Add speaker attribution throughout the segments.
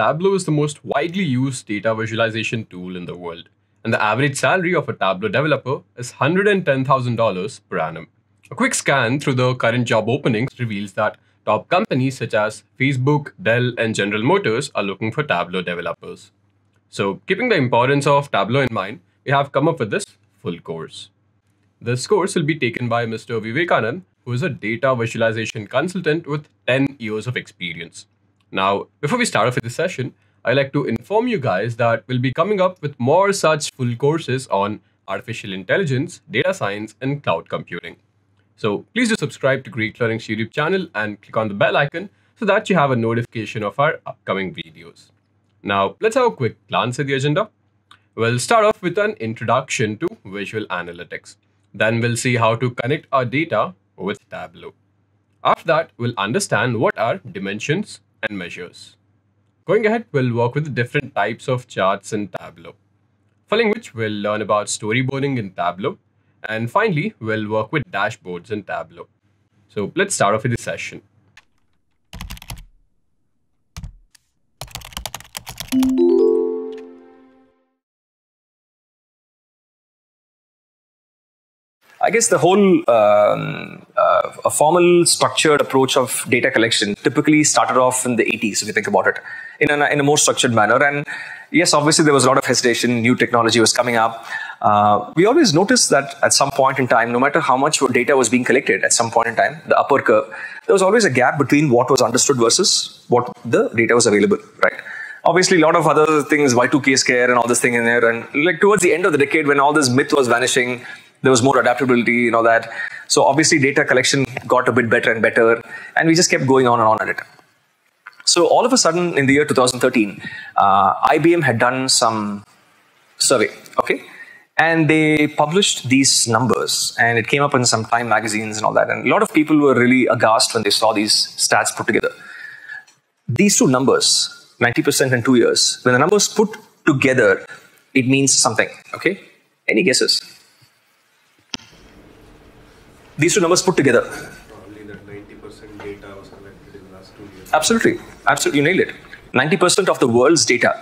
Speaker 1: Tableau is the most widely used data visualization tool in the world, and the average salary of a Tableau developer is $110,000 per annum. A quick scan through the current job openings reveals that top companies such as Facebook, Dell, and General Motors are looking for Tableau developers. So, keeping the importance of Tableau in mind, we have come up with this full course. This course will be taken by Mr. Vivekanand, who is a data visualization consultant with 10 years of experience. Now, before we start off with this session, I'd like to inform you guys that we'll be coming up with more such full courses on artificial intelligence, data science, and cloud computing. So please do subscribe to Great Learning's YouTube channel and click on the bell icon so that you have a notification of our upcoming videos. Now, let's have a quick glance at the agenda. We'll start off with an introduction to visual analytics. Then we'll see how to connect our data with Tableau. After that, we'll understand what are dimensions, and measures. Going ahead, we'll work with the different types of charts in Tableau. Following which, we'll learn about storyboarding in Tableau. And finally, we'll work with dashboards in Tableau. So let's start off with the session.
Speaker 2: I guess the whole um, uh, a formal structured approach of data collection typically started off in the 80s, if you think about it, in a, in a more structured manner. And yes, obviously there was a lot of hesitation, new technology was coming up. Uh, we always noticed that at some point in time, no matter how much data was being collected at some point in time, the upper curve, there was always a gap between what was understood versus what the data was available, right? Obviously, a lot of other things, Y2K scare and all this thing in there. And like towards the end of the decade, when all this myth was vanishing, there was more adaptability and all that. So obviously data collection got a bit better and better, and we just kept going on and on at it. So all of a sudden, in the year 2013, uh, IBM had done some survey, okay? And they published these numbers, and it came up in some Time magazines and all that. And a lot of people were really aghast when they saw these stats put together. These two numbers, 90% in two years, when the numbers put together, it means something, okay? Any guesses? These two numbers put together.
Speaker 3: Probably that 90% data was collected in the last two years.
Speaker 2: Absolutely. Absolutely. You nailed it. 90% of the world's data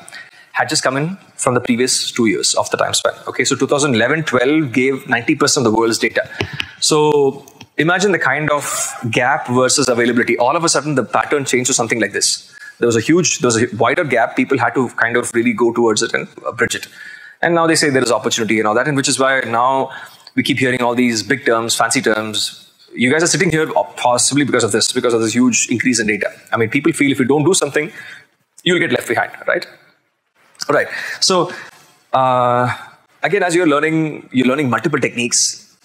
Speaker 2: had just come in from the previous two years of the time span. Okay, so 2011 12 gave 90% of the world's data. So imagine the kind of gap versus availability. All of a sudden, the pattern changed to something like this. There was a huge, there was a wider gap. People had to kind of really go towards it and bridge it. And now they say there is opportunity and all that, and which is why now we keep hearing all these big terms, fancy terms. You guys are sitting here possibly because of this, because of this huge increase in data. I mean, people feel if you don't do something, you'll get left behind, right? All right. So uh, again, as you're learning, you're learning multiple techniques.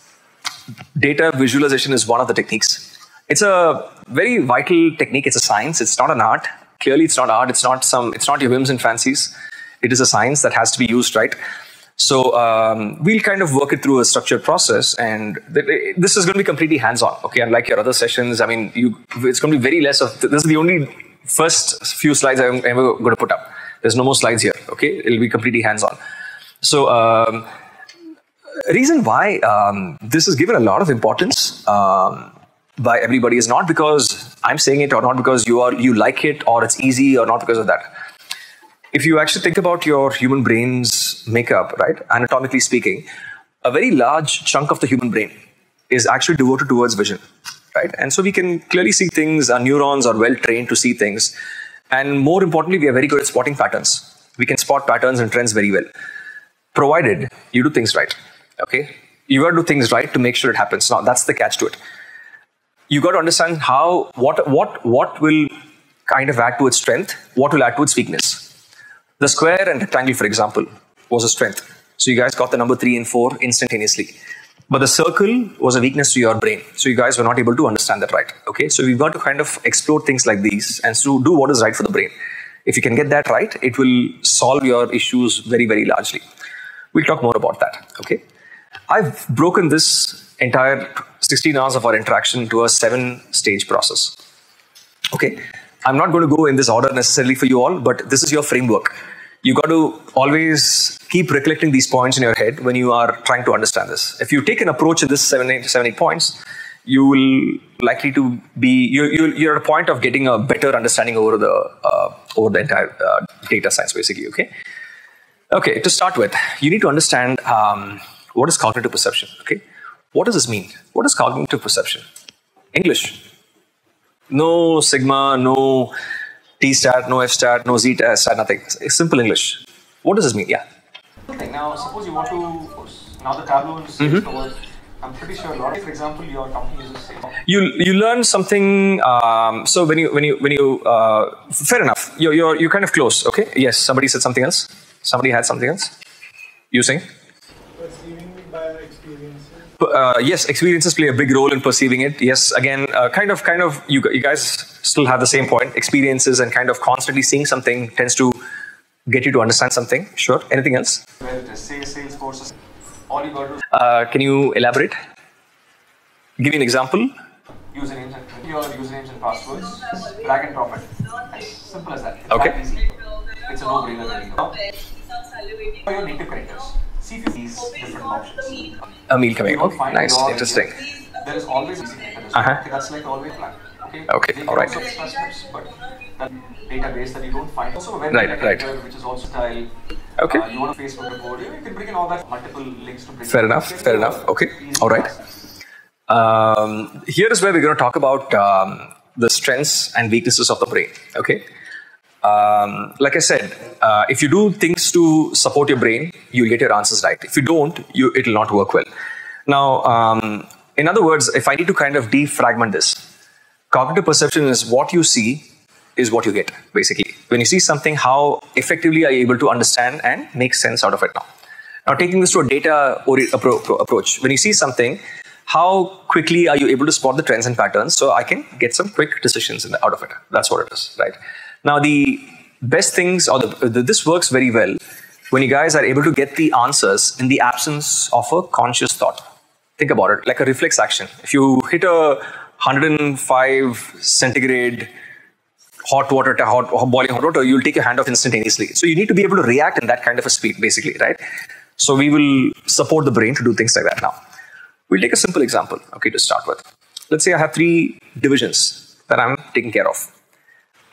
Speaker 2: Data visualization is one of the techniques. It's a very vital technique. It's a science. It's not an art. Clearly, it's not art. It's not some. It's not your whims and fancies. It is a science that has to be used right. So um, we'll kind of work it through a structured process, and th- this is going to be completely hands-on. Okay, unlike your other sessions, I mean, you, it's going to be very less of. This is the only first few slides I'm ever going to put up. There's no more slides here. Okay, it'll be completely hands-on. So. Um, reason why um, this is given a lot of importance um, by everybody is not because I'm saying it or not because you are you like it or it's easy or not because of that if you actually think about your human brain's makeup, right, anatomically speaking, a very large chunk of the human brain is actually devoted towards vision, right? And so we can clearly see things, our neurons are well trained to see things. And more importantly, we are very good at spotting patterns. We can spot patterns and trends very well, provided you do things right, okay? You got to do things right to make sure it happens. Now, that's the catch to it. You got to understand how, what, what, what will kind of add to its strength, what will add to its weakness the square and rectangle, for example, was a strength. So you guys got the number 3 and 4 instantaneously. But the circle was a weakness to your brain. So you guys were not able to understand that right. Okay, so we've got to kind of explore things like these and so do what is right for the brain. If you can get that right, it will solve your issues very, very largely. We'll talk more about that. Okay, I've broken this entire 16 hours of our interaction to a seven stage process. Okay, I'm not going to go in this order necessarily for you all, but this is your framework you got to always keep recollecting these points in your head when you are trying to understand this. If you take an approach in this seven, eight, seven, eight points, you will likely to be you, you, you're at a point of getting a better understanding over the uh, over the entire uh, data science basically okay? Okay to start with you need to understand um, what is cognitive perception okay? What does this mean? What is cognitive perception? English. No sigma no t stat no f stat no z stat nothing it's simple english what does this mean yeah
Speaker 4: thing. Now, suppose you want to, now the Tableau is mm I'm pretty sure a lot. of, For example, your company uses Salesforce.
Speaker 2: you you learn something um, so when you when you when you uh, fair enough you're, you're you're kind of close okay yes somebody said something else somebody had something else you saying
Speaker 3: Perceiving by experiences.
Speaker 2: Uh, yes experiences play a big role in perceiving it yes again uh, kind of kind of you, you guys still have the same point experiences and kind of constantly seeing something tends to get you to understand something sure anything else
Speaker 4: Where it is, say, Salesforce, is- all you got to do
Speaker 2: uh, can you elaborate give me an example
Speaker 4: usernames and your usernames and passwords, drag and drop it. As simple as that. It's
Speaker 2: Okay.
Speaker 4: that easy. It's a no-brainer. really. Your native characters, see if you these different options.
Speaker 2: a meal coming oh, nice interesting.
Speaker 4: There is always a secret. that is-
Speaker 2: Uh-huh.
Speaker 4: okay, That's like always plan. Okay.
Speaker 2: Okay, all right.
Speaker 4: but that database that you don't find. Also, a web
Speaker 2: Right,
Speaker 4: character,
Speaker 2: right.
Speaker 4: which is also style.
Speaker 2: Okay.
Speaker 4: Uh, you want a Facebook report. You can bring in all that multiple links to bring.
Speaker 2: Fair
Speaker 4: in.
Speaker 2: enough, fair enough. Okay, All right. Um, here is where we're going to talk about um, the strengths and weaknesses of the brain. Okay. Um, like I said, uh, if you do things to support your brain, you'll get your answers right. If you don't, you, it'll not work well. Now, um, in other words, if I need to kind of defragment this, cognitive perception is what you see is what you get, basically. When you see something, how effectively are you able to understand and make sense out of it now? Now, taking this to a data approach, when you see something, how quickly are you able to spot the trends and patterns so I can get some quick decisions the, out of it? That's what it is, right? Now, the best things, or the, the, this works very well when you guys are able to get the answers in the absence of a conscious thought. Think about it like a reflex action. If you hit a 105 centigrade hot water hot boiling hot water, you'll take your hand off instantaneously. So you need to be able to react in that kind of a speed, basically, right? So we will support the brain to do things like that now. We'll take a simple example, okay, to start with. Let's say I have three divisions that I'm taking care of.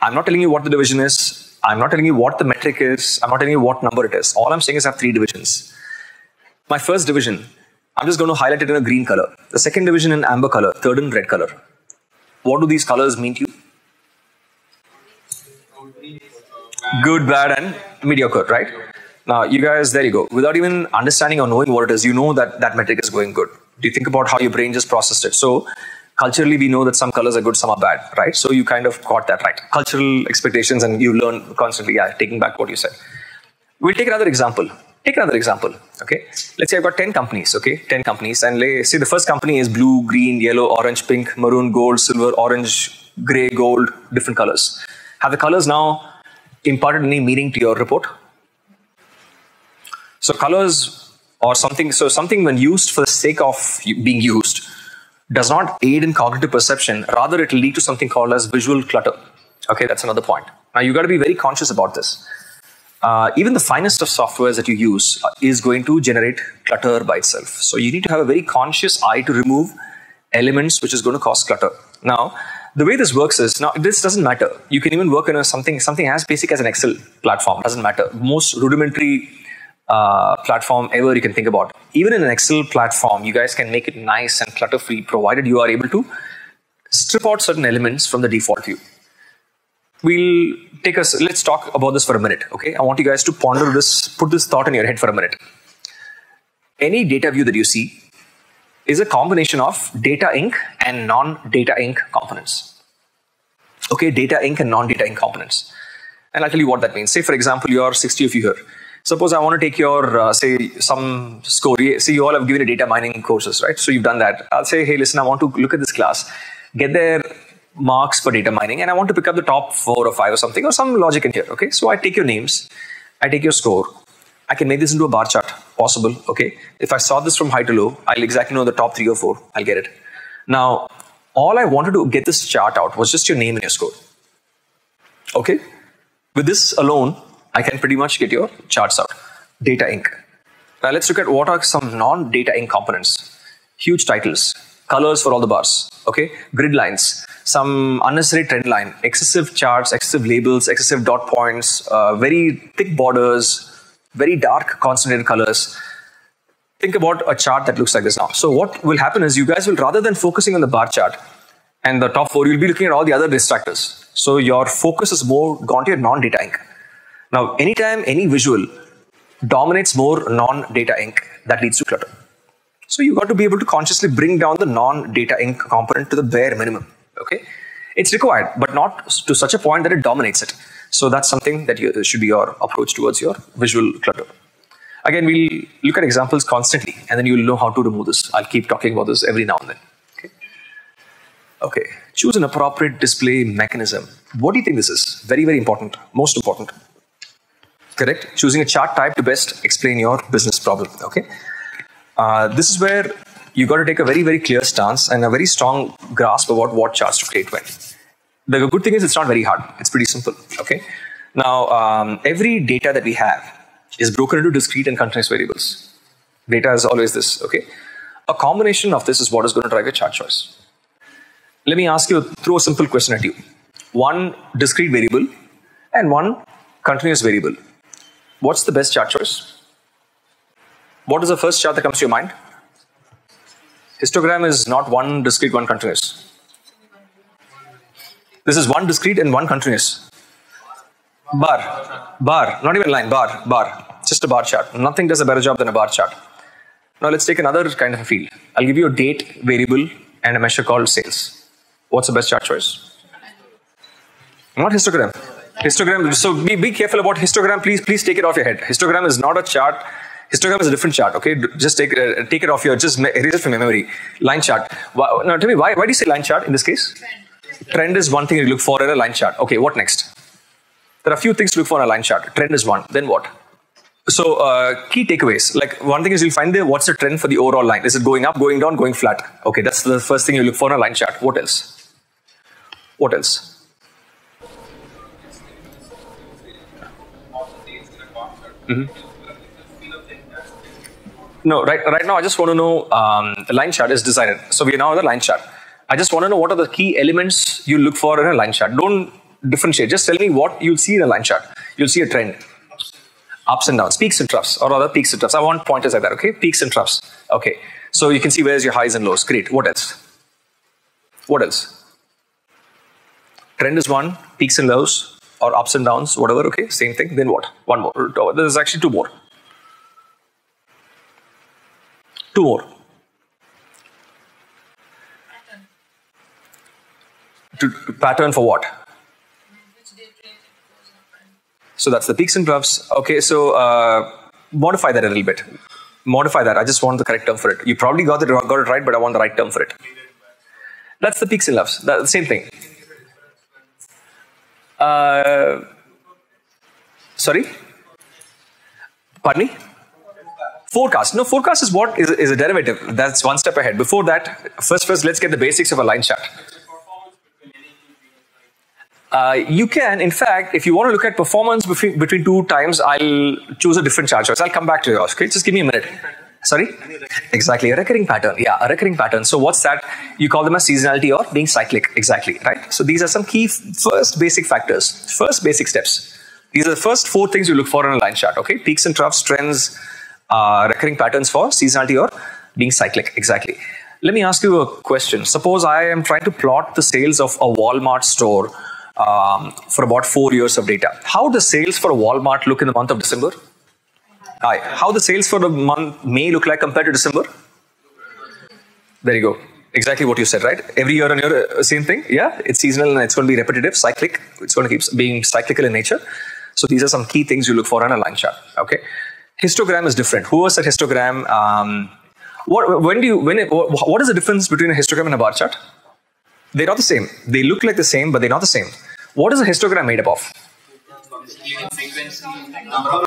Speaker 2: I'm not telling you what the division is. I'm not telling you what the metric is. I'm not telling you what number it is. All I'm saying is I have three divisions. My first division, I'm just going to highlight it in a green color. The second division in amber color, third in red color. What do these colors mean to you? good, bad, and mediocre, right? Now, you guys, there you go. Without even understanding or knowing what it is, you know that that metric is going good. Do you think about how your brain just processed it? So, culturally, we know that some colors are good, some are bad, right? So, you kind of got that right. Cultural expectations, and you learn constantly, yeah, taking back what you said. We'll take another example. Take another example, okay? Let's say I've got 10 companies, okay? 10 companies, and let's say the first company is blue, green, yellow, orange, pink, maroon, gold, silver, orange, gray, gold, different colors. Have the colors now imparted any meaning to your report? So colors or something, so something when used for the sake of being used does not aid in cognitive perception. Rather, it will lead to something called as visual clutter. Okay, that's another point. Now you got to be very conscious about this. Uh, even the finest of softwares that you use uh, is going to generate clutter by itself. So you need to have a very conscious eye to remove elements which is going to cause clutter. Now, the way this works is now this doesn't matter. You can even work in a something something as basic as an Excel platform. Doesn't matter. Most rudimentary uh, platform ever you can think about. Even in an Excel platform, you guys can make it nice and clutter free, provided you are able to strip out certain elements from the default view. We'll take us. Let's talk about this for a minute. Okay, I want you guys to ponder this, put this thought in your head for a minute. Any data view that you see is a combination of data ink and non-data ink components. Okay, data ink and non-data ink components. And I'll tell you what that means. Say, for example, you are 60 of you here. Suppose I want to take your, uh, say, some score. See, you all have given a data mining courses, right? So you've done that. I'll say, hey, listen, I want to look at this class, get their marks for data mining, and I want to pick up the top four or five or something, or some logic in here, okay? So I take your names, I take your score, I can make this into a bar chart, possible, okay? If I saw this from high to low, I'll exactly know the top three or four, I'll get it. Now, all I wanted to get this chart out was just your name and your score. Okay? With this alone, I can pretty much get your charts out. Data Ink. Now let's look at what are some non-data Ink components. Huge titles, colors for all the bars. Okay, grid lines, some unnecessary trend line, excessive charts, excessive labels, excessive dot points, uh, very thick borders, very dark concentrated colors. Think about a chart that looks like this now. So what will happen is you guys will rather than focusing on the bar chart and the top four, you'll be looking at all the other distractors. So your focus is more gone to your non-data ink. Now, anytime any visual dominates more non-data ink, that leads to clutter. So you got to be able to consciously bring down the non-data ink component to the bare minimum. Okay, it's required, but not to such a point that it dominates it. So that's something that you, should be your approach towards your visual clutter. Again, we'll look at examples constantly, and then you'll know how to remove this. I'll keep talking about this every now and then. Okay. Okay. Choose an appropriate display mechanism. What do you think this is? Very, very important. Most important. Correct? Choosing a chart type to best explain your business problem. Okay. Uh, this is where you got to take a very, very clear stance and a very strong grasp about what charts to create when. The good thing is it's not very hard. It's pretty simple. Okay. Now, um, every data that we have is broken into discrete and continuous variables. Data is always this. Okay. A combination of this is what is going to drive your chart choice. Let me ask you, throw a simple question at you. One discrete variable and one continuous variable. What's the best chart choice? What is the first chart that comes to your mind? Histogram is not one discrete, one continuous. This is one discrete and one continuous. Bar, bar, not even line, bar, bar. Just a bar chart. Nothing does a better job than a bar chart. Now let's take another kind of a field. I'll give you a date variable and a measure called sales. What's the best chart choice? Not histogram. Histogram. So be, be careful about histogram. Please, please take it off your head. Histogram is not a chart. Histogram is a different chart. Okay, just take uh, take it off your just erase it from your memory. Line chart. Why, now tell me why why do you say line chart in this case? Trend. Trend is one thing you look for in a line chart. Okay, what next? There are a few things to look for in a line chart. Trend is one. Then what? So uh, key takeaways. Like one thing is you'll find there what's the trend for the overall line. Is it going up, going down, going flat? Okay, that's the first thing you look for in a line chart. What else? What else? Mm -hmm. No, right, right now I just want to know um, the line chart is decided. So we are now on the line chart. I just want to know what are the key elements you look for in a line chart. Don't differentiate. Just tell me what you'll see in a line chart. You'll see a trend. Ups and downs, peaks and troughs, or other peaks and troughs. I want pointers like that, okay? Peaks and troughs. Okay. So you can see where's your highs and lows. Great. What else? What else? Trend is one, peaks and lows, or ups and downs, whatever, okay? Same thing. Then what? One more. There's actually two more. Two more. Pattern. To, pattern for what? So that's the peaks and troughs. Okay, so uh, modify that a little bit. Modify that. I just want the correct term for it. You probably got it, got it right, but I want the right term for it. That's the peaks and troughs. That's the same thing. Uh, sorry? Pardon me? Forecast. No, forecast is what is, is a derivative. That's one step ahead. Before that, first, first, let's get the basics of a line chart. Uh, you can, in fact, if you want to look at performance between, between two times, I'll choose a different chart choice. I'll come back to yours. Okay, just give me a minute. Sorry? Exactly, a recurring pattern. Yeah, a recurring pattern. So what's that? You call them as seasonality or being cyclic. Exactly, right? So these are some key first basic factors, first basic steps. These are the first four things you look for in a line chart, okay? Peaks and troughs, trends, uh, recurring patterns for seasonality or being cyclic. Exactly. Let me ask you a question. Suppose I am trying to plot the sales of a Walmart store um, for about four years of data. How the sales for Walmart look in the month of December? Hi. How the sales for the month May look like compared to December? There you go. Exactly what you said, right? Every year on year, uh, same thing. Yeah, it's seasonal and it's going to be repetitive, cyclic. It's going to keep being cyclical in nature. So these are some key things you look for on a line chart. Okay. Histogram is different. Who was that histogram? Um, what, when do you, when it, what is the difference between a histogram and a bar chart? They're not the same. They look like the same, but they're not the same. What is a histogram made up of?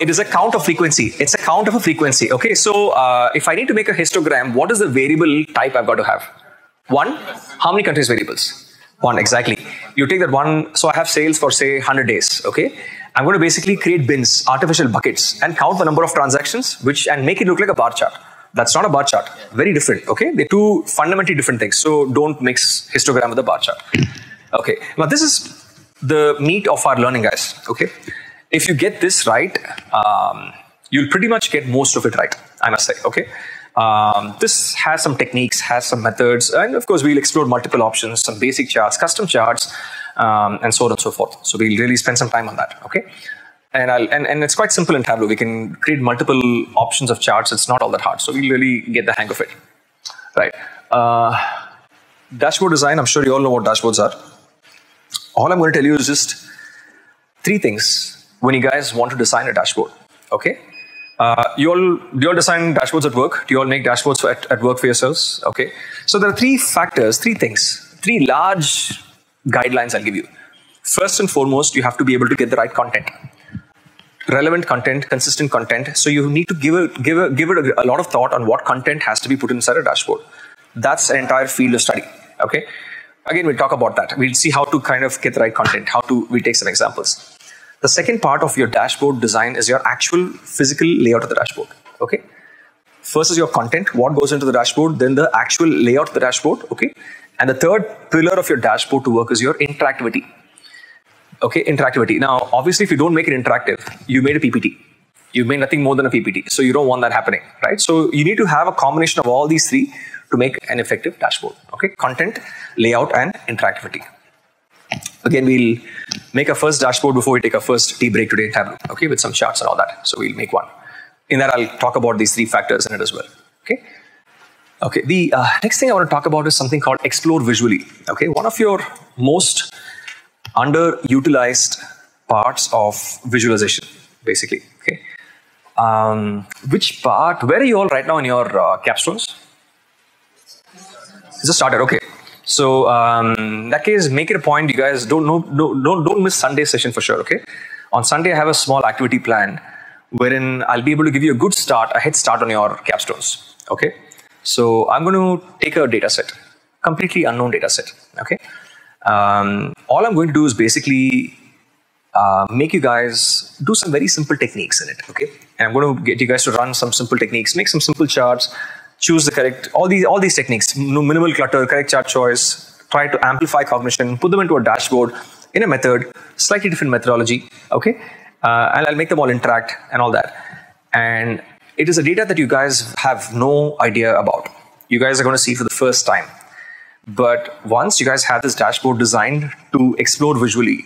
Speaker 2: It is a count of frequency. It's a count of a frequency. Okay, so uh, if I need to make a histogram, what is the variable type I've got to have? One. How many continuous variables? One, exactly. You take that one, so I have sales for say 100 days, okay? I'm going to basically create bins, artificial buckets, and count the number of transactions, which and make it look like a bar chart. That's not a bar chart. Very different. Okay, they're two fundamentally different things. So don't mix histogram with a bar chart. Okay, now this is the meat of our learning, guys. Okay, if you get this right, um, you'll pretty much get most of it right. I must say. Okay. Um, this has some techniques, has some methods, and of course, we'll explore multiple options, some basic charts, custom charts, um, and so on and so forth. So we'll really spend some time on that. Okay and I'll and, and it's quite simple in Tableau. We can create multiple options of charts. It's not all that hard. So we'll really get the hang of it. Right. Uh, dashboard design, I'm sure you all know what dashboards are. All I'm going to tell you is just three things when you guys want to design a dashboard. Okay. Uh, you all do you all design dashboards at work? Do you all make dashboards at, at work for yourselves? Okay. So there are three factors, three things, three large guidelines I'll give you. First and foremost, you have to be able to get the right content relevant content, consistent content. So you need to give a, give it, give it a, a, lot of thought on what content has to be put inside a dashboard. That's an entire field of study. Okay. Again, we'll talk about that. We'll see how to kind of get the right content. How to we take some examples. The second part of your dashboard design is your actual physical layout of the dashboard. Okay. First is your content, what goes into the dashboard, then the actual layout of the dashboard. Okay. And the third pillar of your dashboard to work is your interactivity Okay, interactivity. Now, obviously, if you don't make it interactive, you made a PPT. You made nothing more than a PPT. So you don't want that happening, right? So you need to have a combination of all these three to make an effective dashboard. Okay, content, layout, and interactivity. Again, we'll make a first dashboard before we take our first tea break today in Tableau. Okay, with some charts and all that. So we'll make one. In that, I'll talk about these three factors in it as well. Okay. Okay, the uh, next thing I want to talk about is something called explore visually. Okay, one of your most underutilized parts of visualization, basically. Okay. Um, which part? Where are you all right now in your uh, capstones? Just started. Okay. So um, that case, make it a point. You guys don't know, don't don't miss Sunday session for sure. Okay. On Sunday, I have a small activity plan wherein I'll be able to give you a good start, a head start on your capstones. Okay. So I'm going to take a data set, completely unknown data set. Okay. Um, all I'm going to do is basically uh, make you guys do some very simple techniques in it. Okay, and I'm going to get you guys to run some simple techniques, make some simple charts, choose the correct all these all these techniques, minimal clutter, correct chart choice, try to amplify cognition, put them into a dashboard in a method, slightly different methodology. Okay, uh, and I'll make them all interact and all that. And it is a data that you guys have no idea about. You guys are going to see for the first time. But once you guys have this dashboard designed to explore visually,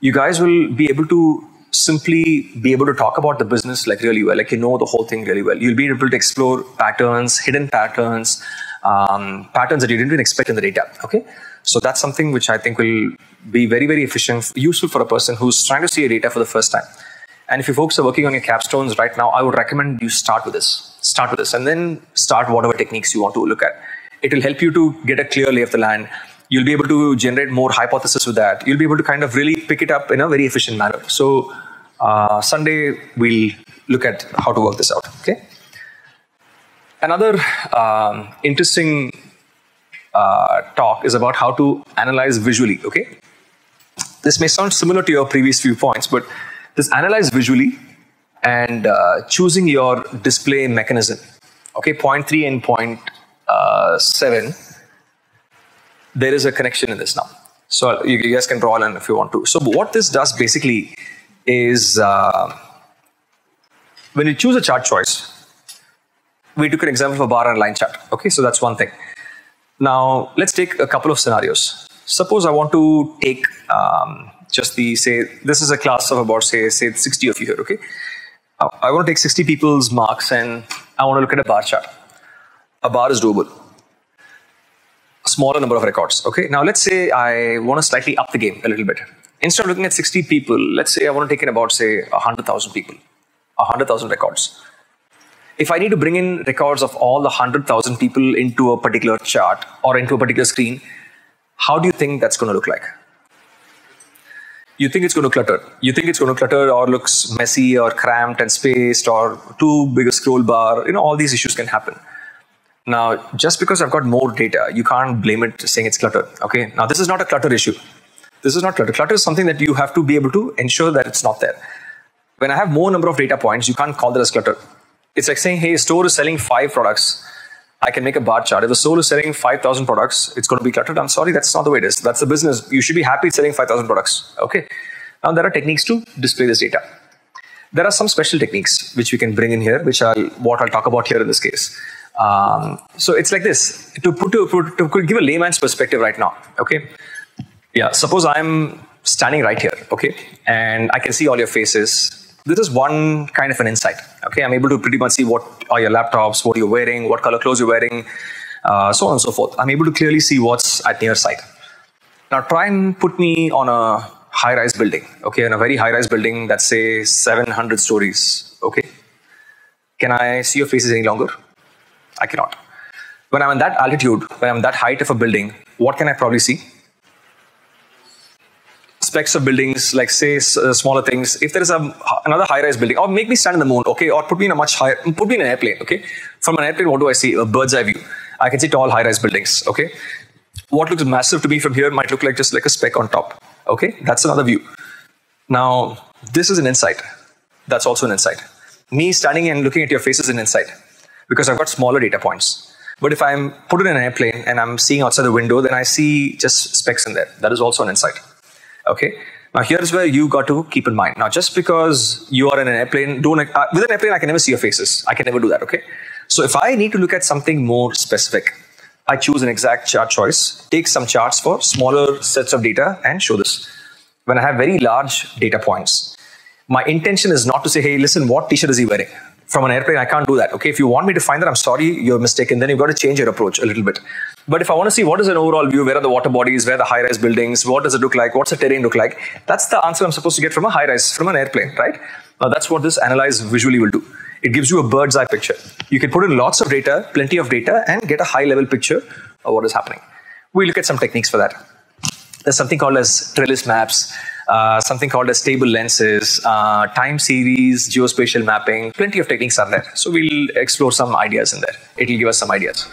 Speaker 2: you guys will be able to simply be able to talk about the business like really well, like you know the whole thing really well. You'll be able to explore patterns, hidden patterns, um, patterns that you didn't even expect in the data. Okay, so that's something which I think will be very very efficient, useful for a person who's trying to see a data for the first time. And if you folks are working on your capstones right now, I would recommend you start with this. Start with this, and then start whatever techniques you want to look at it will help you to get a clear lay of the land. You'll be able to generate more hypothesis with that. You'll be able to kind of really pick it up in a very efficient manner. So uh, Sunday, we'll look at how to work this out. Okay. Another um, interesting uh, talk is about how to analyze visually. Okay. This may sound similar to your previous few points, but this analyze visually and uh, choosing your display mechanism. Okay, point three and point uh, 7, there is a connection in this now. So you, guys can draw in if you want to. So what this does basically is uh, when you choose a chart choice, we took an example of a bar and line chart. Okay, so that's one thing. Now let's take a couple of scenarios. Suppose I want to take um, just the say this is a class of about say say 60 of you here. Okay, I want to take 60 people's marks and I want to look at a bar chart a bar is doable. Smaller number of records. Okay. Now let's say I want to slightly up the game a little bit. Instead of looking at 60 people, let's say I want to take in about say 100,000 people, 100,000 records. If I need to bring in records of all the 100,000 people into a particular chart or into a particular screen, how do you think that's going to look like? You think it's going to clutter. You think it's going to clutter or looks messy or cramped and spaced or too big a scroll bar. You know, all these issues can happen. Now, just because I've got more data, you can't blame it saying it's clutter. Okay. Now, this is not a clutter issue. This is not clutter. Clutter is something that you have to be able to ensure that it's not there. When I have more number of data points, you can't call that as clutter. It's like saying, hey, store is selling five products. I can make a bar chart. If a store is selling 5,000 products, it's going to be cluttered. I'm sorry, that's not the way it is. That's the business. You should be happy selling 5,000 products. Okay. Now, there are techniques to display this data. There are some special techniques which we can bring in here, which are what I'll talk about here in this case. Um, so it's like this to put to, to give a layman's perspective right now. Okay. Yeah. Suppose I'm standing right here. Okay. And I can see all your faces this is one kind of an insight. Okay, I'm able to pretty much see what are your laptops, what you're wearing, what color clothes you're wearing, uh, so on and so forth. I'm able to clearly see what's at near sight. Now try and put me on a high-rise building. Okay, in a very high-rise building that's say 700 stories. Okay, can I see your faces any longer? I cannot. When I'm in that altitude, when I'm that height of a building, what can I probably see? specks of buildings, like say uh, smaller things. If there is a, another high-rise building, or make me stand in the moon, okay, or put me in a much higher, put me in an airplane, okay. From an airplane, what do I see? A bird's eye view. I can see tall high-rise buildings, okay. What looks massive to me from here might look like just like a speck on top, okay. That's another view. Now, this is an insight. That's also an insight. Me standing and looking at your face is an insight because I've got smaller data points. But if I'm put in an airplane and I'm seeing outside the window, then I see just specks in there. That is also an insight. Okay. Now here's where you got to keep in mind. Now just because you are in an airplane, don't uh, with an airplane I can never see your faces. I can never do that. Okay. So if I need to look at something more specific, I choose an exact chart choice, take some charts for smaller sets of data and show this. When I have very large data points, my intention is not to say, hey, listen, what t-shirt is he wearing? From an airplane, I can't do that. Okay, if you want me to find that, I'm sorry, you're mistaken. Then you've got to change your approach a little bit. But if I want to see what is an overall view, where are the water bodies, where are the high-rise buildings, what does it look like, what's the terrain look like, that's the answer I'm supposed to get from a high-rise, from an airplane, right? Now that's what this analyze visually will do. It gives you a bird's eye picture. You can put in lots of data, plenty of data, and get a high-level picture of what is happening. We look at some techniques for that. There's something called as trellis maps, uh, something called as stable lenses, uh, time series, geospatial mapping. Plenty of techniques are there. So we'll explore some ideas in there. It'll give us some ideas.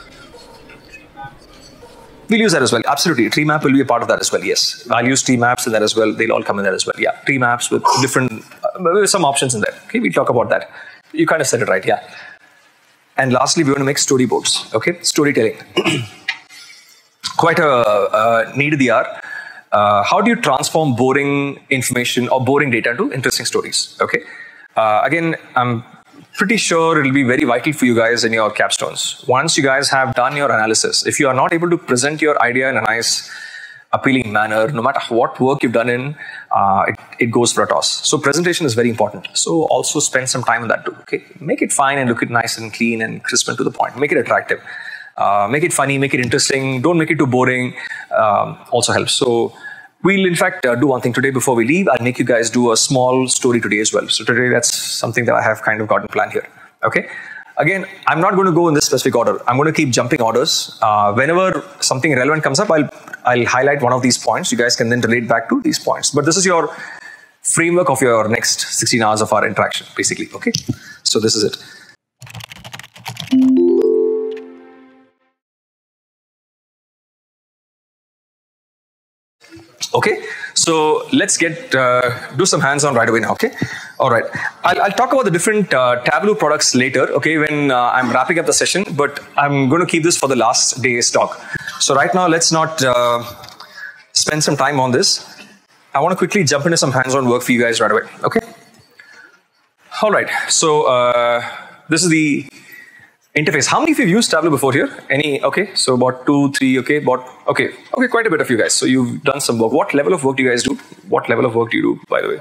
Speaker 2: We'll use that as well. Absolutely. Tree map will be a part of that as well. Yes. I'll use tree maps in there as well. They'll all come in there as well. Yeah. Tree maps with different, uh, some options in there. Okay. We'll talk about that. You kind of said it right. Yeah. And lastly, we want to make storyboards. Okay. Storytelling. Quite a, a need of the. Uh, how do you transform boring information or boring data into interesting stories? Okay. Uh, again, I'm pretty sure it'll be very vital for you guys in your capstones. Once you guys have done your analysis, if you are not able to present your idea in a nice, appealing manner, no matter what work you've done in, uh, it, it, goes for a toss. So presentation is very important. So also spend some time on that too. Okay, make it fine and look it nice and clean and crisp and to the point. Make it attractive. Uh, make it funny. Make it interesting. Don't make it too boring. Um, also helps. So We'll in fact uh, do one thing today before we leave. I'll make you guys do a small story today as well. So today that's something that I have kind of gotten planned here. Okay. Again, I'm not going to go in this specific order. I'm going to keep jumping orders. Uh, whenever something relevant comes up, I'll I'll highlight one of these points. You guys can then relate back to these points. But this is your framework of your next 16 hours of our interaction, basically. Okay. So this is it. Okay, so let's get uh, do some hands-on right away now. Okay, all right. I'll, I'll talk about the different uh, Tableau products later. Okay, when uh, I'm wrapping up the session, but I'm going to keep this for the last day's talk. So right now, let's not uh, spend some time on this. I want to quickly jump into some hands-on work for you guys right away. Okay. All right. So uh, this is the interface. How many of you have used Tableau before here? Any? Okay, so about two, three. Okay, about okay, okay, quite a bit of you guys. So you've done some work. What level of work do you guys do? What level of work do you do, by the way?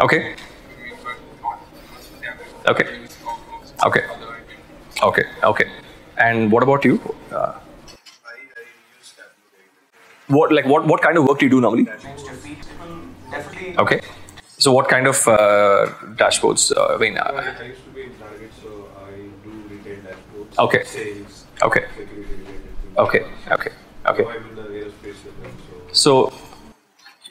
Speaker 2: Okay. Okay. Okay. Okay. Okay. And what about you? Uh, what like what what kind of work do you do normally? Okay. So what kind of uh, dashboards? Uh, I mean. Uh, Okay. Okay. Okay. Okay. Okay. So,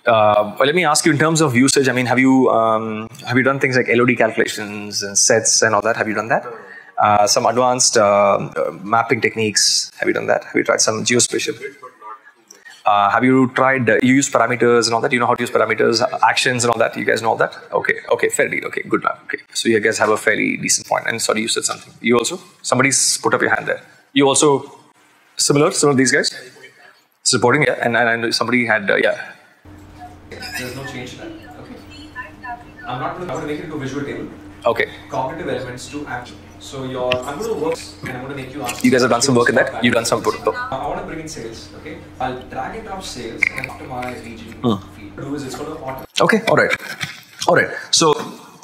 Speaker 2: uh, let me ask you in terms of usage. I mean, have you um, have you done things like LOD calculations and sets and all that? Have you done that? Uh, some advanced uh, mapping techniques. Have you done that? Have you tried some geospatial? Uh, have you tried, uh, you use parameters and all that? You know how to use parameters, actions and all that? You guys know all that? Okay, okay, fair deal. Okay, good enough. Okay, so you guys have a fairly decent point. And sorry, you said something. You also? Somebody's put up your hand there. You also similar, similar to these guys? Supporting, yeah. And, and, and somebody had, uh, yeah.
Speaker 4: There's no change in that. Okay. I'm not going to, I'm going to make it into a visual table.
Speaker 2: Okay.
Speaker 4: Cognitive elements to action. So your, I'm going to work and I'm going to make you answer.
Speaker 2: You guys have done some work in that? You've done some work.
Speaker 4: I want to bring in sales. Okay. I'll drag it off sales and after my region
Speaker 2: Hmm.
Speaker 4: feed. Do is it's going to auto.
Speaker 2: Okay, all right, all right. So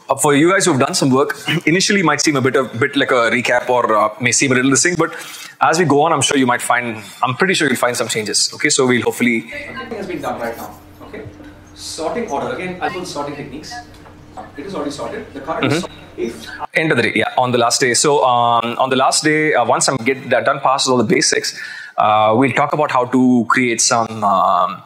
Speaker 2: uh, for you guys who've done some work, initially might seem a bit of bit like a recap or uh, may seem a little thing, but as we go on, I'm sure you might find. I'm pretty sure you'll find some changes. Okay, so we'll hopefully.
Speaker 4: Everything has been done right now. Okay. Sorting order again. I put sorting techniques. It is already sorted. The current
Speaker 2: Mm-hmm.
Speaker 4: sort- if
Speaker 2: End of the day, yeah, on the last day. So um, on the last day, uh, once I'm get that done past all the basics, uh, we'll talk about how to create some. Um,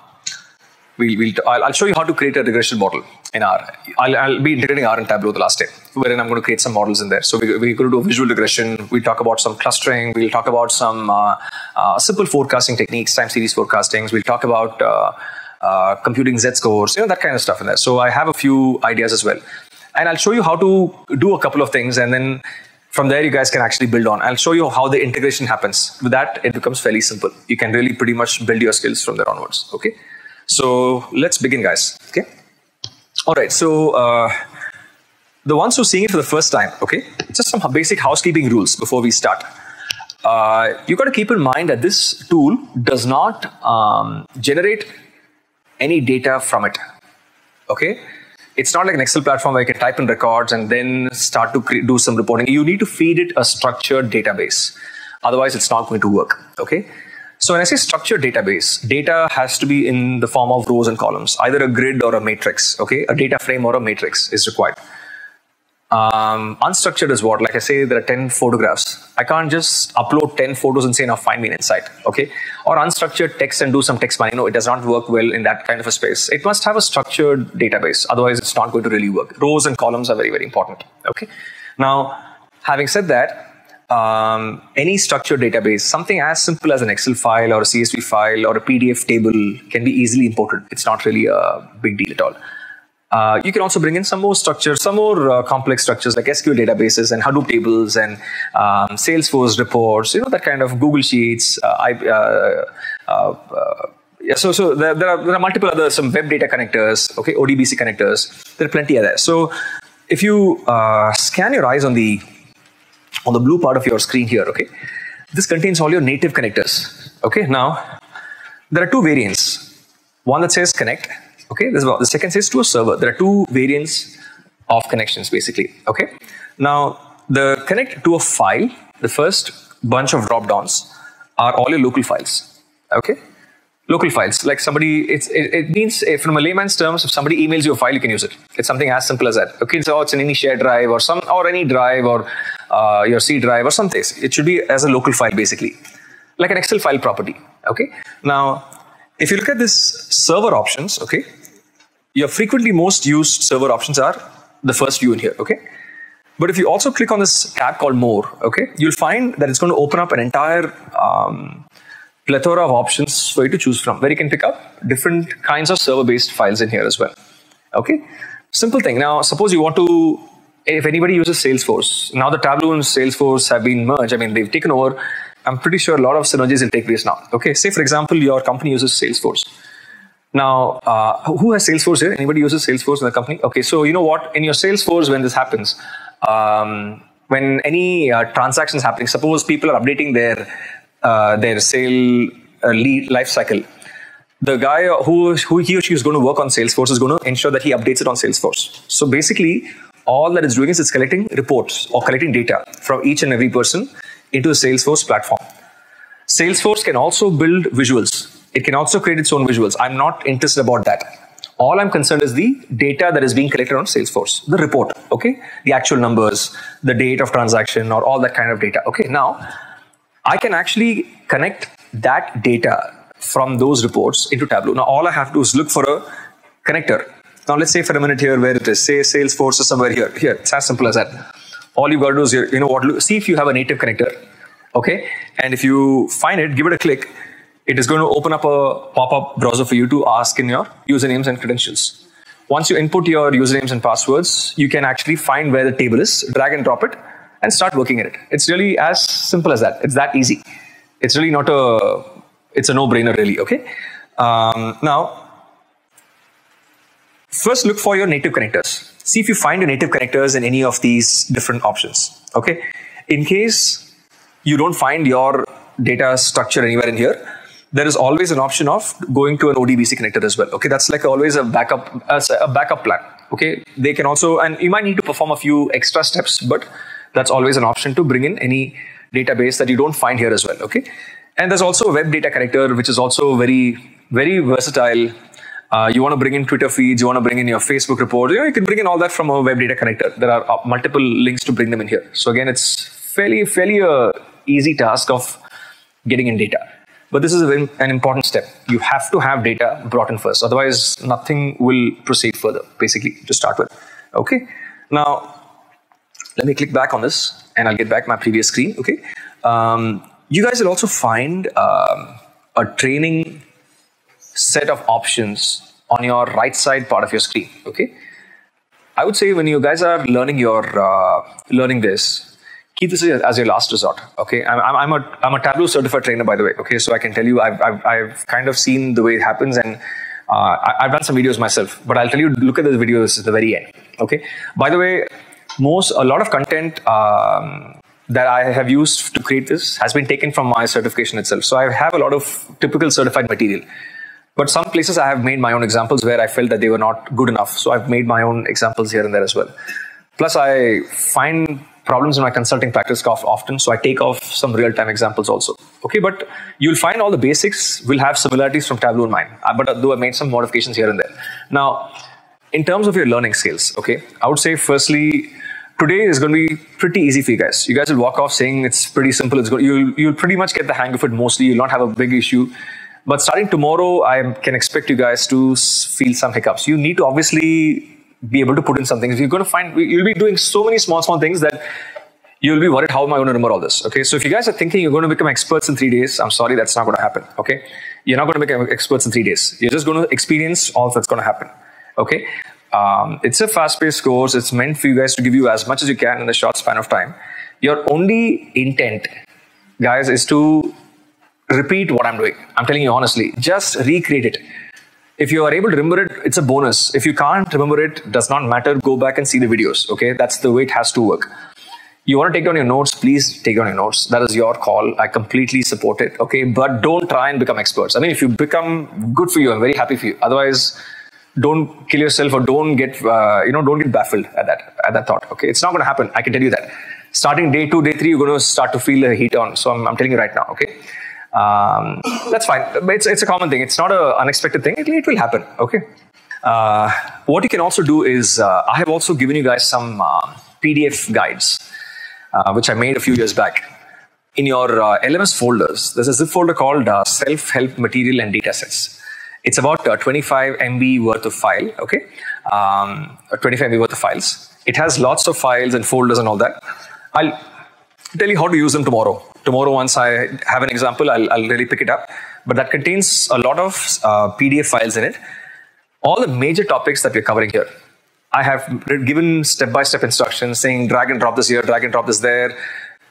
Speaker 2: we'll, we'll I'll, I'll show you how to create a regression model in R. I'll, I'll be integrating R and Tableau the last day, wherein I'm going to create some models in there. So we, we're going to do a visual regression. We'll talk about some clustering. We'll talk about some uh, uh, simple forecasting techniques, time series forecastings. We'll talk about uh, computing Z scores, you know, that kind of stuff in there. So I have a few ideas as well. And I'll show you how to do a couple of things and then from there you guys can actually build on. I'll show you how the integration happens. With that, it becomes fairly simple. You can really pretty much build your skills from there onwards. Okay. So let's begin, guys. Okay. All right. So uh, the ones who are seeing it for the first time, okay, just some basic housekeeping rules before we start. Uh, you got to keep in mind that this tool does not um, generate any data from it. Okay. It's not like an Excel platform where you can type in records and then start to do some reporting. You need to feed it a structured database. Otherwise, it's not going to work. Okay. So when I say structured database, data has to be in the form of rows and columns, either a grid or a matrix. Okay. A data frame or a matrix is required. Um, unstructured is what? Like I say, there are 10 photographs. I can't just upload 10 photos and say, now find me an insight. Okay. Or unstructured text and do some text mining. No, it does not work well in that kind of a space. It must have a structured database. Otherwise, it's not going to really work. Rows and columns are very, very important. Okay. Now, having said that, um, any structured database, something as simple as an Excel file or a CSV file or a PDF table can be easily imported. It's not really a big deal at all. Uh, you can also bring in some more structures, some more uh, complex structures like SQL databases and Hadoop tables and um, Salesforce reports, you know, that kind of Google Sheets. Uh, I, uh, uh, yeah, so so there, there, are, there are multiple other, some web data connectors, okay, ODBC connectors. There are plenty of that. So if you scan your eyes on the on the blue part of your screen here, okay, this contains all your native connectors. Okay, now there are two variants. One that says connect. Okay, this is what the second says to a server. There are two variants of connections basically. Okay, now the connect to a file. The first bunch of drop downs are all your local files. Okay, local files. Like somebody, it, it means eh, from a layman's terms, if somebody emails you a file, you can use it. It's something as simple as that. Okay, so it's in any shared drive or some or any drive or uh, your C drive or something. It should be as a local file basically, like an Excel file property. Okay, now if you look at this server options, okay, your frequently most used server options are the first view in here. Okay. But if you also click on this tab called more, okay, you'll find that it's going to open up an entire um, plethora of options for you to choose from, where you can pick up different kinds of server-based files in here as well. Okay, simple thing. Now, suppose you want to, if anybody uses Salesforce, now the Tableau and Salesforce have been merged. I mean, they've taken over. I'm pretty sure a lot of synergies will take place now. Okay, say for example, your company uses Salesforce. Now, uh, who has Salesforce here? Anybody uses Salesforce in the company? Okay, so you know what? In your Salesforce, when this happens, um, when any uh, transactions happening, suppose people are updating their uh, their sale uh, lead life cycle, the guy who who he or she is going to work on Salesforce is going to ensure that he updates it on Salesforce. So basically, all that it's doing is it's collecting reports or collecting data from each and every person into the Salesforce platform. Salesforce can also build visuals. It can also create its own visuals. I'm not interested about that. All I'm concerned is the data that is being collected on Salesforce, the report, okay? The actual numbers, the date of transaction, or all that kind of data. Okay, now I can actually connect that data from those reports into Tableau. Now, all I have to do is look for a connector. Now, let's say for a minute here where it is, say Salesforce is somewhere here. Here, it's as simple as that. All you've got to do is, you know what, see if you have a native connector. Okay, and if you find it, give it a click. it is going to open up a pop-up browser for you to ask in your usernames and credentials. Once you input your usernames and passwords, you can actually find where the table is, drag and drop it, and start working in it. It's really as simple as that. It's that easy. It's really not a, it's a no-brainer really, okay? Um, now, first look for your native connectors. See if you find your native connectors in any of these different options, okay? In case you don't find your data structure anywhere in here, there is always an option of going to an ODBC connector as well. Okay, that's like always a backup, uh, a backup plan. Okay, they can also, and you might need to perform a few extra steps, but that's always an option to bring in any database that you don't find here as well. Okay, and there's also a web data connector, which is also very, very versatile. Uh, you want to bring in Twitter feeds, you want to bring in your Facebook reports, you know, you can bring in all that from a web data connector. There are uh, multiple links to bring them in here. So again, it's fairly, fairly uh, easy task of getting in data. But this is an important step. You have to have data brought in first. Otherwise, nothing will proceed further, basically, to start with. Okay. Now, let me click back on this and I'll get back my previous screen. Okay. Um, you guys will also find um, a training set of options on your right side part of your screen. Okay. I would say when you guys are learning your uh, learning this, keep this as your last resort. Okay, I'm, I'm, a I'm a Tableau certified trainer, by the way. Okay, so I can tell you I've I've, I've kind of seen the way it happens, and uh, I, have done some videos myself. But I'll tell you, look at the videos at the very end. Okay. By the way, most a lot of content. Um, that I have used to create this has been taken from my certification itself. So I have a lot of typical certified material. But some places I have made my own examples where I felt that they were not good enough. So I've made my own examples here and there as well. Plus, I find problems in my consulting practice often, so I take off some real-time examples also. Okay, but you'll find all the basics will have similarities from Tableau and mine, uh, but though I made some modifications here and there. Now, in terms of your learning skills, okay, I would say firstly, today is going to be pretty easy for you guys. You guys will walk off saying it's pretty simple. It's good. You'll you'll pretty much get the hang of it mostly. You'll not have a big issue. But starting tomorrow, I can expect you guys to feel some hiccups. You need to obviously be able to put in some things. You're going to find you'll be doing so many small, small things that you'll be worried how am I going to remember all this? Okay, so if you guys are thinking you're going to become experts in three days, I'm sorry, that's not going to happen. Okay, you're not going to become experts in three days. You're just going to experience all that's going to happen. Okay, um, it's a fast-paced course. It's meant for you guys to give you as much as you can in a short span of time. Your only intent, guys, is to repeat what I'm doing. I'm telling you honestly, just recreate it if you are able to remember it, it's a bonus. If you can't remember it, does not matter. Go back and see the videos. Okay, that's the way it has to work. You want to take down your notes, please take down your notes. That is your call. I completely support it. Okay, but don't try and become experts. I mean, if you become good for you, I'm very happy for you. Otherwise, don't kill yourself or don't get uh, you know don't get baffled at that at that thought. Okay, it's not going to happen. I can tell you that. Starting day two, day three, you're going to start to feel the heat on. So I'm, I'm telling you right now. Okay. Um, that's fine. It's, it's a common thing. It's not an unexpected thing. It, it will happen. Okay. Uh, what you can also do is uh, I have also given you guys some uh, PDF guides, uh, which I made a few years back. In your uh, LMS folders, there's a zip folder called uh, self-help material and datasets. It's about 25 MB worth of file. Okay, um, 25 MB worth of files. It has lots of files and folders and all that. I'll tell you how to use them tomorrow tomorrow once I have an example, I'll, I'll really pick it up. But that contains a lot of uh, PDF files in it. All the major topics that we're covering here. I have given step-by-step instructions saying drag and drop this here, drag and drop this there,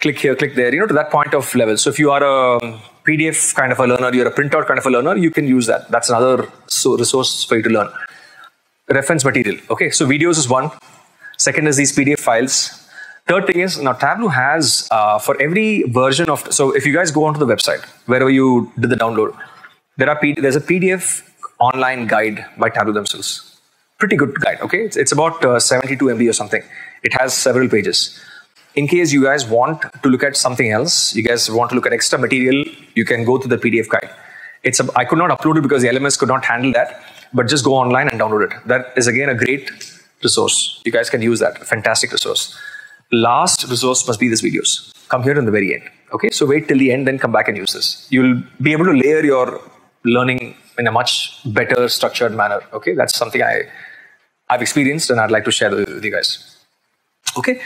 Speaker 2: click here, click there, you know, to that point of level. So if you are a PDF kind of a learner, you're a printout kind of a learner, you can use that. That's another so resource for you to learn. Reference material. Okay, so videos is one. Second is these PDF files. Third thing is now Tableau has uh, for every version of so if you guys go onto the website wherever you did the download, there are there's a PDF online guide by Tableau themselves. Pretty good guide. Okay, it's, it's about uh, 72 MB or something. It has several pages. In case you guys want to look at something else, you guys want to look at extra material, you can go to the PDF guide. It's a, I could not upload it because the LMS could not handle that, but just go online and download it. That is again a great resource. You guys can use that. Fantastic resource last resource must be these videos. Come here in the very end. Okay, so wait till the end, then come back and use this. You'll be able to layer your learning in a much better structured manner. Okay, that's something I I've experienced and I'd like to share with you guys. Okay,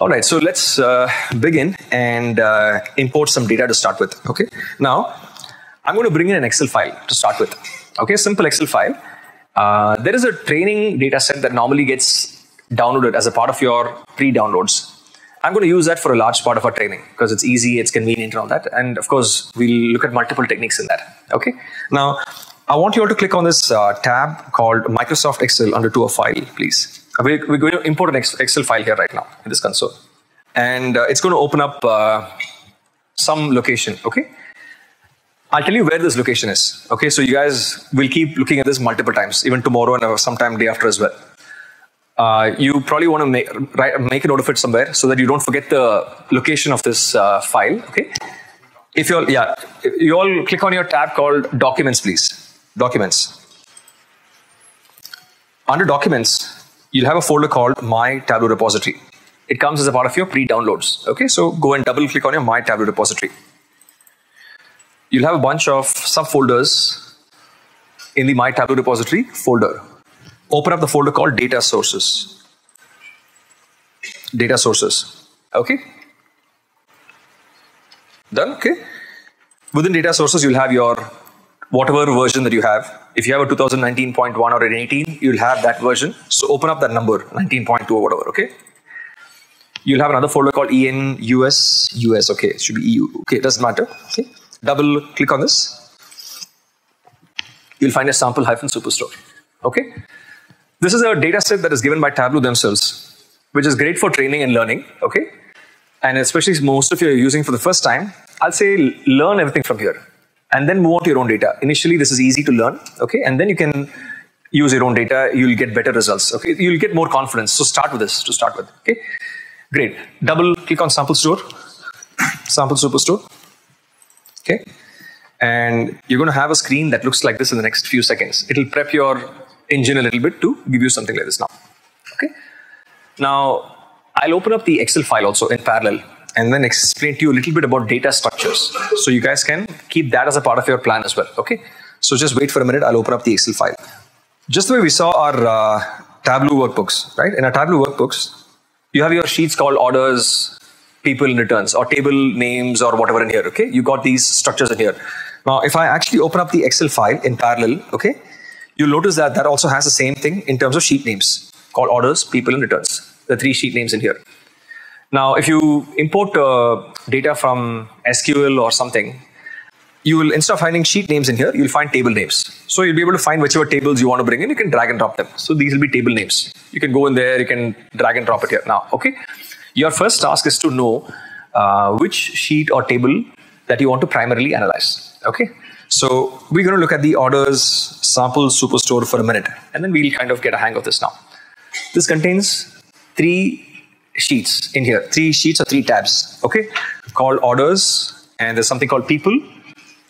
Speaker 2: all right. So let's uh, begin and uh, import some data to start with. Okay, now I'm going to bring in an Excel file to start with. Okay, simple Excel file. Uh, there is a training data set that normally gets downloaded as a part of your pre-downloads. I'm going to use that for a large part of our training because it's easy, it's convenient and all that. And of course, we'll look at multiple techniques in that. Okay. Now, I want you all to click on this uh, tab called Microsoft Excel under to a file, please. We're, going to import an Excel file here right now in this console. And uh, it's going to open up uh, some location, okay? I'll tell you where this location is, okay? So you guys will keep looking at this multiple times, even tomorrow and uh, sometime day after as well. Uh, you probably want to make, write, make a note of it somewhere so that you don't forget the location of this uh, file, okay? If you all, yeah, you all click on your tab called Documents, please. Documents. Under Documents, you'll have a folder called My Tableau Repository. It comes as a part of your pre-downloads. Okay, so go and double click on your My Tableau Repository. You'll have a bunch of subfolders in the My Tableau Repository folder. Open up the folder called Data Sources. Data Sources. Okay. Done. Okay. Within Data Sources, you'll have your whatever version that you have. If you have a 2019.1 or an 18, you'll have that version. So open up that number, 19.2 or whatever, okay? You'll have another folder called EN US, US, okay, it should be EU, okay, it doesn't matter, okay? Double click on this. You'll find a sample hyphen superstore, okay? This is a data set that is given by Tableau themselves, which is great for training and learning, okay? And especially most of you are using for the first time, I'll say learn everything from here and then move on to your own data. Initially, this is easy to learn, okay? And then you can use your own data, you'll get better results, okay? You'll get more confidence. So start with this to start with, okay? Great. Double click on sample store, sample superstore, okay? And you're going to have a screen that looks like this in the next few seconds. It'll prep your engine a little bit to give you something like this now, okay? Now, I'll open up the Excel file also in parallel and then explain to you a little bit about data structures. So you guys can keep that as a part of your plan as well. Okay. So just wait for a minute. I'll open up the Excel file. Just the way we saw our uh, Tableau workbooks, right? In our Tableau workbooks, you have your sheets called orders, people and returns, or table names, or whatever in here. Okay. You got these structures in here. Now, if I actually open up the Excel file in parallel, okay, you'll notice that that also has the same thing in terms of sheet names called orders, people, and returns. The three sheet names in here. Now, if you import uh, data from SQL or something, you will, instead of finding sheet names in here, you'll find table names. So you'll be able to find whichever tables you want to bring in, you can drag and drop them. So these will be table names. You can go in there, you can drag and drop it here. Now, okay, your first task is to know uh, which sheet or table that you want to primarily analyze. Okay, so we're going to look at the orders sample superstore for a minute, and then we'll kind of get a hang of this now. This contains three sheets in here, three sheets or three tabs, okay, called orders, and there's something called people,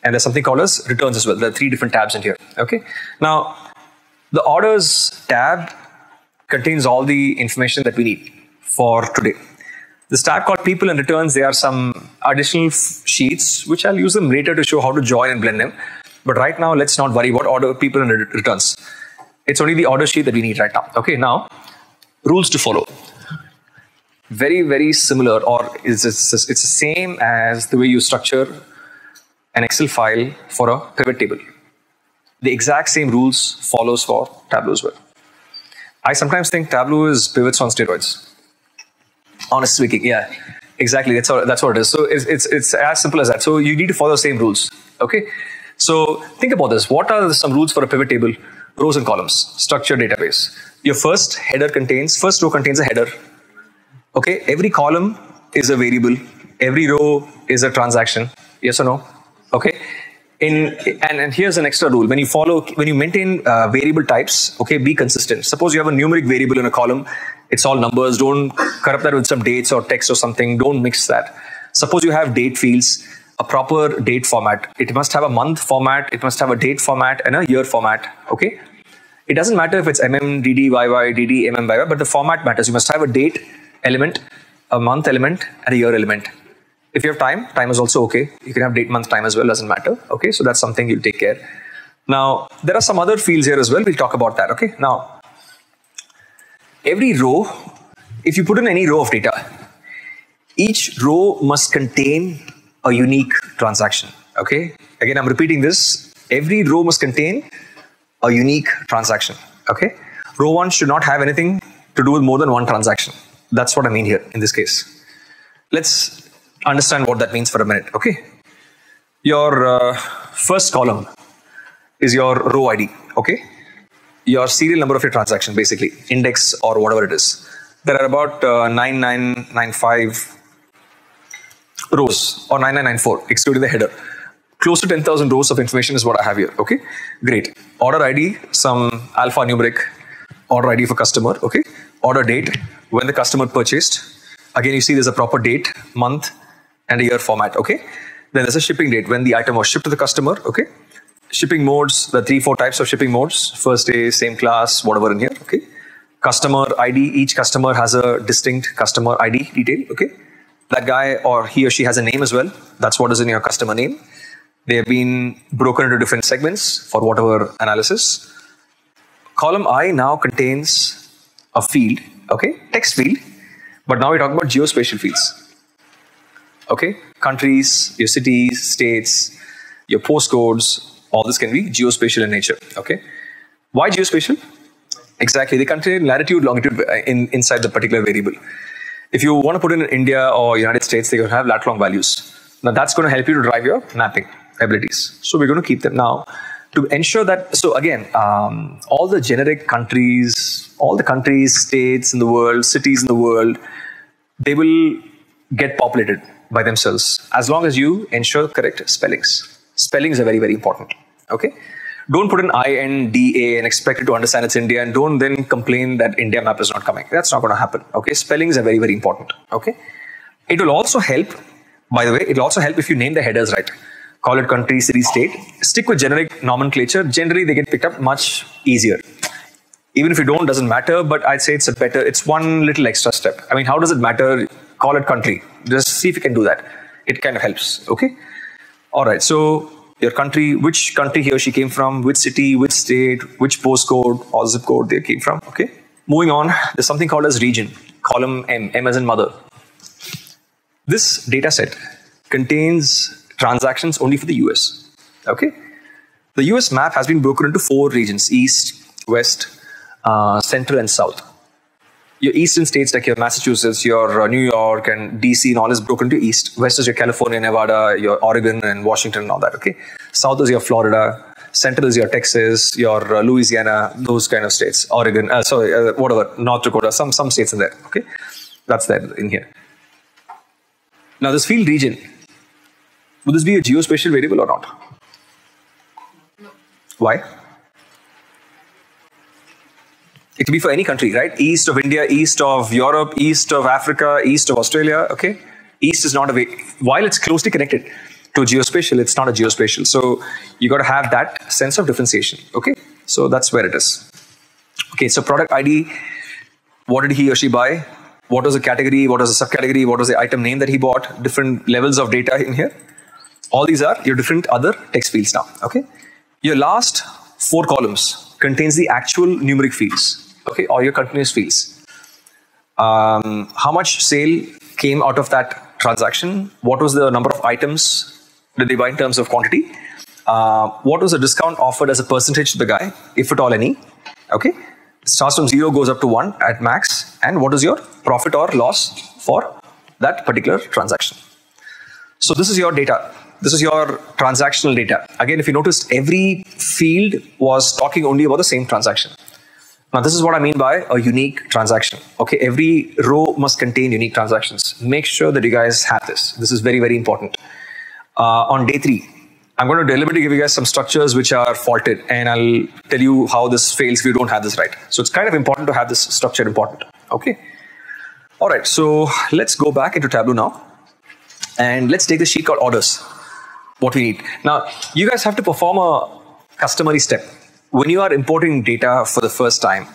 Speaker 2: and there's something called as returns as well. There are three different tabs in here, okay. Now, the orders tab contains all the information that we need for today. This tab called people and returns, there are some additional sheets, which I'll use them later to show how to join and blend them. But right now, let's not worry about order, people and returns. It's only the order sheet that we need right now. Okay, now, rules to follow very, very similar or it's, it's, it's the same as the way you structure an Excel file for a pivot table. The exact same rules follows for Tableau as well. I sometimes think Tableau is pivots on steroids. Honestly speaking, yeah, exactly. That's what, that's what it is. So it's, it's, it's as simple as that. So you need to follow the same rules. Okay. So think about this. What are some rules for a pivot table? Rows and columns, structured database. Your first header contains, first row contains a header Okay, every column is a variable, every row is a transaction. Yes or no? Okay. In and, and here's an extra rule: when you follow, when you maintain uh, variable types, okay, be consistent. Suppose you have a numeric variable in a column, it's all numbers. Don't corrupt that with some dates or text or something. Don't mix that. Suppose you have date fields, a proper date format. It must have a month format. It must have a date format and a year format. Okay. It doesn't matter if it's mm, dd, yy, dd, mm, yy, but the format matters. You must have a date element, a month element, and a year element. If you have time, time is also okay. You can have date, month, time as well, doesn't matter. Okay, so that's something you'll take care. Now, there are some other fields here as well. We'll talk about that. Okay, now, every row, if you put in any row of data, each row must contain a unique transaction. Okay. Again, I'm repeating this. Every row must contain a unique transaction. Okay. Row one should not have anything to do with more than one transaction. That's what I mean here in this case. Let's understand what that means for a minute. Okay. Your uh, first column is your row ID. Okay. Your serial number of your transaction, basically index or whatever it is. There are about uh, 9995 rows or 9994, excluding the header. Close to 10,000 rows of information is what I have here. Okay, great. Order ID, some alphanumeric order ID for customer. Okay, order date, when the customer purchased. Again, you see there's a proper date, month, and a year format. Okay, then there's a shipping date when the item was shipped to the customer. Okay, shipping modes, the three, four types of shipping modes first day, same class, whatever in here. Okay, customer ID, each customer has a distinct customer ID detail. Okay that guy or he or she has a name as well. That's what is in your customer name. They have been broken into different segments for whatever analysis. Column I now contains a field, okay, text field, but now we're talking about geospatial fields. Okay, countries, your cities, states, your postcodes, all this can be geospatial in nature. Okay, why geospatial? Exactly, they contain latitude, longitude uh, in, inside the particular variable if you want to put in India or United States, they will have lat long values. Now that's going to help you to drive your mapping abilities. So we're going to keep them now to ensure that. So again, um, all the generic countries, all the countries, states in the world, cities in the world, they will get populated by themselves as long as you ensure correct spellings. Spellings are very very important. Okay don't put an INDA and expect it to understand it's India and don't then complain that India map is not coming. That's not going to happen. Okay, spellings are very, very important. Okay, it will also help, by the way, it will also help if you name the headers right. Call it country, city, state. Stick with generic nomenclature. Generally, they get picked up much easier. Even if you don't, doesn't matter, but I'd say it's a better, it's one little extra step. I mean, how does it matter? Call it country. Just see if you can do that. It kind of helps. Okay. All right. So your country, which country he or she came from, which city, which state, which postcode or zip code they came from. Okay. Moving on, there's something called as region, column M, M as in mother. This data set contains transactions only for the US. Okay. The US map has been broken into four regions east, west, uh, central, and south your eastern states like your Massachusetts, your uh, New York, and DC and all is broken to east. West is your California, Nevada, your Oregon, and Washington, and all that. Okay. South is your Florida. Central is your Texas, your uh, Louisiana, those kind of states. Oregon, uh, sorry, uh, whatever, North Dakota, some some states in there. Okay, that's there in here. Now this field region, would this be a geospatial variable or not? Why? It can be for any country, right? East of India, east of Europe, east of Africa, east of Australia. Okay, east is not a way. While it's closely connected to geospatial, it's not a geospatial. So you got to have that sense of differentiation. Okay, so that's where it is. Okay, so product ID. What did he or she buy? What was the category? What was the subcategory? What was the item name that he bought? Different levels of data in here. All these are your different other text fields now. Okay, your last four columns contains the actual numeric fields okay, or your continuous fields. Um, how much sale came out of that transaction? What was the number of items did they buy in terms of quantity? Uh, what was the discount offered as a percentage to the guy, if at all any? Okay, it starts from zero, goes up to one at max. And what is your profit or loss for that particular transaction? So this is your data. This is your transactional data. Again, if you noticed, every field was talking only about the same transaction. Now, this is what I mean by a unique transaction. Okay, every row must contain unique transactions. Make sure that you guys have this. This is very, very important. Uh, on day three, I'm going to deliberately give you guys some structures which are faulted, and I'll tell you how this fails if you don't have this right. So it's kind of important to have this structure important. Okay. All right. So let's go back into Tableau now, and let's take the sheet called orders. What we need now. You guys have to perform a customary step when you are importing data for the first time,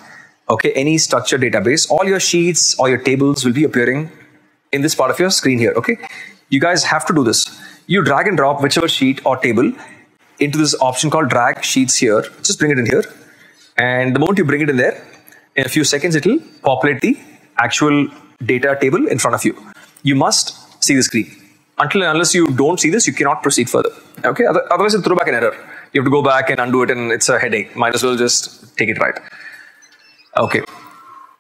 Speaker 2: okay, any structured database, all your sheets or your tables will be appearing in this part of your screen here, okay? You guys have to do this. You drag and drop whichever sheet or table into this option called drag sheets here. Just bring it in here. And the moment you bring it in there, in a few seconds, it will populate the actual data table in front of you. You must see the screen. until and unless you don't see this, you cannot proceed further. Okay, otherwise it'll throw back an error. You have to go back and undo it, and it's a headache. Might as well just take it right. Okay,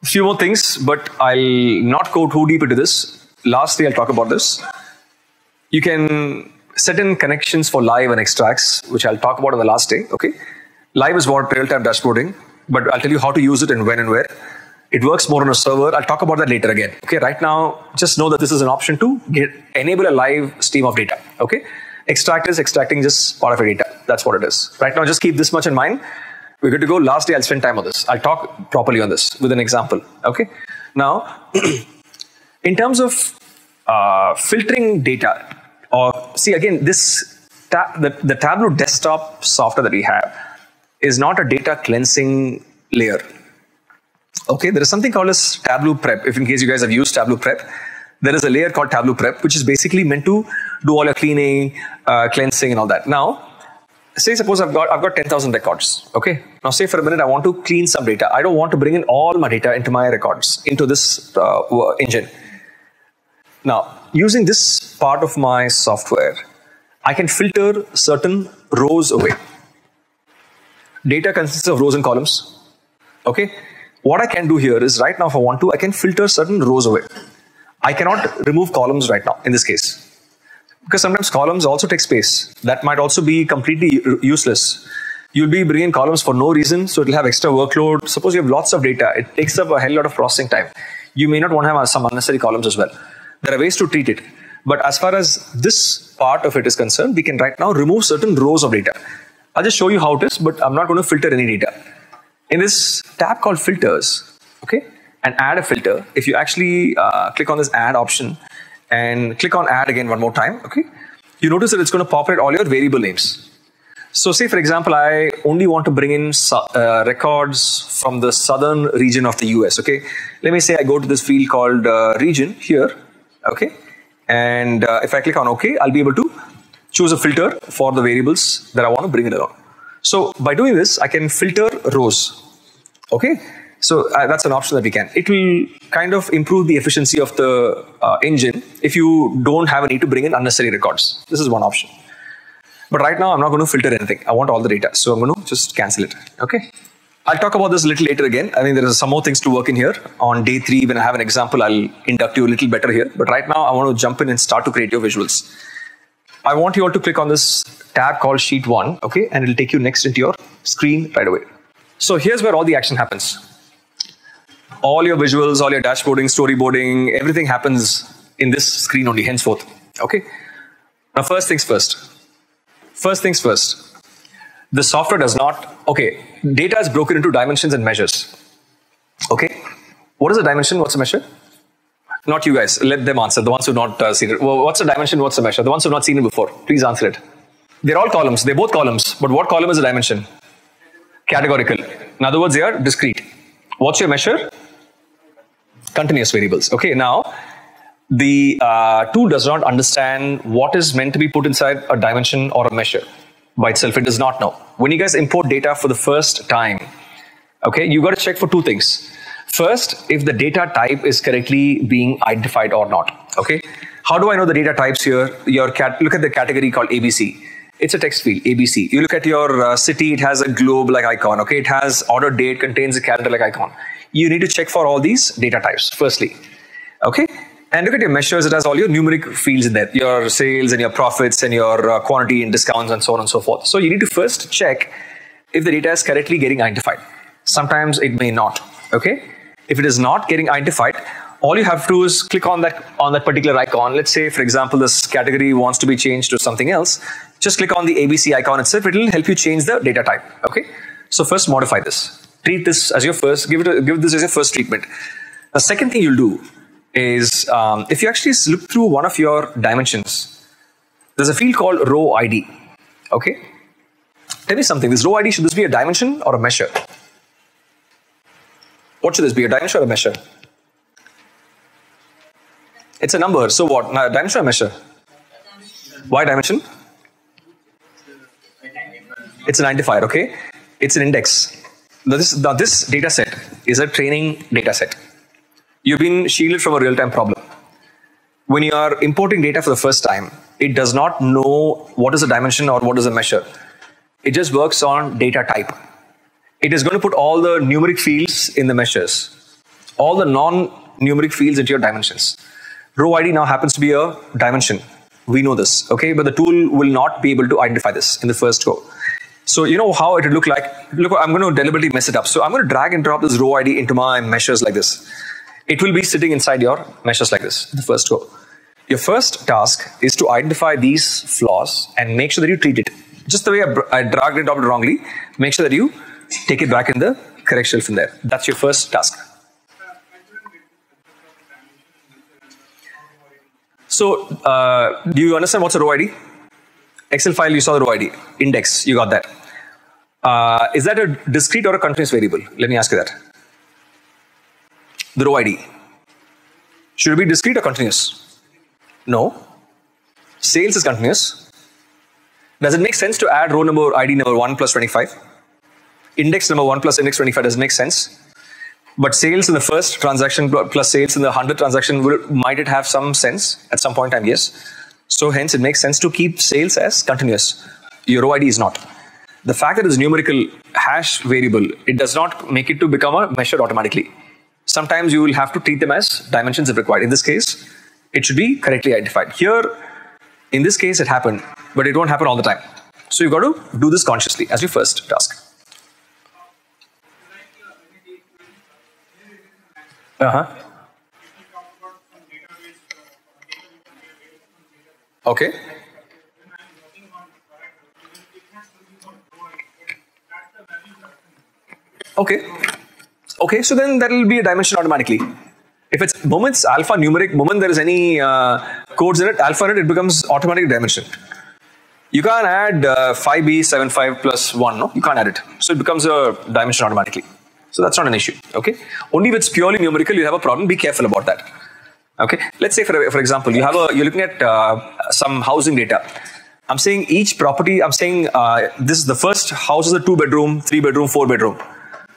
Speaker 2: A few more things, but I'll not go too deep into this. Lastly, I'll talk about this. You can set in connections for live and extracts, which I'll talk about on the last day. Okay, live is what real-time dashboarding, but I'll tell you how to use it and when and where. It works more on a server. I'll talk about that later again. Okay, right now, just know that this is an option to get enable a live stream of data. Okay, extract is extracting just part of your data. That's what it is. Right now, just keep this much in mind. We're good to go. Last day, I'll spend time on this. I'll talk properly on this with an example. Okay, now in terms of uh, filtering data, or see again, this ta- the, the Tableau desktop software that we have is not a data cleansing layer. Okay, there is something called as Tableau Prep. If in case you guys have used Tableau Prep, there is a layer called Tableau Prep, which is basically meant to do all your cleaning, uh, cleansing, and all that. Now, say suppose I've got I've got 10,000 records. Okay, now say for a minute I want to clean some data. I don't want to bring in all my data into my records into this uh, engine. Now, using this part of my software, I can filter certain rows away. Data consists of rows and columns. Okay. What I can do here is right now, if I want to, I can filter certain rows away. I cannot remove columns right now in this case. Because sometimes columns also take space. That might also be completely useless. You'll be bringing columns for no reason, so it'll have extra workload. Suppose you have lots of data, it takes up a hell lot of processing time. You may not want to have some unnecessary columns as well. There are ways to treat it. But as far as this part of it is concerned, we can right now remove certain rows of data. I'll just show you how it is, but I'm not going to filter any data. In this tab called filters, okay, and add a filter, if you actually uh, click on this add option and click on add again one more time, okay, you notice that it's going to populate all your variable names. So say for example, I only want to bring in uh, records from the southern region of the US, okay. Let me say I go to this field called uh, region here, okay. And uh, if I click on OK, I'll be able to choose a filter for the variables that I want to bring it along. So by doing this, I can filter rows. Okay, so uh, that's an option that we can. It will kind of improve the efficiency of the uh, engine if you don't have a need to bring in unnecessary records. This is one option. But right now, I'm not going to filter anything. I want all the data, so I'm going to just cancel it. Okay. I'll talk about this a little later again. I mean, there are some more things to work in here. On day three, when I have an example, I'll induct you a little better here. But right now, I want to jump in and start to create your visuals. I want you all to click on this tab called Sheet 1, okay, and it'll take you next into your screen right away. So here's where all the action happens. All your visuals, all your dashboarding, storyboarding, everything happens in this screen only henceforth, okay? Now, first things first. First things first. The software does not, okay, data is broken into dimensions and measures, okay? What is a dimension? What's a measure? Not you guys. Let them answer. The ones who've not uh, seen it. Well, what's a dimension? What's a measure? The ones who've not seen it before. Please answer it. They're all columns. They're both columns. But what column is a dimension? Categorical. In other words, they are discrete. What's your measure? Continuous variables. Okay. Now, the uh, tool does not understand what is meant to be put inside a dimension or a measure by itself. It does not know. When you guys import data for the first time, okay, you got to check for two things. First, if the data type is correctly being identified or not. Okay. How do I know the data types here? Your cat, look at the category called ABC. It's a text field, ABC. You look at your uh, city, it has a globe-like icon. Okay, it has order date, contains a calendar-like icon. You need to check for all these data types. Firstly, okay. And look at your measures. It has all your numeric fields in there, your sales and your profits and your uh, quantity and discounts and so on and so forth. So you need to first check if the data is correctly getting identified. Sometimes it may not. Okay. If it is not getting identified, all you have to do is click on that on that particular icon. Let's say, for example, this category wants to be changed to something else. Just click on the ABC icon itself. It will help you change the data type. Okay. So first modify this. Treat this as your first. Give it. A, give this as your first treatment. The second thing you'll do is um, if you actually look through one of your dimensions, there's a field called row ID. Okay. Tell me something. This row ID should this be a dimension or a measure? What should this be? A dimension or a measure? It's a number. So what? Now, dimension or measure? Why dimension? It's an identifier. Okay. It's an index. Now this, now this data set is a training data set. You've been shielded from a real-time problem. when you are importing data for the first time, it does not know what is a dimension or what is a measure. It just works on data type. It is going to put all the numeric fields in the measures, all the non-numeric fields into your dimensions. Row ID now happens to be a dimension. We know this, okay? But the tool will not be able to identify this in the first go. So you know how it would look like? Look, I'm going to deliberately mess it up. So I'm going to drag and drop this row ID into my measures like this. It will be sitting inside your measures like this, the first row. Your first task is to identify these flaws and make sure that you treat it. Just the way I, I dragged and dropped it wrongly, make sure that you take it back in the correct shelf in there. That's your first task. So, uh, do you understand what's a row ID? Excel file, you saw the row ID. Index, you got that. Uh, is that a discrete or a continuous variable? Let me ask you that. The row ID. Should it be discrete or continuous? No. Sales is continuous. Does it make sense to add row number ID number 1 plus 25? Index number 1 plus index 25 doesn't make sense. But sales in the first transaction plus sales in the 100 transaction, will, might it have some sense at some point in time? Yes. So hence it makes sense to keep sales as continuous. Your row ID is not. The fact that it's numerical hash variable, it does not make it to become a measure automatically. Sometimes you will have to treat them as dimensions if required. In this case, it should be correctly identified. Here, in this case, it happened, but it won't happen all the time. So you've got to do this consciously as your first task. Uh-huh. Okay. Okay. Okay, so then that will be a dimension automatically. If it's moments, alpha numeric, moment there is any uh, codes in it, alpha in it, it becomes automatic dimension. You can't add uh, 5b, 75 plus 1, no? You can't add it. So it becomes a dimension automatically. So that's not an issue, okay? Only if it's purely numerical, you have a problem. Be careful about that. Okay, let's say for, for example, you have a, you're looking at uh, some housing data. I'm saying each property, I'm saying uh, this is the first house is a two bedroom, three bedroom, four bedroom.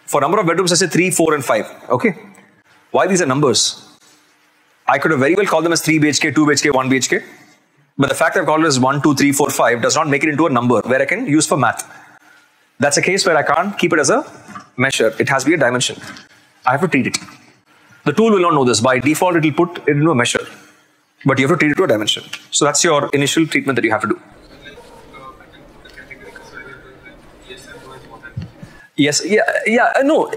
Speaker 2: For number of bedrooms, I say three, four, and five. Okay, why these are numbers? I could have very well called them as 3 BHK, 2 BHK, 1 BHK. But the fact that I've called it as 1, 2, 3, 4, 5 does not make it into a number where I can use for math. That's a case where I can't keep it as a measure. It has to be a dimension. I have to treat it. The tool will not know this. By default, it will put it into a measure. But you have to treat it to a dimension. So that's your initial treatment that you have to do. Yes, yeah, yeah, uh, no,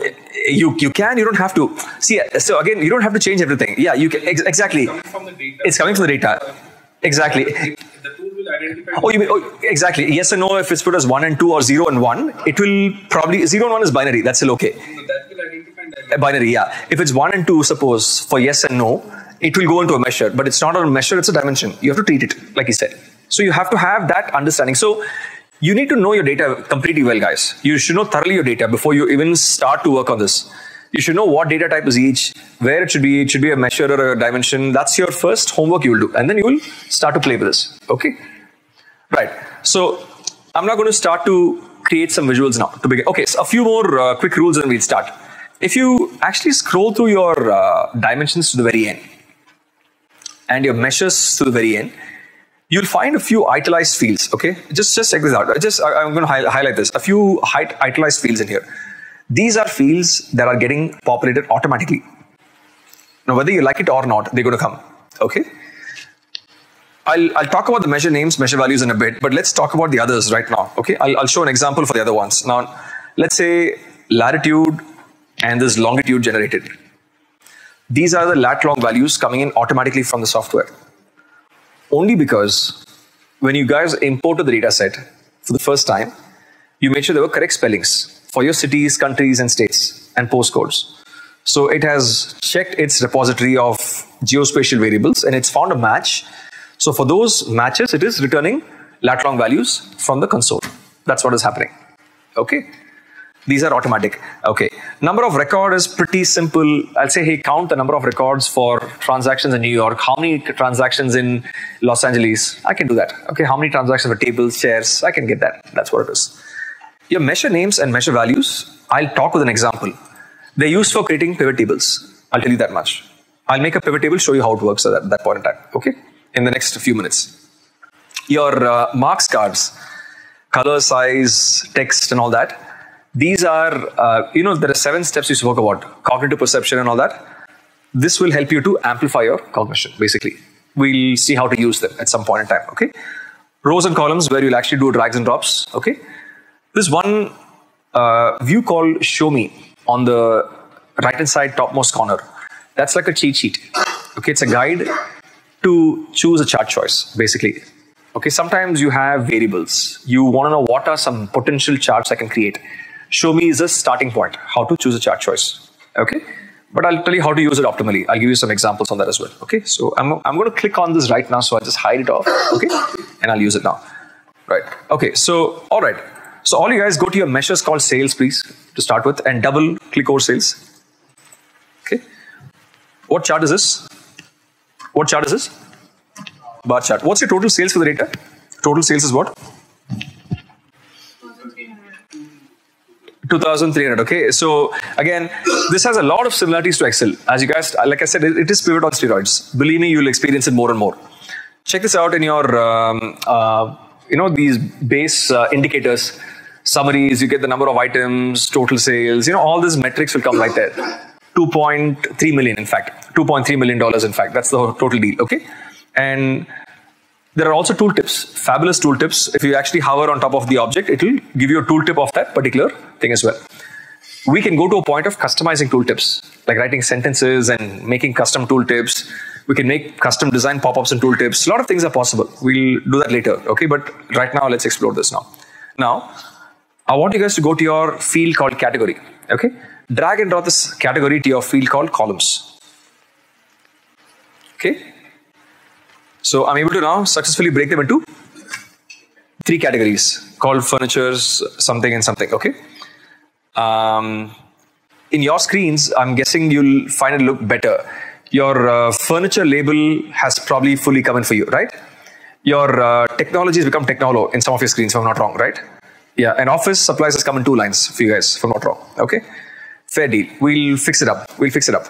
Speaker 2: you you can, you don't have to. See, so again, you don't have to change everything. Yeah, you can, ex exactly.
Speaker 3: from the data.
Speaker 2: It's coming from the data. Exactly.
Speaker 3: The tool will identify.
Speaker 2: Oh, you mean, oh, exactly. Yes and no, if it's put as 1 and 2 or 0 and 1, it will probably, 0 and 1 is binary, that's still okay.
Speaker 3: That will identify.
Speaker 2: Uh, binary, yeah. If it's 1 and 2, suppose, for yes and no, it will go into a measure, but it's not a measure, it's a dimension. You have to treat it, like he said. So you have to have that understanding. So you need to know your data completely well, guys. You should know thoroughly your data before you even start to work on this. You should know what data type is each, where it should be. It should be a measure or a dimension. That's your first homework you will do. And then you will start to play with this. Okay? Right. So I'm not going to start to create some visuals now to begin. Okay, so a few more uh, quick rules and we'll start. If you actually scroll through your uh, dimensions to the very end and your measures to the very end, you'll find a few itemized fields. Okay, just just check this out. Just I- I'm going to hi- highlight this. A few itemized fields in here. These are fields that are getting populated automatically. Now, whether you like it or not, they're going to come. Okay. I'll, I'll talk about the measure names, measure values in a bit, but let's talk about the others right now. Okay, I'll, I'll show an example for the other ones. Now, let's say latitude and this longitude generated. These are the lat long values coming in automatically from the software. Only because when you guys imported the data set for the first time, you made sure there were correct spellings for your cities, countries, and states and postcodes. So it has checked its repository of geospatial variables and it's found a match. So for those matches, it is returning lat long values from the console. That's what is happening. Okay. These are automatic. Okay. Number of record is pretty simple. I'll say, hey, count the number of records for transactions in New York. How many transactions in Los Angeles? I can do that. Okay. How many transactions for tables, shares? I can get that. That's what it is. Your measure names and measure values, I'll talk with an example. They're used for creating pivot tables. I'll tell you that much. I'll make a pivot table, show you how it works at that, that point in time, okay? In the next few minutes. Your uh, marks cards, color, size, text, and all that, these are, uh, you know, there are seven steps you spoke about, cognitive perception and all that. This will help you to amplify your cognition, basically. We'll see how to use them at some point in time, okay? Rows and columns where you'll actually do drags and drops, okay? This one uh, view called Show Me on the right hand side topmost corner. That's like a cheat sheet. Okay, it's a guide to choose a chart choice, basically. Okay, sometimes you have variables. You want to know what are some potential charts I can create. Show me is a starting point, how to choose a chart choice. Okay, but I'll tell you how to use it optimally. I'll give you some examples on that as well. Okay, so I'm, I'm going to click on this right now, so I'll just hide it off. Okay, and I'll use it now. Right. Okay, so all right. So all you guys go to your measures called sales, please, to start with, and double click over sales. Okay. What chart is this? What chart is this? Bar chart. What's your total sales for the data? Total sales is what? 2300 okay? So again this has a lot of similarities to excel. As you guys like i said it, it is pivot on steroids. Believe me you'll experience it more and more. Check this out in your um, uh, you know these base uh, indicators summaries you get the number of items total sales you know all these metrics will come right there. 2.3 million in fact. 2.3 million dollars in fact. That's the total deal okay? And there are also tooltips, fabulous tooltips. If you actually hover on top of the object, it will give you a tooltip of that particular thing as well. We can go to a point of customizing tooltips, like writing sentences and making custom tooltips. We can make custom design pop-ups and tooltips. A lot of things are possible. We'll do that later, okay? But right now, let's explore this now. Now, I want you guys to go to your field called category, okay? Drag and drop this category to your field called columns. Okay, so I'm able to now successfully break them into three categories called furnitures, something and something, okay? Um, in your screens, I'm guessing you'll find it look better. Your uh, furniture label has probably fully come in for you, right? Your uh, technology has become Technolo in some of your screens, if I'm not wrong, right? Yeah, and office supplies has come in two lines for you guys, if I'm not wrong, okay? Fair deal. We'll fix it up. We'll fix it up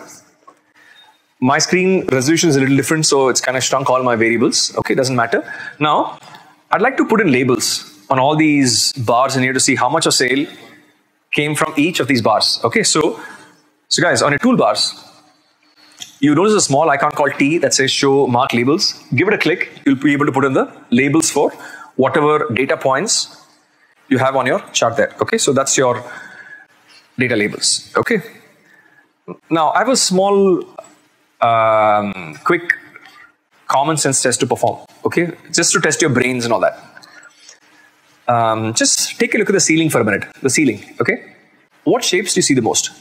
Speaker 2: my screen resolution is a little different, so it's kind of shrunk all my variables. Okay, doesn't matter. Now, I'd like to put in labels on all these bars in here to see how much of sale came from each of these bars. Okay, so, so guys, on your toolbars, you notice a small icon called T that says show mark labels. Give it a click, you'll be able to put in the labels for whatever data points you have on your chart there. Okay, so that's your data labels. Okay. Now, I have a small um, quick common sense test to perform. Okay, just to test your brains and all that. Um, just take a look at the ceiling for a minute. The ceiling. Okay, what shapes do you see the most?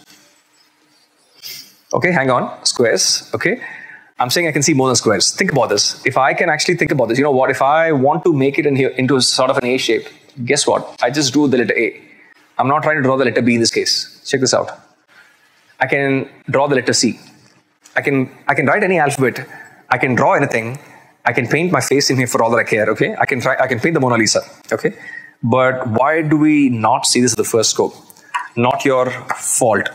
Speaker 2: Okay, hang on. Squares. Okay. I'm saying I can see more than squares. Think about this. If I can actually think about this, you know what? If I want to make it in here into sort of an A shape, guess what? I just do the letter A. I'm not trying to draw the letter B in this case. Check this out. I can draw the letter C. I can I can write any alphabet. I can draw anything. I can paint my face in here for all that I care. Okay, I can try. I can paint the Mona Lisa. Okay, but why do we not see this as the first scope? Not your fault.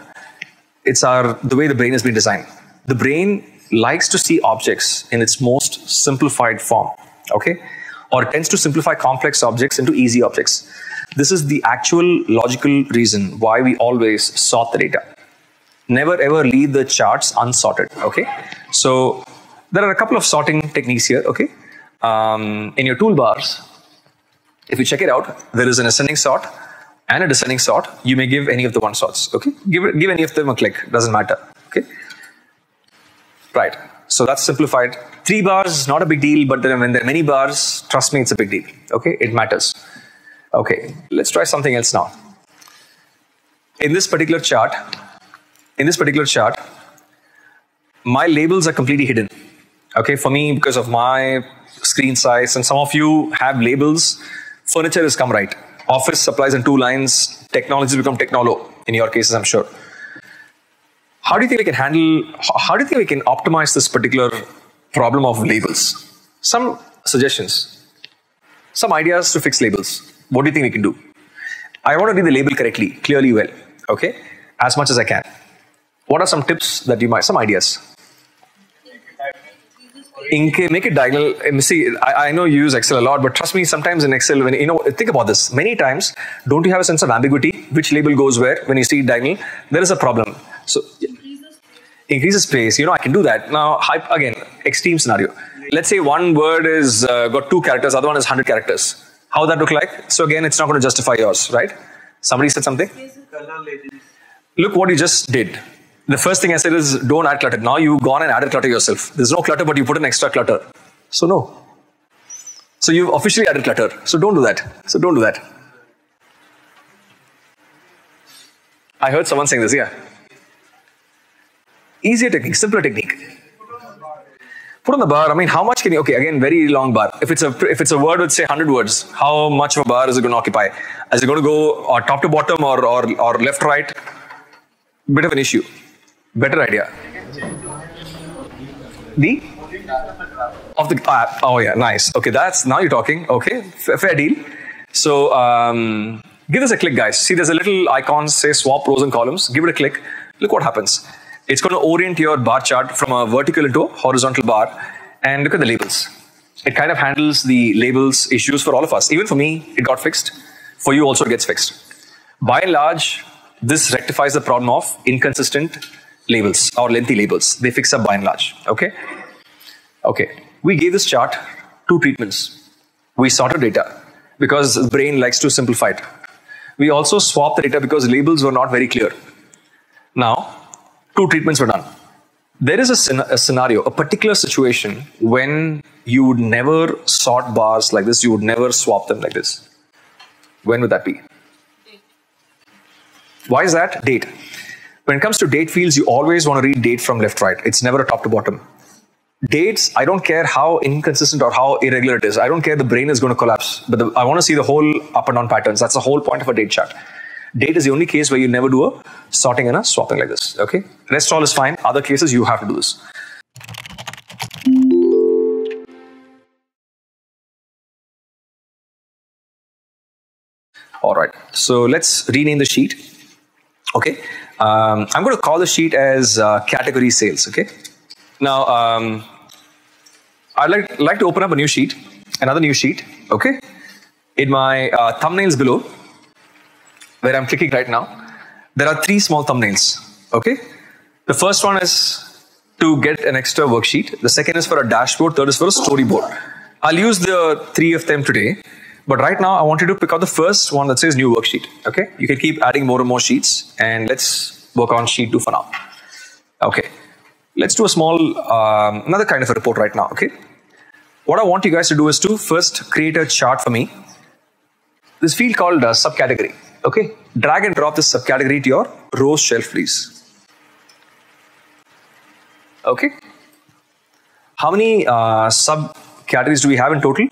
Speaker 2: It's our the way the brain has been designed. The brain likes to see objects in its most simplified form. Okay, or tends to simplify complex objects into easy objects. This is the actual logical reason why we always sort the data never ever leave the charts unsorted. Okay, so there are a couple of sorting techniques here. Okay, um, in your toolbars, if you check it out, there is an ascending sort and a descending sort. You may give any of the one sorts. Okay, give give any of them a click. Doesn't matter. Okay, right. So that's simplified. Three bars, is not a big deal, but then when there are many bars, trust me, it's a big deal. Okay, it matters. Okay, let's try something else now. In this particular chart, in this particular chart, my labels are completely hidden. Okay, for me, because of my screen size, and some of you have labels, furniture has come right. Office supplies in two lines, technology become technolo, in your cases, I'm sure. How do you think we can handle, how do you think we can optimize this particular problem of labels? Some suggestions, some ideas to fix labels. What do you think we can do? I want to read the label correctly, clearly well, okay, as much as I can. What are some tips that you might, some ideas? in ca- make it diagonal. um, See, I, I know you use Excel a lot, but trust me, sometimes in Excel, when you know, think about this. Many times, don't you have a sense of ambiguity? Which label goes where when you see diagonal? There is a problem. So increases space. You know, I can do that. Now, hype, again, extreme scenario. Let's say one word is uh, got two characters, other one is 100 characters. How would that look like? So again, it's not going to justify yours, right? Somebody said something? Look what you just did. The first thing I said is don't add clutter. Now you've gone and added clutter yourself. There's no clutter, but you put an extra clutter. So no. So you've officially added clutter. So don't do that. So don't do that. I heard someone saying this, yeah. Easier technique, simpler technique. Put on the bar. I mean, how much can you? Okay, again, very long bar. If it's a if it's a word with say 100 words, how much of a bar is it going to occupy? Is it going to go or top to bottom or or, or left right? Bit of an issue. Better idea. The of the ah, oh yeah, nice. Okay, that's now you're talking. Okay, fair, fair deal. So um, give this a click, guys. See, there's a little icon say swap rows and columns. Give it a click. Look what happens. It's going to orient your bar chart from a vertical into a horizontal bar, and look at the labels. It kind of handles the labels issues for all of us. Even for me, it got fixed. For you, also, it gets fixed. By and large, this rectifies the problem of inconsistent labels or lengthy labels. They fix up by and large. Okay. Okay. We gave this chart two treatments. We sorted data because the brain likes to simplify it. We also swapped the data because labels were not very clear. Now, two treatments were done. There is a, scen- a scenario, a particular situation when you would never sort bars like this, you would never swap them like this. When would that be? Why is that? Date. When it comes to date fields, you always want to read date from left to right. It's never a top to bottom. Dates, I don't care how inconsistent or how irregular it is. I don't care the brain is going to collapse, but the, I want to see the whole up and down patterns. That's the whole point of a date chart. Date is the only case where you never do a sorting and a swapping like this. Okay. Rest all is fine. Other cases you have to do this. All right. So let's rename the sheet. Okay. Um, I'm going to call the sheet as uh, category sales. Okay. Now, um, I'd like, like to open up a new sheet, another new sheet. Okay. In my uh, thumbnails below, where I'm clicking right now, there are three small thumbnails. Okay. The first one is to get an extra worksheet. The second is for a dashboard. Third is for a storyboard. I'll use the three of them today. But right now, I want you to pick out the first one that says new worksheet. Okay. You can keep adding more and more sheets. And let's work on sheet two for now. Okay. Let's do a small, um, another kind of a report right now. Okay. What I want you guys to do is to first create a chart for me. This field called uh, subcategory. Okay. Drag and drop this subcategory to your rows shelf, please. Okay. How many uh, subcategories do we have in total?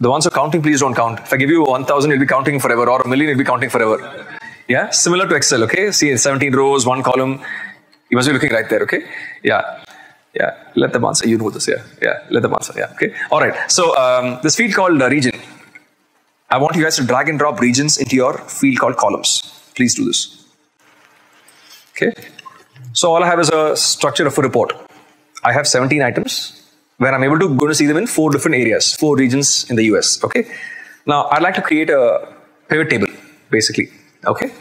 Speaker 2: The ones who are counting, please don't count. If I give you 1,000, you'll be counting forever, or a million, you'll be counting forever. Yeah, similar to Excel, okay? See, 17 rows, one column. You must be looking right there, okay? Yeah, yeah. Let them answer. You know this, yeah, yeah. Let them answer, yeah. Okay. All right. So um, this field called uh, region. I want you guys to drag and drop regions into your field called columns. Please do this. Okay. So all I have is a structure of a report. I have 17 items where I'm able to go to see them in four different areas, four regions in the US. Okay. Now I'd like to create a pivot table, basically. Okay.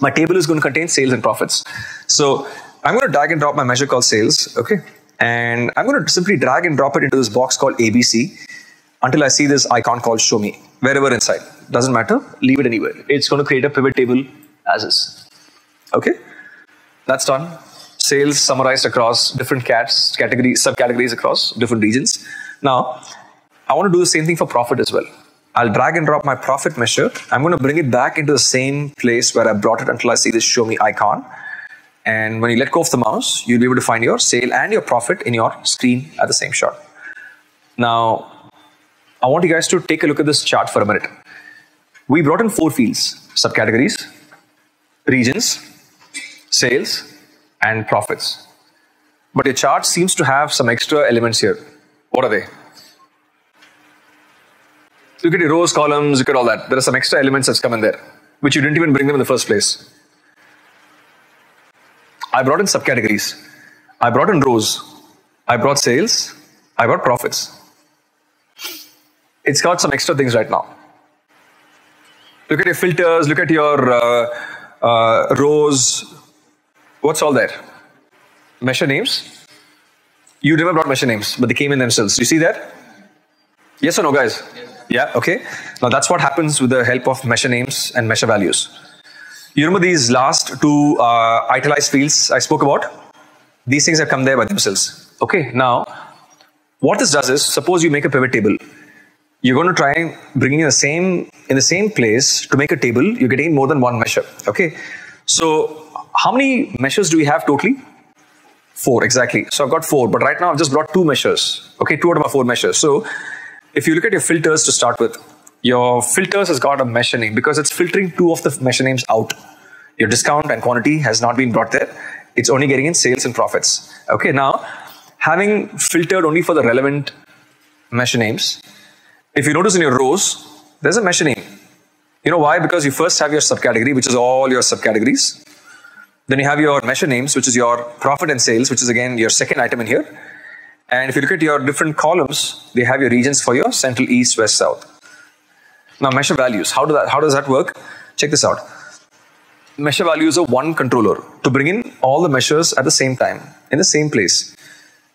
Speaker 2: My table is going to contain sales and profits. So I'm going to drag and drop my measure called sales. Okay. And I'm going to simply drag and drop it into this box called ABC until I see this icon called show me wherever inside. Doesn't matter. Leave it anywhere. It's going to create a pivot table as is. Okay. That's done. Sales summarized across different cats, categories, subcategories across different regions. Now, I want to do the same thing for profit as well. I'll drag and drop my profit measure. I'm going to bring it back into the same place where I brought it until I see this show me icon. And when you let go of the mouse, you'll be able to find your sale and your profit in your screen at the same shot. Now, I want you guys to take a look at this chart for a minute. We brought in four fields subcategories, regions, sales, and profits. But your chart seems to have some extra elements here. What are they? Look at your rows, columns, look at all that. There are some extra elements that's come in there, which you didn't even bring them in the first place. I brought in subcategories. I brought in rows. I brought sales. I brought profits. It's got some extra things right now. Look at your filters, look at your uh, uh, rows. What's all there? Measure names. You never brought measure names, but they came in themselves. You see that? Yes or no, guys? Yeah, okay. Now that's what happens with the help of measure names and measure values. You remember these last two uh, itemized fields I spoke about? These things have come there by themselves. Okay, now what this does is, suppose you make a pivot table. You're going to try bringing the same in the same place to make a table. You're getting more than one measure. Okay, so how many measures do we have totally? Four exactly. So I've got four, but right now I've just brought two measures. Okay, two out of my four measures. So if you look at your filters to start with, your filters has got a measure name because it's filtering two of the measure names out. Your discount and quantity has not been brought there. It's only getting in sales and profits. Okay, now having filtered only for the relevant measure names, if you notice in your rows, there's a measure name. You know why? Because you first have your subcategory, which is all your subcategories. Then you have your measure names, which is your profit and sales, which is again your second item in here. And if you look at your different columns, they have your regions for your central, east, west, south. Now measure values. How, do that, how does that work? Check this out. Measure values are one controller to bring in all the measures at the same time in the same place.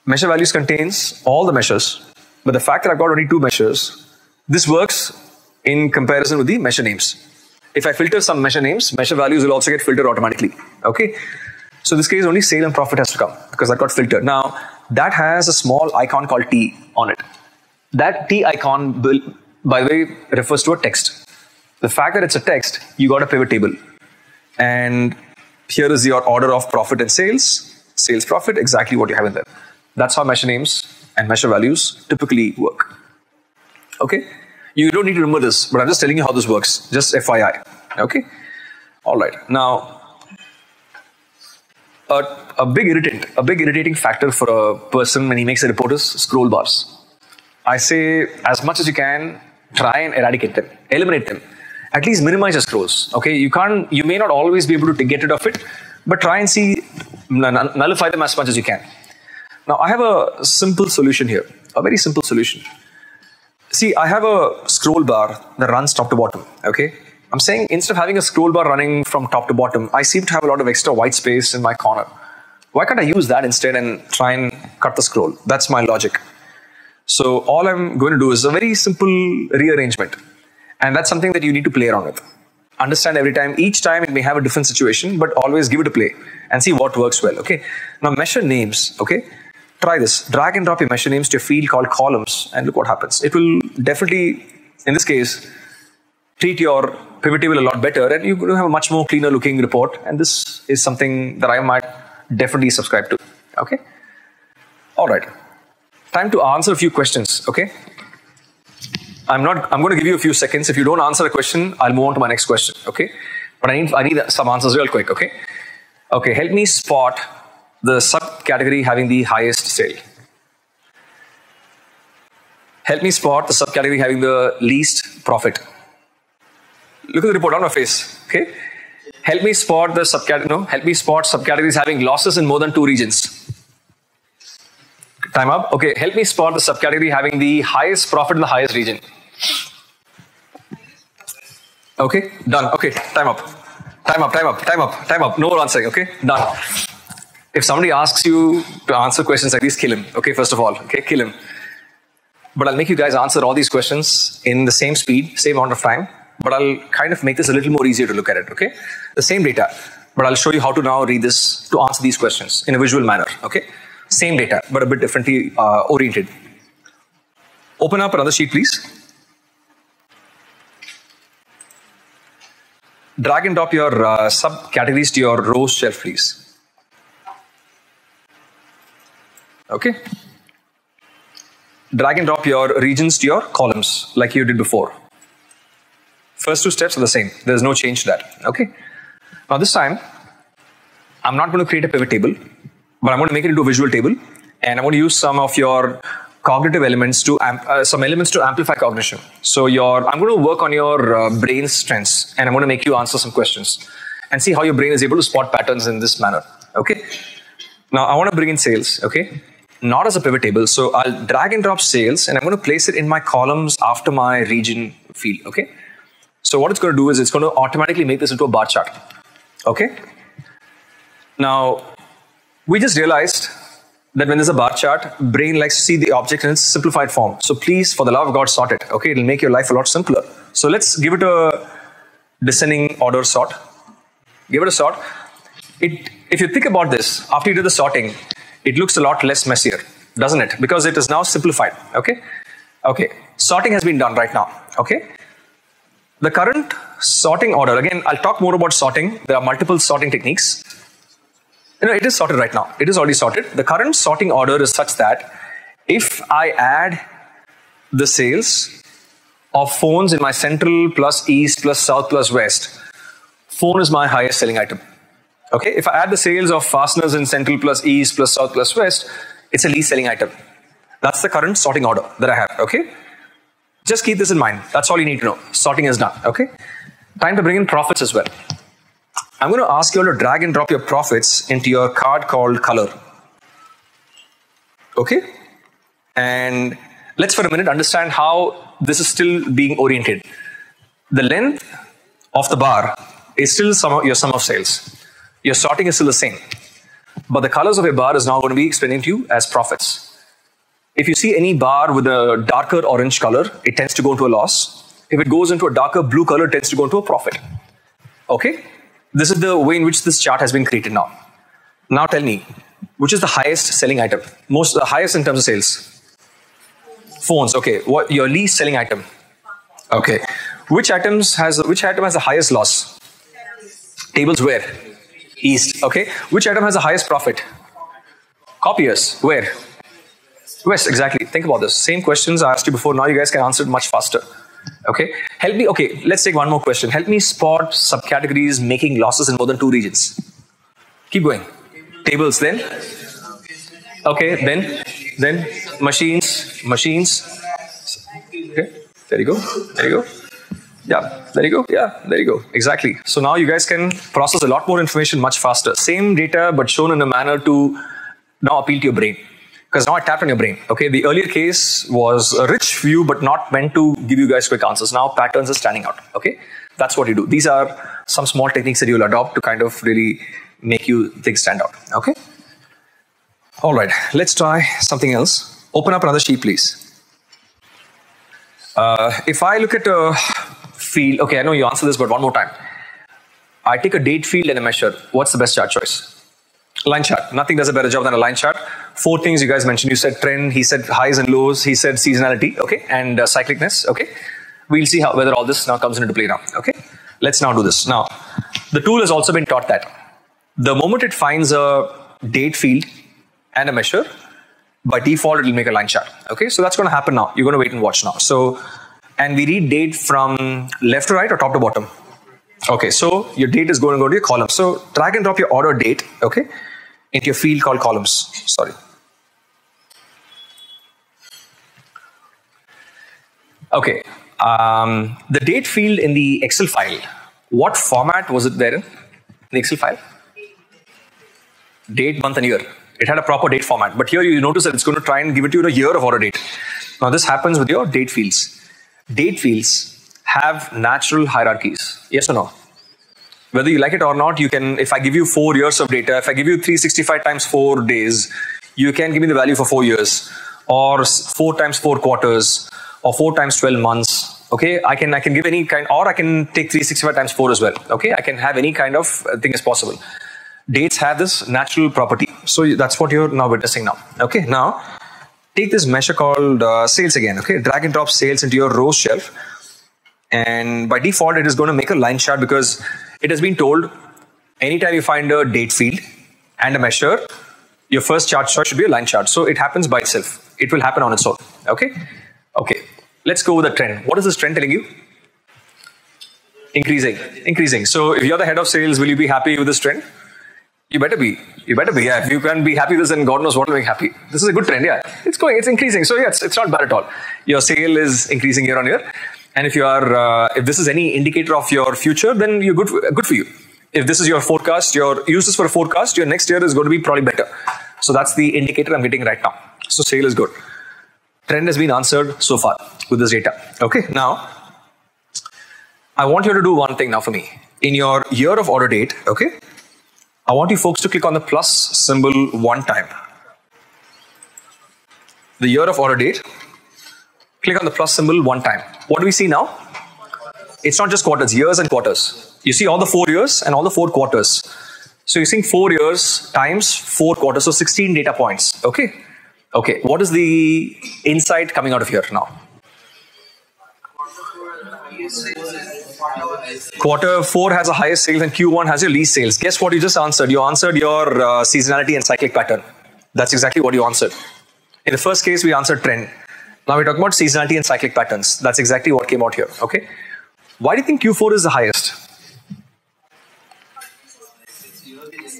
Speaker 2: Measure values contains all the measures, but the fact that I've got only two measures, this works in comparison with the measure names. If I filter some measure names, measure values will also get filtered automatically. Okay. So this case, only sale and profit has to come because that got filtered. Now, that has a small icon called T on it. That T icon, will, by the way, refers to a text. The fact that it's a text, you got a pivot table. And here is your order of profit and sales, sales profit, exactly what you have in there. That's how measure names and measure values typically work. Okay? You don't need to remember this, but I'm just telling you how this works. Just FYI. Okay? All right. Now, a, a big irritant, a big irritating factor for a person when he makes a report is scroll bars. I say as much as you can, try and eradicate them, eliminate them. At least minimize your scrolls. Okay, you can't, you may not always be able to get rid of it, but try and see, nullify them as much as you can. Now, I have a simple solution here, a very simple solution. See, I have a scroll bar that runs top to bottom. Okay, I'm saying instead of having a scroll bar running from top to bottom, I seem to have a lot of extra white space in my corner. Why can't I use that instead and try and cut the scroll? That's my logic. So all I'm going to do is a very simple rearrangement. And that's something that you need to play around with. Understand every time, each time it may have a different situation, but always give it a play and see what works well. Okay. Now measure names. Okay. Try this. Drag and drop your measure names to a field called columns and look what happens. It will definitely, in this case, treat your pivot table a lot better and going to have a much more cleaner looking report. And this is something that I might definitely subscribe to. Okay. All right. Time to answer a few questions. Okay. I'm not, I'm going to give you a few seconds. If you don't answer a question, I'll move on to my next question. Okay. But I need, I need some answers real quick. Okay. Okay. Help me spot the subcategory having the highest sale. Help me spot the subcategory having the least profit. Look at the report on my face. Okay. Help me spot the subcategory. No, help me spot subcategories having losses in more than two regions. Time up. Okay. Help me spot the subcategory having the highest profit in the highest region. Okay. Done. Okay. Time up. Time up. Time up. Time up. Time up. No answering. Okay. Done. If somebody asks you to answer questions like these, kill him. Okay. First of all. Okay. Kill him. But I'll make you guys answer all these questions in the same speed, same amount of time but I'll kind of make this a little more easier to look at it, okay? The same data, but I'll show you how to now read this to answer these questions in a visual manner, okay? Same data, but a bit differently uh, oriented. Open up another sheet, please. Drag and drop your uh, subcategories to your rows shelf, please. Okay. Drag and drop your regions to your columns like you did before. First two steps are the same. There's no change to that. Okay. Now this time, I'm not going to create a pivot table, but I'm going to make it into a visual table, and I'm going to use some of your cognitive elements to uh, some elements to amplify cognition. So your I'm going to work on your uh, brain strengths, and I'm going to make you answer some questions and see how your brain is able to spot patterns in this manner. Okay. Now I want to bring in sales, okay? Not as a pivot table. So I'll drag and drop sales and I'm going to place it in my columns after my region field, okay? So what it's going to do is it's going to automatically make this into a bar chart, okay? Now, we just realized that when there's a bar chart, brain likes to see the object in its simplified form. So please, for the love of God, sort it, okay? It'll make your life a lot simpler. So let's give it a descending order sort. Give it a sort. It, if you think about this, after you do the sorting, it looks a lot less messier, doesn't it? Because it is now simplified, okay? Okay, sorting has been done right now, okay? The current sorting order, again, I'll talk more about sorting. There are multiple sorting techniques. You know, it is sorted right now. It is already sorted. The current sorting order is such that if I add the sales of phones in my central plus east plus south plus west, phone is my highest selling item. Okay, if I add the sales of fasteners in central plus east plus south plus west, it's a least selling item. That's the current sorting order that I have. Okay, just keep this in mind. That's all you need to know. Sorting is done. Okay, time to bring in profits as well. I'm going to ask you all to drag and drop your profits into your card called color. Okay? And let's for a minute understand how this is still being oriented. The length of the bar is still of, your sum of sales. Your sorting is still the same. But the colors of your bar is now going to be explaining to you as profits. If you see any bar with a darker orange color, it tends to go into a loss. If it goes into a darker blue color, it tends to go into a profit. Okay? This is the way in which this chart has been created now. Now tell me, which is the highest selling item? Most the highest in terms of sales? Phones. Okay. What your least selling item? Okay. Which items has which item has the highest loss? Tables where? East. Okay. Which item has the highest profit? Copiers. Where? West. Exactly. Think about this. Same questions I asked you before. Now you guys can answer it much faster. Okay. Help me. Okay. Let's take one more question. Help me spot subcategories making losses in more than two regions. Keep going. Tables. Then. Okay. Then. Then machines. Machines. Okay. There you go. There you go. Yeah, there you go. Yeah, there you go. Exactly. So now you guys can process a lot more information much faster. Same data, but shown in a manner to now appeal to your brain. Because now I tapped on your brain. Okay, the earlier case was a rich view, but not meant to give you guys quick answers. Now patterns are standing out. Okay, that's what you do. These are some small techniques that you'll adopt to kind of really make you things stand out. Okay. All right, let's try something else. Open up another sheet, please. Uh, if I look at a field, okay, I know you answered this, but one more time. I take a date field and a measure. What's the best chart choice? Line chart. Nothing does a better job than a line chart. Four things you guys mentioned. You said trend, he said highs and lows, he said seasonality, okay, and uh, cyclicness, okay. We'll see how whether all this now comes into play now, okay. Let's now do this. Now, the tool has also been taught that the moment it finds a date field and a measure, by default it will make a line chart. Okay, so that's going to happen now. You're going to wait and watch now. So, and we read date from left to right or top to bottom. Okay, so your date is going to go to your column. So drag and drop your order date. Okay, into your field called columns. Sorry. Okay, um, the date field in the Excel file. What format was it there in the Excel file? Date, month, and year. It had a proper date format, but here you notice that it's going to try and give it to you a year of order date. Now this happens with your date fields. Date fields have natural hierarchies. Yes or no? Whether you like it or not, you can, if I give you four years of data, if I give you 365 times four days, you can give me the value for four years, or four times four quarters, or four times 12 months. Okay, I can I can give any kind, or I can take 365 times four as well. Okay, I can have any kind of uh, thing as possible dates have this natural property. So that's what you're now witnessing now. Okay, now take this measure called uh, sales again. Okay, drag and drop sales into your row shelf. And by default, it is going to make a line chart because it has been told anytime you find a date field and a measure, your first chart choice should be a line chart. So it happens by itself. It will happen on its own. Okay, okay. Let's go with the trend. What is this trend telling you? Increasing, increasing. So if you're the head of sales, will you be happy with this trend? You better be. You better be. Yeah. If you can be happy this, then God knows what will make happy. This is a good trend. Yeah. It's going. It's increasing. So yeah, it's, it's not bad at all. Your sale is increasing year on year. And if you are, uh, if this is any indicator of your future, then you're good. Good for you. If this is your forecast, your use this for a forecast. Your next year is going to be probably better. So that's the indicator I'm getting right now. So sale is good. Trend has been answered so far with this data. Okay, now I want you to do one thing now for me. In your year of order date, okay, I want you folks to click on the plus symbol one time. The year of order date, click on the plus symbol one time. What do we see now? It's not just quarters, years and quarters. You see all the four years and all the four quarters. So you're seeing four years times four quarters, so 16 data points. Okay. Okay. What is the insight coming out of here now? Quarter four has the highest sales and Q1 has your least sales. Guess what you just answered? You answered your uh, seasonality and cyclic pattern. That's exactly what you answered. In the first case, we answered trend. Now we're talking about seasonality and cyclic patterns. That's exactly what came out here. Okay. Why do you think Q4 is the highest?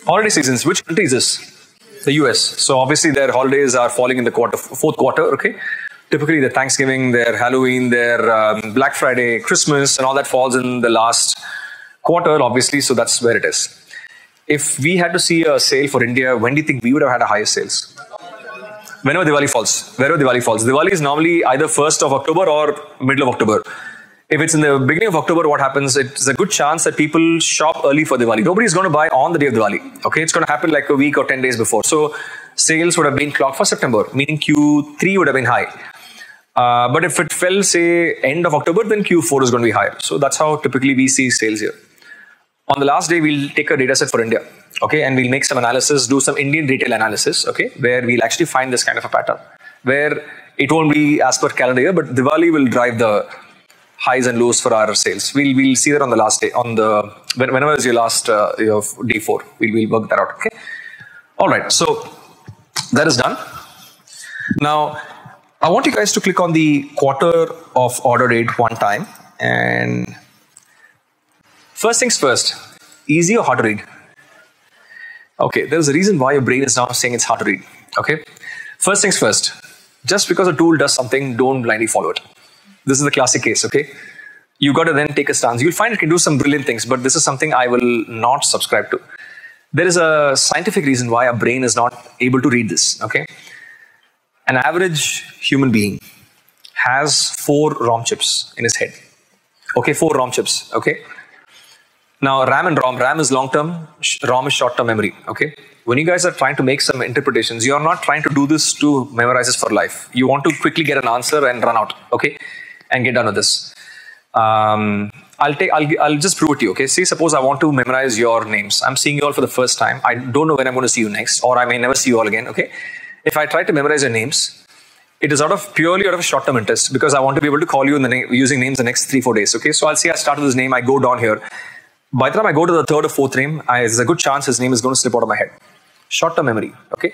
Speaker 2: Holiday seasons. Which country is this? The US. So obviously their holidays are falling in the quarter, fourth quarter. Okay. Typically their Thanksgiving, their Halloween, their um, Black Friday, Christmas, and all that falls in the last quarter. Obviously, so that's where it is. If we had to see a sale for India, when do you think we would have had a higher sales? Whenever Diwali falls, wherever Diwali falls. Diwali is normally either 1st of October or middle of October if it's in the beginning of October, what happens? It's a good chance that people shop early for Diwali. Nobody's going to buy on the day of Diwali. Okay, it's going to happen like a week or 10 days before. So sales would have been clocked for September, meaning Q3 would have been high. Uh, but if it fell, say, end of October, then Q4 is going to be higher. So that's how typically we see sales here. On the last day, we'll take a data set for India, okay, and we'll make some analysis, do some Indian retail analysis, okay, where we'll actually find this kind of a pattern, where it won't be as per calendar year, but Diwali will drive the highs and lows for our sales. We'll we'll see that on the last day on the whenever is your last uh, your day four. We'll we'll work that out. Okay. All right. So that is done. Now I want you guys to click on the quarter of order date one time and first things first. Easy or hard to read? Okay, there's a reason why your brain is now saying it's hard to read. Okay, first things first. Just because a tool does something, don't blindly follow it. This is the classic case, okay? You got to then take a stance. You'll find it can do some brilliant things, but this is something I will not subscribe to. There is a scientific reason why our brain is not able to read this, okay? An average human being has four ROM chips in his head. Okay, four ROM chips, okay? Now, RAM and ROM, RAM is long term, ROM is short term memory, okay? When you guys are trying to make some interpretations, you're not trying to do this to memorize this for life. You want to quickly get an answer and run out, okay? and get done with this. Um, I'll take. I'll. I'll just prove it to you. Okay. See, suppose I want to memorize your names. I'm seeing you all for the first time. I don't know when I'm going to see you next, or I may never see you all again. Okay. If I try to memorize your names, it is out of purely out of short-term interest because I want to be able to call you in the using names the next three four days. Okay. So I'll say I start with his name. I go down here. By the time I go to the third or fourth name, I, there's a good chance his name is going to slip out of my head. Short-term memory. Okay.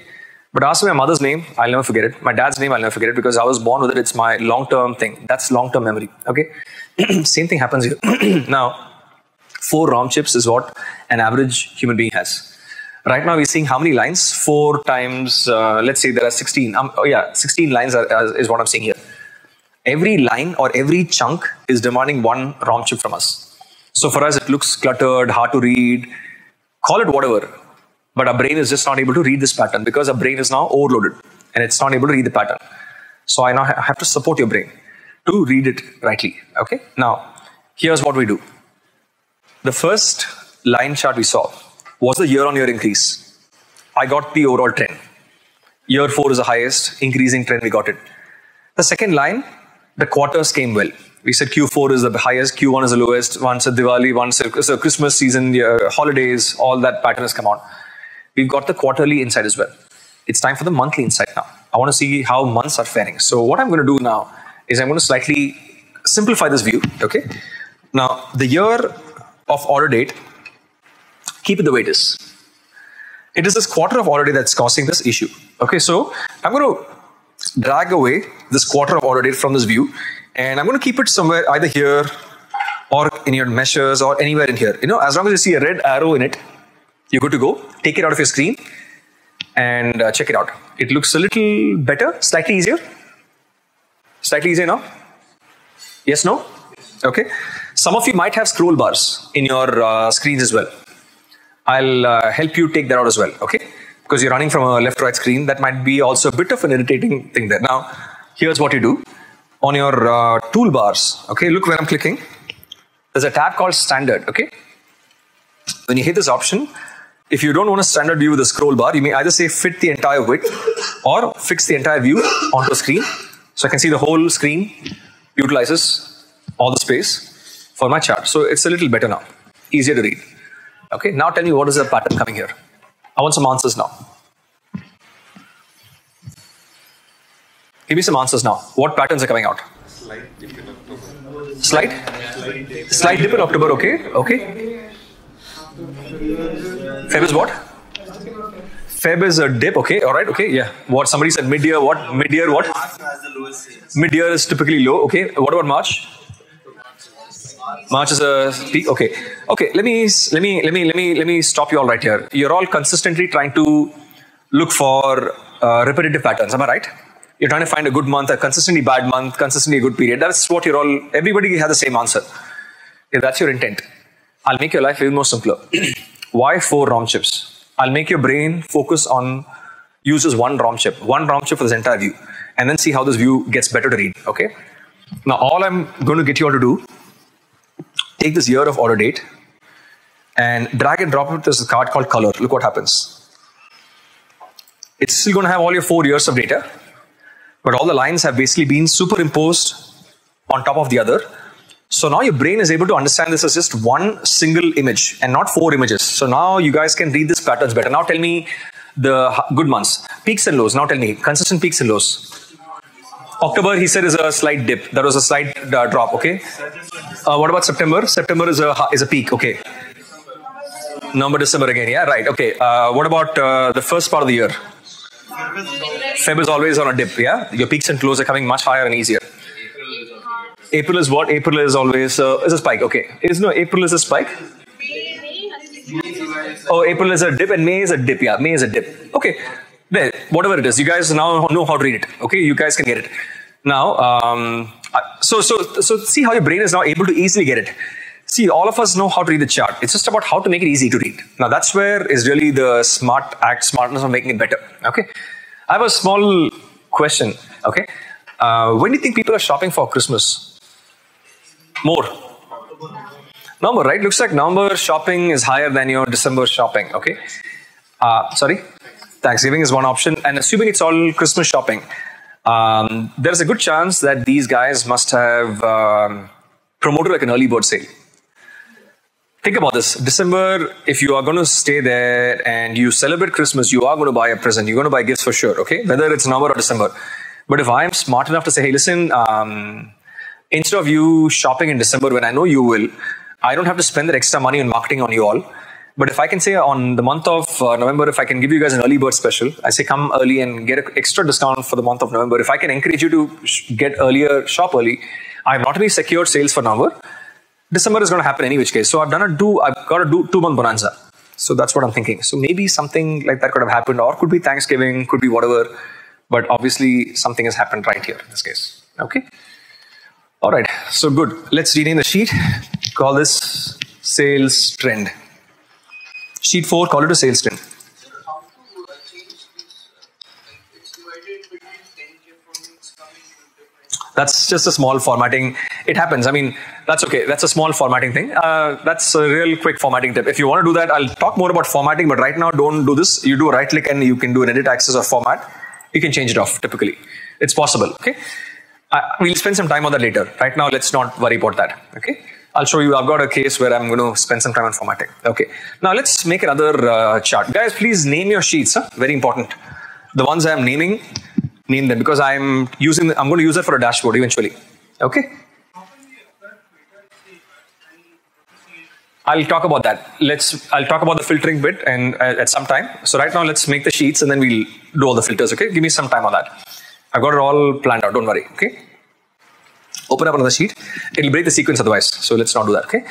Speaker 2: But ask me my mother's name, I'll never forget it. My dad's name, I'll never forget it because I was born with it. It's my long-term thing. That's long-term memory. Okay. Same thing happens here. now, four ROM chips is what an average human being has. Right now, we're seeing how many lines? Four times, uh, let's say there are 16. Um, oh, yeah, 16 lines are, uh, is what I'm seeing here. Every line or every chunk is demanding one ROM chip from us. So for us, it looks cluttered, hard to read. Call it whatever. But our brain is just not able to read this pattern because our brain is now overloaded and it's not able to read the pattern. So I now have to support your brain to read it rightly. Okay. Now, here's what we do. The first line chart we saw was the year-on-year increase. I got the overall trend. Year four is the highest increasing trend. We got it. The second line, the quarters came well. We said Q4 is the highest, Q1 is the lowest. Once a Diwali, once a, Christmas season, uh, holidays, all that pattern has come on. We've got the quarterly insight as well. It's time for the monthly insight now. I want to see how months are faring. So what I'm going to do now is I'm going to slightly simplify this view. Okay. Now the year of order date, keep it the way it is. It is this quarter of order that's causing this issue. Okay. So I'm going to drag away this quarter of order from this view, and I'm going to keep it somewhere either here or in your measures or anywhere in here. You know, as long as you see a red arrow in it, you're good to go. Take it out of your screen and uh, check it out. It looks a little better, slightly easier. Slightly easier now? Yes, no? Okay. Some of you might have scroll bars in your uh, screens as well. I'll uh, help you take that out as well. Okay. because you're running from a left-right screen. That might be also a bit of an irritating thing there. Now, here's what you do on your uh, toolbars. Okay, look where I'm clicking. There's a tab called Standard. Okay, when you hit this option, if you don't want a standard view with a scroll bar, you may either say fit the entire width or fix the entire view onto a screen. So I can see the whole screen utilizes all the space for my chart. So it's a little better now, easier to read. Okay, now tell me what is the pattern coming here. I want some answers now. Give me some answers now. What patterns are coming out?
Speaker 3: Slight dip in October.
Speaker 2: Slight?
Speaker 3: Slight dip.
Speaker 2: Slight dip in October, okay? Okay. Feb is what? Feb is a dip, okay, all right, okay, yeah. What somebody said mid year, what? Mid year, what? Mid year is typically low, okay. What about March? March is a peak, okay. Okay, let me let me let me let me let me stop you all right here. You're all consistently trying to look for uh, repetitive patterns, am I right? You're trying to find a good month, a consistently bad month, consistently a good period. That's what you're all. Everybody has the same answer. If that's your intent, I'll make your life even more simpler. Why four ROM chips? I'll make your brain focus on uses one ROM chip, one ROM chip for this entire view, and then see how this view gets better to read. Okay. Now, all I'm going to get you all to do, take this year of order date, and drag and drop it to this card called color. Look what happens. It's still going to have all your four years of data, but all the lines have basically been superimposed on top of the other. So now your brain is able to understand this as just one single image and not four images. So now you guys can read these patterns better. Now tell me the good months, peaks and lows. Now tell me consistent peaks and lows. October, he said, is a slight dip. That was a slight uh, drop. Okay. Uh, what about September? September is a is a peak. Okay. November, December again. Yeah, right. Okay. Uh, what about uh, the first part of the year? Feb is always on a dip. Yeah, your peaks and lows are coming much higher and easier. April is what? April is always uh, is a spike. Okay, is no April is a spike. Oh, April is a dip and May is a dip. Yeah, May is a dip. Okay, there, whatever it is, you guys now know how to read it. Okay, you guys can get it. Now, um, so so so see how your brain is now able to easily get it. See, all of us know how to read the chart. It's just about how to make it easy to read. Now, that's where is really the smart act, smartness of making it better. Okay, I have a small question. Okay, uh, when do you think people are shopping for Christmas? More. November, right? Looks like November shopping is higher than your December shopping. Okay. Uh, sorry. Thanksgiving is one option, and assuming it's all Christmas shopping, um, there's a good chance that these guys must have um, promoted like an early bird sale. Think about this. December, if you are going to stay there and you celebrate Christmas, you are going to buy a present. You're going to buy gifts for sure, okay? Whether it's November or December. But if I am smart enough to say, hey, listen, um, instead of you shopping in December when I know you will, I don't have to spend that extra money on marketing on you all. But if I can say on the month of uh, November, if I can give you guys an early bird special, I say come early and get an extra discount for the month of November. If I can encourage you to sh- get earlier, shop early, I've not only secured sales for November, December is going to happen any which case. So I've done a do, I've got a do two month bonanza. So that's what I'm thinking. So maybe something like that could have happened, or could be Thanksgiving, could be whatever. But obviously something has happened right here in this case. Okay. All right. So good. Let's rename the sheet. Call this sales trend. Sheet four. Call it a sales trend.
Speaker 5: how to change this? Like it's divided between 10k formats coming with different.
Speaker 2: That's just a small formatting. It happens. I mean, that's okay. That's a small formatting thing. Uh, that's a real quick formatting tip. If you want to do that, I'll talk more about formatting, but right now, don't do this. You do a right click and you can do an edit axis or format. You can change it off typically. It's possible. Okay. Uh, we'll spend some time on that later. Right now, let's not worry about that. Okay. I'll show you. I've got a case where I'm going to spend some time on formatting. Okay. Now let's make another uh, chart. Guys, please name your sheets. Huh? Very important. The ones I'm naming, name them because I'm using. I'm going to use it for a dashboard eventually. Okay. I'll talk about that. Let's. I'll talk about the filtering bit and uh, at some time. So right now, let's make the sheets and then we'll do all the filters. Okay. Give me some time on that. I've got it all planned out. Don't worry. Okay. Open up another sheet. It'll break the sequence otherwise. So let's not do that. Okay.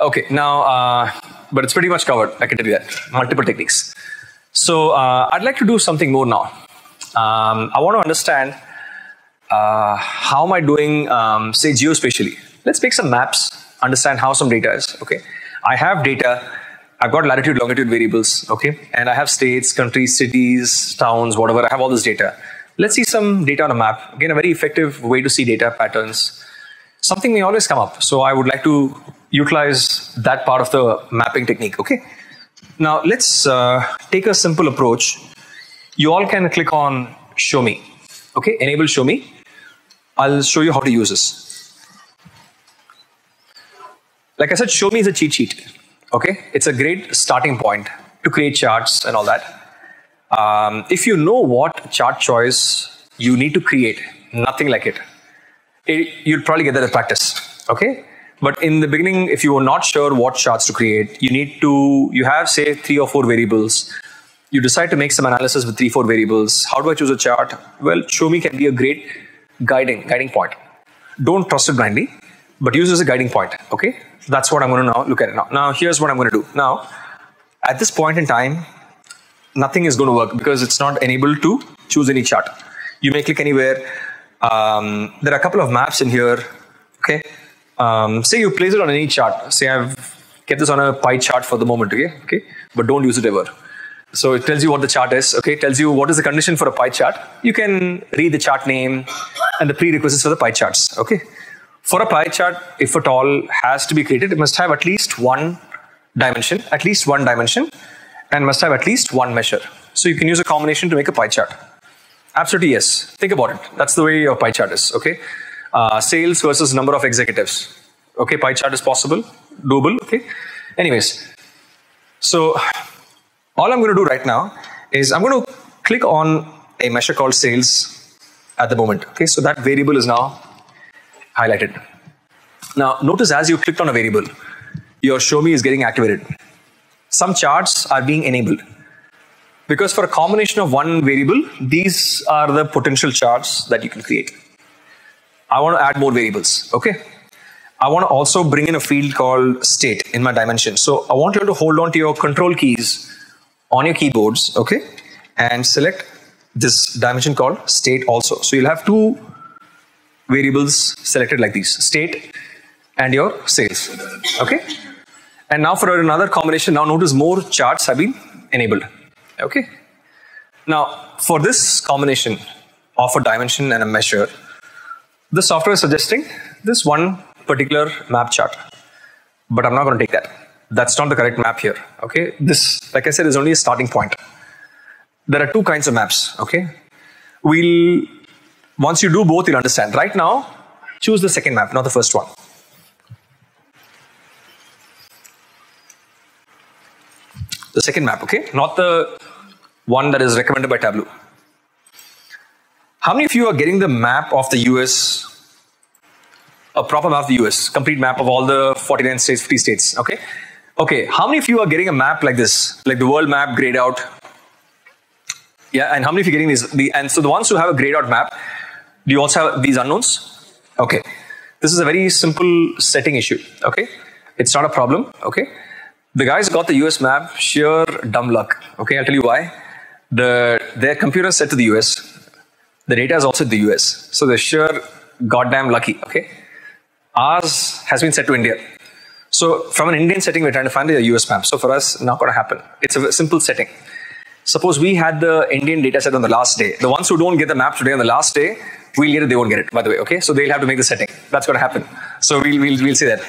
Speaker 2: Okay. Now, uh, but it's pretty much covered. I can tell you that. Multiple techniques. So uh, I'd like to do something more now. Um, I want to understand uh, how am I doing, um, say, geospatially. Let's make some maps. Understand how some data is. Okay. I have data. I've got latitude, longitude variables, okay? And I have states, countries, cities, towns, whatever. I have all this data. Let's see some data on a map. Again, a very effective way to see data patterns. Something may always come up. So I would like to utilize that part of the mapping technique, okay? Now let's uh, take a simple approach. You all can click on show me, okay? Enable show me. I'll show you how to use this. Like I said, show me is a cheat sheet. Okay, it's a great starting point to create charts and all that. Um, if you know what chart choice you need to create, nothing like it, it you'll probably get that in practice. Okay, but in the beginning, if you are not sure what charts to create, you need to you have say three or four variables. You decide to make some analysis with three four variables. How do I choose a chart? Well, show me can be a great guiding guiding point. Don't trust it blindly, but use it as a guiding point. Okay, that's what I'm going to now look at it now. Now, here's what I'm going to do. Now, at this point in time, nothing is going to work because it's not enabled to choose any chart. You may click anywhere. Um, there are a couple of maps in here. Okay. Um, say you place it on any chart. Say I've kept this on a pie chart for the moment. Okay. Okay. But don't use it ever. So it tells you what the chart is. Okay. It tells you what is the condition for a pie chart. You can read the chart name and the prerequisites for the pie charts. Okay. For a pie chart, if at all has to be created, it must have at least one dimension, at least one dimension, and must have at least one measure. So you can use a combination to make a pie chart. Absolutely yes. Think about it. That's the way your pie chart is. Okay. Uh, sales versus number of executives. Okay, pie chart is possible, doable. Okay. Anyways, so all I'm going to do right now is I'm going to click on a measure called sales at the moment. Okay, so that variable is now highlighted. Now, notice as you clicked on a variable, your show me is getting activated. Some charts are being enabled. Because for a combination of one variable, these are the potential charts that you can create. I want to add more variables, okay? I want to also bring in a field called state in my dimension. So I want you to hold on to your control keys on your keyboards, okay? And select this dimension called state also. So you'll have two variables selected like these, state and your sales. Okay. And now for another combination, now notice more charts have been enabled. Okay. Now for this combination of a dimension and a measure, the software is suggesting this one particular map chart. But I'm not going to take that. That's not the correct map here. Okay. This, like I said, is only a starting point. There are two kinds of maps. Okay. We'll once you do both, you'll understand. Right now, choose the second map, not the first one. The second map, okay? Not the one that is recommended by Tableau. How many of you are getting the map of the US, a proper map of the US, complete map of all the 49 states, 50 states, okay? Okay, how many of you are getting a map like this, like the world map grayed out? Yeah, and how many of you are getting these? The, and so the ones who have a grayed out map, do you also have these unknowns? Okay. This is a very simple setting issue. Okay. It's not a problem. Okay. The guys got the US map, sheer dumb luck. Okay. I'll tell you why. The, their computer said to the US, the data is also in the US. So they're sheer goddamn lucky. Okay. Ours has been set to India. So from an Indian setting, we're trying to find the US map. So for us, not going to happen. It's a simple setting. Suppose we had the Indian data set on the last day. The ones who don't get the map today on the last day, we'll get it, they won't get it, by the way, okay? So they'll have to make the setting. That's going to happen. So we'll, we'll, we'll see that.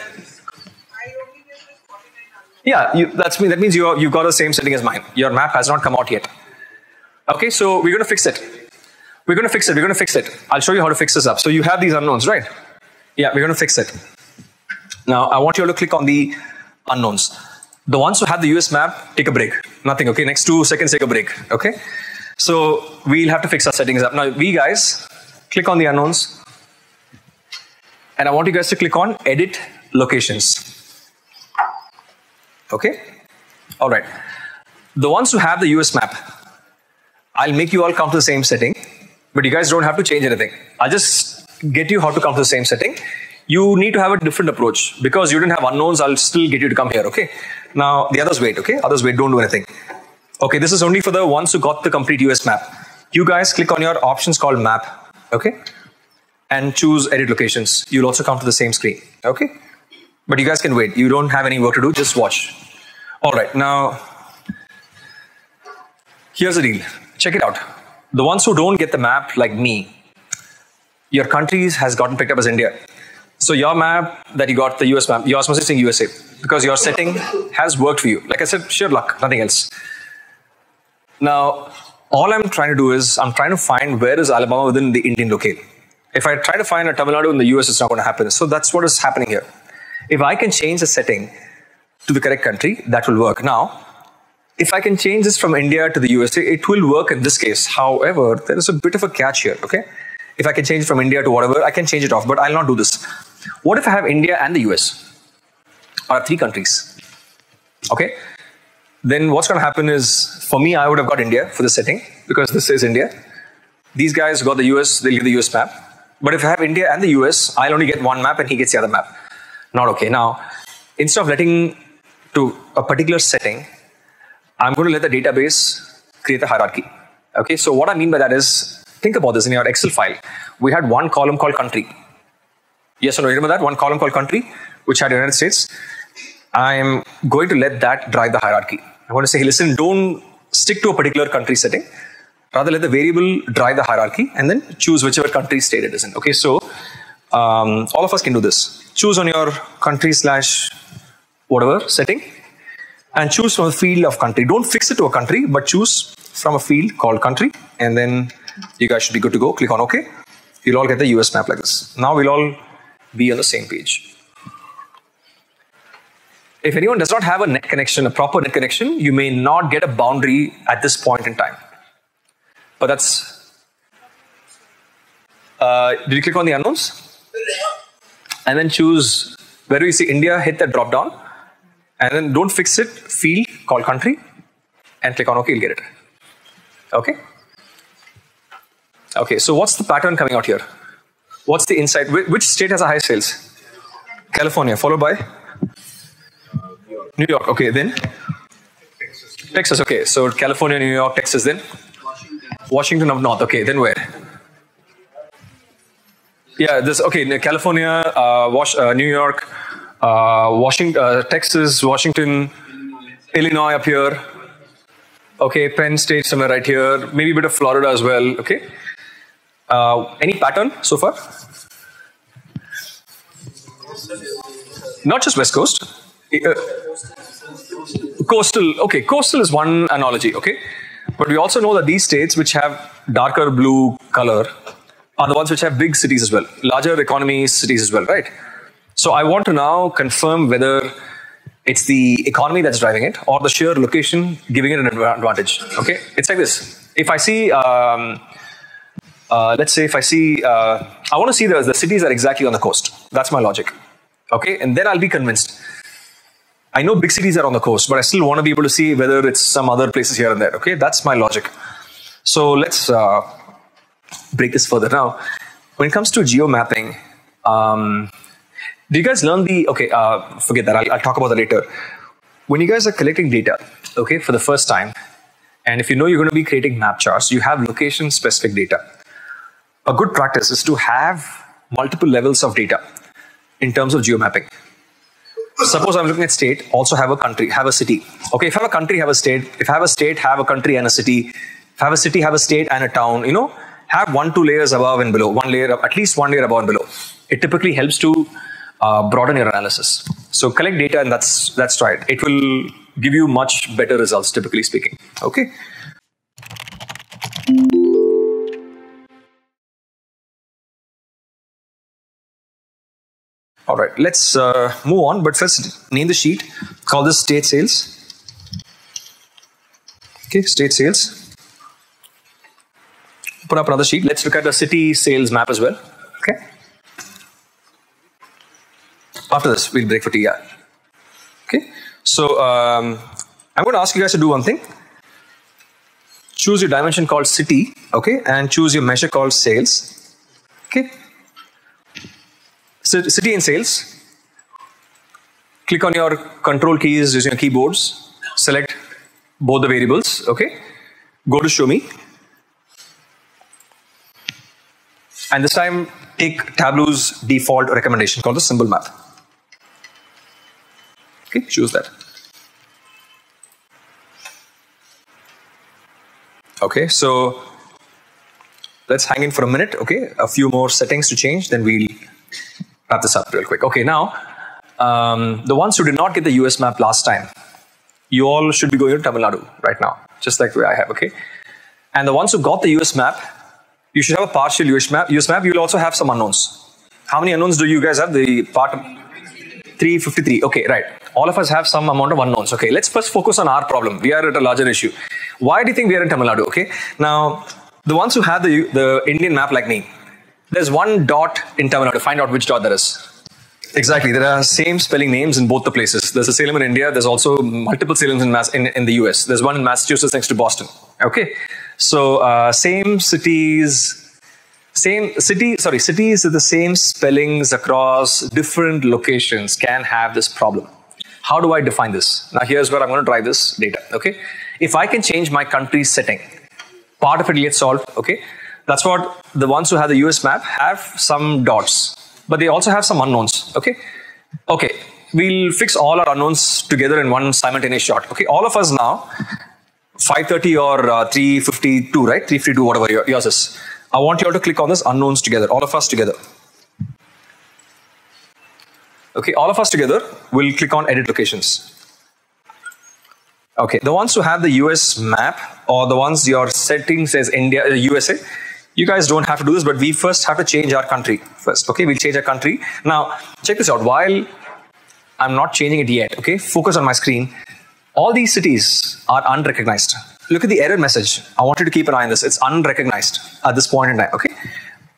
Speaker 2: Yeah, you, that's mean, that means you, you've got the same setting as mine. Your map has not come out yet. Okay, so we're going to fix it. We're going to fix it. We're going to fix it. I'll show you how to fix this up. So you have these unknowns, right? Yeah, we're going to fix it. Now, I want you all to click on the unknowns. The ones who have the US map, take a break. Nothing, okay? Next two seconds, take a break, okay? So we'll have to fix our settings up. Now, we guys, click on the unknowns. And I want you guys to click on edit locations. Okay? All right. The ones who have the US map, I'll make you all come to the same setting, but you guys don't have to change anything. I'll just get you how to come to the same setting. You need to have a different approach because you didn't have unknowns. I'll still get you to come here. Okay. Now the others wait. Okay. Others wait. Don't do anything. Okay. This is only for the ones who got the complete US map. You guys click on your options called map. Okay. And choose edit locations. You'll also come to the same screen. Okay. But you guys can wait. You don't have any work to do. Just watch. All right, now here's the deal. Check it out. The ones who don't get the map, like me, your countries has gotten picked up as India. So your map that you got, the US map, yours must be saying USA because your setting has worked for you. Like I said, sheer luck, nothing else. Now, all I'm trying to do is I'm trying to find where is Alabama within the Indian locale. If I try to find a Tamil Nadu in the US, it's not going to happen. So that's what is happening here. If I can change the setting to the correct country, that will work. Now, if I can change this from India to the USA, it will work in this case. However, there is a bit of a catch here, okay? If I can change from India to whatever, I can change it off, but I'll not do this. What if I have India and the US? Or three countries? Okay? Then what's going to happen is, for me, I would have got India for the setting because this is India. These guys got the US, they'll get the US map. But if I have India and the US, I'll only get one map and he gets the other map. Not okay. Now, instead of letting to a particular setting, I'm going to let the database create a hierarchy. Okay, so what I mean by that is, think about this in your Excel file. We had one column called country. Yes or no? Remember that? One column called country, which had United States. I'm going to let that drive the hierarchy. I'm going to say, hey, listen, don't stick to a particular country setting. Rather, let the variable drive the hierarchy and then choose whichever country state it is in. Okay, so um, all of us can do this. Choose on your country slash whatever setting and choose from a field of country. Don't fix it to a country, but choose from a field called country, and then you guys should be good to go. Click on OK. You'll all get the US map like this. Now we'll all be on the same page. If anyone does not have a net connection, a proper net connection, you may not get a boundary at this point in time. But that's. Uh, did you click on the unknowns? And then choose where do you see India, hit that drop down and then don't fix it, field, call country, and click on OK, you'll get it. Okay? Okay, so what's the pattern coming out here? What's the insight? Wh- Which state has the highest sales? California, followed by New York. Okay, then Texas. Okay, so California, New York, Texas. Then Washington of north. Okay, then where? Yeah, this. Okay, California, uh, uh, New York, uh, Washington, uh, Texas, Washington, Illinois up here. Okay, Penn State somewhere right here. Maybe a bit of Florida as well. Okay. Uh, any pattern so far? Not just West Coast. Uh, coastal. Okay, coastal is one analogy. Okay, but we also know that these states which have darker blue color are the ones which have big cities as well, larger economies, cities as well, right? So I want to now confirm whether it's the economy that's driving it or the sheer location giving it an advantage. Okay, it's like this. If I see, um, uh, let's say, if I see, uh, I want to see the, the cities are exactly on the coast. That's my logic. Okay, and then I'll be convinced. I know big cities are on the coast, but I still want to be able to see whether it's some other places here and there. Okay, that's my logic. So let's uh, break this further now. When it comes to geo mapping, um, do you guys learn the? Okay, uh, forget that. I'll, I'll talk about that later. When you guys are collecting data, okay, for the first time, and if you know you're going to be creating map charts, you have location specific data. A good practice is to have multiple levels of data in terms of geo mapping. Suppose I'm looking at state, also have a country, have a city. Okay, if I have a country, have a state. If I have a state, have a country and a city. If I have a city, have a state and a town. You know, have one, two layers above and below, one layer, of at least one layer above and below. It typically helps to uh, broaden your analysis. So collect data and that's that's right. It will give you much better results, typically speaking. Okay. All right, let's uh, move on. But first, name the sheet. Call this state sales. Okay, state sales. Put up another sheet. Let's look at the city sales map as well. Okay. After this, we'll break for tea. Yeah. Okay. So um, I'm going to ask you guys to do one thing. Choose your dimension called city. Okay, and choose your measure called sales. Okay. Ci- City and sales. Click on your control keys using your keyboards. Select both the variables. Okay. Go to show me. And this time, take Tableau's default recommendation called the symbol map. Okay, choose that. Okay, so let's hang in for a minute. Okay, a few more settings to change, then we'll wrap this up real quick. Okay, now, um, the ones who did not get the US map last time, you all should be going to Tamil Nadu right now, just like the way I have, okay? And the ones who got the US map, you should have a partial US map. US map. You'll also have some unknowns. How many unknowns do you guys have? The part 353. Okay, right. All of us have some amount of unknowns. Okay, let's first focus on our problem. We are at a larger issue. Why do you think we are in Tamil Nadu? Okay, now the ones who have the the Indian map like me, there's one dot in Tamil Nadu. Find out which dot there is. Exactly. There are same spelling names in both the places. There's a Salem in India. There's also multiple Salems in, Mass- in, in the US. There's one in Massachusetts next to Boston. Okay. So uh, same cities, same city, sorry, cities with the same spellings across different locations can have this problem. How do I define this? Now here's where I'm going to try this data. Okay. If I can change my country setting, part of it gets solved. Okay. That's what the ones who have the US map have some dots, but they also have some unknowns. Okay. Okay. We'll fix all our unknowns together in one simultaneous shot. Okay. All of us now, 530 or uh, 352, right? 352, whatever your- yours is. I want you all to click on this unknowns together, all of us together. Okay, all of us together will click on edit locations. Okay, the ones who have the US map or the ones your setting says India, uh, USA, you guys don't have to do this, but we first have to change our country first. Okay, we'll change our country. Now, check this out. While I'm not changing it yet, okay, focus on my screen. All these cities are unrecognized. Look at the error message. I want you to keep an eye on this. It's unrecognized at this point in time, okay?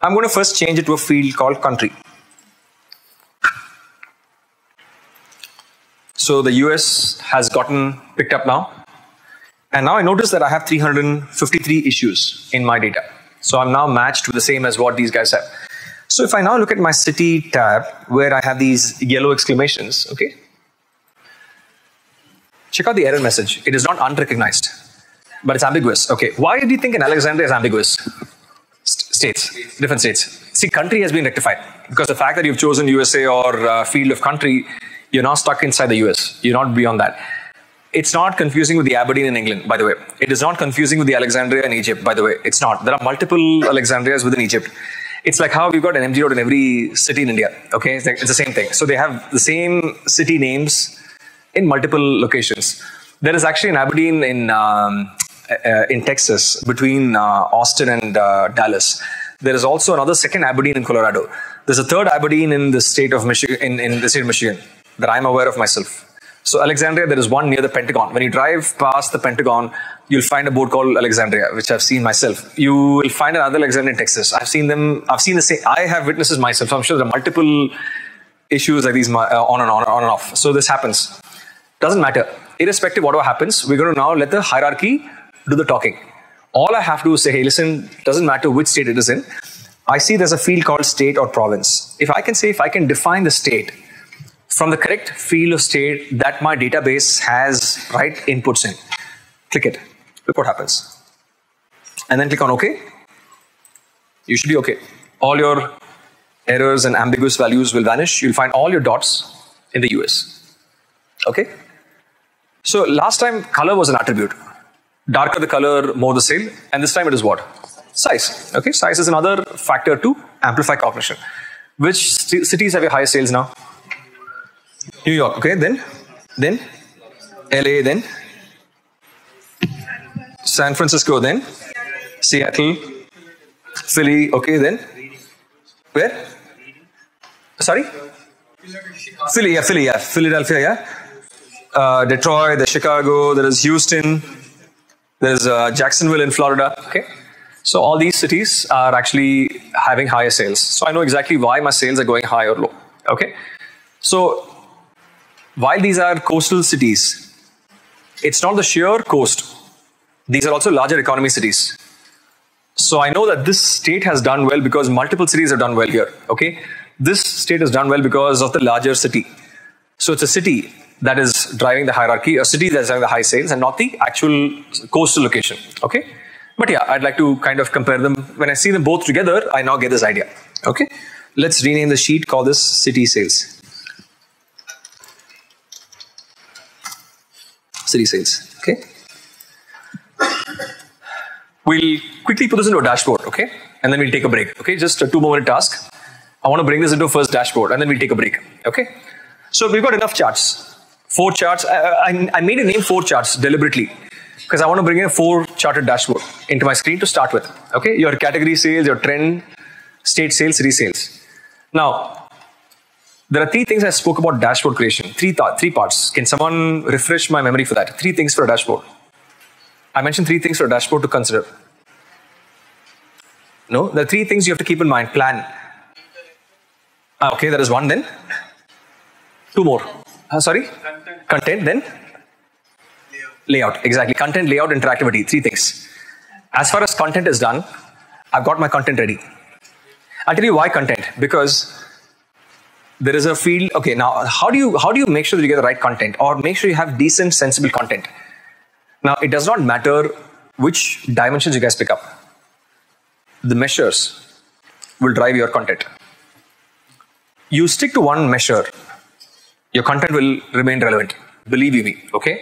Speaker 2: I'm going to first change it to a field called country. So the US has gotten picked up now. And now I notice that I have 353 issues in my data. So I'm now matched with the same as what these guys have. So if I now look at my city tab where I have these yellow exclamations, okay? Check out the error message. It is not unrecognized, but it's ambiguous. Okay, why do you think in Alexandria is ambiguous? St- states, different states. See, country has been rectified because the fact that you've chosen USA or uh, field of country, you're not stuck inside the US. You're not beyond that. It's not confusing with the Aberdeen in England, by the way. It is not confusing with the Alexandria in Egypt, by the way. It's not. There are multiple Alexandrias within Egypt. It's like how we've got an MG road in every city in India. Okay, it's, like, it's the same thing. So they have the same city names in multiple locations. There is actually an Aberdeen in um, uh, in Texas between uh, Austin and uh, Dallas. There is also another second Aberdeen in Colorado. There's a third Aberdeen in the state of Michigan, in, the state of Michigan, that I'm aware of myself. So Alexandria, there is one near the Pentagon. When you drive past the Pentagon, you'll find a boat called Alexandria, which I've seen myself. You will find another Alexandria in Texas. I've seen them. I've seen the same. I have witnesses myself. So I'm sure there are multiple issues like these uh, on and on, on and off. So this happens. Doesn't matter. Irrespective whatever happens, we're going to now let the hierarchy do the talking. All I have to do is say, hey, listen, doesn't matter which state it is in. I see there's a field called state or province. If I can say, if I can define the state from the correct field of state that my database has right inputs in, click it. Look what happens. And then click on OK. You should be OK. All your errors and ambiguous values will vanish. You'll find all your dots in the US. Okay? So last time color was an attribute. Darker the color, more the sale. And this time it is what? Size. Okay, size is another factor to amplify cognition. Which cities have your highest sales now? New York. Okay, then, then LA, then San Francisco, then Seattle, Philly. Okay, then where? Sorry, Philly. Yeah, Philly. Yeah, Philadelphia. Yeah uh, Detroit, there's Chicago, there is Houston, there's uh, Jacksonville in Florida. Okay, so all these cities are actually having higher sales. So I know exactly why my sales are going high or low. Okay, so while these are coastal cities, it's not the sheer coast. These are also larger economy cities. So I know that this state has done well because multiple cities have done well here. Okay, this state has done well because of the larger city. So it's a city that is driving the hierarchy, a city that's having the high sales, and not the actual coastal location. Okay, but yeah, I'd like to kind of compare them. When I see them both together, I now get this idea. Okay, let's rename the sheet. Call this city sales. City sales. Okay. we'll quickly put this into a dashboard, okay? And then we'll take a break, okay? Just a two moment task. I want to bring this into a first dashboard and then we'll take a break, okay? So we've got enough charts. Four charts. I, I, made a name four charts deliberately because I want to bring in a four charted dashboard into my screen to start with, okay? Your category sales, your trend, state sales, resales. Now, there are three things I spoke about dashboard creation. Three, th- three parts. Can someone refresh my memory for that? Three things for a dashboard. I mentioned three things for a dashboard to consider. No, there are three things you have to keep in mind. Plan. Ah, okay, there is one then. Two more. Ah, sorry? Content. Content, then? Layout. Exactly. Content, layout, interactivity. Three things. As far as content is done, I've got my content ready. I'll tell you why content. Because there is a field. Okay, now how do you how do you make sure that you get the right content or make sure you have decent, sensible content? Now it does not matter which dimensions you guys pick up. The measures will drive your content. You stick to one measure, your content will remain relevant. Believe you me, okay?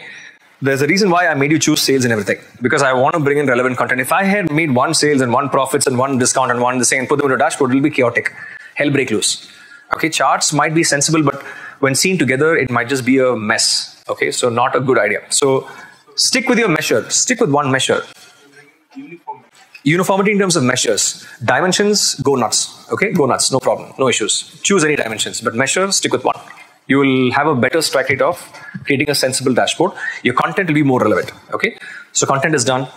Speaker 2: There's a reason why I made you choose sales and everything because I want to bring in relevant content. If I had made one sales and one profits and one discount and one the same, put them in a dashboard, it will be chaotic. Hell break loose. Okay, charts might be sensible, but when seen together, it might just be a mess. Okay, so not a good idea. So stick with your measure. Stick with one measure. Uniformity in terms of measures. Dimensions, go nuts. Okay, go nuts. No problem. No issues. Choose any dimensions, but measure, stick with one. You will have a better rate of creating a sensible dashboard. Your content will be more relevant. Okay, so content is done.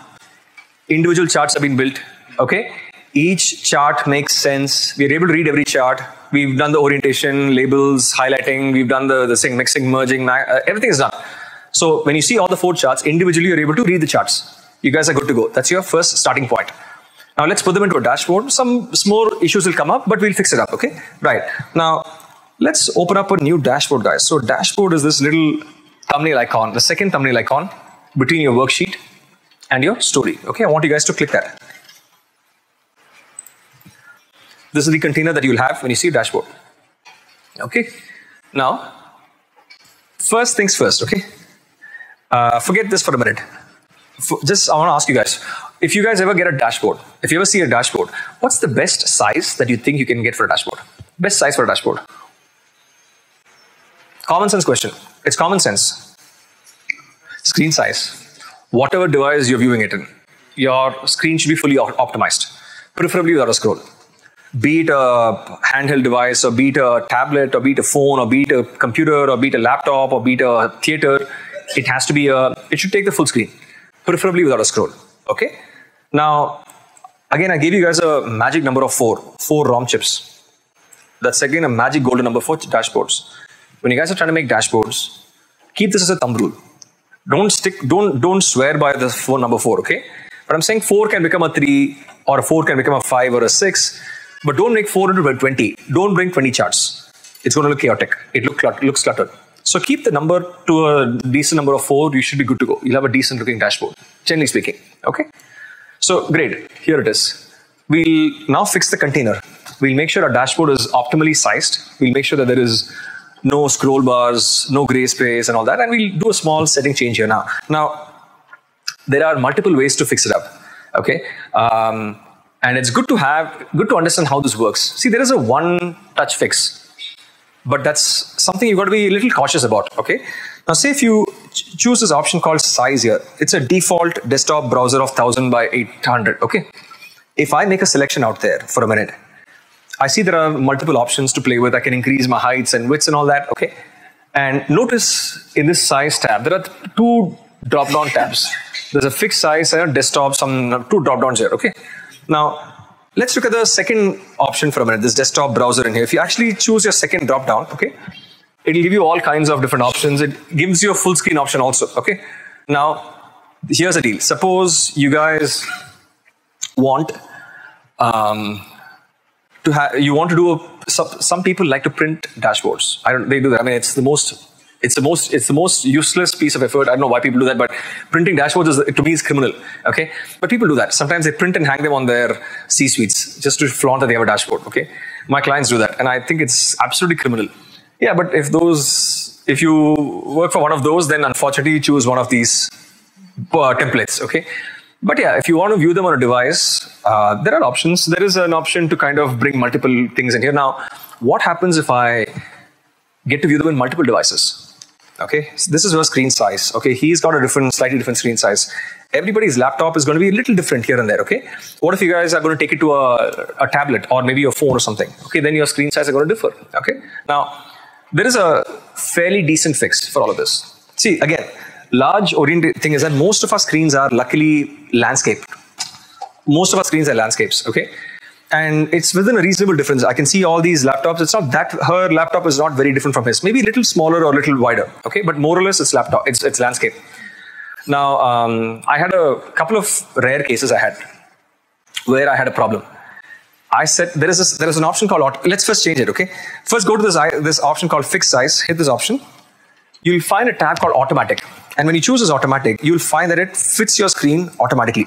Speaker 2: Individual charts have been built. Okay, each chart makes sense. We are able to read every chart. We've done the orientation, labels, highlighting. We've done the, the thing, mixing, merging. Uh, everything is done. So when you see all the four charts, individually you're able to read the charts. You guys are good to go. That's your first starting point. Now let's put them into a dashboard. Some more issues will come up, but we'll fix it up, okay? Right. Now, let's open up a new dashboard, guys. So dashboard is this little thumbnail icon, the second thumbnail icon between your worksheet and your story. Okay, I want you guys to click that. This is the container that you'll have when you see a dashboard. Okay. Now, first things first, okay? Uh, forget this for a minute. For, just, I want to ask you guys, if you guys ever get a dashboard, if you ever see a dashboard, what's the best size that you think you can get for a dashboard? Best size for a dashboard? Common sense question. It's common sense. Screen size. Whatever device you're viewing it in, your screen should be fully op- optimized, preferably without a scroll. Be it a handheld device, or be it a tablet, or be it a phone, or be it a computer, or be it a laptop, or be it a theater, it has to be a, it should take the full screen, preferably without a scroll. Okay? Now, again, I gave you guys a magic number of four, four ROM chips. That's again a magic golden number for dashboards. When you guys are trying to make dashboards, keep this as a thumb rule. Don't stick, don't don't swear by the phone number four, okay? But I'm saying four can become a three, or a four can become a five or a six. But don't make four into 20. Don't bring 20 charts. It's going to look chaotic. It look, looks cluttered. So keep the number to a decent number of four. You should be good to go. You'll have a decent looking dashboard, generally speaking. Okay. So great. Here it is. We'll now fix the container. We'll make sure our dashboard is optimally sized. We'll make sure that there is no scroll bars, no gray space, and all that. And we'll do a small setting change here now. Now, there are multiple ways to fix it up. Okay. Um, and it's good to have, good to understand how this works. See, there is a one touch fix, but that's something you've got to be a little cautious about. Okay. Now, say if you ch- choose this option called size here, it's a default desktop browser of 1000 by 800. Okay. If I make a selection out there for a minute, I see there are multiple options to play with. I can increase my heights and widths and all that. Okay. And notice in this size tab, there are two drop down tabs. There's a fixed size and a desktop, some two drop downs here. Okay. Now, let's look at the second option for a minute, this desktop browser in here. If you actually choose your second drop down, okay, it'll give you all kinds of different options. It gives you a full screen option also, okay. Now, here's the deal. Suppose you guys want um, to have, you want to do a, some, some people like to print dashboards. I don't, they do that. I mean, it's the most it's the most it's the most useless piece of effort. I don't know why people do that, but printing dashboards is to me is criminal. Okay, but people do that. Sometimes they print and hang them on their C suites just to flaunt that they have a dashboard. Okay, my clients do that, and I think it's absolutely criminal. Yeah, but if those if you work for one of those, then unfortunately choose one of these uh, templates. Okay, But yeah, if you want to view them on a device, uh, there are options. There is an option to kind of bring multiple things in here. Now, what happens if I get to view them in multiple devices? Okay, so this is your screen size. Okay, he's got a different, slightly different screen size. Everybody's laptop is going to be a little different here and there. Okay, what if you guys are going to take it to a, a tablet or maybe a phone or something? Okay, then your screen size are going to differ. Okay, now there is a fairly decent fix for all of this. See, again, large oriented thing is that most of our screens are luckily landscape. Most of our screens are landscapes, okay? And it's within a reasonable difference. I can see all these laptops. It's not that her laptop is not very different from his. Maybe a little smaller or a little wider, okay? But more or less, it's laptop. It's it's landscape. Now, um, I had a couple of rare cases I had where I had a problem. I said there is there is an option called auto, let's first change it. Okay, first go to this this option called fixed size. Hit this option. You'll find a tab called automatic, and when you choose automatic, you'll find that it fits your screen automatically.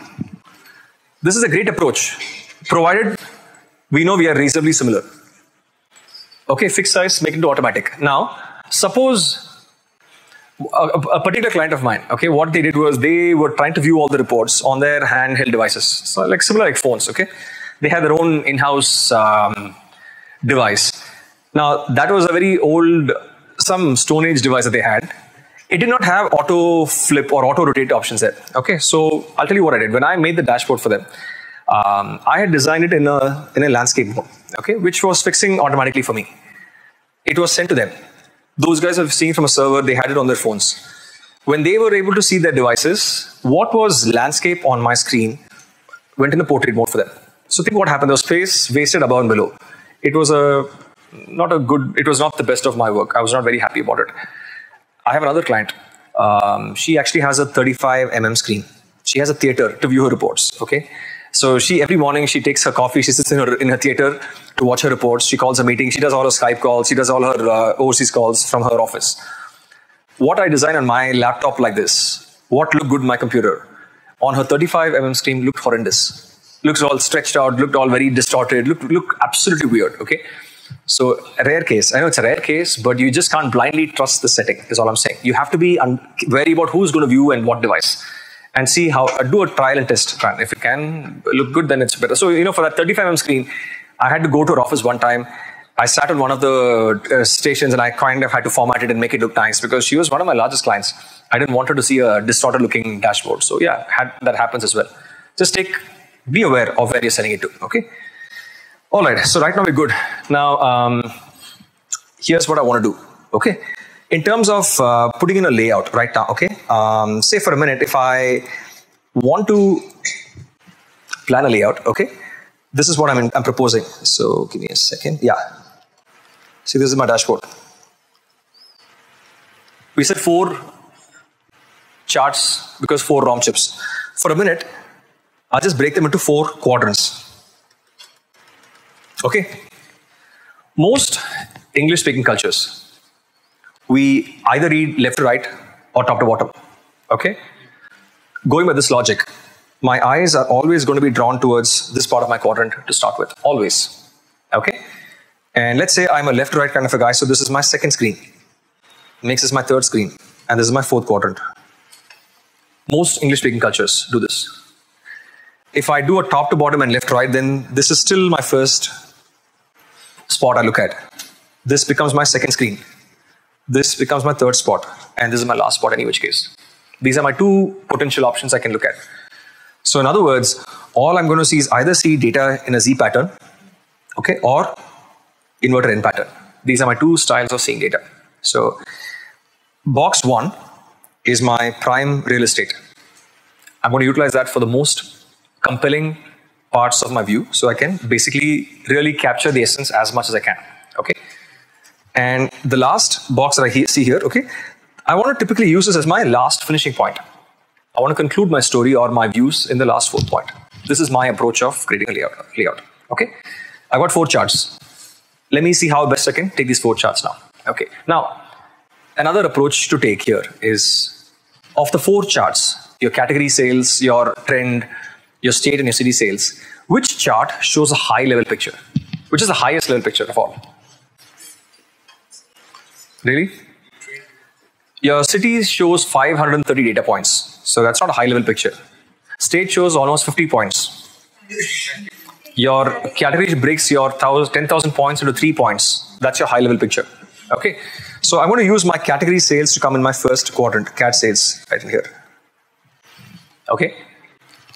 Speaker 2: This is a great approach, provided we know we are reasonably similar. Okay, fixed size, make it to automatic. Now, suppose a, a, particular client of mine, okay, what they did was they were trying to view all the reports on their handheld devices. So like similar like phones, okay? They had their own in-house um, device. Now that was a very old, some Stone Age device that they had. It did not have auto flip or auto rotate options there. Okay, so I'll tell you what I did. When I made the dashboard for them, um, I had designed it in a in a landscape mode, okay, which was fixing automatically for me. It was sent to them those guys have seen from a server, they had it on their phones. When they were able to see their devices, what was landscape on my screen went in a portrait mode for them. So think what happened. There was space wasted above and below. It was a not a good. It was not the best of my work. I was not very happy about it. I have another client. Um, she actually has a 35 mm screen. She has a theater to view her reports. Okay, so she every morning she takes her coffee. She sits in her in her theater to watch her reports. She calls a meeting. She does all her Skype calls. She does all her uh, overseas calls from her office. What I design on my laptop like this, what looked good on my computer, on her 35 mm screen looked horrendous. Looks all stretched out. Looked all very distorted. Looked look absolutely weird. Okay. So a rare case. I know it's a rare case, but you just can't blindly trust the setting. Is all I'm saying. You have to be wary about who's going to view and what device and see how uh, do a trial and test trial. If it can look good, then it's better. So you know, for that 35 mm screen, I had to go to her office one time. I sat on one of the uh, stations and I kind of had to format it and make it look nice because she was one of my largest clients. I didn't want her to see a distorted looking dashboard. So yeah, had, that happens as well. Just take, be aware of where you're sending it to. Okay. All right. So right now we're good. Now um, here's what I want to do. Okay in terms of uh, putting in a layout right now, okay, um, say for a minute, if I want to plan a layout, okay, this is what I'm, in, I'm proposing. So give me a second. Yeah. See, this is my dashboard. We said four charts because four ROM chips. For a minute, I'll just break them into four quadrants. Okay. Most English speaking cultures, we either read left to right or top to bottom. Okay? Going by this logic, my eyes are always going to be drawn towards this part of my quadrant to start with. Always. Okay? And let's say I'm a left to right kind of a guy, so this is my second screen. Makes this my third screen. And this is my fourth quadrant. Most English speaking cultures do this. If I do a top to bottom and left to right, then this is still my first spot I look at. This becomes my second screen this becomes my third spot, and this is my last spot any which case. These are my two potential options I can look at. So in other words, all I'm going to see is either see data in a Z pattern, okay, or inverted N pattern. These are my two styles of seeing data. So box one is my prime real estate. I'm going to utilize that for the most compelling parts of my view so I can basically really capture the essence as much as I can. Okay. And the last box that I see here, okay, I want to typically use this as my last finishing point. I want to conclude my story or my views in the last fourth point. This is my approach of creating a layout. layout. Okay, I got four charts. Let me see how best I can take these four charts now. Okay, now another approach to take here is of the four charts, your category sales, your trend, your state and your city sales, which chart shows a high level picture? Which is the highest level picture of all? Really? Your city shows 530 data points. So that's not a high level picture. State shows almost 50 points. Your category breaks your 10,000 points into three points. That's your high level picture. Okay. So I'm going to use my category sales to come in my first quadrant, cat sales, right in here. Okay.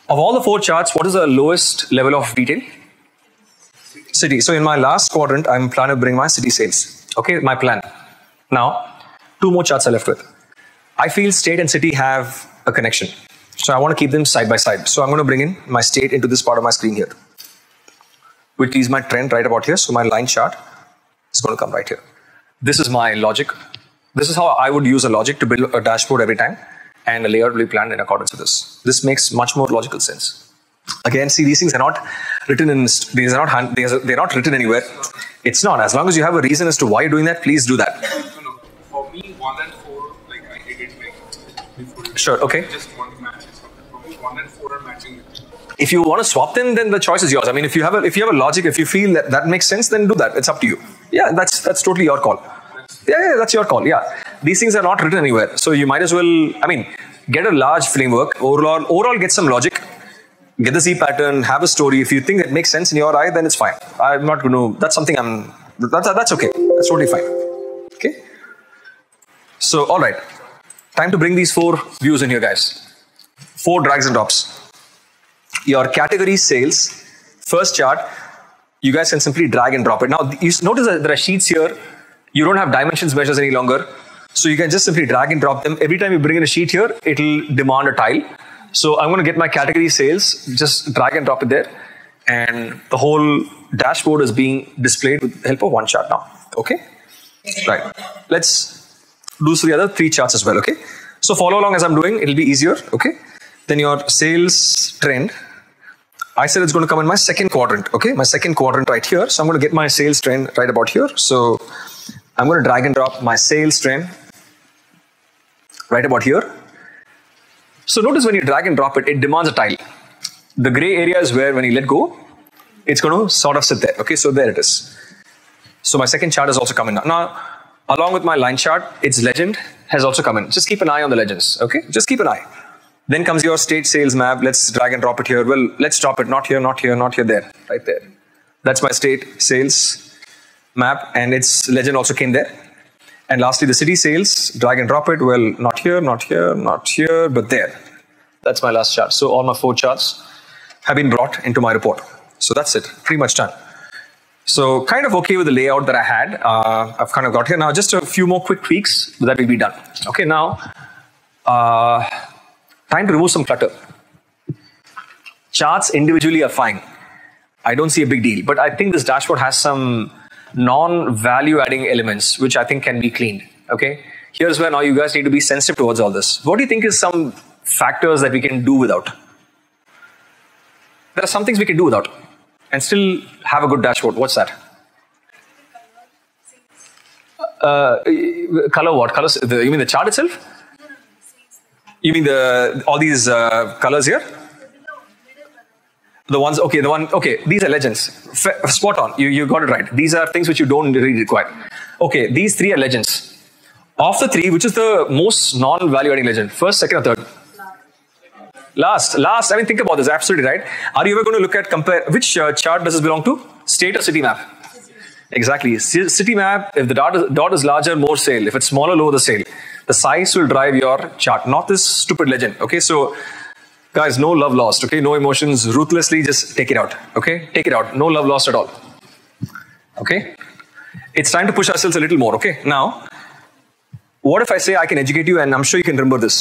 Speaker 2: Of all the four charts, what is the lowest level of detail? City. So in my last quadrant, I'm planning to bring my city sales. Okay, my plan. Now, two more charts are left with. I feel state and city have a connection. So I want to keep them side by side. So I'm going to bring in my state into this part of my screen here, which is my trend right about here. So my line chart is going to come right here. This is my logic. This is how I would use a logic to build a dashboard every time and a layout will be planned in accordance with this. This makes much more logical sense. Again, see, these things are not written in, these are not, they're not written anywhere. It's not. As long as you have a reason as to why you're doing that, please do that.
Speaker 3: No, no. For me, one and four, like I did it like before.
Speaker 2: Sure, okay.
Speaker 3: Just one match. For me, one and four are matching.
Speaker 2: If you want to swap them, then the choice is yours. I mean, if you have a if you have a logic, if you feel that that makes sense, then do that. It's up to you. Yeah, that's that's totally your call. Yeah, yeah, that's your call. Yeah, these things are not written anywhere, so you might as well. I mean, get a large framework. Overall, overall, get some logic. Get the Z pattern. Have a story. If you think it makes sense in your eye, then it's fine. I'm not going to. That's something I'm. That's that's okay. That's totally fine. Okay. So, all right. Time to bring these four views in here, guys. Four drags and drops. Your category sales, first chart, you guys can simply drag and drop it. Now, you notice that there are sheets here. You don't have dimensions measures any longer. So you can just simply drag and drop them. Every time you bring in a sheet here, it'll demand a tile. So I'm going to get my category sales, just drag and drop it there. And the whole dashboard is being displayed with the help of one chart now. Okay? Right. Let's do the other three charts as well. Okay? So follow along as I'm doing. It'll be easier. Okay? Then your sales trend. I said it's going to come in my second quadrant. Okay? My second quadrant right here. So I'm going to get my sales trend right about here. So I'm going to drag and drop my sales trend right about here. So notice when you drag and drop it, it demands a tile. The gray area is where when you let go, it's going to sort of sit there. Okay, so there it is. So my second chart is also coming now. Now, along with my line chart, its legend has also come in. Just keep an eye on the legends. Okay, just keep an eye. Then comes your state sales map. Let's drag and drop it here. Well, let's drop it. Not here, not here, not here, there. Right there. That's my state sales map and its legend also came there. And lastly, the city sales, drag and drop it. Well, not here, not here, not here, but there. That's my last chart. So all my four charts have been brought into my report. So that's it, pretty much done. So kind of okay with the layout that I had. Uh, I've kind of got here. Now just a few more quick tweaks that will be done. Okay, now uh, time to remove some clutter. Charts individually are fine. I don't see a big deal, but I think this dashboard has some non-value adding elements, which I think can be cleaned. Okay. Here's where now you guys need to be sensitive towards all this. What do you think is some factors that we can do without? There are some things we can do without and still have a good dashboard. What's that? Uh, color what? Colors? The, you mean the chart itself? You mean the all these uh, colors here? The ones, okay, the one, okay, these are legends. F spot on, you, you got it right. These are things which you don't really require. Okay, these three are legends. Of the three, which is the most non-value adding legend? First, second, or third? Last, last. I mean, think about this. Absolutely right. Are you ever going to look at compare which uh, chart does this belong to? State or city map? Exactly. C city map. If the dot is, dot is larger, more sale. If it's smaller, lower the sale. The size will drive your chart, not this stupid legend. Okay, so guys, no love lost. Okay, no emotions. Ruthlessly, just take it out. Okay, take it out. No love lost at all. Okay, it's time to push ourselves a little more. Okay, now, what if I say I can educate you, and I'm sure you can remember this.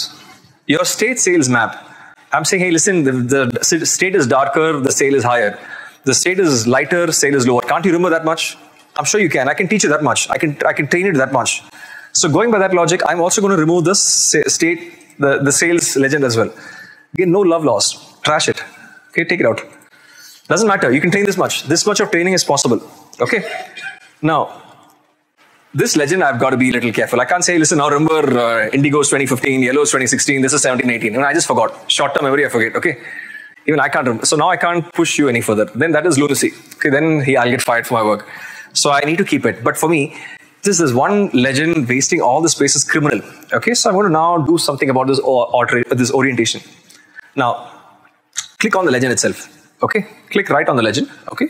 Speaker 2: Your state sales map I'm saying, hey, listen, the, the, state is darker, the sale is higher. The state is lighter, sale is lower. Can't you remember that much? I'm sure you can. I can teach you that much. I can I can train you that much. So going by that logic, I'm also going to remove this state, the, the sales legend as well. Again, no love lost. Trash it. Okay, take it out. Doesn't matter. You can train this much. This much of training is possible. Okay. Now, this legend I've got to be a little careful. I can't say, listen, now remember uh, Indigo's 2015, Yellow's 2016, this is 17, 18. I just forgot. Short term memory, I forget. Okay. Even I can't remember. So now I can't push you any further. Then that is lunacy. Okay. Then he, I'll get fired for my work. So I need to keep it. But for me, this is one legend wasting all the space is criminal. Okay. So I'm going to now do something about this, or, or, this orientation. Now, click on the legend itself. Okay, click right on the legend. Okay,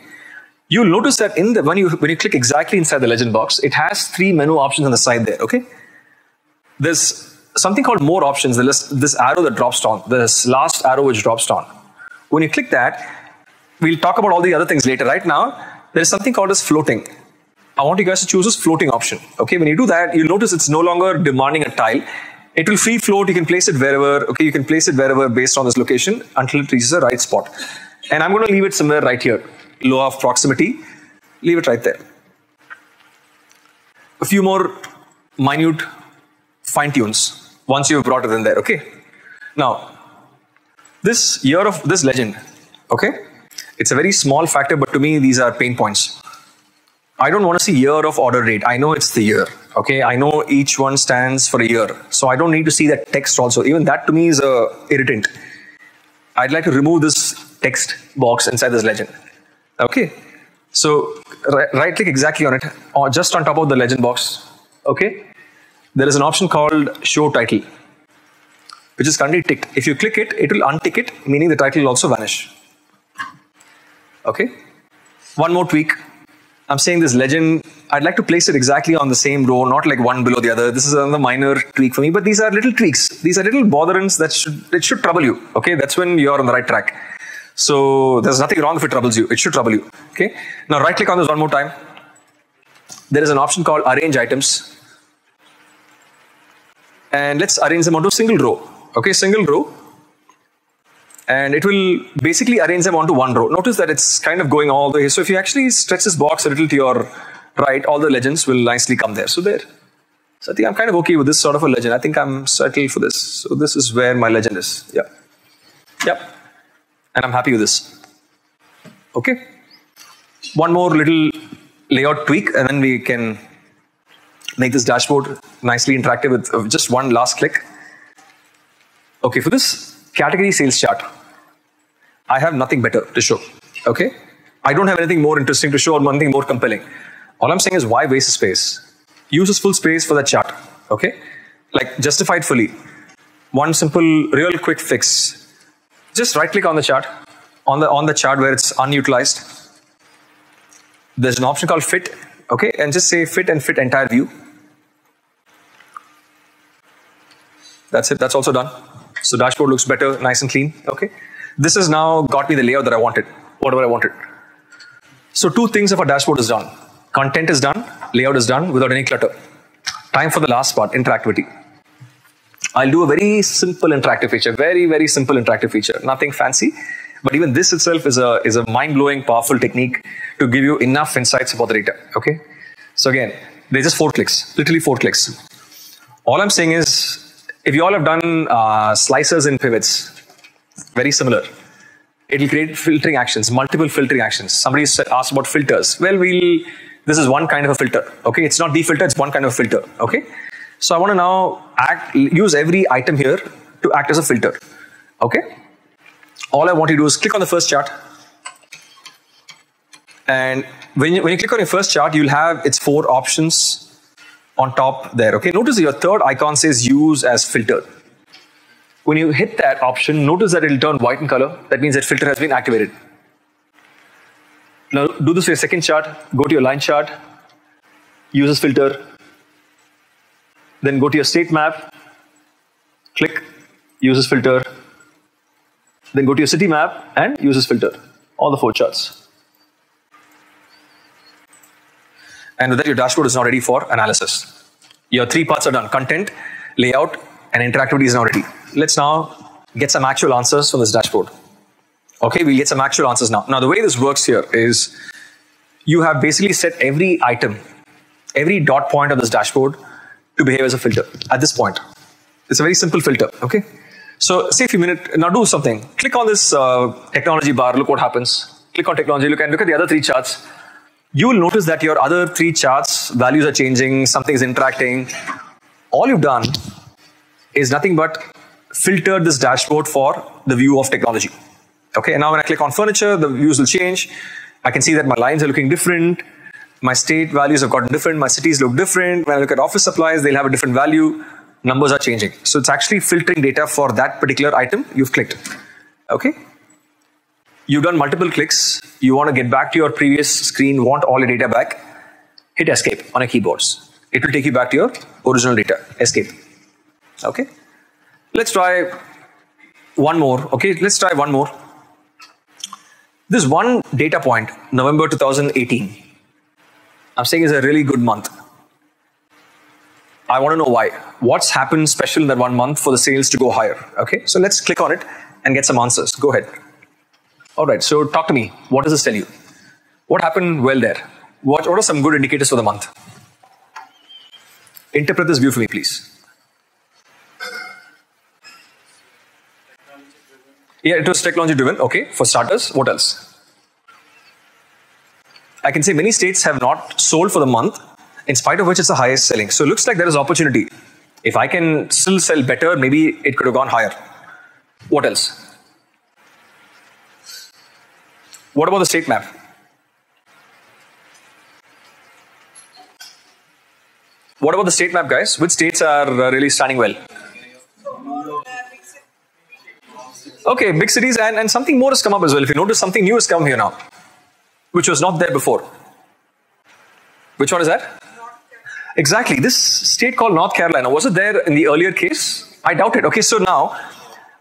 Speaker 2: you'll notice that in the when you when you click exactly inside the legend box, it has three menu options on the side there. Okay, there's something called more options. There's this arrow that drops down. This last arrow which drops down. When you click that, we'll talk about all the other things later. Right now, there is something called as floating. I want you guys to choose this floating option. Okay, when you do that, you'll notice it's no longer demanding a tile. It will free float. You can place it wherever. Okay, you can place it wherever based on this location until it reaches the right spot. And I'm going to leave it somewhere right here. Law of proximity. Leave it right there. A few more minute fine tunes once you've brought it in there. Okay. Now, this year of this legend. Okay, it's a very small factor, but to me these are pain points. I don't want to see year of order date. I know it's the year. Okay, I know each one stands for a year, so I don't need to see that text also. Even that to me is a irritant. I'd like to remove this text box inside this legend. Okay, so right, right click exactly on it, or just on top of the legend box. Okay, there is an option called Show Title, which is currently ticked. If you click it, it will untick it, meaning the title will also vanish. Okay, one more tweak I'm saying this legend, I'd like to place it exactly on the same row, not like one below the other. This is another minor tweak for me, but these are little tweaks. These are little botherings that should, it should trouble you. Okay, that's when you're on the right track. So there's nothing wrong if it troubles you. It should trouble you. Okay, now right click on this one more time. There is an option called arrange items. And let's arrange them onto a single row. Okay, single row and it will basically arrange them onto one row. Notice that it's kind of going all the way. So if you actually stretch this box a little to your right, all the legends will nicely come there. So there. So I think I'm kind of okay with this sort of a legend. I think I'm settled for this. So this is where my legend is. Yep. Yep. And I'm happy with this. Okay. One more little layout tweak and then we can make this dashboard nicely interactive with just one last click. Okay, for this category sales chart. I have nothing better to show. Okay? I don't have anything more interesting to show or nothing more compelling. All I'm saying is why waste space? Use this full space for the chart. Okay? Like justified fully. One simple, real quick fix. Just right click on the chart, on the on the chart where it's unutilized. There's an option called fit, okay, and just say fit and fit entire view. That's it, that's also done. So dashboard looks better, nice and clean. Okay. This has now got me the layout that I wanted, whatever I wanted. So two things of our dashboard is done. Content is done, layout is done without any clutter. Time for the last part, interactivity. I'll do a very simple interactive feature, very, very simple interactive feature, nothing fancy. But even this itself is a, is a mind-blowing, powerful technique to give you enough insights about the data, okay? So again, there's just four clicks, literally four clicks. All I'm saying is if you all have done uh, slicers and pivots, very similar. It'll create filtering actions, multiple filtering actions. Somebody asked about filters. Well, we'll, this is one kind of a filter. Okay, it's not the filter, it's one kind of filter. Okay, so I want to now act, use every item here to act as a filter. Okay, all I want to do is click on the first chart. And when you, when you click on your first chart, you'll have its four options on top there. Okay, notice your third icon says use as filter. When you hit that option, notice that it'll turn white in color. That means that filter has been activated. Now do this for your second chart. Go to your line chart, use this filter. Then go to your state map, click, use this filter. Then go to your city map and use this filter. All the four charts. And that your dashboard is now ready for analysis. Your three parts are done, content, layout, and interactivity is now ready. Let's now get some actual answers from this dashboard. Okay, we get some actual answers now. Now the way this works here is you have basically set every item, every dot point of this dashboard to behave as a filter at this point. It's a very simple filter, okay? So say if you minute, now do something. Click on this uh, technology bar, look what happens. Click on technology, look and look at the other three charts you will notice that your other three charts, values are changing, something is interacting. All you've done is nothing but filtered this dashboard for the view of technology. Okay, and now when I click on furniture, the views will change. I can see that my lines are looking different. My state values have gotten different. My cities look different. When I look at office supplies, they'll have a different value. Numbers are changing. So it's actually filtering data for that particular item you've clicked. Okay? You've done multiple clicks. You want to get back to your previous screen, want all your data back. Hit escape on your keyboards. It will take you back to your original data. Escape. Okay. Let's try one more. Okay, let's try one more. This one data point, November 2018, I'm saying is a really good month. I want to know why. What's happened special in that one month for the sales to go higher? Okay, so let's click on it and get some answers. Go ahead. All right, so talk to me. What does this tell you? What happened well there? What, what are some good indicators for the month? Interpret this view for me, please. Yeah, it was technology driven. Okay, for starters, what else? I can say many states have not sold for the month, in spite of which it's the highest selling. So it looks like there is opportunity. If I can still sell better, maybe it could have gone higher. What else? What about the state map? What about the state map, guys? Which states are uh, really standing well? Okay, big cities and, and something more has come up as well. If you notice, something new has come here now, which was not there before. Which one is that? Exactly. This state called North Carolina, was it there in the earlier case? I doubt it. Okay, so now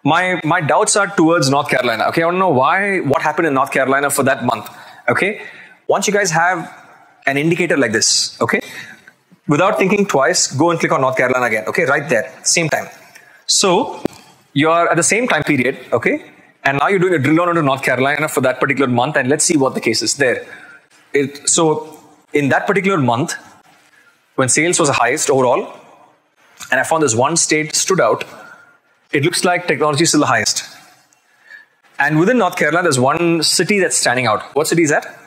Speaker 2: my my doubts are towards North Carolina. Okay, I to know why what happened in North Carolina for that month. Okay, once you guys have an indicator like this, okay, without thinking twice, go and click on North Carolina again. Okay, right there, same time. So you are at the same time period, okay, and now you're doing a drill down into North Carolina for that particular month, and let's see what the case is there. It, so in that particular month, when sales was the highest overall, and I found this one state stood out, it looks like technology is still the highest. And within North Carolina, there's one city that's standing out. What city is that?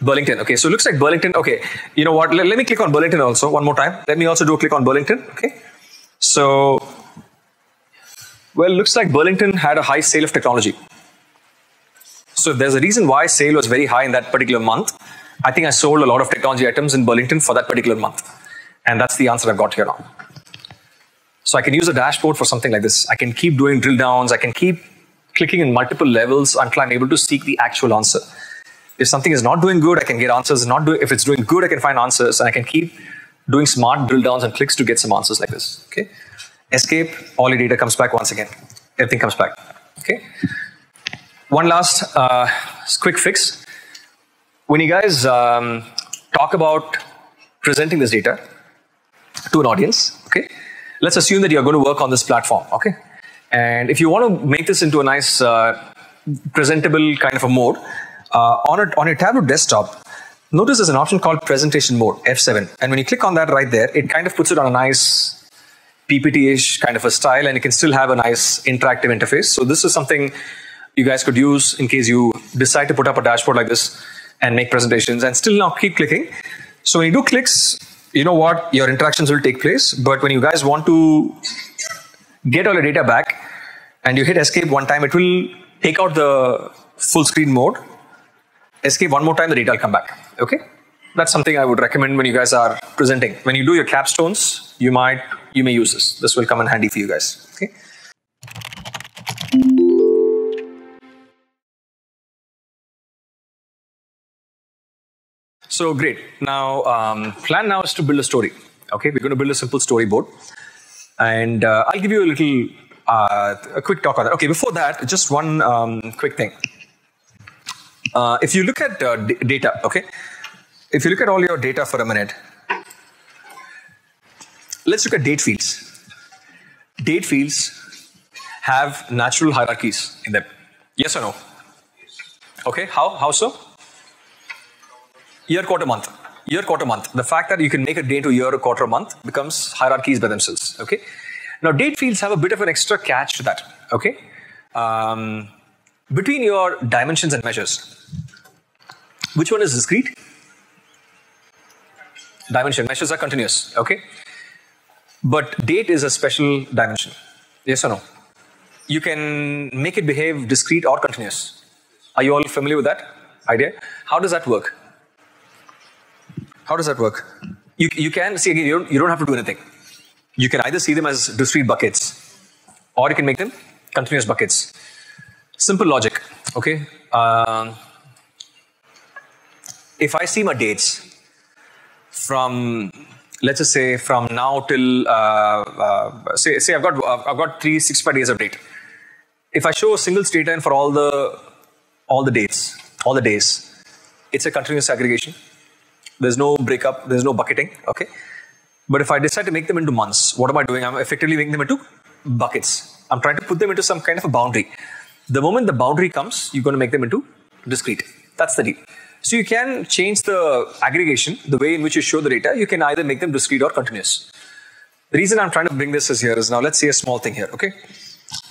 Speaker 2: Burlington. Okay, so it looks like Burlington. Okay, you know what? Let, let me click on Burlington also one more time. Let me also do a click on Burlington. Okay, so well, looks like Burlington had a high sale of technology. So there's a reason why sale was very high in that particular month. I think I sold a lot of technology items in Burlington for that particular month. And that's the answer I've got here now. So I can use a dashboard for something like this. I can keep doing drill downs. I can keep clicking in multiple levels until I'm able to seek the actual answer. If something is not doing good, I can get answers. Not do, if it's doing good, I can find answers. And I can keep doing smart drill downs and clicks to get some answers like this. Okay. Escape, all your data comes back once again. Everything comes back. Okay. One last uh, quick fix when you guys um, talk about presenting this data to an audience, okay, let's assume that you're going to work on this platform, okay? And if you want to make this into a nice uh, presentable kind of a mode, uh, on, a, on your Tableau Desktop, notice there's an option called presentation mode, F7. And when you click on that right there, it kind of puts it on a nice PPT-ish kind of a style, and you can still have a nice interactive interface. So this is something you guys could use in case you decide to put up a dashboard like this and make presentations and still now keep clicking. So when you do clicks, you know what, your interactions will take place. But when you guys want to get all your data back and you hit escape one time, it will take out the full screen mode. Escape one more time, the data will come back. Okay? That's something I would recommend when you guys are presenting. When you do your capstones, you might, you may use this. This will come in handy for you guys. So great. Now, um, plan now is to build a story. Okay, we're going to build a simple storyboard, and uh, I'll give you a little uh, a quick talk on that. Okay, before that, just one um, quick thing. Uh, if you look at uh, data, okay, if you look at all your data for a minute, let's look at date fields. Date fields have natural hierarchies in them. Yes or no? Okay, how how so? Year, quarter, month. Year, quarter, month. The fact that you can make a day to year, quarter, month becomes hierarchies by themselves. Okay. Now, date fields have a bit of an extra catch to that. Okay. Um, between your dimensions and measures, which one is discrete? Dimension. Measures are continuous. Okay. But date is a special dimension. Yes or no? You can make it behave discrete or continuous. Are you all familiar with that idea? How does that work? How does that work? You, you can, see again, you don't, you don't have to do anything. You can either see them as discrete buckets or you can make them continuous buckets. Simple logic. Okay. Um, if I see my dates from, let's just say from now till, uh, uh, say, say I've got, I've got 365 days of date. If I show a single straight line for all the, all the dates, all the days, it's a continuous aggregation. There's no breakup, there's no bucketing, okay? But if I decide to make them into months, what am I doing? I'm effectively making them into buckets. I'm trying to put them into some kind of a boundary. The moment the boundary comes, you're going to make them into discrete. That's the deal. So you can change the aggregation, the way in which you show the data. You can either make them discrete or continuous. The reason I'm trying to bring this is here is now let's say a small thing here, okay?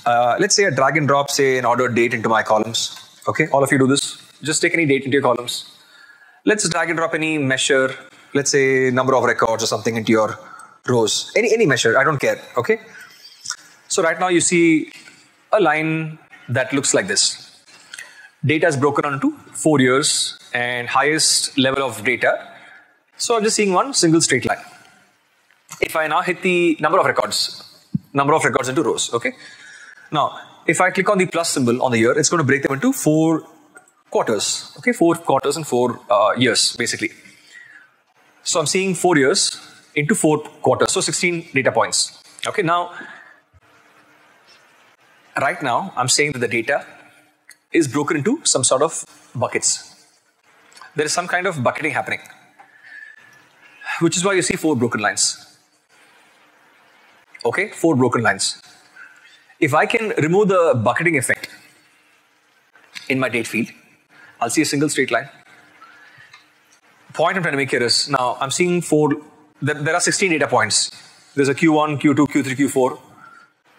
Speaker 2: Uh, let's say a drag and drop, say an ordered date into my columns. Okay, all of you do this. Just take any date into your columns. Let's drag and drop any measure, let's say number of records or something into your rows. Any any measure, I don't care. Okay. So right now you see a line that looks like this. Data is broken onto four years and highest level of data. So I'm just seeing one single straight line. If I now hit the number of records, number of records into rows, okay? Now, if I click on the plus symbol on the year, it's going to break them into four quarters, okay? Four quarters and four uh, years, basically. So I'm seeing four years into four quarters, so 16 data points. Okay, now right now, I'm saying that the data is broken into some sort of buckets. There is some kind of bucketing happening, which is why you see four broken lines. Okay, four broken lines. If I can remove the bucketing effect in my date field, I'll see a single straight line. Point I'm trying to make here is now I'm seeing four, there, there are 16 data points. There's a Q1, Q2, Q3, Q4,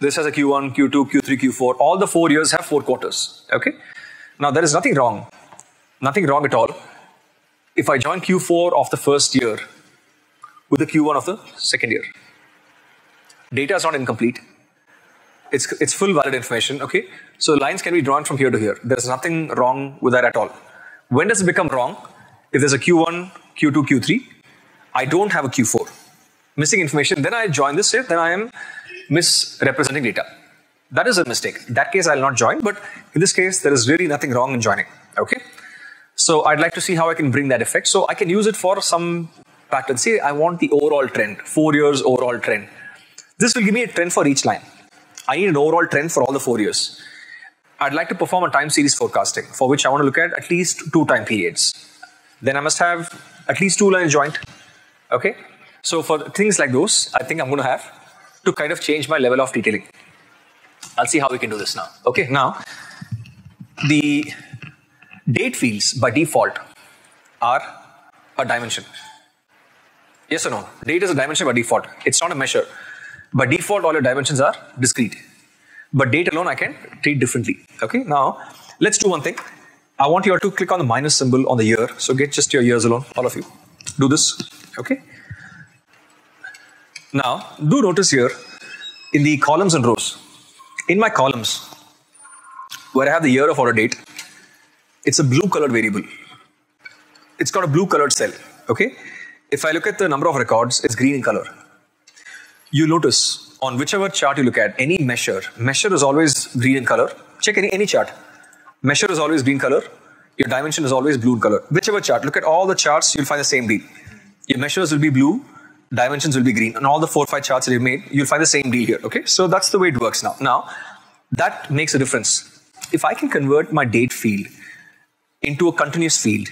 Speaker 2: this has a Q1, Q2, Q3, Q4. All the four years have four quarters. Okay. Now there is nothing wrong, nothing wrong at all. If I join Q4 of the first year with the Q1 of the second year, data is not incomplete. It's it's full valid information. Okay. So lines can be drawn from here to here. There is nothing wrong with that at all. When does it become wrong? If there's a Q1, Q2, Q3, I don't have a Q4. Missing information. Then I join this here. Then I am misrepresenting data. That is a mistake. In that case, I'll not join, but in this case, there is really nothing wrong in joining. Okay? So I'd like to see how I can bring that effect. So I can use it for some pattern. Say I want the overall trend, four years overall trend. This will give me a trend for each line. I need an overall trend for all the four years. I'd like to perform a time series forecasting, for which I want to look at at least two time periods. Then I must have at least two lines joint. Okay? So for things like those, I think I'm going to have to kind of change my level of detailing. I'll see how we can do this now. Okay, now the date fields by default are a dimension. Yes or no? Date is a dimension by default. It's not a measure. By default, all your dimensions are discrete. But date alone, I can treat differently. Okay, now let's do one thing. I want you all to click on the minus symbol on the year. So get just your years alone, all of you. Do this. Okay. Now, do notice here in the columns and rows. In my columns, where I have the year of order date, it's a blue colored variable. It's got a blue colored cell. Okay. If I look at the number of records, it's green in color. You notice on whichever chart you look at, any measure, measure is always green in color. Check any, any chart. Measure is always green color. Your dimension is always blue in color. Whichever chart, look at all the charts, you'll find the same deal. Your measures will be blue, dimensions will be green. And all the four or five charts that you've made, you'll find the same deal here. Okay, so that's the way it works now. Now, that makes a difference. If I can convert my date field into a continuous field,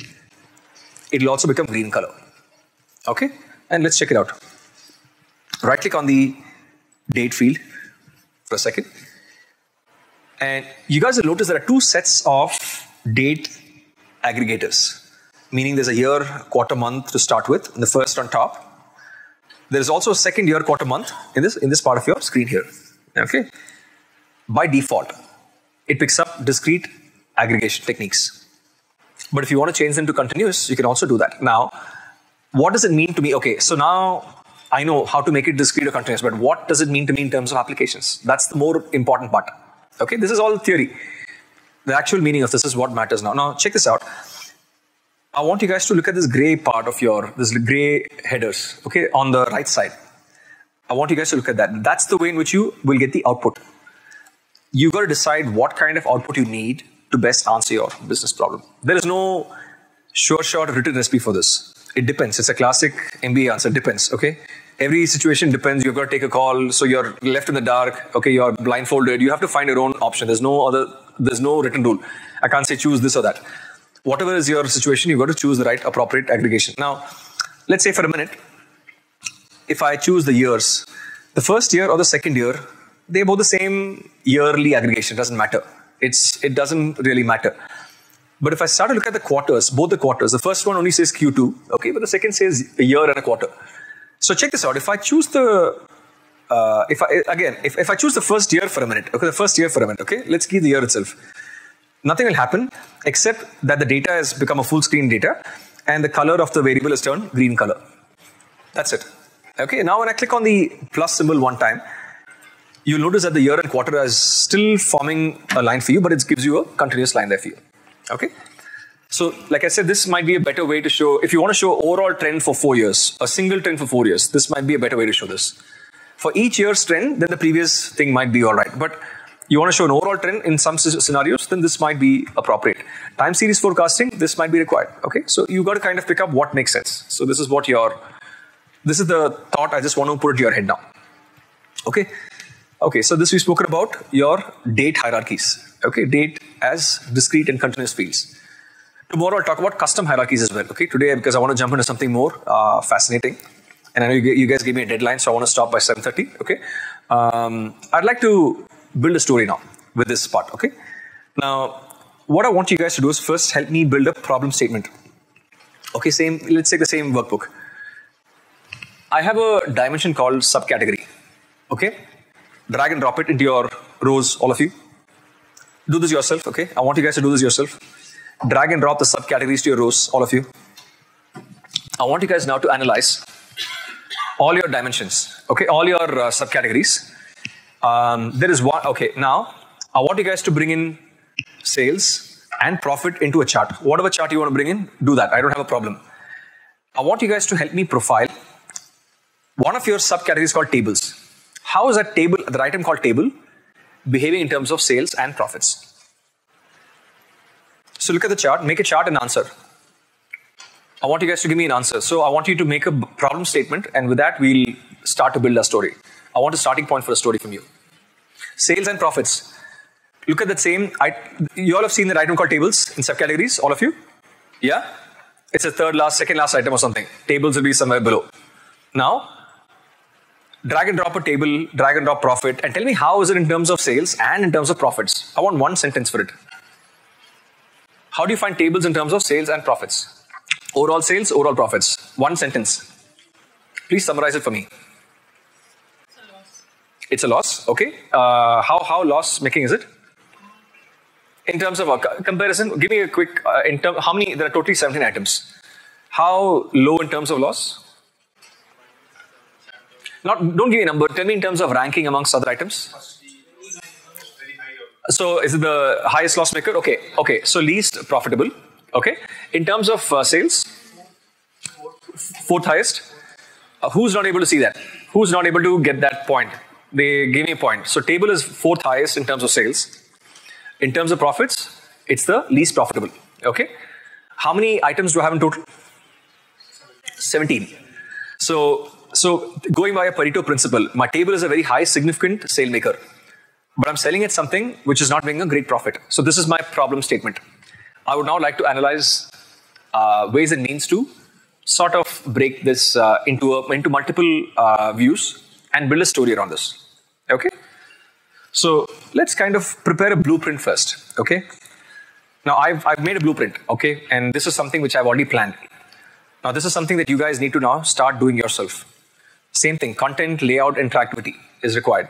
Speaker 2: it'll also become green color. Okay, and let's check it out. Right click on the date field for a second. And you guys will notice there are two sets of date aggregators, meaning there's a year, quarter, month to start with, the first on top. There is also a second year, quarter, month in this in this part of your screen here. Okay. By default, it picks up discrete aggregation techniques. But if you want to change them to continuous, you can also do that. Now, what does it mean to me? Okay, so now I know how to make it discrete or continuous, but what does it mean to me in terms of applications? That's the more important part. Okay, this is all theory. The actual meaning of this is what matters now. Now, check this out. I want you guys to look at this gray part of your, this gray headers, okay, on the right side. I want you guys to look at that. That's the way in which you will get the output. You've got to decide what kind of output you need to best answer your business problem. There is no sure shot written recipe for this. It depends. It's a classic MBA answer. Depends. Okay. Every situation depends. You've got to take a call. So you're left in the dark. Okay. You're blindfolded. You have to find your own option. There's no other. There's no written rule. I can't say choose this or that. Whatever is your situation, you've got to choose the right appropriate aggregation. Now, let's say for a minute, if I choose the years, the first year or the second year, they're both the same yearly aggregation. Doesn't matter. It's it doesn't really matter. But if I start to look at the quarters, both the quarters, the first one only says Q2, okay, but the second says a year and a quarter. So check this out. If I choose the uh, if I again if, if I choose the first year for a minute, okay, the first year for a minute, okay, let's give the year itself. Nothing will happen except that the data has become a full screen data and the color of the variable is turned green color. That's it. Okay, now when I click on the plus symbol one time, you'll notice that the year and quarter is still forming a line for you, but it gives you a continuous line there for you. Okay? So, like I said, this might be a better way to show, if you want to show overall trend for four years, a single trend for four years, this might be a better way to show this. For each year's trend, then the previous thing might be all right. But you want to show an overall trend in some scenarios, then this might be appropriate. Time series forecasting, this might be required. Okay, so you got to kind of pick up what makes sense. So this is what your, this is the thought I just want to put into your head now. Okay, okay. So this we've spoken about your date hierarchies. Okay, date as discrete and continuous fields. Tomorrow I'll talk about custom hierarchies as well. Okay, today because I want to jump into something more uh, fascinating, and I know you, guys gave me a deadline, so I want to stop by 7:30. Okay, um, I'd like to build a story now with this part, okay? Now, what I want you guys to do is first help me build a problem statement. Okay, same, let's take the same workbook. I have a dimension called subcategory, okay? Drag and drop it into your rows, all of you. Do this yourself, okay? I want you guys to do this yourself. Drag and drop the subcategories to your rows, all of you. I want you guys now to analyze all your dimensions, okay? All your uh, subcategories um, there is one, okay, now I want you guys to bring in sales and profit into a chart. Whatever chart you want to bring in, do that. I don't have a problem. I want you guys to help me profile one of your subcategories called tables. How is that table, the item called table, behaving in terms of sales and profits? So look at the chart, make a chart and answer. I want you guys to give me an answer. So I want you to make a problem statement, and with that, we'll start to build a story. I want a starting point for a story from you. Sales and profits. Look at that same. I, you all have seen the item called tables in subcategories, all of you? Yeah? It's a third last, second last item or something. Tables will be somewhere below. Now, drag and drop a table, drag and drop profit, and tell me how is it in terms of sales and in terms of profits. I want one sentence for it. How do you find tables in terms of sales and profits? Overall sales, overall profits. One sentence. Please summarize it for me. It's a loss. It's a loss. Okay. Uh, how how loss making is it? In terms of a comparison, give me a quick. Uh, in term, how many? There are totally 17 items. How low in terms of loss? Not. Don't give me a number. Tell me in terms of ranking amongst other items. So is it the highest loss maker? Okay. Okay. So least profitable. Okay. In terms of uh, sales, fourth highest. Uh, who's not able to see that? Who's not able to get that point? they gave me a point. So table is fourth highest in terms of sales. In terms of profits, it's the least profitable. Okay. How many items do I have in total? 17. So, so going by a Pareto principle, my table is a very high significant sale maker. But I'm selling it something which is not bringing a great profit. So this is my problem statement. I would now like to analyze uh, ways and means to sort of break this uh, into, a, into multiple uh, views and build a story around this. Okay? So let's kind of prepare a blueprint first. Okay? Now I've, I've made a blueprint, okay? And this is something which I've already planned. Now this is something that you guys need to now start doing yourself. Same thing, content, layout, interactivity is required.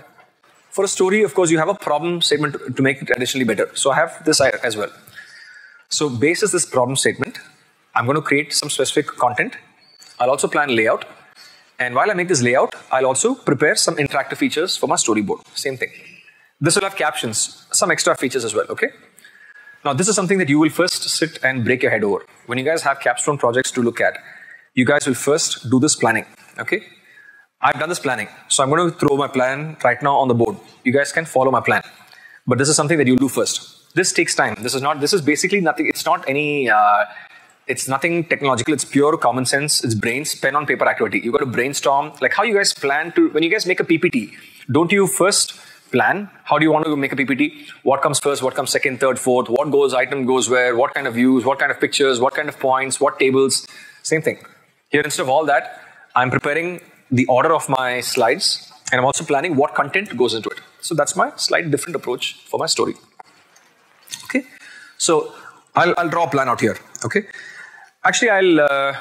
Speaker 2: For a story, of course, you have a problem statement to make it additionally better. So I have this as well. So basis this problem statement, I'm going to create some specific content. I'll also plan layout and while I make this layout, I'll also prepare some interactive features for my storyboard. Same thing. This will have captions, some extra features as well, okay? Now, this is something that you will first sit and break your head over. When you guys have capstone projects to look at, you guys will first do this planning, okay? I've done this planning, so I'm going to throw my plan right now on the board. You guys can follow my plan. But this is something that you'll do first. this takes time. This is not. This is basically nothing. It's not any. Uh, it's nothing technological. It's pure common sense. It's brains, pen on paper activity. You got to brainstorm. Like how you guys plan to when you guys make a PPT. Don't you first plan? How do you want to make a PPT? What comes first? What comes second, third, fourth? What goes? Item goes where? What kind of views? What kind of pictures? What kind of points? What tables? Same thing. Here instead of all that, I'm preparing the order of my slides, and I'm also planning what content goes into it. So that's my slight different approach for my story. Okay. So I'll, I'll draw a plan out here. Okay. Actually, I'll uh,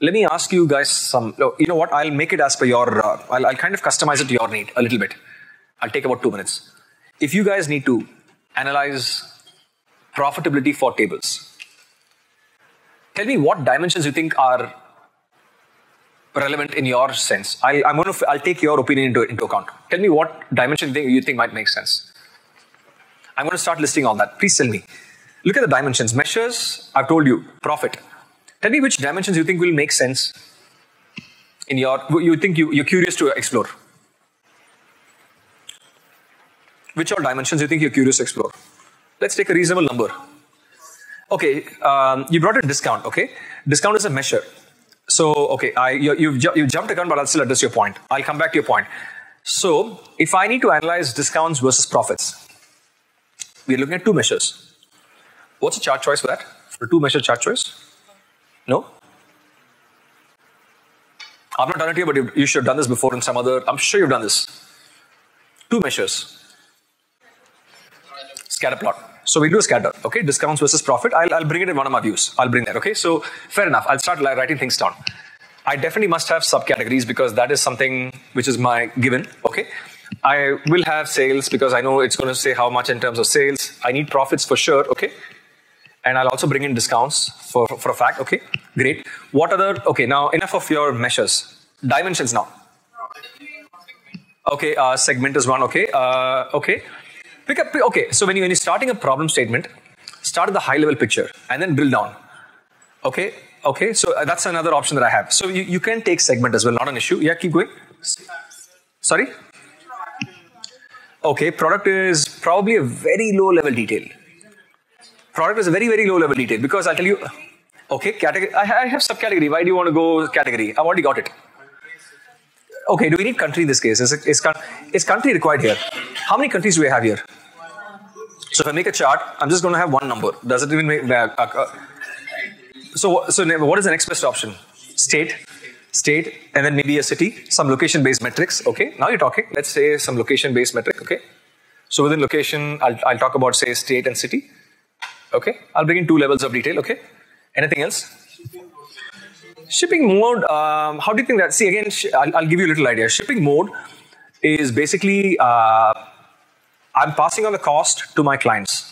Speaker 2: let me ask you guys some. You know what? I'll make it as per your. Uh, I'll, I'll kind of customize it to your need a little bit. I'll take about two minutes. If you guys need to analyze profitability for tables, tell me what dimensions you think are relevant in your sense. I'll, I'm going to. I'll take your opinion into, into account. Tell me what dimension you think, you think might make sense. I'm going to start listing all that. Please tell me. Look at the dimensions. Measures, I've told you. Profit. Tell me which dimensions you think will make sense in your, you think you, you're curious to explore. Which all dimensions you think you're curious to explore? Let's take a reasonable number. Okay, um, you brought a discount, okay? Discount is a measure. So, okay, I, you, you've, you jumped again, but I'll still address your point. I'll come back to your point. So, if I need to analyze discounts versus profits, we're looking at two measures. What's the chart choice for that? For two measure chart choice? No? I've not done it here, but you, you should have done this before in some other. I'm sure you've done this. Two measures. Scatter plot. So we do a scatter, okay? Discounts versus profit. I'll, I'll bring it in one of my views. I'll bring that, okay? So fair enough. I'll start writing things down. I definitely must have subcategories because that is something which is my given, okay? I will have sales because I know it's going to say how much in terms of sales. I need profits for sure, okay? And I'll also bring in discounts for, for a fact, okay? Great. What other, okay, now enough of your measures. Dimensions now. Okay, uh, segment is one, okay? Uh, okay. Pick up, okay, so when, you, when you're starting a problem statement, start at the high level picture and then drill down. Okay, okay, so uh, that's another option that I have. So you, you can take segment as well, not an issue. Yeah, keep going. Sorry? Okay, product is probably a very low level detail. Product is a very, very low level detail because I'll tell you, okay, category, I, have subcategory. Why do you want to go category? I've already got it. Okay, do we need country in this case? Is, it, is, is country required here? How many countries do we have here? So if I make a chart, I'm just going to have one number. Does it even make? Uh, uh, so, so what is the next best option? State, state, and then maybe a city, some location-based metrics. Okay, now you're talking. Let's say some location-based metric. Okay, so within location, I'll, I'll talk about say state and city. Okay, I'll bring in two levels of detail. Okay, anything else? Shipping mode. Um, how do you think that? See again, I'll, I'll give you a little idea. Shipping mode is basically uh, I'm passing on the cost to my clients.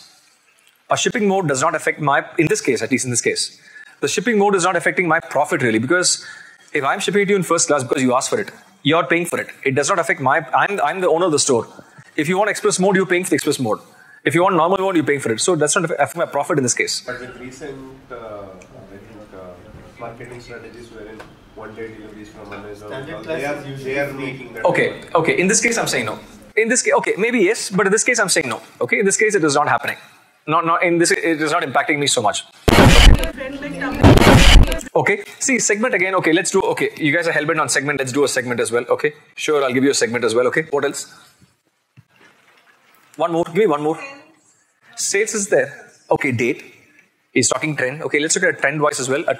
Speaker 2: A shipping mode does not affect my, in this case, at least in this case, the shipping mode is not affecting my profit really because if I'm shipping it to you in first class because you asked for it, you're paying for it. It does not affect my, I'm, I'm the owner of the store. If you want express mode, you're paying for the express mode. If you want normal mode, you're paying for it. So that's not affect my profit in this case.
Speaker 6: But with recent, uh, I think, uh, marketing strategies wherein one day deliveries from Amazon,
Speaker 3: Standard
Speaker 6: all,
Speaker 3: Plus
Speaker 6: they are, they are making that.
Speaker 2: Okay, okay. In this case, I'm saying no. In this case, okay, maybe yes, but in this case, I'm saying no. Okay, in this case, it is not happening. Not, not in this. It is not impacting me so much. Okay. See segment again. Okay, let's do. Okay, you guys are hellbent on segment. Let's do a segment as well. Okay, sure. I'll give you a segment as well. Okay. What else? One more. Give me one more. Sales is there. Okay, date. He's talking trend. Okay, let's look at trend wise as well. A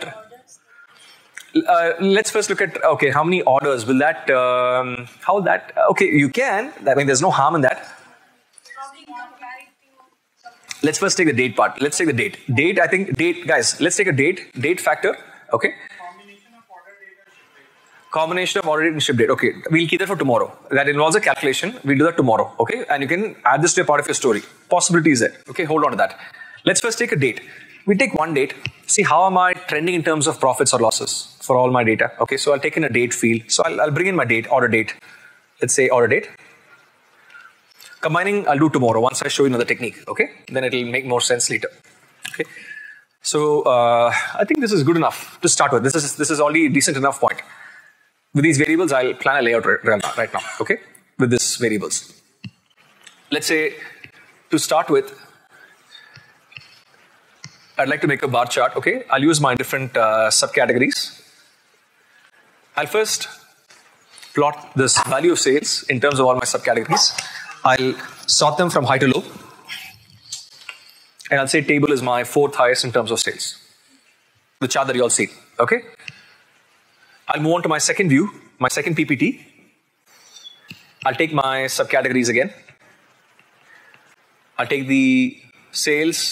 Speaker 2: uh, let's first look at okay how many orders will that um, how that okay you can i mean there's no harm in that. Let's first take the date part. Let's take the date. Date i think date guys let's take a date date factor okay? Combination of order date and ship date okay. We'll keep that for tomorrow. That involves a calculation. We'll do that tomorrow okay? And you can add this to a part of your story. Possibility is there okay? Hold on to that. Let's first take a date. We take one date. See how am i trending in terms of profits or losses for all my data. Okay so i'll take in a date field. So i'll, I'll bring in my date order date. Let's say order date. Combining i'll do tomorrow once i show you another technique okay? Then it'll make more sense later okay? So uh, i think this is good enough to start with. This is this is already a decent enough point. With these variables i'll plan a layout right now okay? With these variables. Let's say to start with I'd like to make a bar chart. Okay, I'll use my different uh, subcategories. I'll first plot this value of sales in terms of all my subcategories. I'll sort them from high to low. And I'll say table is my fourth highest in terms of sales. The chart that you all see. Okay? I'll move on to my second view, my second PPT. I'll take my subcategories again. I'll take the sales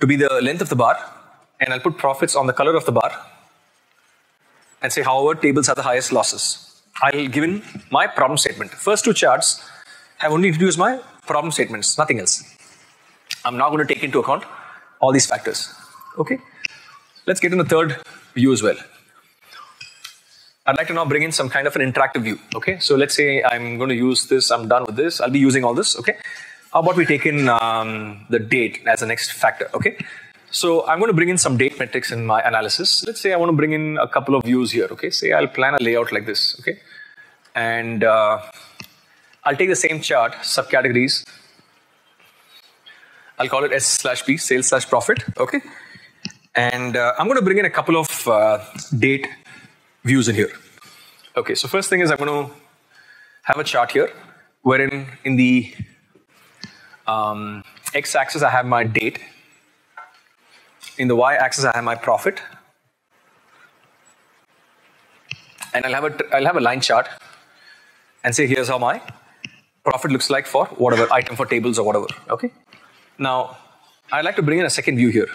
Speaker 2: to be the length of the bar, and I'll put profits on the color of the bar, and say however tables have the highest losses. I'll give in my problem statement. First two charts have only introduced my problem statements, nothing else. I'm now going to take into account all these factors. Okay? Let's get in the third view as well. I'd like to now bring in some kind of an interactive view. Okay, so let's say I'm going to use this, I'm done with this, I'll be using all this. Okay, how about we take in um, the date as the next factor? Okay, so I'm going to bring in some date metrics in my analysis. Let's say I want to bring in a couple of views here. Okay, say I'll plan a layout like this. Okay, and uh, I'll take the same chart, subcategories. I'll call it S slash P, sales slash profit. Okay, and uh, I'm going to bring in a couple of uh, date views in here. Okay, so first thing is I'm going to have a chart here wherein in the um, x-axis I have my date, in the y-axis I have my profit, and I'll have a I'll have a line chart and say here's how my profit looks like for whatever item for tables or whatever. Okay. Now I'd like to bring in a second view here.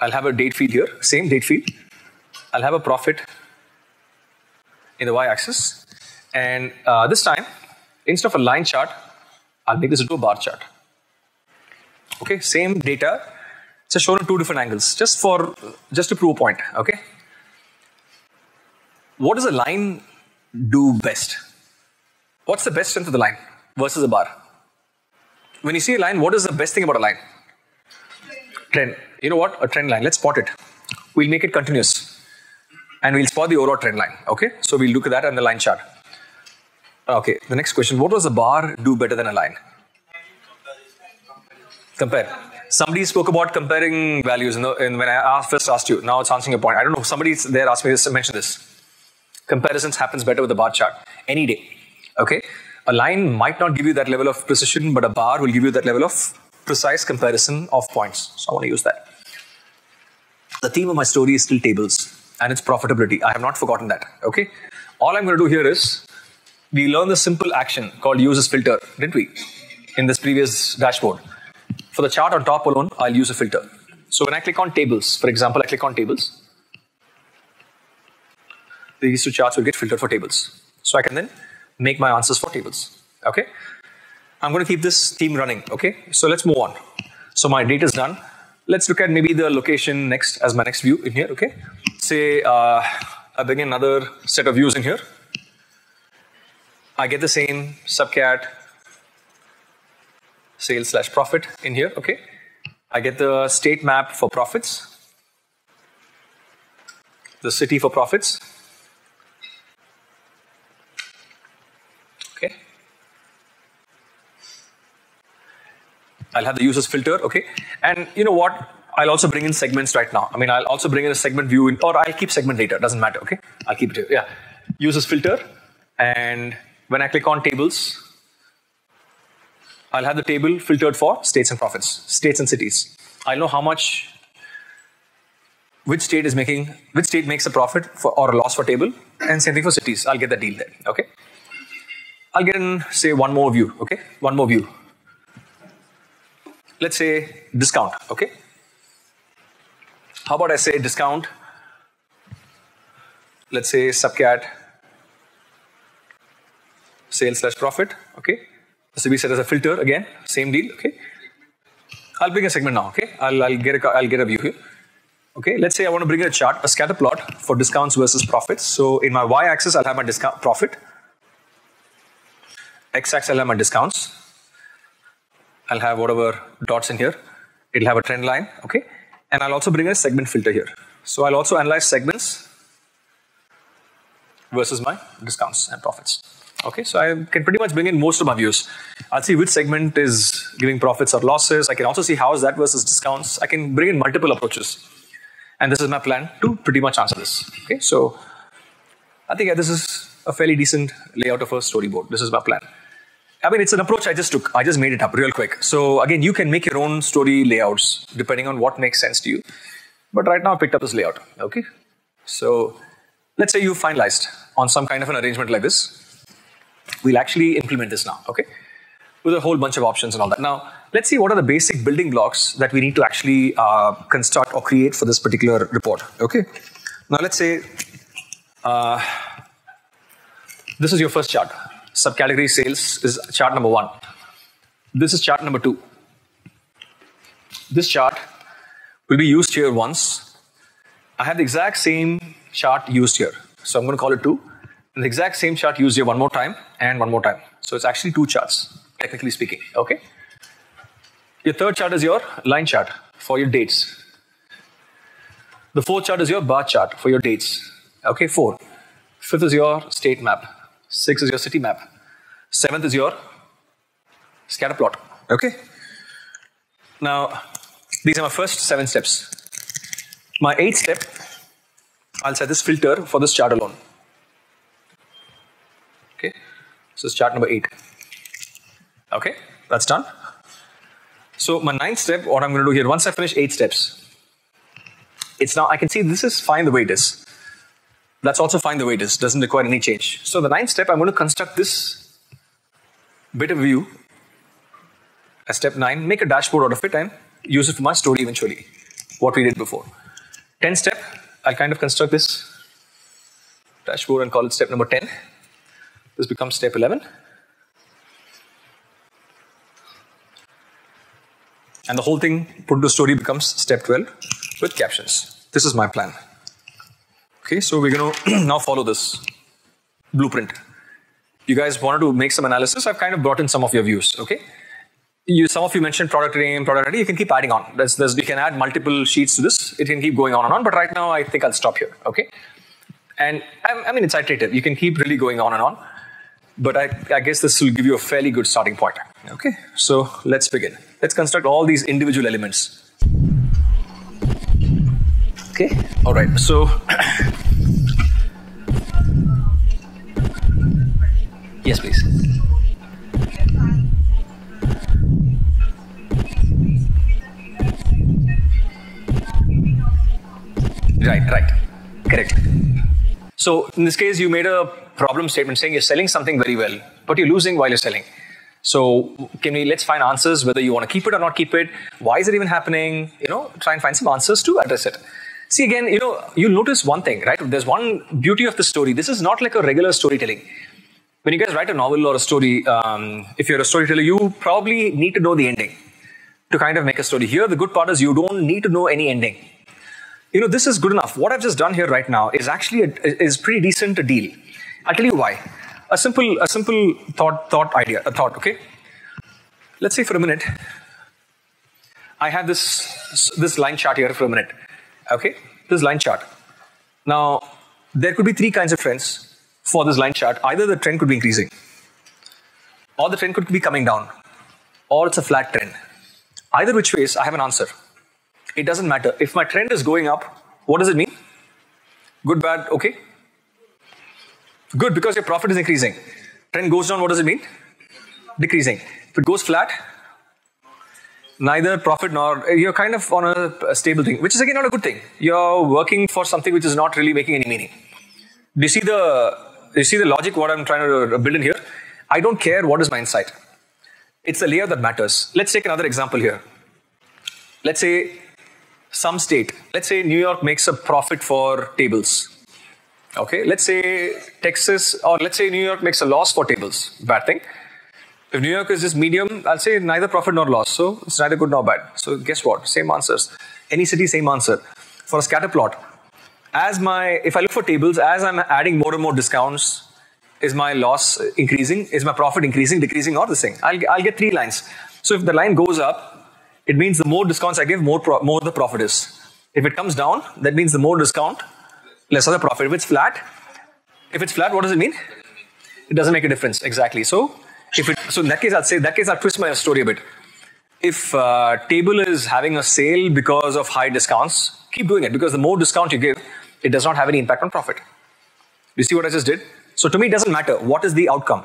Speaker 2: I'll have a date field here, same date field. I'll have a profit in the y-axis, and uh, this time instead of a line chart, I'll make this into a bar chart. Okay, same data, just shown in two different angles, just for just to prove a point. Okay, what does a line do best? What's the best strength of the line versus a bar? When you see a line, what is the best thing about a line? Trend. You know what? A trend line. Let's spot it. We'll make it continuous, and we'll spot the overall trend line. Okay, so we'll look at that on the line chart. Okay, the next question. What does a bar do better than a line? Compare. Somebody spoke about comparing values in when I asked, first asked you. Now it's answering a point. I don't know. Somebody there asked me this, mention this. Comparisons happens better with a bar chart any day. Okay, a line might not give you that level of precision, but a bar will give you that level of precise comparison of points. So I want to use that. The theme of my story is still tables and its profitability. I have not forgotten that. Okay, all I'm going to do here is we learned the simple action called use as filter, didn't we? In this previous dashboard. For the chart on top alone, I'll use a filter. So when I click on tables, for example, I click on tables, these two charts will get filtered for tables. So I can then make my answers for tables. Okay? I'm going to keep this theme running. Okay? So let's move on. So my data is done. Let's look at maybe the location next as my next view in here. Okay? Say uh, I bring another set of views in here. I get the same subcat sales slash profit in here, okay? I get the state map for profits, the city for profits, okay? I'll have the use as filter, okay? And you know what? I'll also bring in segments right now. I mean, I'll also bring in a segment view, in, or I'll keep segment later. doesn't matter, okay? I'll keep it here, yeah. Use as filter, and when I click on tables, I'll have the table filtered for states and profits, states and cities. I'll know how much, which state is making, which state makes a profit for, or a loss for table, and same thing for cities. I'll get the deal there, okay? I'll get in, say, one more view, okay? One more view. Let's say discount, okay? How about I say discount? Let's say subcat sales slash profit, okay? So we set as a filter again, same deal, okay? I'll bring a segment now, okay? I'll, I'll, get a, I'll get a view here. Okay, let's say I want to bring in a chart, a scatter plot for discounts versus profits. So in my y-axis, I'll have my discount profit. X-axis, I'll have my discounts. I'll have whatever dots in here. It'll have a trend line, okay? And I'll also bring a segment filter here. So I'll also analyze segments versus my discounts and profits. Okay, so I can pretty much bring in most of my views. I'll see which segment is giving profits or losses. I can also see how is that versus discounts. I can bring in multiple approaches. And this is my plan to pretty much answer this. Okay, so I think yeah, this is a fairly decent layout of a storyboard. This is my plan. I mean, it's an approach I just took. I just made it up real quick. So again, you can make your own story layouts depending on what makes sense to you. But right now, I picked up this layout. Okay, so let's say you finalized on some kind of an arrangement like this. We'll actually implement this now. Okay, with a whole bunch of options and all that. Now, let's see what are the basic building blocks that we need to actually uh, construct or create for this particular report. Okay, now let's say uh, this is your first chart subcategory sales is chart number one. This is chart number two. This chart will be used here once. I have the exact same chart used here. So I'm going to call it two. And the exact same chart used here one more time and one more time. So it's actually two charts, technically speaking. Okay. Your third chart is your line chart for your dates. The fourth chart is your bar chart for your dates. Okay, four. Fifth is your state map. Six is your city map. Seventh is your scatter plot. Okay. Now, these are my first seven steps. My eighth step, I'll set this filter for this chart alone. Okay. So it's chart number eight. Okay, that's done. So my ninth step, what I'm going to do here, once I finish eight steps, it's now I can see this is fine the way it is. That's also fine the way it is, doesn't require any change. So the ninth step, I'm going to construct this bit of view as step nine, make a dashboard out of it and use it for my story eventually, what we did before. 10 step, I'll kind of construct this dashboard and call it step number 10. This becomes step 11. And the whole thing put to story becomes step 12 with captions. This is my plan. Okay, so we're going to now follow this blueprint. You guys wanted to make some analysis. I've kind of brought in some of your views. Okay, you some of you mentioned product name, product ID. You can keep adding on. There's, there's, we can add multiple sheets to this. It can keep going on and on. But right now, I think I'll stop here. Okay, and I, I mean it's iterative. You can keep really going on and on. But I, I guess this will give you a fairly good starting point. Okay, so let's begin. Let's construct all these individual elements. Okay, all right. So Yes, please. Right, right. Correct. So in this case, you made a problem statement saying you're selling something very well, but you're losing while you're selling. So can we let's find answers whether you want to keep it or not keep it? Why is it even happening? You know, try and find some answers to address it. See again, you know, you'll notice one thing, right? There's one beauty of the story. This is not like a regular storytelling when you guys write a novel or a story, um, if you're a storyteller, you probably need to know the ending to kind of make a story. Here, the good part is you don't need to know any ending. You know, this is good enough. What I've just done here right now is actually a, is pretty decent a deal. I'll tell you why. A simple, a simple thought, thought idea, a thought. Okay. Let's say for a minute, I have this this line chart here for a minute. Okay, this line chart. Now, there could be three kinds of trends for this line chart, either the trend could be increasing, or the trend could be coming down, or it's a flat trend. Either which ways, I have an answer. It doesn't matter. If my trend is going up, what does it mean? Good, bad, okay? Good, because your profit is increasing. Trend goes down, what does it mean? Decreasing. If it goes flat, neither profit nor you're kind of on a, stable thing, which is again not a good thing. You're working for something which is not really making any meaning. Do you see the you see the logic what I'm trying to build in here? I don't care what is my insight. It's the layer that matters. Let's take another example here. Let's say some state, let's say New York makes a profit for tables. Okay, let's say Texas, or let's say New York makes a loss for tables. Bad thing. If New York is just medium, I'll say neither profit nor loss. So it's neither good nor bad. So guess what? Same answers. Any city, same answer. For a scatter plot, as my, if I look for tables, as I'm adding more and more discounts, is my loss increasing? Is my profit increasing, decreasing, or the same? I'll, I'll get three lines. So if the line goes up, it means the more discounts I give, more, more the profit is. If it comes down, that means the more discount, lesser the profit. If it's flat, if it's flat, what does it mean? it doesn't make a difference exactly. So if it, so in that case, I'd say that case I'll twist my story a bit. If uh, table is having a sale because of high discounts, keep doing it because the more discount you give, it does not have any impact on profit. You see what I just did? So to me, it doesn't matter what is the outcome.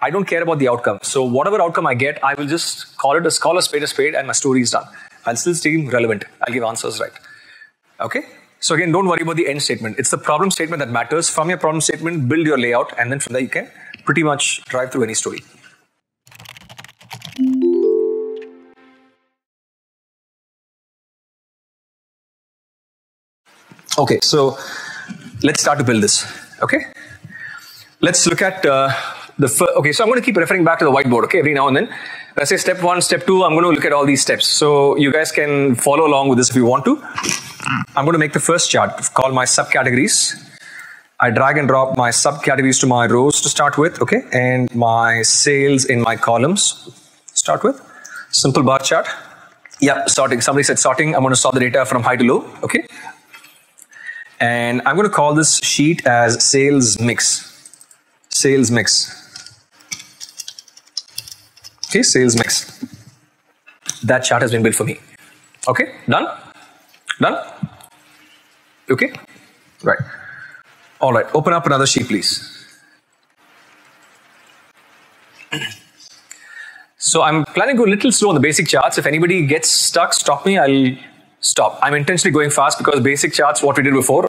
Speaker 2: I don't care about the outcome. So whatever outcome I get, I will just call it a a spade a spade, and my story is done. I'll still stay relevant. I'll give answers right. Okay. So again, don't worry about the end statement. It's the problem statement that matters. From your problem statement, build your layout, and then from there you can pretty much drive through any story. Okay, so let's start to build this. Okay, let's look at uh, the okay. So I'm going to keep referring back to the whiteboard. Okay, every now and then. I say step one, step two, I'm going to look at all these steps. So you guys can follow along with this if you want to. I'm going to make the first chart called my subcategories. I drag and drop my subcategories to my rows to start with, okay, and my sales in my columns start with. Simple bar chart. Yeah, sorting. Somebody said sorting. I'm going to sort the data from high to low, okay. And I'm going to call this sheet as sales mix. Sales mix. Okay, sales mix. That chart has been built for me. Okay, done? Done? Okay, right. All right, open up another sheet, please. So I'm planning to go a little slow on the basic charts. If anybody gets stuck, stop me. I'll stop. I'm intentionally going fast because basic charts, what we did before,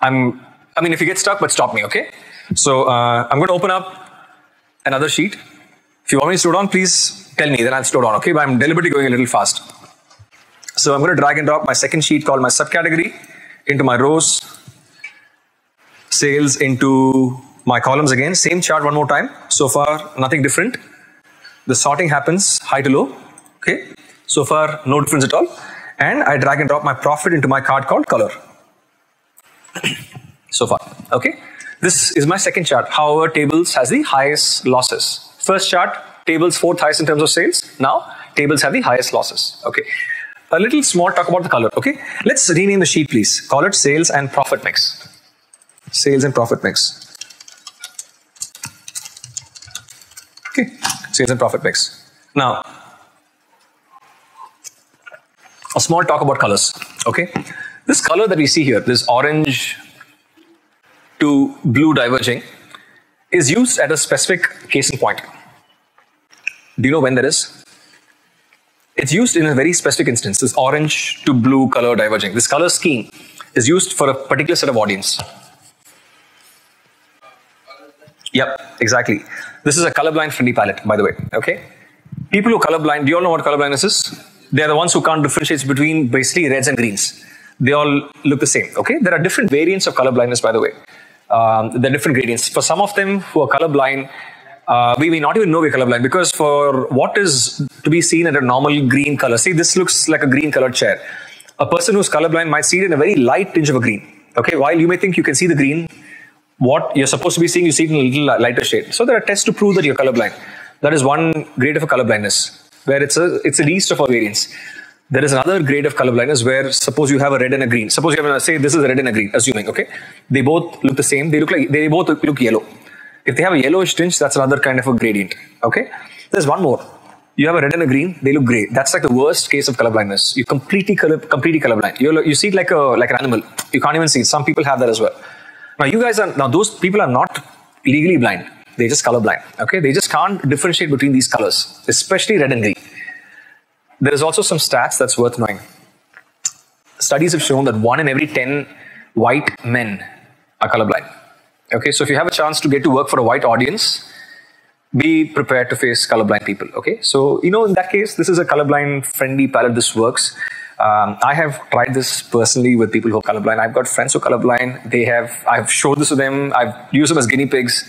Speaker 2: I'm, I mean, if you get stuck, but stop me, okay? So uh, I'm going to open up another sheet. If you want me to slow down, please tell me, then I'll slow down, okay? But I'm deliberately going a little fast. So I'm going to drag and drop my second sheet called my subcategory into my rows, sales into my columns again. Same chart one more time. So far, nothing different. The sorting happens high to low. Okay. So far, no difference at all. And I drag and drop my profit into my card called color. so far. Okay. This is my second chart. However, tables has the highest losses. First chart, tables fourth highest in terms of sales. Now, tables have the highest losses. Okay. A little small talk about the color. Okay. Let's rename the sheet, please. Call it sales and profit mix. Sales and profit mix. Okay. Sales and profit mix. Now, a small talk about colors. Okay. This color that we see here, this orange to blue diverging, is used at a specific case in point. Do you know when that is? It's used in a very specific instance, this orange to blue color diverging. This color scheme is used for a particular set of audience. Yep, exactly. This is a colorblind friendly palette, by the way. Okay. People who are colorblind, do you all know what colorblindness is? They are the ones who can't differentiate between basically reds and greens. They all look the same. Okay. There are different variants of colorblindness, by the way. Um, there are different gradients. For some of them who are colorblind, uh, we may not even know we're colorblind because for what is to be seen at a normal green color, see, this looks like a green colored chair. A person who's colorblind might see it in a very light tinge of a green. Okay, while you may think you can see the green, what you're supposed to be seeing, you see it in a little lighter shade. So there are tests to prove that you're colorblind. That is one grade of a colorblindness, where it's a it's the least of our variants. There is another grade of colorblindness where suppose you have a red and a green. Suppose you have a, say this is a red and a green, assuming okay, they both look the same. They look like they both look yellow. If they have a yellowish tinge, that's another kind of a gradient. Okay, there's one more. You have a red and a green, they look gray. That's like the worst case of colorblindness. You're completely color, completely colorblind. You you see it like a like an animal. You can't even see it. Some people have that as well. Now you guys are now those people are not legally blind. They're just colorblind. Okay, they just can't differentiate between these colors, especially red and green. There is also some stats that's worth knowing. Studies have shown that one in every ten white men are colorblind. Okay, so if you have a chance to get to work for a white audience, be prepared to face colorblind people. Okay, so you know in that case, this is a colorblind friendly palette. This works. Um, I have tried this personally with people who are colorblind. I've got friends who are colorblind. They have I've showed this to them. I've used them as guinea pigs,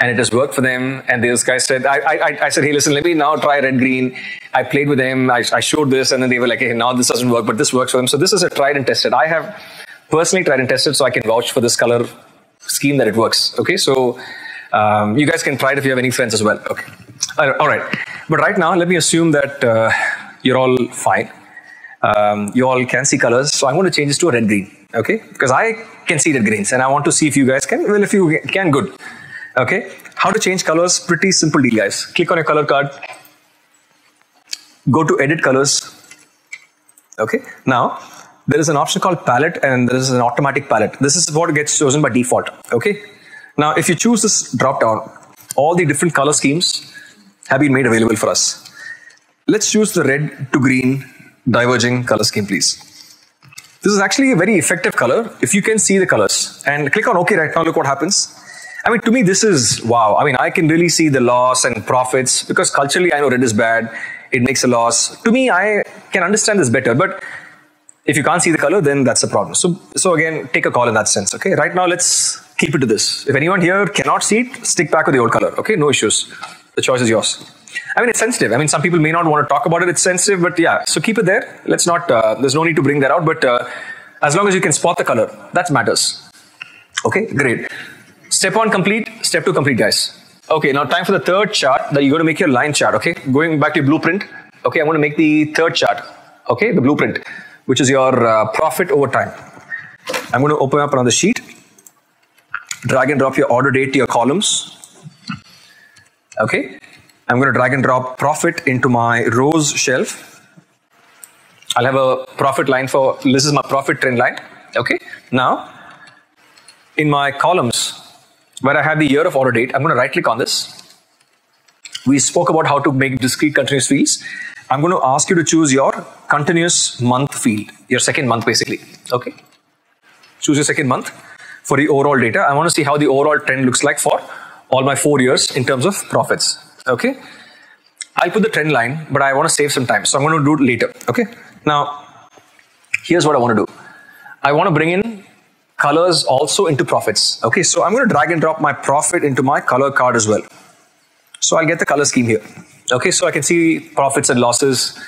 Speaker 2: and it has worked for them. And this guy said, I, I, I said, hey, listen, let me now try red green. I played with them. I, I showed this, and then they were like, hey, now this doesn't work, but this works for them. So this is a tried and tested. I have personally tried and tested, so I can vouch for this color scheme that it works. Okay, so um, you guys can try it if you have any friends as well. Okay, all right. But right now, let me assume that uh, you're all fine. Um, you all can see colors, so I'm going to change this to a red green. Okay, because I can see red greens, and I want to see if you guys can. Well, if you can, good. Okay, how to change colors? Pretty simple deal, guys. Click on your color card. Go to edit colors. Okay, now there is an option called palette and there is an automatic palette. This is what gets chosen by default. Okay, now if you choose this drop down, all the different color schemes have been made available for us. Let's choose the red to green diverging color scheme, please. This is actually a very effective color if you can see the colors. And click on OK right now, look what happens. I mean, to me, this is wow. I mean, I can really see the loss and profits because culturally, I know red is bad. It makes a loss. To me, I can understand this better. But if you can't see the color, then that's a problem. So, so again, take a call in that sense. Okay. Right now, let's keep it to this. If anyone here cannot see it, stick back with the old color. Okay. No issues. The choice is yours. I mean, it's sensitive. I mean, some people may not want to talk about it. It's sensitive, but yeah. So keep it there. Let's not. Uh, there's no need to bring that out. But uh, as long as you can spot the color, that matters. Okay. Great. Step one complete. Step two complete, guys. Okay. Now time for the third chart. That you're going to make your line chart. Okay. Going back to your blueprint. Okay. I'm going to make the third chart. Okay. The blueprint, which is your uh, profit over time. I'm going to open up another sheet. Drag and drop your order date to your columns. Okay. I'm going to drag and drop profit into my rows shelf. I'll have a profit line for, this is my profit trend line. Okay. Now, in my columns, where I have the year of order date, I'm going to right click on this. We spoke about how to make discrete continuous fields. I'm going to ask you to choose your continuous month field, your second month basically. Okay. Choose your second month for the overall data. I want to see how the overall trend looks like for all my four years in terms of profits. Okay. I'll put the trend line, but I want to save some time. So I'm going to do it later. Okay. Now, here's what I want to do. I want to bring in colors also into profits. Okay. So I'm going to drag and drop my profit into my color card as well. So I'll get the color scheme here. Okay. So I can see profits and losses.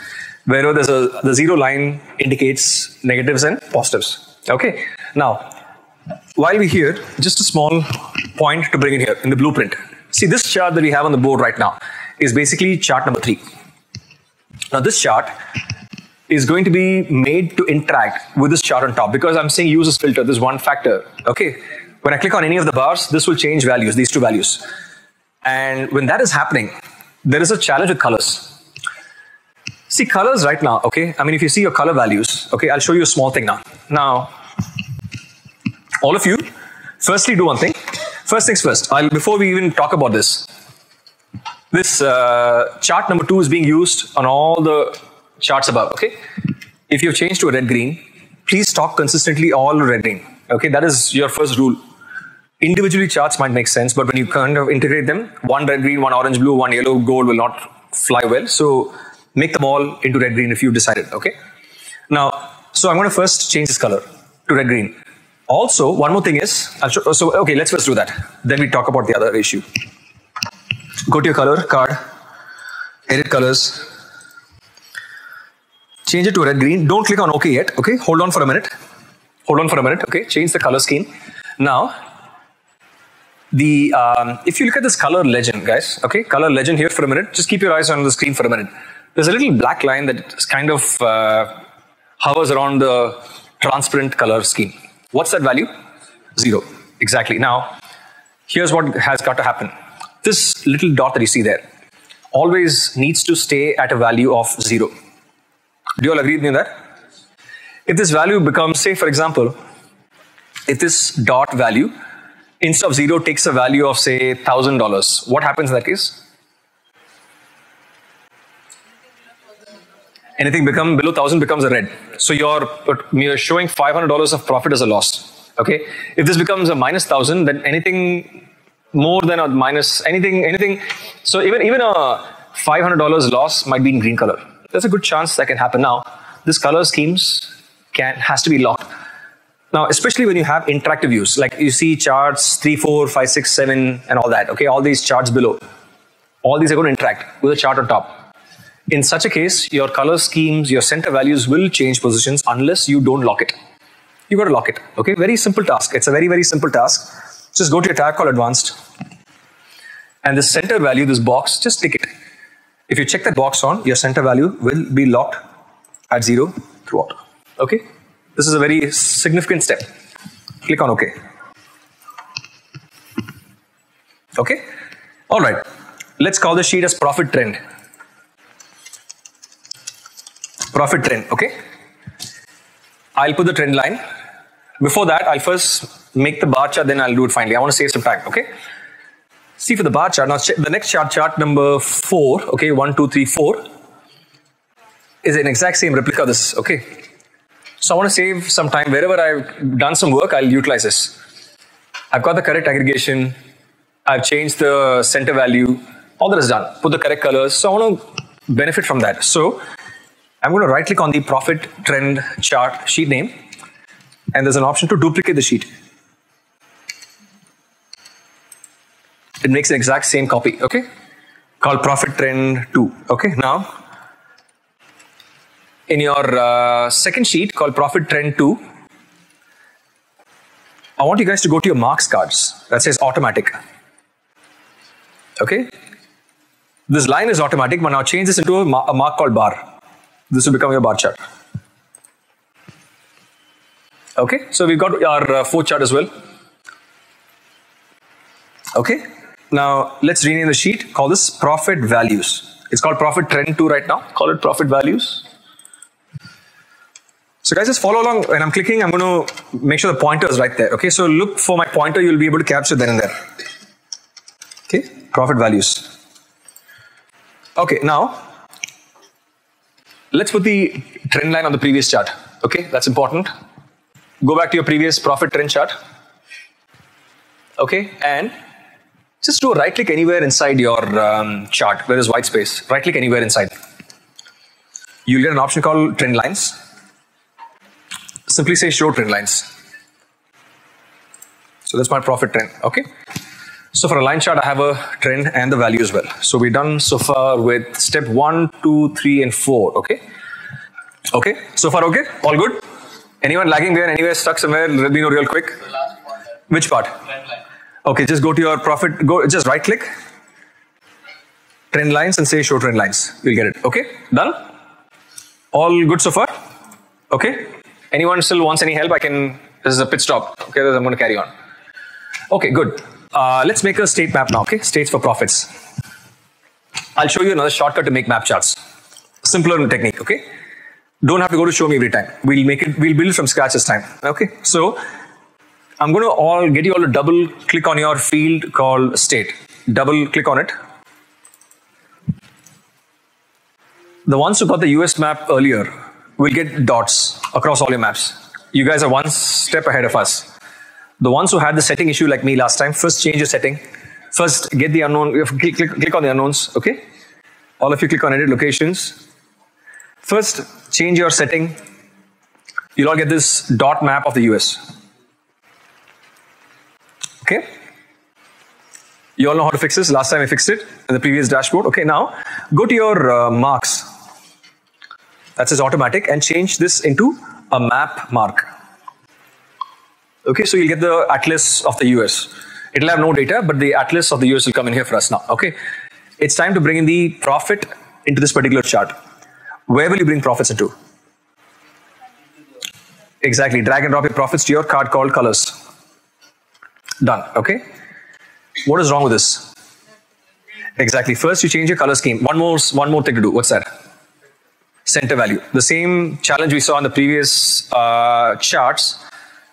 Speaker 2: Wherever there's a, the zero line indicates negatives and positives. Okay. Now, while we're here, just a small point to bring in here in the blueprint. See this chart that we have on the board right now is basically chart number three. Now this chart is going to be made to interact with this chart on top because I'm saying use this filter, this one factor. Okay. When I click on any of the bars, this will change values, these two values. And when that is happening, there is a challenge with colors. See colors right now, okay? I mean, if you see your color values, okay, I'll show you a small thing now. Now, all of you, firstly do one thing. First things first, I'll, before we even talk about this, this uh, chart number two is being used on all the charts above, okay? If you've changed to a red green, please talk consistently all red green, okay? That is your first rule. Individually charts might make sense, but when you kind of integrate them, one red green, one orange blue, one yellow gold will not fly well. So make them all into red green if you've decided, okay? Now, so I'm going to first change this color to red green. Also, one more thing is, I'll show, so okay, let's first do that. Then we talk about the other issue. Go to your color card, edit colors, change it to red green. Don't click on OK yet. Okay, hold on for a minute. Hold on for a minute. Okay, change the color scheme. Now, the um, if you look at this color legend, guys. Okay, color legend here for a minute. Just keep your eyes on the screen for a minute. There's a little black line that kind of uh, hovers around the transparent color scheme. What's that value? Zero. Exactly. Now, here's what has got to happen. This little dot that you see there always needs to stay at a value of zero. Do you all agree with me on that? If this value becomes, say, for example, if this dot value instead of zero takes a value of, say, $1,000, what happens in that case? Anything become below 1000 becomes a red. So you're you're showing $500 of profit as a loss okay? If this becomes a minus 1000 then anything more than a minus anything anything so even even a $500 loss might be in green color. There's a good chance that can happen. Now this color schemes can has to be locked. Now especially when you have interactive views like you see charts 3 4 5 6 7 and all that okay? All these charts below. All these are going to interact with a chart on top in such a case, your color schemes, your center values will change positions unless you don't lock it. You got to lock it. Okay, very simple task. It's a very, very simple task. Just go to your tab called advanced. And the center value, this box, just tick it. If you check that box on, your center value will be locked at zero throughout. Okay, this is a very significant step. Click on OK. Okay? All right. Let's call the sheet as profit trend. Profit trend, okay? I'll put the trend line. Before that, I'll first make the bar chart, then I'll do it finally. I want to save some time, okay? See for the bar chart, now the next chart, chart number four, okay, one, two, three, four, is an exact same replica of this, okay? So I want to save some time. Wherever I've done some work, I'll utilize this. I've got the correct aggregation. I've changed the center value. All that is done. Put the correct colors. So I want to benefit from that. So I'm going to right click on the profit trend chart sheet name. And there's an option to duplicate the sheet. It makes an exact same copy. Okay. Called profit trend 2. Okay. Now in your uh, second sheet called Profit Trend 2, I want you guys to go to your marks cards that says automatic. Okay? This line is automatic, but now change this into a, a mark called bar. This will become your bar chart. Okay, so we've got our uh, chart as well. Okay, now let's rename the sheet. Call this profit values. It's called profit trend 2 right now. Call it profit values. So guys, just follow along. When I'm clicking, I'm going to make sure the pointer is right there. Okay, so look for my pointer. You'll be able to capture then and there. Okay, profit values. Okay, now let's put the trend line on the previous chart. Okay, that's important. Go back to your previous profit trend chart. Okay, and just do a right click anywhere inside your um, chart where there's white space. Right click anywhere inside. You'll get an option called trend lines simply say show trend lines. So that's my profit trend. Okay. So for a line chart, I have a trend and the value as well. So we're done so far with step one, two, three, and four. Okay. Okay. So far, okay. All good. Anyone lagging there? Anywhere stuck somewhere? Let me know real quick. Which part? Okay. Just go to your profit. Go. Just right click. Trend lines and say show trend lines. You'll get it. Okay. Done. All good so far. Okay. Anyone still wants any help? I can. This is a pit stop. Okay, I'm going to carry on. Okay, good. Uh, let's make a state map now. Okay, states for profits. I'll show you another shortcut to make map charts. Simpler technique. Okay, don't have to go to show me every time. We'll make it. We'll build from scratch this time. Okay, so I'm going to all get you all to double click on your field called state. Double click on it. The ones who got the US map earlier will get dots across all your maps. You guys are one step ahead of us. The ones who had the setting issue like me last time, first change your setting. First, get the unknown, click, click, click on the unknowns, okay? All of you click on edit locations. First, change your setting. You'll all get this dot map of the US. Okay? You all know how to fix this. Last time I fixed it in the previous dashboard. Okay, now go to your uh, marks that says automatic and change this into a map mark. Okay, so you'll get the atlas of the US. It'll have no data, but the atlas of the US will come in here for us now. Okay, it's time to bring in the profit into this particular chart. Where will you bring profits into? Exactly, drag and drop your profits to your card called colors. Done, okay? What is wrong with this? Exactly, first you change your color scheme. One more, one more thing to do, what's that? center value. The same challenge we saw in the previous uh, charts,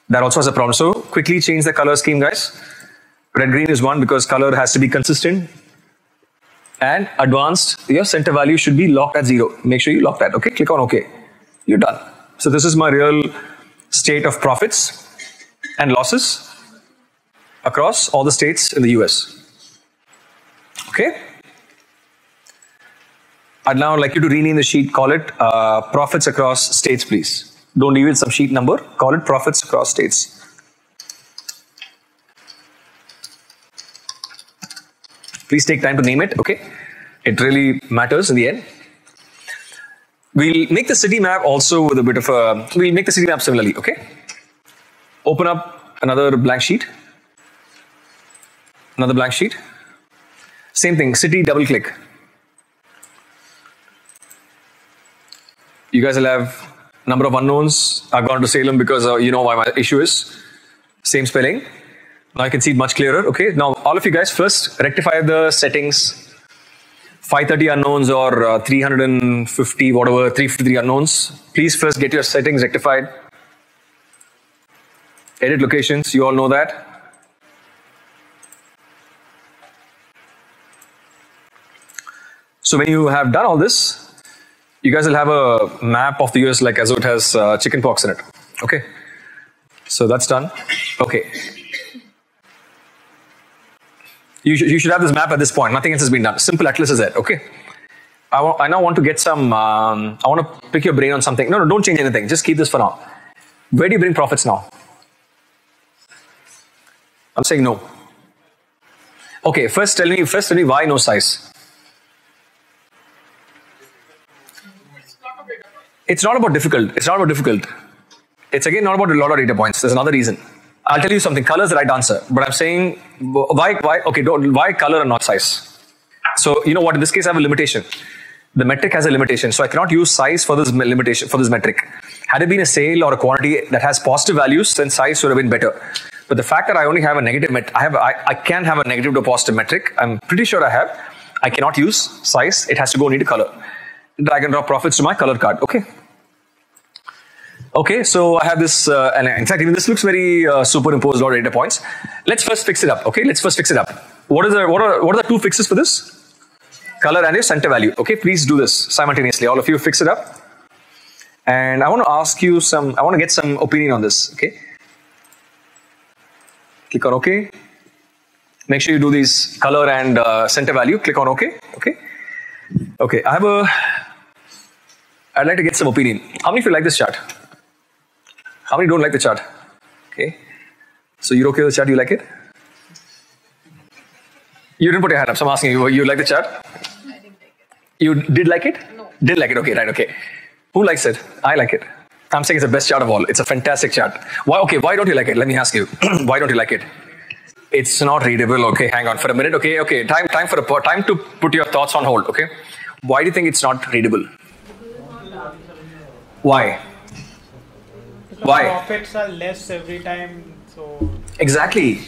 Speaker 2: that also has a problem. So quickly change the color scheme, guys. Red green is one because color has to be consistent. And advanced, your center value should be locked at zero. Make sure you lock that. Okay, click on OK. You're done. So this is my real state of profits and losses across all the states in the US. Okay. I'd now like you to rename the sheet, call it uh, profits across states, please. Don't leave it some sheet number, call it profits across states. Please take time to name it, okay? It really matters in the end. We'll make the city map also with a bit of a, we'll make the city map similarly, okay? Open up another blank sheet. Another blank sheet. Same thing, city, double click. you guys will have number of unknowns. I've gone to Salem because uh, you know why my issue is. Same spelling. Now I can see it much clearer. Okay. Now all of you guys first rectify the settings. 530 unknowns or uh, 350 whatever 353 unknowns. Please first get your settings rectified. Edit locations. You all know that. So when you have done all this, you guys will have a map of the US like as though it has uh, chicken pox in it. Okay. So that's done. Okay. You, sh- you should have this map at this point. Nothing else has been done. Simple atlas is there. Okay. I, I now want to get some. Um, I want to pick your brain on something. No, no, don't change anything. Just keep this for now. Where do you bring profits now? I'm saying no. Okay. First, tell me. First, tell me why no size. It's not about difficult. It's not about difficult. It's again not about a lot of data points. There's another reason. I'll tell you something. Color is the right answer, but I'm saying why? Why? Okay, why color and not size? So you know what? In this case, I have a limitation. The metric has a limitation, so I cannot use size for this limitation for this metric. Had it been a sale or a quantity that has positive values, then size would have been better. But the fact that I only have a negative I have I, I can have a negative to positive metric. I'm pretty sure I have. I cannot use size. It has to go into color. Drag and drop profits to my color card. Okay. Okay, so I have this, uh, and in fact, even this looks very uh, superimposed or data points. Let's first fix it up. Okay, let's first fix it up. What is the what are what are the two fixes for this? Color and your center value. Okay, please do this simultaneously. All of you fix it up. And I want to ask you some. I want to get some opinion on this. Okay. Click on OK. Make sure you do these color and uh, center value. Click on OK. Okay. Okay. I have a. I'd like to get some opinion. How many of you like this chart? How many don't like the chart? Okay. So you're okay with the chart? You like it? You didn't put your hand up, so I'm asking you, you like the chart? You did like it? No. Did like it, okay, right, okay. Who likes it? I like it. I'm saying it's the best chart of all. It's a fantastic chart. Why, okay, why don't you like it? Let me ask you. why don't you like it? It's not readable, okay, hang on for a minute, okay, okay. Time, time for a, time to put your thoughts on hold, okay? Why do you think it's not readable? Why? Why?
Speaker 7: Profits are less every time, so
Speaker 2: Exactly.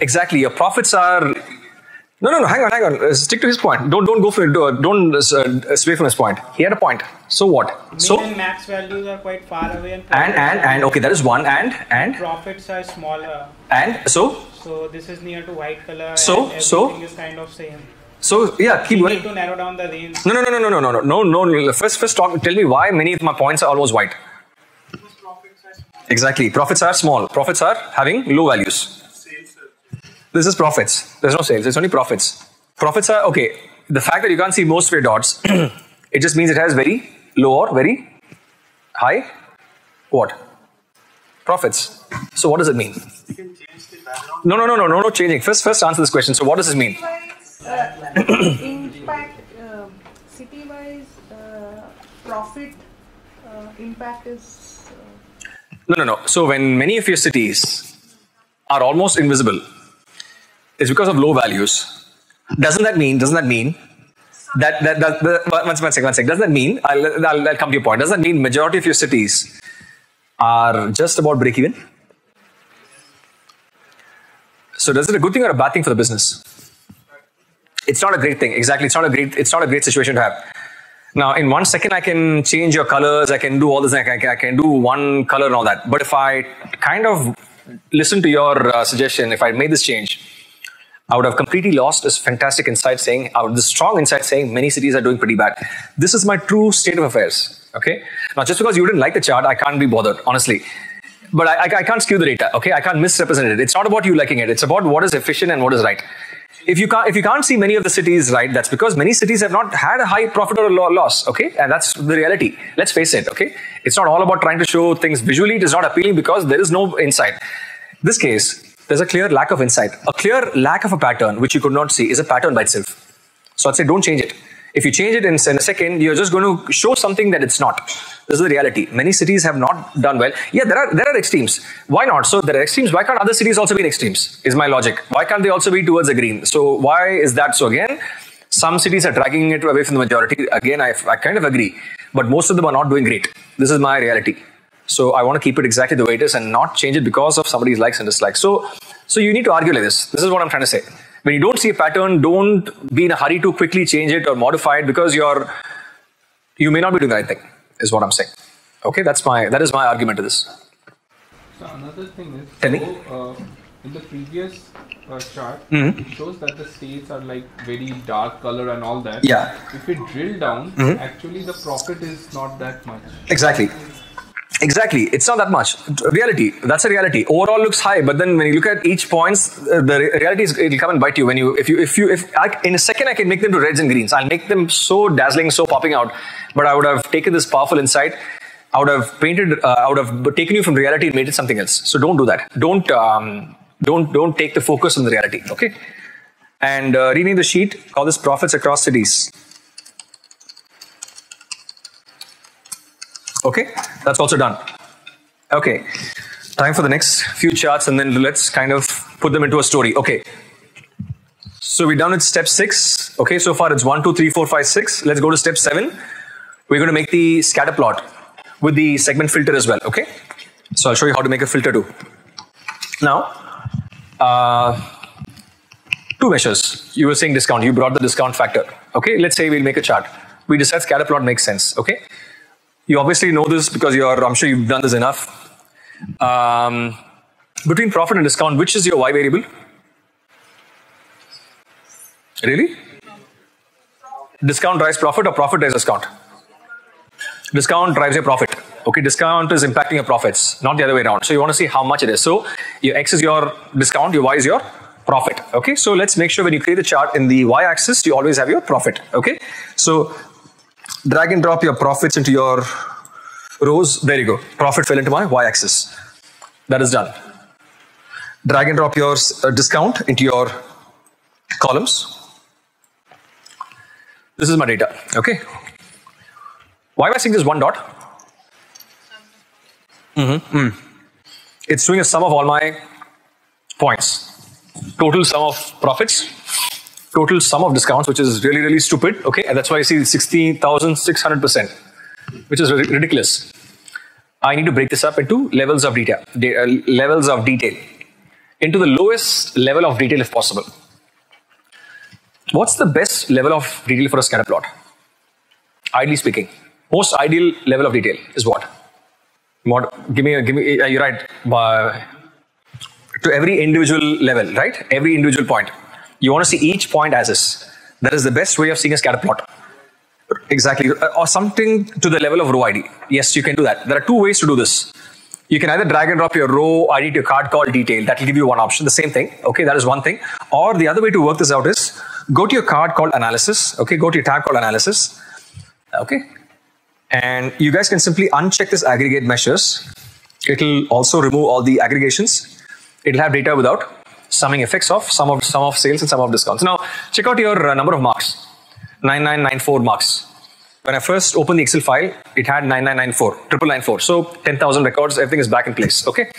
Speaker 2: Exactly. Your profits are. No, no, no. Hang on, hang on. Uh, stick to his point. Don't, don't go for it. Don't, don't uh, sway from his point. He had a point. So what? So
Speaker 7: and max values are quite far away, and
Speaker 2: and and and okay, that is one. And and
Speaker 7: profits are smaller.
Speaker 2: and so
Speaker 7: So this is near to white color.
Speaker 2: So-
Speaker 7: and
Speaker 2: so-
Speaker 7: is kind of same.
Speaker 2: So yeah. Keep
Speaker 7: You
Speaker 2: going.
Speaker 7: need to narrow down the range.
Speaker 2: No, no, no, no, no, no, no, no, no, no. First, first, talk. Tell me why many of my points are almost white. Exactly. Profits are small. Profits are having low values. This is profits. There's no sales. It's only profits. Profits are okay. The fact that you can't see most of your dots, it just means it has very low or very high. What? Profits. So what does it mean? No, no, no, no, no, no changing. First, first answer this question. So what does this mean?
Speaker 8: Impact um city wise uh, profit uh, impact is uh,
Speaker 2: No, no, no. So when many of your cities are almost invisible, it's because of low values. Doesn't that mean? Doesn't that mean that that, that, that one, one second, one second. Doesn't that mean? I'll, I'll, I'll come to your point. Doesn't that mean majority of your cities are just about break even? So does it a good thing or a bad thing for the business? It's not a great thing. Exactly. It's not a great. It's not a great situation to have. Now, in one second, I can change your colors. I can do all this. I can, I can do one color and all that. But if I kind of listen to your uh, suggestion, if I made this change, I would have completely lost this fantastic insight saying, uh, this strong insight saying many cities are doing pretty bad. This is my true state of affairs. Okay. Now, just because you didn't like the chart, I can't be bothered, honestly. But I, I, I can't skew the data. Okay. I can't misrepresent it. It's not about you liking it. It's about what is efficient and what is right. If you can't, if you can't see many of the cities right, that's because many cities have not had a high profit or a loss. Okay, and that's the reality. Let's face it. Okay, it's not all about trying to show things visually. It is not appealing because there is no insight. This case, there's a clear lack of insight. A clear lack of a pattern which you could not see is a pattern by itself. So I'd say don't change it. If you change it in, a second, you're just going to show something that it's not. This is the reality. Many cities have not done well. Yeah, there are there are extremes. Why not? So there are extremes. Why can't other cities also be in extremes? Is my logic. Why can't they also be towards the green? So why is that? So again, some cities are dragging it away from the majority. Again, I, I kind of agree, but most of them are not doing great. This is my reality. So I want to keep it exactly the way it is and not change it because of somebody's likes and dislikes. So So you need to argue like this. This is what I'm trying to say. When you don't see a pattern, don't be in a hurry to quickly change it or modify it because you're you may not be doing the right thing, is what I'm saying. Okay, that's my that is my argument to this.
Speaker 3: So another thing is,
Speaker 2: Tell me.
Speaker 3: so, uh, in the previous uh, chart,
Speaker 2: Mhm.
Speaker 3: it shows that the states are like very dark color and all that.
Speaker 2: Yeah.
Speaker 3: If we drill down,
Speaker 2: Mhm.
Speaker 3: actually the profit is not that much.
Speaker 2: Exactly. Exactly. It's not that much. Reality. That's a reality. Overall looks high, but then when you look at each points, uh, the reality is it'll come and bite you. When you, if you, if you, if I, in a second I can make them to reds and greens. I'll make them so dazzling, so popping out. But I would have taken this powerful insight. I would have painted. Uh, I would have taken you from reality and made it something else. So don't do that. Don't, um, don't, don't take the focus on the reality. Okay. And uh, rename the sheet. Call this profits across cities. Okay, that's also done. Okay, time for the next few charts and then let's kind of put them into a story. Okay, so we're done with step six. Okay, so far it's one, two, three, four, five, six. Let's go to step seven. We're going to make the scatter plot with the segment filter as well. Okay, so I'll show you how to make a filter too. Now, uh, two measures. You were saying discount. You brought the discount factor. Okay, let's say we'll make a chart. We decide scatter plot makes sense. Okay, you obviously know this because you're, I'm sure you've done this enough. Um, between profit and discount, which is your Y variable? Really? Discount drives profit or profit drives discount? Discount drives your profit. Okay, discount is impacting your profits, not the other way around. So you want to see how much it is. So your X is your discount, your Y is your profit. Okay, so let's make sure when you create the chart in the Y axis, you always have your profit. Okay, so drag and drop your profits into your rows. There you go. Profit fell into my y-axis. That is done. Drag and drop your uh, discount into your columns. This is my data. Okay. Why am I seeing this one dot? Mm-hmm. Mm. It's doing a sum of all my points. Total sum of profits total sum of discounts, which is really, really stupid. Okay, and that's why I see 16,600%, which is ridiculous. I need to break this up into levels of detail, de- uh, levels of detail, into the lowest level of detail if possible. What's the best level of detail for a scatter plot? Ideally speaking, most ideal level of detail is what? What? Give me, give me. Uh, you're right. Uh, to every individual level, right? Every individual point. You want to see each point as is. That is the best way of seeing a scatter plot. Exactly. Or something to the level of row ID. Yes, you can do that. There are two ways to do this. You can either drag and drop your row ID to your card called detail. That will give you one option. The same thing. Okay, that is one thing. Or the other way to work this out is go to your card called analysis. Okay, go to your tab called analysis. Okay. And you guys can simply uncheck this aggregate measures. It'll also remove all the aggregations. It'll have data without summing effects of sum of sum of sales and sum of discounts. Now check out your uh, number of marks. 9994 marks. When I first opened the Excel file, it had 9994, 9994. So 10,000 records, everything is back in place. Okay,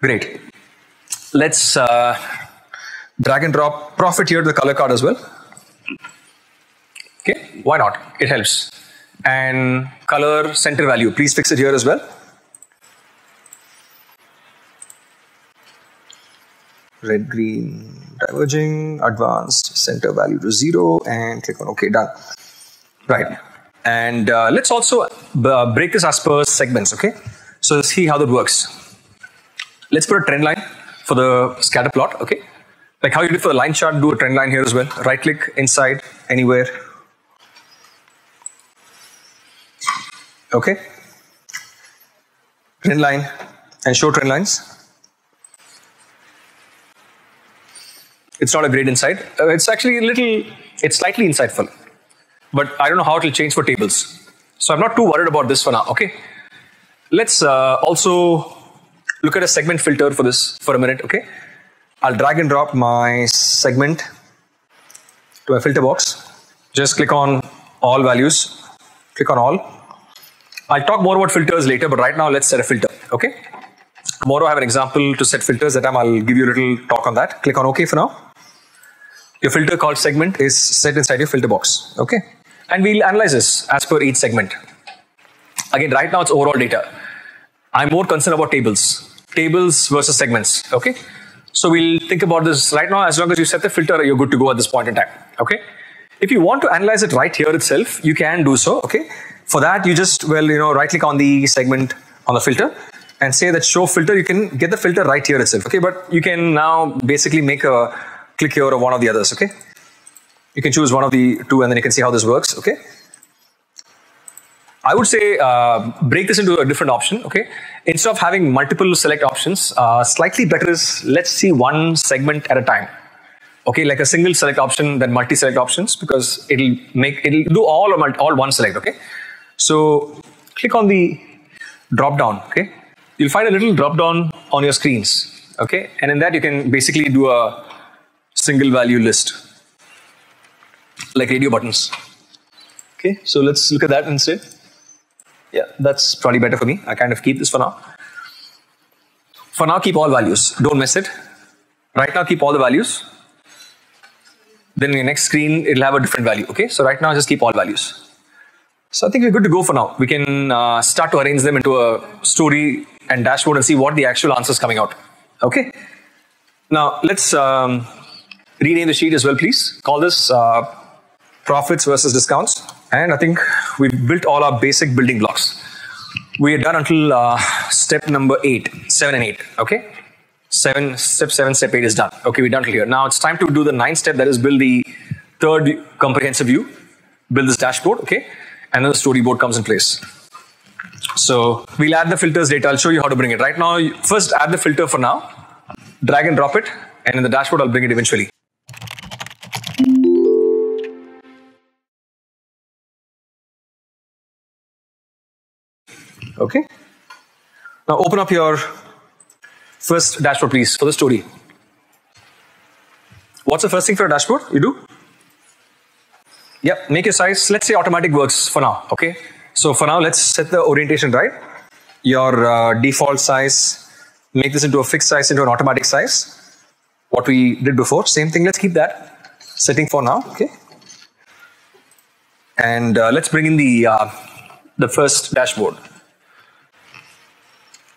Speaker 2: great. Let's uh, drag and drop profit here to the color card as well. Okay, why not? It helps. And color center value, please fix it here as well. Red green diverging advanced center value to zero and click on ok done. Right. And uh, let's also uh, break this as per segments okay? So let's see how that works. Let's put a trend line for the scatter plot okay? Like how you did for the line chart do a trend line here as well. Right click inside anywhere. Okay? Trend line and show trend lines It's not a great insight. Uh, it's actually a little, it's slightly insightful. But I don't know how it will change for tables. So I'm not too worried about this for now, okay? Let's uh, also look at a segment filter for this for a minute, okay? I'll drag and drop my segment to my filter box. Just click on all values. Click on all. I'll talk more about filters later, but right now let's set a filter, okay? Tomorrow I have an example to set filters. That time I'll give you a little talk on that. Click on OK for now. Your filter called segment is set inside your filter box. Okay. And we'll analyze this as per each segment. Again, right now it's overall data. I'm more concerned about tables. Tables versus segments. Okay. So we'll think about this right now. As long as you set the filter, you're good to go at this point in time. Okay. If you want to analyze it right here itself, you can do so. Okay. For that, you just well, you know, right click on the segment on the filter and say that show filter. You can get the filter right here itself. Okay. But you can now basically make a click here or one of the others. Okay. You can choose one of the two and then you can see how this works. Okay. I would say uh, break this into a different option. Okay, instead of having multiple select options, uh, slightly better is let's see one segment at a time. Okay, like a single select option than multi-select options because it'll make it'll do all all one select. Okay, so click on the drop down. Okay, you'll find a little drop down on your screens. Okay, and in that you can basically do a single value list like radio buttons. Okay, so let's look at that instead. Yeah, that's probably better for me. I kind of keep this for now. For now, keep all values. Don't miss it. Right now, keep all the values. Then in the next screen, it'll have a different value. Okay, so right now, just keep all values. So I think we're good to go for now. We can uh, start to arrange them into a story and dashboard and see what the actual answer is coming out. Okay. Now let's um, rename the sheet as well, please. Call this uh, profits versus discounts. And I think we've built all our basic building blocks. We are done until uh, step number eight, seven and eight. Okay, seven, step seven, step eight is done. Okay, we're done till here. Now it's time to do the ninth step. That is build the third comprehensive view. Build this dashboard. Okay, and then the storyboard comes in place. So we'll add the filters later. I'll show you how to bring it. Right now, first add the filter for now. Drag and drop it, and in the dashboard, I'll bring it eventually. Okay. Now open up your first dashboard, please, for the story. What's the first thing for a dashboard? You do? Yep, make your size. Let's say automatic works for now. Okay. So for now, let's set the orientation right. Your uh, default size, make this into a fixed size, into an automatic size. What we did before, same thing. Let's keep that setting for now. Okay. And uh, let's bring in the uh, the first dashboard.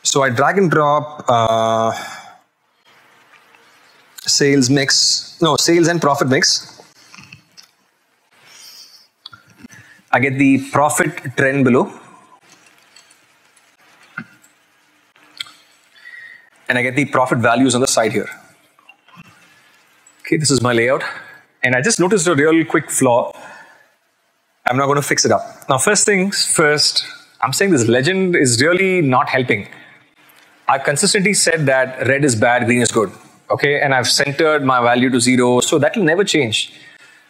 Speaker 2: So I drag and drop uh, sales mix, no, sales and profit mix. I get the profit trend below. And I get the profit values on the side here. Okay, this is my layout. And I just noticed a real quick flaw. I'm not going to fix it up. Now, first things first, I'm saying this legend is really not helping. I've consistently said that red is bad, green is good. Okay, and I've centered my value to zero, so that will never change.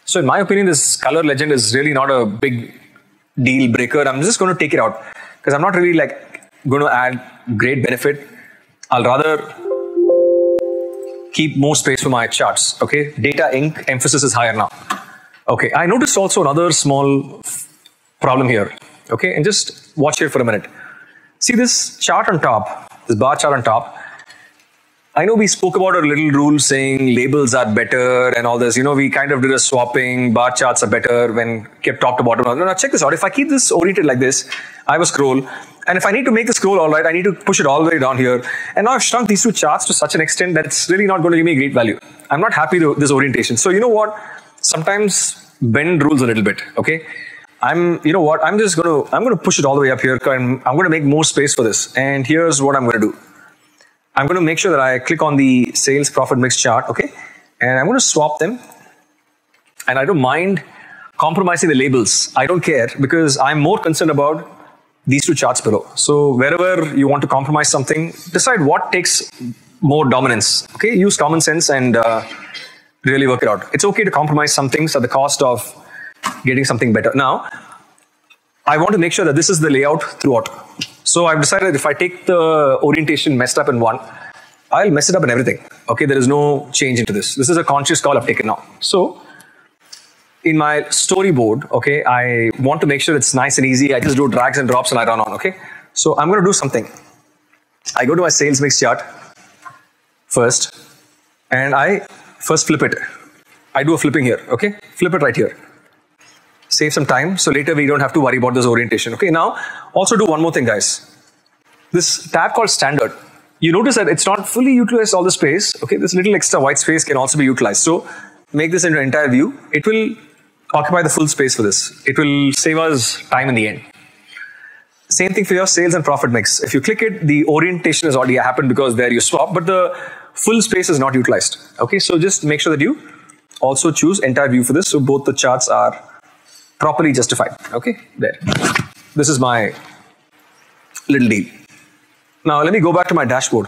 Speaker 2: So, in my opinion, this color legend is really not a big deal breaker. I'm just going to take it out because I'm not really like going to add great benefit. I'll rather keep more space for my charts. Okay, data ink emphasis is higher now. Okay, I noticed also another small problem here. Okay, and just watch here for a minute. See this chart on top, this bar chart on top. I know we spoke about a little rule saying labels are better and all this. You know, we kind of did a swapping, bar charts are better when kept top to bottom. No, no, check this out. If I keep this oriented like this, I have a scroll. And if I need to make the scroll all right, I need to push it all the way down here. And now I've shrunk these two charts to such an extent that it's really not going to give me great value. I'm not happy with this orientation. So you know what? Sometimes bend rules a little bit. Okay. I'm, you know what? I'm just going to, I'm going to push it all the way up here. And I'm going to make more space for this. And here's what I'm going to do. I'm going to make sure that I click on the sales profit mix chart. Okay. And I'm going to swap them. And I don't mind compromising the labels. I don't care because I'm more concerned about these two charts below. So wherever you want to compromise something, decide what takes more dominance. Okay, use common sense and uh, really work it out. It's okay to compromise some things at the cost of getting something better. Now, I want to make sure that this is the layout throughout. So I've decided if I take the orientation messed up in one, I'll mess it up in everything. Okay, there is no change into this. This is a conscious call I've taken now. So in my storyboard, okay, I want to make sure it's nice and easy. I just do drags and drops and I run on, okay? So I'm going to do something. I go to my sales mix chart first and I first flip it. I do a flipping here, okay? Flip it right here. Save some time so later we don't have to worry about this orientation, okay? Now, also do one more thing, guys. This tab called standard, you notice that it's not fully utilized all the space. Okay, this little extra white space can also be utilized. So make this into an entire view. It will occupy the full space for this. It will save us time in the end. Same thing for your sales and profit mix. If you click it, the orientation has already happened because there you swap, but the full space is not utilized. Okay, so just make sure that you also choose entire view for this so both the charts are properly justified. Okay, there. This is my little deal. Now let me go back to my dashboard.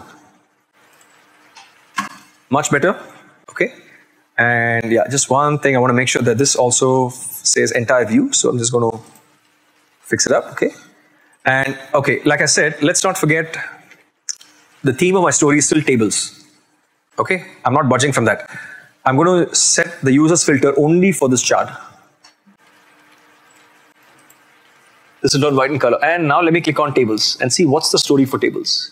Speaker 2: Much better. Okay. And yeah, just one thing I want to make sure that this also says entire view. So I'm just going to fix it up. Okay. And okay, like I said, let's not forget the theme of my story is still tables. Okay. I'm not budging from that. I'm going to set the users filter only for this chart. This is done white in color. And now let me click on tables and see what's the story for tables.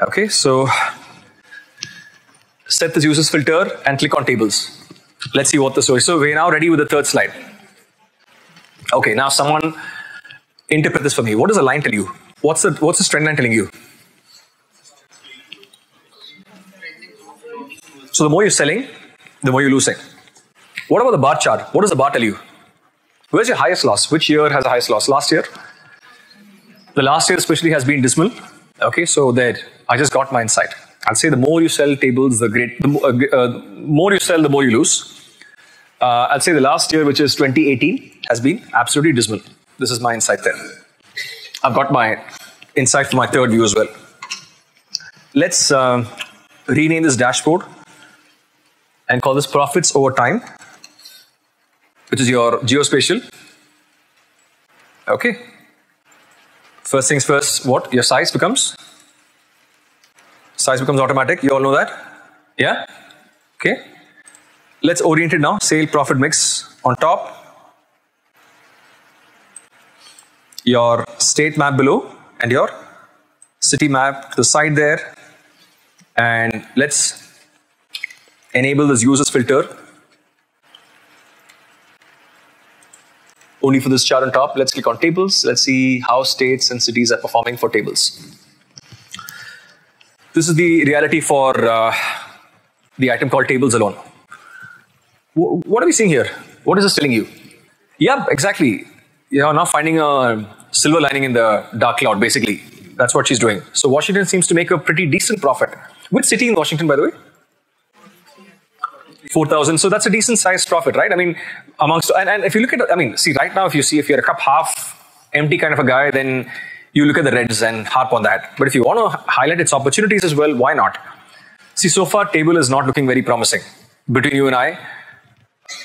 Speaker 2: Okay, so set this use as filter and click on tables. Let's see what the story. So we're now ready with the third slide. Okay, now someone interpret this for me. What does the line tell you? What's the what's the trend line telling you? So the more you're selling, the more you're losing. What about the bar chart? What does the bar tell you? Where's your highest loss? Which year has the highest loss? Last year? The last year especially has been dismal. Okay, so there, I just got my insight. I'll say the more you sell tables, the great, the more, uh, uh, more you sell, the more you lose. Uh, I'll say the last year, which is 2018, has been absolutely dismal. This is my insight there. I've got my insight for my third view as well. Let's uh, rename this dashboard and call this profits over time, which is your geospatial. Okay. First things first, what? Your size becomes? Size becomes automatic. You all know that? Yeah? Okay. Let's orient it now. Sale profit mix on top. Your state map below and your city map to the side there. And let's enable this users filter only for this chart on top. Let's click on tables. Let's see how states and cities are performing for tables. This is the reality for uh, the item called tables alone. W what are we seeing here? What is this telling you? Yep, exactly. You're now finding a silver lining in the dark cloud, basically. That's what she's doing. So Washington seems to make a pretty decent profit. Which city in Washington, by the way? 4,000. So that's a decent sized profit, right? I mean, amongst, and, and if you look at, I mean, see, right now, if you see, if you're a cup half empty kind of a guy, then you look at the reds and harp on that. But if you want to highlight its opportunities as well, why not? See, so far, table is not looking very promising between you and I.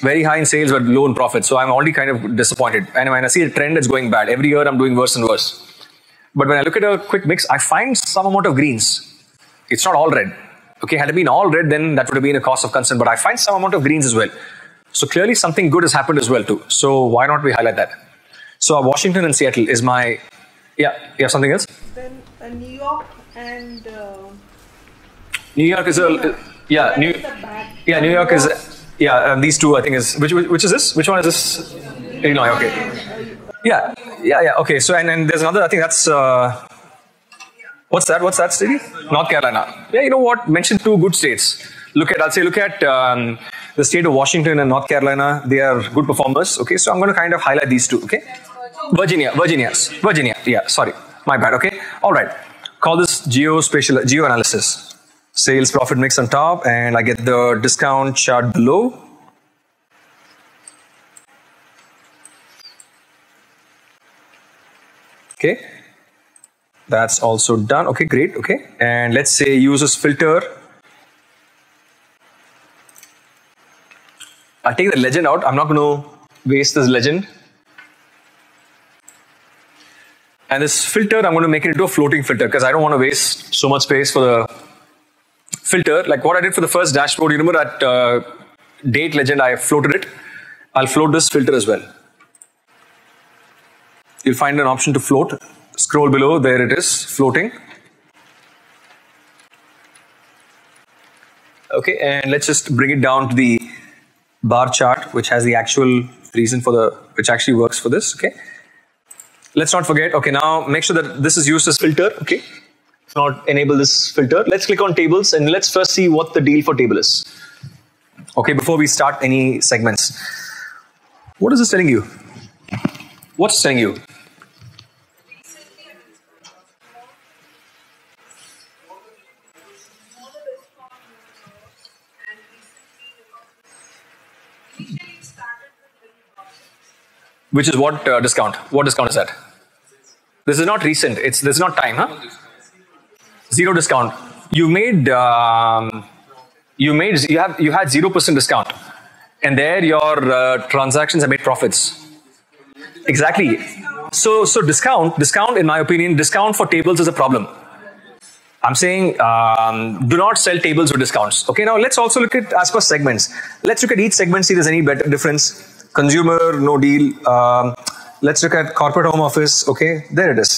Speaker 2: Very high in sales, but low in profit. So I'm already kind of disappointed. And when I see a trend that's going bad, every year I'm doing worse and worse. But when I look at a quick mix, I find some amount of greens. It's not all red. Okay, had it been all red, then that would have been a cause of concern. But I find some amount of greens as well. So clearly something good has happened as well too. So why not we highlight that? So Washington and Seattle is my, yeah, you have something else?
Speaker 8: Then uh, New York and uh,
Speaker 2: New York is a, yeah, New, yeah, New York is, yeah, um, these two I think is, which, which which is this? Which one is this? Illinois, okay. Yeah, yeah, yeah, okay. So, and, and there's another, I think that's, uh, what's that? What's that city? North Carolina. Yeah, you know what? Mention two good states. Look at, I'll say, look at um, the state of Washington and North Carolina. They are good performers. Okay, so I'm going to kind of highlight these two. Okay, Virginia, Virginia, Virginia. Yeah, sorry, my bad. Okay, all right. Call this geospatial geo analysis. Sales profit mix on top, and I get the discount chart below. Okay, that's also done. Okay, great. Okay, and let's say users filter. I'll take the legend out. I'm not going to waste this legend. And this filter, I'm going to make it into a floating filter because I don't want to waste so much space for the filter. Like what I did for the first dashboard, you remember that uh, date legend, I floated it. I'll float this filter as well. You'll find an option to float. Scroll below, there it is, floating. Okay, and let's just bring it down to the bar chart, which has the actual reason for the, which actually works for this. Okay, let's not forget, okay, now make sure that this is used as filter, okay? Not, enable this filter. Let's click on tables and let's first see what the deal for table is. Okay, before we start any segments. What is this telling you? What's telling you? Which is what uh, discount? What discount is that? This is not recent. It's this is not time, huh? Zero discount. You made um, you made you have you had zero percent discount, and there your uh, transactions have made profits. Exactly. So so discount discount in my opinion discount for tables is a problem. I'm saying um, do not sell tables with discounts. Okay, now let's also look at as per segments. Let's look at each segment, see there's any better difference. Consumer, no deal. Um, let's look at corporate home office. Okay, there it is.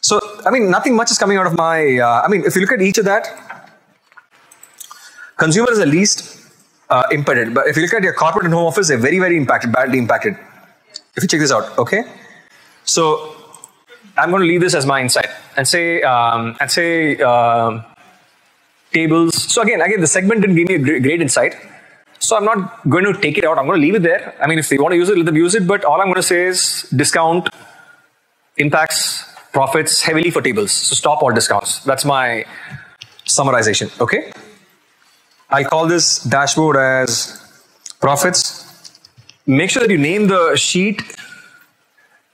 Speaker 2: So, I mean, nothing much is coming out of my. Uh, I mean, if you look at each of that, consumer is the least uh, impacted. But if you look at your corporate and home office, they're very, very impacted, badly impacted. If you check this out, okay. So, I'm going to leave this as my insight and say um, and say um, tables. So again, again, the segment didn't give me a great, great insight. So I'm not going to take it out. I'm going to leave it there. I mean, if they want to use it, let them use it. But all I'm going to say is discount impacts profits heavily for tables. So stop all discounts. That's my summarization. Okay. I'll call this dashboard as profits. Make sure that you name the sheet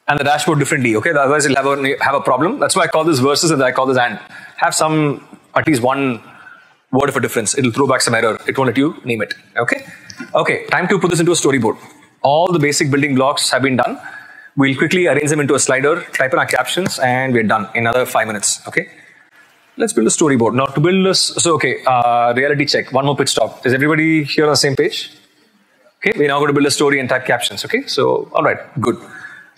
Speaker 2: and the dashboard differently. Okay. Otherwise, you'll have a, have a problem. That's why I call this versus and I call this and. Have some, at least one word of a difference. It'll throw back some error. It won't let you name it. Okay. Okay. Time to put this into a storyboard. All the basic building blocks have been done. We'll quickly arrange them into a slider, type in our captions, and we're done in another five minutes. Okay. Let's build a storyboard. Now to build this, so okay, uh, reality check. One more pit stop. Is everybody here on the same page? Okay, we're now going to build a story and type captions. Okay, so all right, good.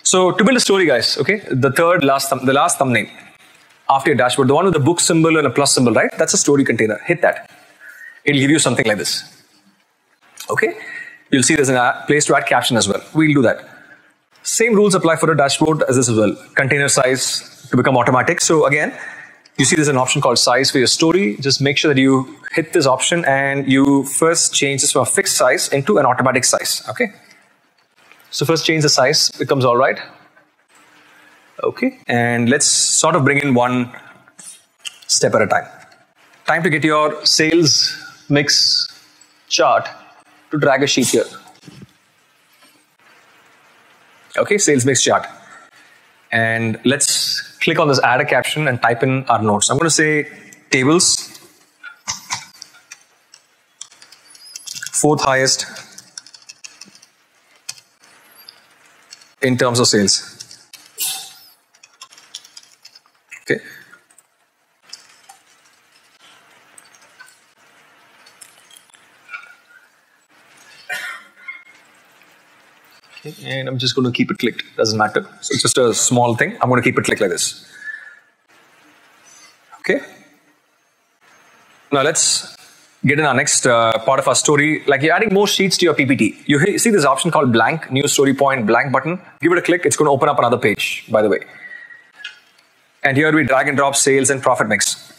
Speaker 2: So to build a story, guys. Okay, the third last, the last thumbnail after your dashboard, the one with the book symbol and a plus symbol, right? That's a story container. Hit that. It'll give you something like this. Okay, you'll see there's a place to add caption as well. We'll do that. Same rules apply for a dashboard as this as well. Container size to become automatic. So again, you see there's an option called size for your story. Just make sure that you hit this option and you first change this from a fixed size into an automatic size. Okay. So first change the size becomes all right. Okay. And let's sort of bring in one step at a time. Time to get your sales mix chart to drag a sheet here. Okay, sales mix chart. And let's click on this add a caption and type in our notes. I'm going to say tables, fourth highest in terms of sales. Okay. Okay, and I'm just going to keep it clicked. Doesn't matter. So it's just a small thing. I'm going to keep it clicked like this. Okay. Now let's get in our next uh, part of our story. Like you're adding more sheets to your PPT. You see this option called blank, new story point, blank button. Give it a click. It's going to open up another page, by the way. And here we drag and drop sales and profit mix.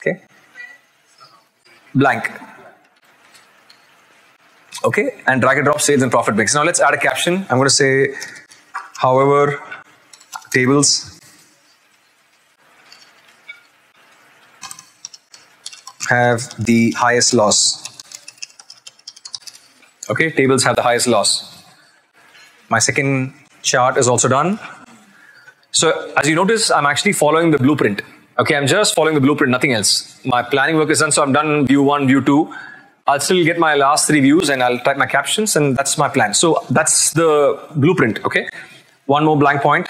Speaker 2: Okay. Blank. Okay, and drag and drop sales and profit mix. Now let's add a caption. I'm going to say, however, tables have the highest loss. Okay, tables have the highest loss. My second chart is also done. So as you notice, I'm actually following the blueprint. Okay, I'm just following the blueprint, nothing else. My planning work is done, so I'm done view one, view two. I'll still get my last three views and I'll type my captions and that's my plan. So that's the blueprint, okay? One more blank point.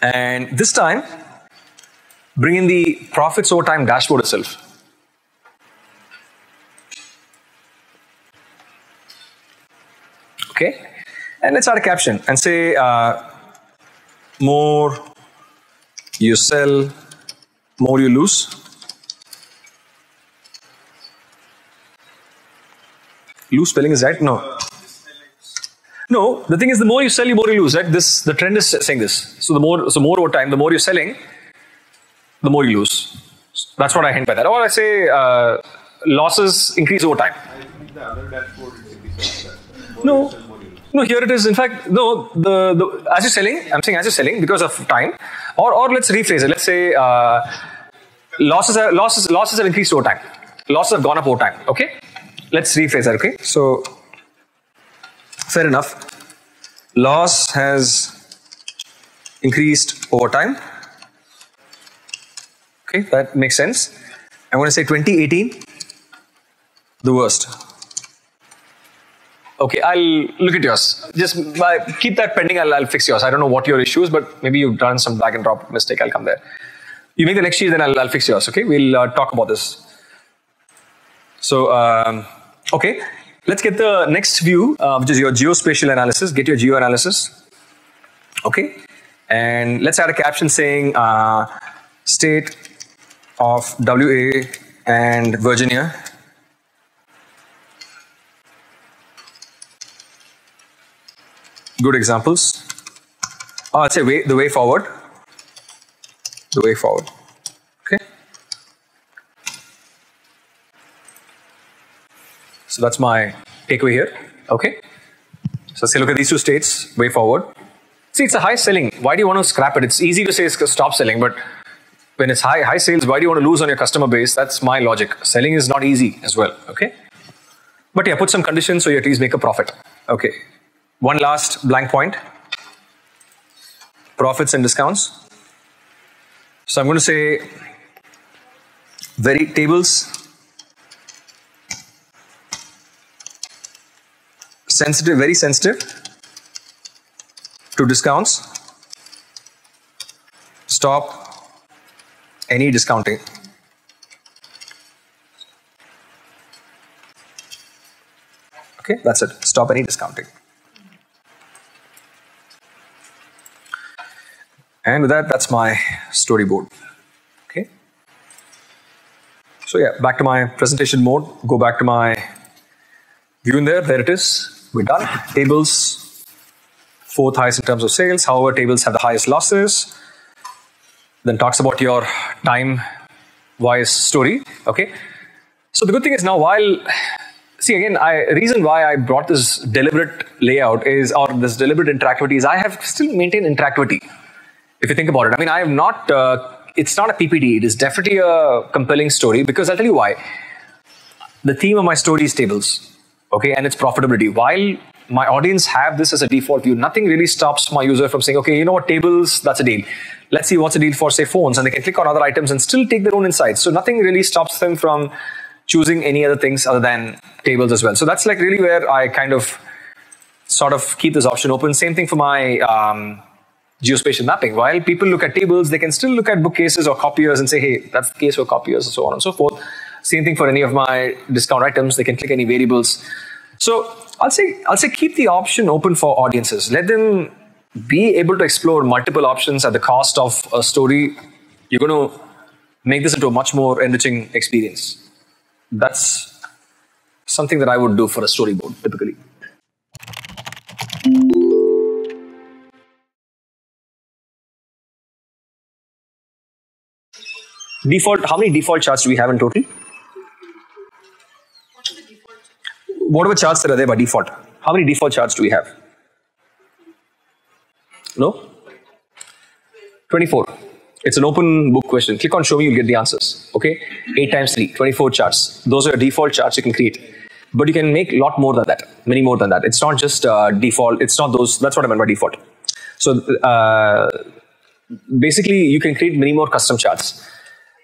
Speaker 2: And this time, bring in the profits over time dashboard itself. Okay? And let's add a caption and say, uh, more you sell, more you lose. Lose spelling is right? No. No, the thing is, the more you sell, the more you lose, right? This the trend is saying this. So the more, so more over time, the more you're selling, the more you lose. That's what I hint by that. Or I say uh, losses increase over time.
Speaker 6: I think the other dashboard is indicating that. More
Speaker 2: No. No, here it is. In fact, no. The, the as you're selling, I'm saying as you're selling because of time, or or let's rephrase it. Let's say uh, losses are, losses losses have increased over time. Losses have gone up over time. Okay, let's rephrase that. Okay, so fair enough. Loss has increased over time. Okay, that makes sense. I'm going to say 2018, the worst. Okay, I'll look at yours. Just uh, keep that pending. I'll, I'll fix yours. I don't know what your issue is, but maybe you've done some drag and drop mistake. I'll come there. You make the next sheet, then I'll, I'll fix yours. Okay, we'll uh, talk about this. So, um, okay, let's get the next view, uh, which is your geospatial analysis. Get your geo analysis. Okay, and let's add a caption saying uh, state of WA and Virginia good examples. Ah, oh, I'll say way, the way forward. The way forward. Okay. So that's my takeaway here. Okay. So say look at these two states, way forward. See, it's a high selling. Why do you want to scrap it? It's easy to say stop selling, but when it's high high sales, why do you want to lose on your customer base? That's my logic. Selling is not easy as well. Okay. But yeah, put some conditions so you at least make a profit. Okay. One last blank point profits and discounts. So I'm going to say very tables, sensitive, very sensitive to discounts. Stop any discounting. Okay, that's it. Stop any discounting. And with that, that's my storyboard. Okay. So yeah, back to my presentation mode. Go back to my view in there. There it is. We're done. Tables, fourth highest in terms of sales. However, tables have the highest losses. Then talks about your time-wise story. Okay. So the good thing is now, while see again, I reason why I brought this deliberate layout is or this deliberate interactivity is I have still maintained interactivity if you think about it. I mean, I am not, uh, it's not a PPT. it is definitely a compelling story because I'll tell you why. The theme of my story is tables, okay, and it's profitability. While my audience have this as a default view, nothing really stops my user from saying, okay, you know what, tables, that's a deal. Let's see what's a deal for, say, phones, and they can click on other items and still take their own insights. So nothing really stops them from choosing any other things other than tables as well. So that's like really where I kind of sort of keep this option open. Same thing for my um, geospatial mapping. While people look at tables, they can still look at bookcases or copiers and say, hey, that's the case for copiers and so on and so forth. Same thing for any of my discount items. They can click any variables. So I'll say I'll say keep the option open for audiences. Let them be able to explore multiple options at the cost of a story. You're going to make this into a much more enriching experience. That's something that I would do for a storyboard typically. Default, how many default charts do we have in total? Whatever charts that are there by default, how many default charts do we have? No? 24. It's an open book question. Click on show me, you'll get the answers. Okay? 8 times 3, 24 charts. Those are default charts you can create. But you can make a lot more than that, many more than that. It's not just uh, default, it's not those, that's what I meant by default. So uh, basically, you can create many more custom charts.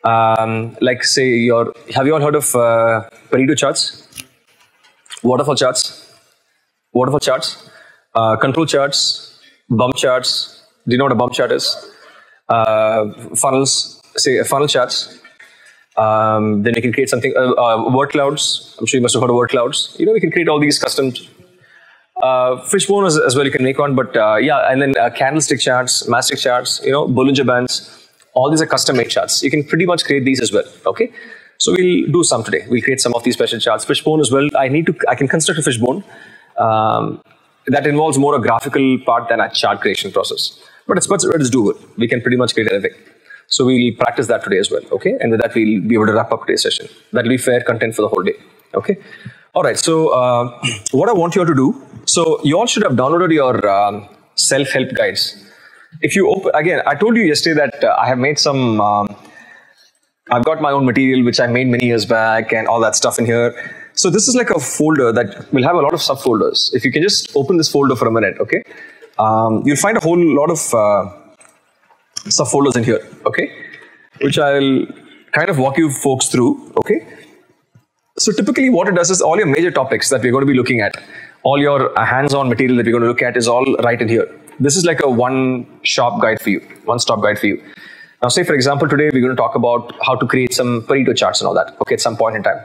Speaker 2: Um, like say your, have you all heard of uh, Pareto charts? Waterfall charts? Waterfall charts? Uh, control charts? Bump charts? Do you know what a bump chart is? Uh, funnels, say funnel charts. Um, then you can create something, uh, uh, word clouds. I'm sure you must have heard of word clouds. You know, we can create all these custom uh, fishbone as, as well. You can make one, but uh, yeah, and then uh, candlestick charts, mastic charts. You know, Bollinger Bands. All these are custom made charts. You can pretty much create these as well. Okay, so we'll do some today. We'll create some of these special charts. Fishbone as well. I need to. I can construct a fishbone. Um, that involves more a graphical part than a chart creation process. But it's, but it's doable. We can pretty much create anything. So we'll practice that today as well. Okay. And with that, we'll be able to wrap up today's session. That'll be fair content for the whole day. Okay. All right. So uh, what I want you all to do. So you all should have downloaded your um, self-help guides. If you open again, I told you yesterday that uh, I have made some. Um, I've got my own material which I made many years back and all that stuff in here. So this is like a folder that will have a lot of subfolders. If you can just open this folder for a minute, okay? Um, you'll find a whole lot of uh, subfolders in here, okay? Which I'll kind of walk you folks through, okay? So typically what it does is all your major topics that we're going to be looking at, all your uh, hands-on material that we're going to look at is all right in here. This is like a one-shop guide for you, one-stop guide for you. Now say for example, today we're going to talk about how to create some Pareto charts and all that, okay, at some point in time.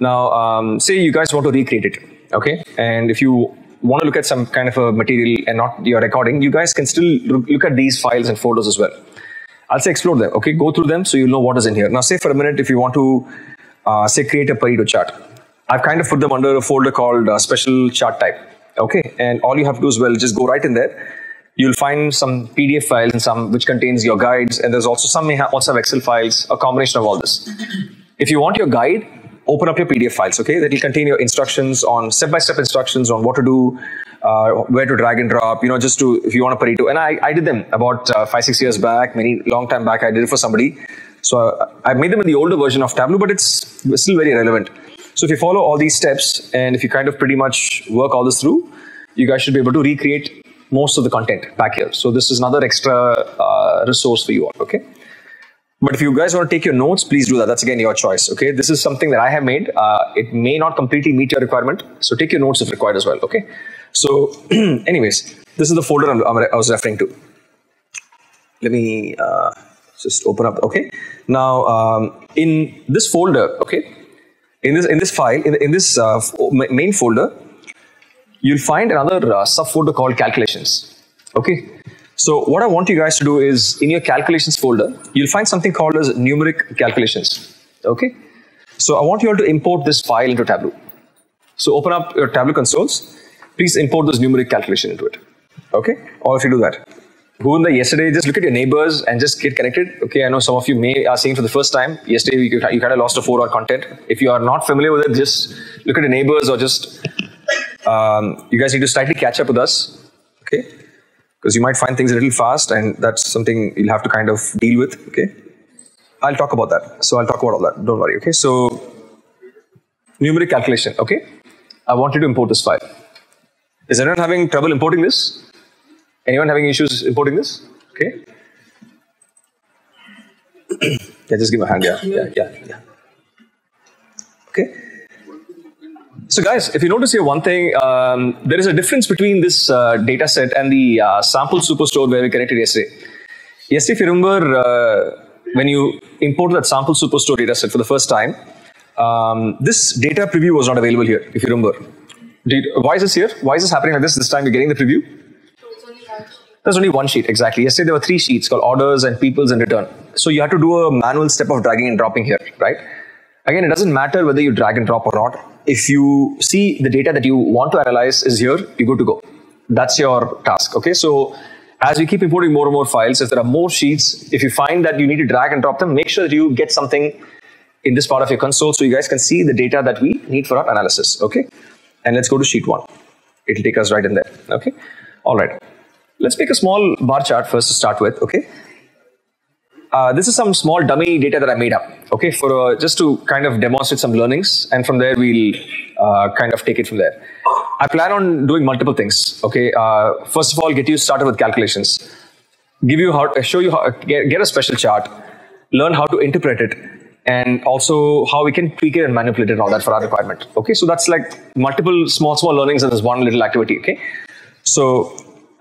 Speaker 2: Now, um, say you guys want to recreate it, okay? And if you want to look at some kind of a material and not your recording, you guys can still look at these files and folders as well. I'll say explore them, okay? Go through them so you'll know what is in here. Now, say for a minute, if you want to, uh, say, create a Pareto chart, I've kind of put them under a folder called uh, special chart type, okay? And all you have to do is, well, just go right in there. You'll find some PDF files and some which contains your guides, and there's also some may have also have Excel files, a combination of all this. If you want your guide, open up your PDF files, okay? That will contain your instructions on step-by-step instructions on what to do, uh, where to drag and drop, you know, just to, if you want to a Pareto. And I, I did them about uh, five, six years back, many, long time back, I did it for somebody. So uh, I made them in the older version of Tableau, but it's still very relevant. So if you follow all these steps and if you kind of pretty much work all this through, you guys should be able to recreate most of the content back here. So this is another extra uh, resource for you all, okay? But if you guys want to take your notes, please do that. That's again your choice. Okay, this is something that I have made. Uh, it may not completely meet your requirement, so take your notes if required as well. Okay. So, anyways, this is the folder I'm, I'm, i was referring to. Let me uh, just open up. Okay. Now, um, in this folder, okay, in this in this file, in, in this uh, main folder, you'll find another uh, subfolder called calculations. Okay. So what I want you guys to do is in your calculations folder, you'll find something called as numeric calculations. Okay. So I want you all to import this file into Tableau. So open up your Tableau consoles. Please import this numeric calculation into it. Okay. Or if you do that. Who in the yesterday, just look at your neighbors and just get connected. Okay, I know some of you may are seeing for the first time. Yesterday, you, you kind of lost a four-hour content. If you are not familiar with it, just look at your neighbors or just um, you guys need to slightly catch up with us. Okay, because you might find things a little fast and that's something you'll have to kind of deal with, okay? I'll talk about that. So I'll talk about all that, don't worry, okay? So, numeric calculation, okay? I want you to import this file. Is anyone having trouble importing this? Anyone having issues importing this? Okay? yeah, just give a hand, yeah, yeah, yeah, yeah. Okay? So guys, if you notice here one thing, um, there is a difference between this uh, data set and the uh, sample superstore where we connected yesterday. Yesterday, if you remember, uh, when you imported that sample superstore data set for the first time, um, this data preview was not available here, if you remember. Did, why is this here? Why is this happening like this? This time you're getting the preview? There's only one sheet, exactly. Yesterday there were three sheets called orders and peoples and return. So you have to do a manual step of dragging and dropping here, right? Again, it doesn't matter whether you drag and drop or not. If you see the data that you want to analyze is here, you're good to go. That's your task. Okay. So as we keep importing more and more files, if there are more sheets, if you find that you need to drag and drop them, make sure that you get something in this part of your console so you guys can see the data that we need for our analysis. Okay. And let's go to sheet one. It'll take us right in there. Okay. All right. Let's make a small bar chart first to start with. Okay. Uh, this is some small dummy data that I made up, okay, for uh, just to kind of demonstrate some learnings, and from there we'll uh, kind of take it from there. I plan on doing multiple things, okay. Uh, first of all, get you started with calculations, give you how, show you how get, get a special chart, learn how to interpret it, and also how we can tweak it and manipulate it and all that for our requirement. Okay, so that's like multiple small small learnings in this one little activity. Okay, so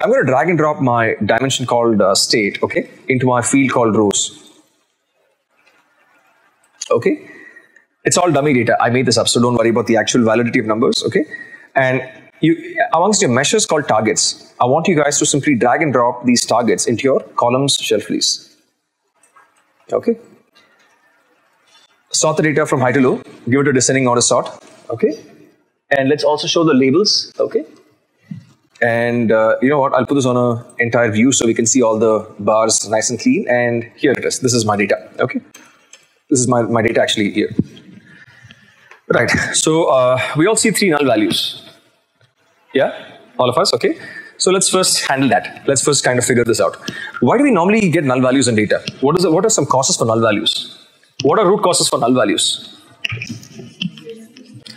Speaker 2: I'm going to drag and drop my dimension called uh, state, okay, into my field called rows. Okay, it's all dummy data. I made this up, so don't worry about the actual validity of numbers, okay? And you, amongst your measures called targets, I want you guys to simply drag and drop these targets into your columns shelf release. Okay. Sort the data from high to low, give it a descending order sort, okay? And let's also show the labels, okay? And uh, you know what? I'll put this on a entire view so we can see all the bars nice and clean. And here it is. This is my data. Okay. This is my, my data actually here. Right. So uh, we all see three null values. Yeah, all of us. Okay. So let's first handle that. Let's first kind of figure this out. Why do we normally get null values in data? What is the, what are some causes for null values? What are root causes for null values?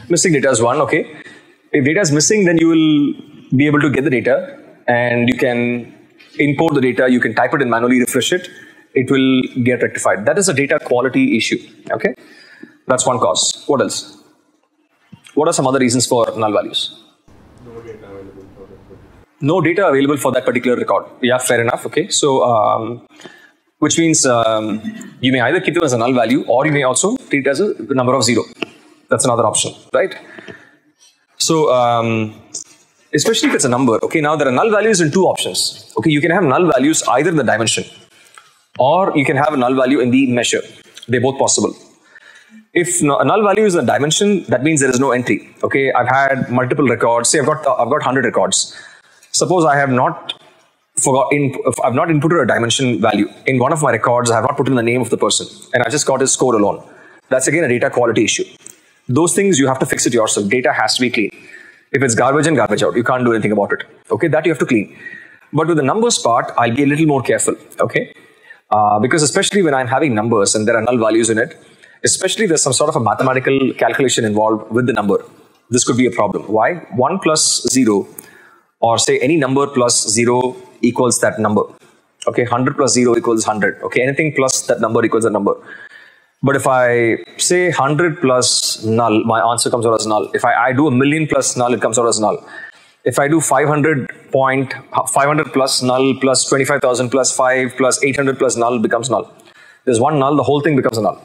Speaker 2: Missing data is one. Okay. If data is missing, then you will be able to get the data and you can import the data. You can type it and manually refresh it. It will get rectified. That is a data quality issue. Okay. That's one cause. What else? What are some other reasons for null values? No data available for that particular record. Yeah, fair enough. Okay, so um, which means um, you may either keep it as a null value or you may also treat it as a number of zero. That's another option, right? So um, especially if it's a number. Okay, now there are null values in two options. Okay, you can have null values either in the dimension or you can have a null value in the measure. They're both possible if a null value is a dimension, that means there is no entry. Okay, I've had multiple records. Say I've got I've got hundred records. Suppose I have not forgot in, I've not inputted a dimension value in one of my records. I have not put in the name of the person, and I just got his score alone. That's again a data quality issue. Those things you have to fix it yourself. Data has to be clean. If it's garbage in, garbage out, you can't do anything about it. Okay, that you have to clean. But with the numbers part, I'll be a little more careful. Okay, uh, because especially when I'm having numbers and there are null values in it, especially there's some sort of a mathematical calculation involved with the number. This could be a problem. Why? 1 plus 0 or say any number plus 0 equals that number. Okay, 100 plus 0 equals 100. Okay, anything plus that number equals that number. But if I say 100 plus null, my answer comes out as null. If I, I do a million plus null, it comes out as null. If I do 500 point, 500 plus null plus 25,000 plus 5 plus 800 plus null becomes null. There's one null, the whole thing becomes a null.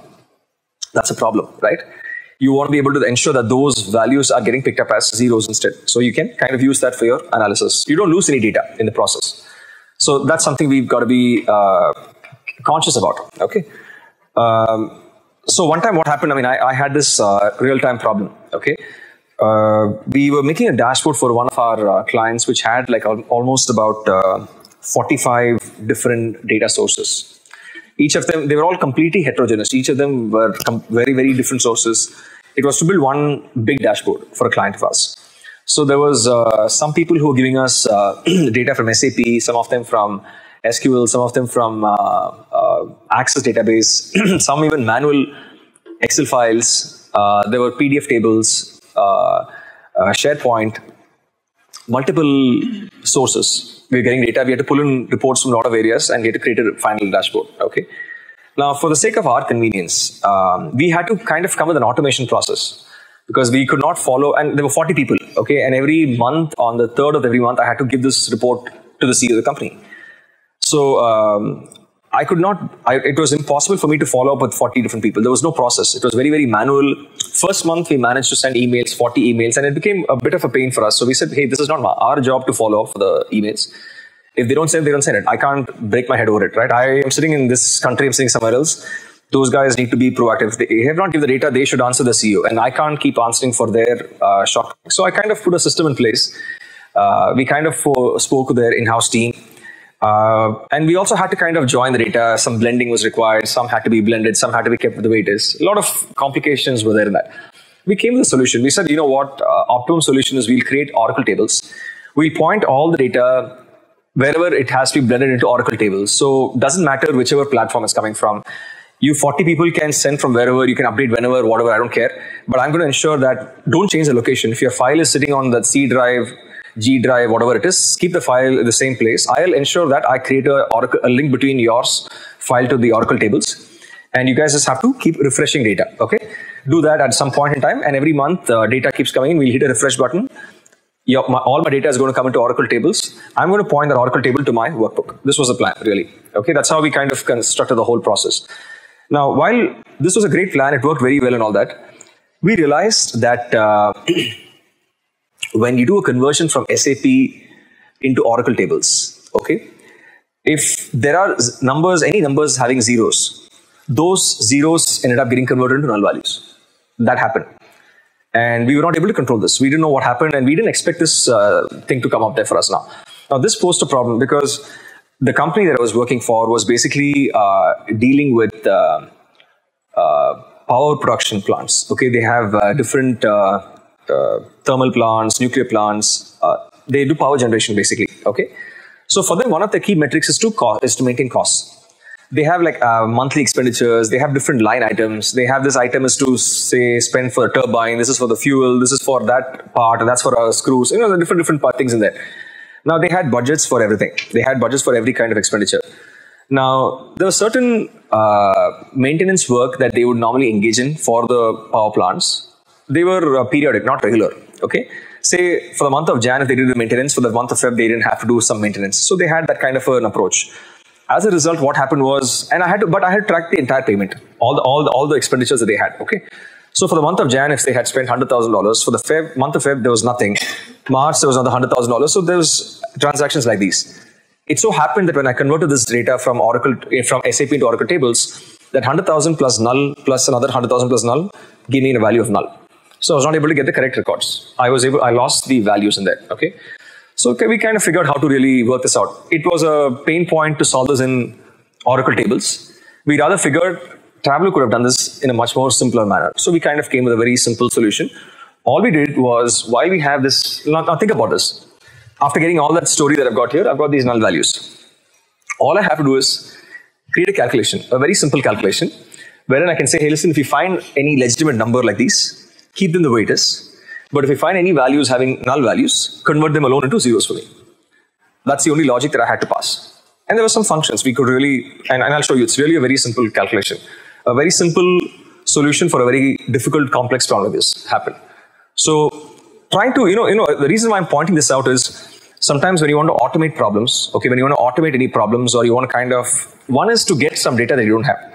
Speaker 2: That's a problem, right? You want to be able to ensure that those values are getting picked up as zeros instead. So you can kind of use that for your analysis. You don't lose any data in the process. So that's something we've got to be uh, conscious about, okay? Um, so one time what happened, I mean, I, I had this uh, real-time problem, okay? Uh, we were making a dashboard for one of our uh, clients which had like al almost about uh, 45 different data sources each of them, they were all completely heterogeneous. Each of them were very, very different sources. It was to build one big dashboard for a client of ours. So there was uh, some people who were giving us uh, data from SAP, some of them from SQL, some of them from uh, uh Access database, some even manual Excel files. Uh, there were PDF tables, SharePoint, multiple sources we were getting data, we had to pull in reports from a lot of areas and we had to create a final dashboard. Okay. Now, for the sake of our convenience, um, we had to kind of come with an automation process because we could not follow, and there were 40 people. Okay. And every month, on the third of every month, I had to give this report to the CEO of the company. So, um, I could not, I, it was impossible for me to follow up with 40 different people. There was no process. It was very, very manual. First month, we managed to send emails, 40 emails, and it became a bit of a pain for us. So we said, hey, this is not our job to follow up for the emails. If they don't send, they don't send it. I can't break my head over it, right? I am sitting in this country, I'm sitting somewhere else. Those guys need to be proactive. They have not given the data, they should answer the CEO. And I can't keep answering for their uh, shock. So I kind of put a system in place. Uh, we kind of spoke with their in-house team uh, and we also had to kind of join the data. Some blending was required. Some had to be blended. Some had to be kept the way it is. A lot of complications were there in that. We came with a solution. We said, you know what, uh, optimum solution is we'll create Oracle tables. We'll point all the data wherever it has to be blended into Oracle tables. So doesn't matter whichever platform is coming from. You 40 people can send from wherever, you can update whenever, whatever, I don't care. But I'm going to ensure that don't change the location. If your file is sitting on that C drive, G drive, whatever it is, keep the file in the same place. I'll ensure that I create a, Oracle, a link between yours file to the Oracle tables. And you guys just have to keep refreshing data, okay? Do that at some point in time and every month uh, data keeps coming in, we'll hit a refresh button. Your, my, all my data is going to come into Oracle tables. I'm going to point that Oracle table to my workbook. This was the plan, really. Okay, that's how we kind of constructed the whole process. Now, while this was a great plan, it worked very well and all that, we realized that uh, when you do a conversion from SAP into Oracle tables, okay, if there are numbers, any numbers having zeros, those zeros ended up getting converted into null values. That happened. and we were not able to control this. We didn't know what happened, and we didn't expect this uh, thing to come up there for us now. Now, this posed a problem because the company that I was working for was basically uh, dealing with uh, uh, power production plants. Okay, they have uh, different uh, thermal plants, nuclear plants. Uh, they do power generation basically. Okay, so for them, one of the key metrics is to cost, is to maintain costs. They have like uh, monthly expenditures. They have different line items. They have this item is to say spend for the turbine. This is for the fuel. This is for that part, and that's for our screws. You know, the different different part things in there. Now they had budgets for everything. They had budgets for every kind of expenditure. Now there was certain uh, maintenance work that they would normally engage in for the power plants. They were uh, periodic, not regular. Okay. Say for the month of Jan, if they did the maintenance, for the month of Feb, they didn't have to do some maintenance. So they had that kind of an approach. As a result, what happened was, and I had to, but I had tracked the entire payment, all the all the all the expenditures that they had. Okay. So for the month of Jan, if they had spent hundred thousand dollars, for the Feb, month of Feb, there was nothing. March, there was another hundred thousand dollars. So there was transactions like these. It so happened that when I converted this data from Oracle eh, from SAP into Oracle tables, that hundred thousand plus null plus another hundred thousand plus null gave me a value of null. So I was not able to get the correct records. I was able, I lost the values in there. Okay. So we kind of figured how to really work this out. It was a pain point to solve this in Oracle tables. We rather figured Tableau could have done this in a much more simpler manner. So we kind of came with a very simple solution. All we did was, while we have this, now, now think about this. After getting all that story that I've got here, I've got these null values. All I have to do is create a calculation, a very simple calculation, wherein I can say, hey, listen, if you find any legitimate number like these, keep them the way it is. But if you find any values having null values, convert them alone into zeros for me. That's the only logic that I had to pass. And there were some functions we could really, and, and I'll show you, it's really a very simple calculation. A very simple solution for a very difficult, complex problem this happened. So trying to, you know, you know, the reason why I'm pointing this out is sometimes when you want to automate problems, okay, when you want to automate any problems or you want to kind of, one is to get some data that you don't have.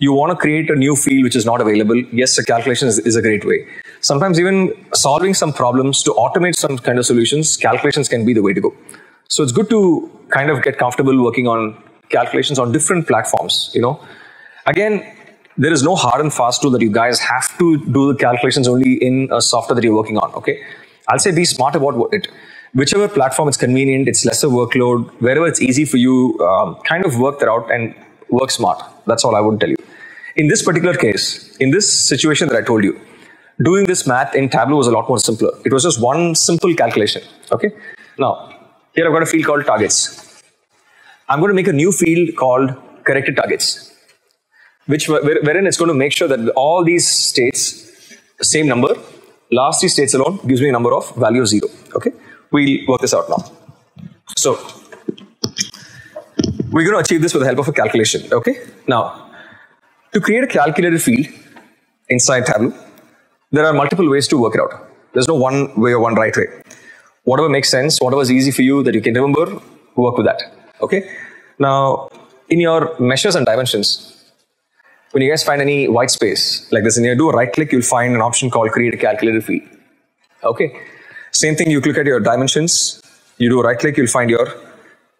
Speaker 2: You want to create a new field which is not available. Yes, a calculation is, is a great way. Sometimes even solving some problems to automate some kind of solutions, calculations can be the way to go. So it's good to kind of get comfortable working on calculations on different platforms, you know. Again, there is no hard and fast rule that you guys have to do the calculations only in a software that you're working on, okay? I'll say be smart about it. Whichever platform it's convenient, it's lesser workload, wherever it's easy for you, um, kind of work that out and work smart. That's all I would tell you. In this particular case, in this situation that I told you, doing this math in Tableau was a lot more simpler. It was just one simple calculation, okay? Now, here I've got a field called targets. I'm going to make a new field called corrected targets, which wherein it's going to make sure that all these states, same number, last three states alone gives me a number of value of zero. Okay, we'll work this out now. So we're going to achieve this with the help of a calculation. Okay, now to create a calculated field inside Tableau, there are multiple ways to work it out. There's no one way or one right way. Whatever makes sense, whatever is easy for you that you can remember, work with that. Okay. Now, in your measures and dimensions, when you guys find any white space like this, and you do a right click, you'll find an option called create a calculated field. Okay. Same thing, you click at your dimensions, you do a right click, you'll find your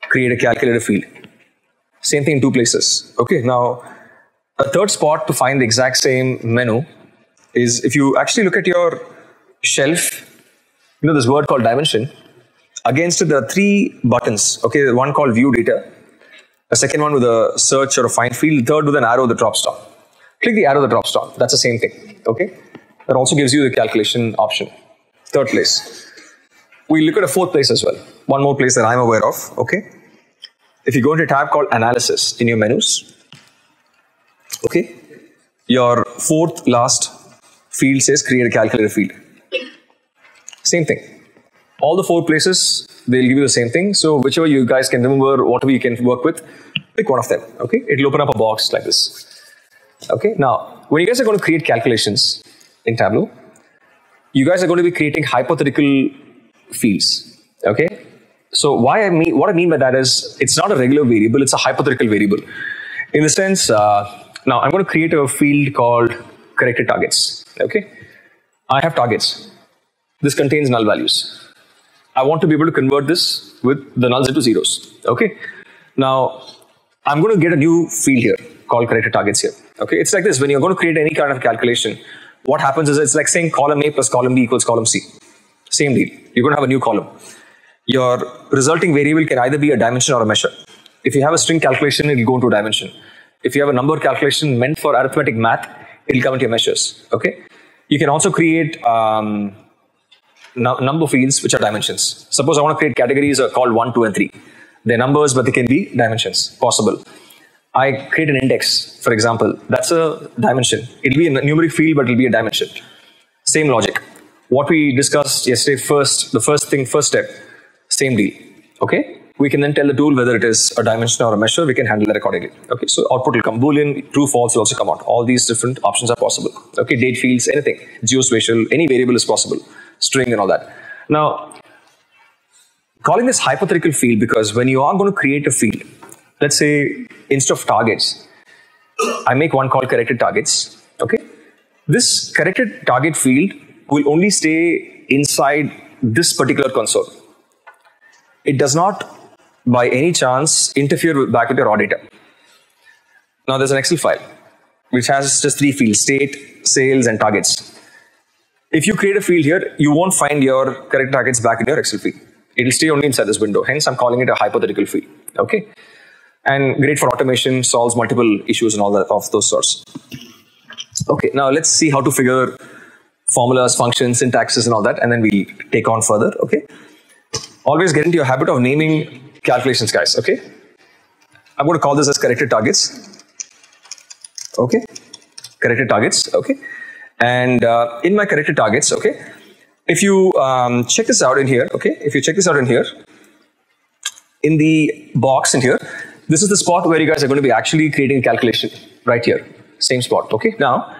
Speaker 2: create a calculated field. Same thing in two places. Okay. Now, a third spot to find the exact same menu is if you actually look at your shelf, you know this word called dimension. Against it, there are three buttons. Okay, one called view data, a second one with a search or a find field, third with an arrow that drops down. Click the arrow that drops down. That's the same thing. Okay, that also gives you the calculation option. Third place. We look at a fourth place as well. One more place that I'm aware of. Okay, if you go into a tab called analysis in your menus, okay, your fourth last field says create a calculator field. Same thing. All the four places, they'll give you the same thing. So whichever you guys can remember, whatever you can work with, pick one of them. Okay, it'll open up a box like this. Okay, now when you guys are going to create calculations in Tableau, you guys are going to be creating hypothetical fields. Okay, so why I mean what I mean by that is it's not a regular variable; it's a hypothetical variable. In the sense, uh, now I'm going to create a field called corrected targets. Okay, I have targets. This contains null values. I want to be able to convert this with the nulls into zeros. Okay. Now, I'm going to get a new field here called corrected targets here. Okay. It's like this. When you're going to create any kind of calculation, what happens is it's like saying column A plus column B equals column C. Same deal. You're going to have a new column. Your resulting variable can either be a dimension or a measure. If you have a string calculation, it'll go into a dimension. If you have a number calculation meant for arithmetic math, it'll come into your measures. Okay. You can also create um, nu- number fields which are dimensions. Suppose I want to create categories uh, called 1, 2, and 3. They're numbers, but they can be dimensions. Possible. I create an index, for example. That's a dimension. It'll be a numeric field, but it'll be a dimension. Same logic. What we discussed yesterday, first, the first thing, first step, same deal. Okay? We can then tell the tool whether it is a dimension or a measure. We can handle that accordingly. Okay? So output will come boolean, true, false will also come out. All these different options are possible. Okay? Date fields, anything. Geospatial, any variable is possible. String and all that. Now, calling this hypothetical field because when you are going to create a field, let's say instead of targets, I make one called corrected targets. Okay, this corrected target field will only stay inside this particular console. It does not, by any chance, interfere with, back with your raw data. Now there's an Excel file which has just three fields: state, sales, and targets. If you create a field here, you won't find your correct targets back in your Excel field. It'll stay only inside this window. Hence, I'm calling it a hypothetical field. Okay, and great for automation, solves multiple issues and all that of those sorts. Okay, now let's see how to figure formulas, functions, syntaxes, and all that, and then we take on further. Okay, always get into your habit of naming calculations, guys. Okay, I'm going to call this as corrected targets. Okay, corrected targets. Okay, and uh, in my corrected targets, okay, if you um, check this out in here, okay, if you check this out in here, in the box in here, this is the spot where you guys are going to be actually creating calculation right here, same spot. Okay, now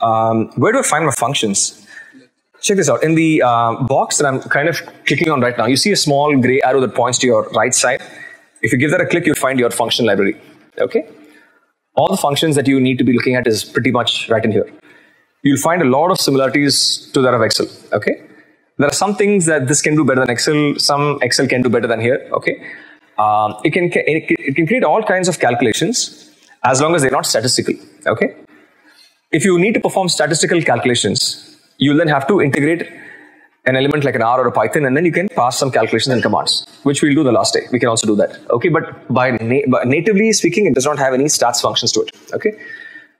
Speaker 2: um, where do I find my functions? Check this out. In the uh, box that I'm kind of clicking on right now, you see a small gray arrow that points to your right side. If you give that a click, you'll find your function library. Okay, all the functions that you need to be looking at is pretty much right in here. You'll find a lot of similarities to that of Excel. Okay, there are some things that this can do better than Excel. Some Excel can do better than here. Okay, um, it can it can- create all kinds of calculations as long as they're not statistical. Okay, if you need to perform statistical calculations, you'll then have to integrate an element like an R or a Python, and then you can pass some calculations and commands, which we'll do the last day. We can also do that. Okay, but by, na- by natively speaking, it does not have any stats functions to it. Okay.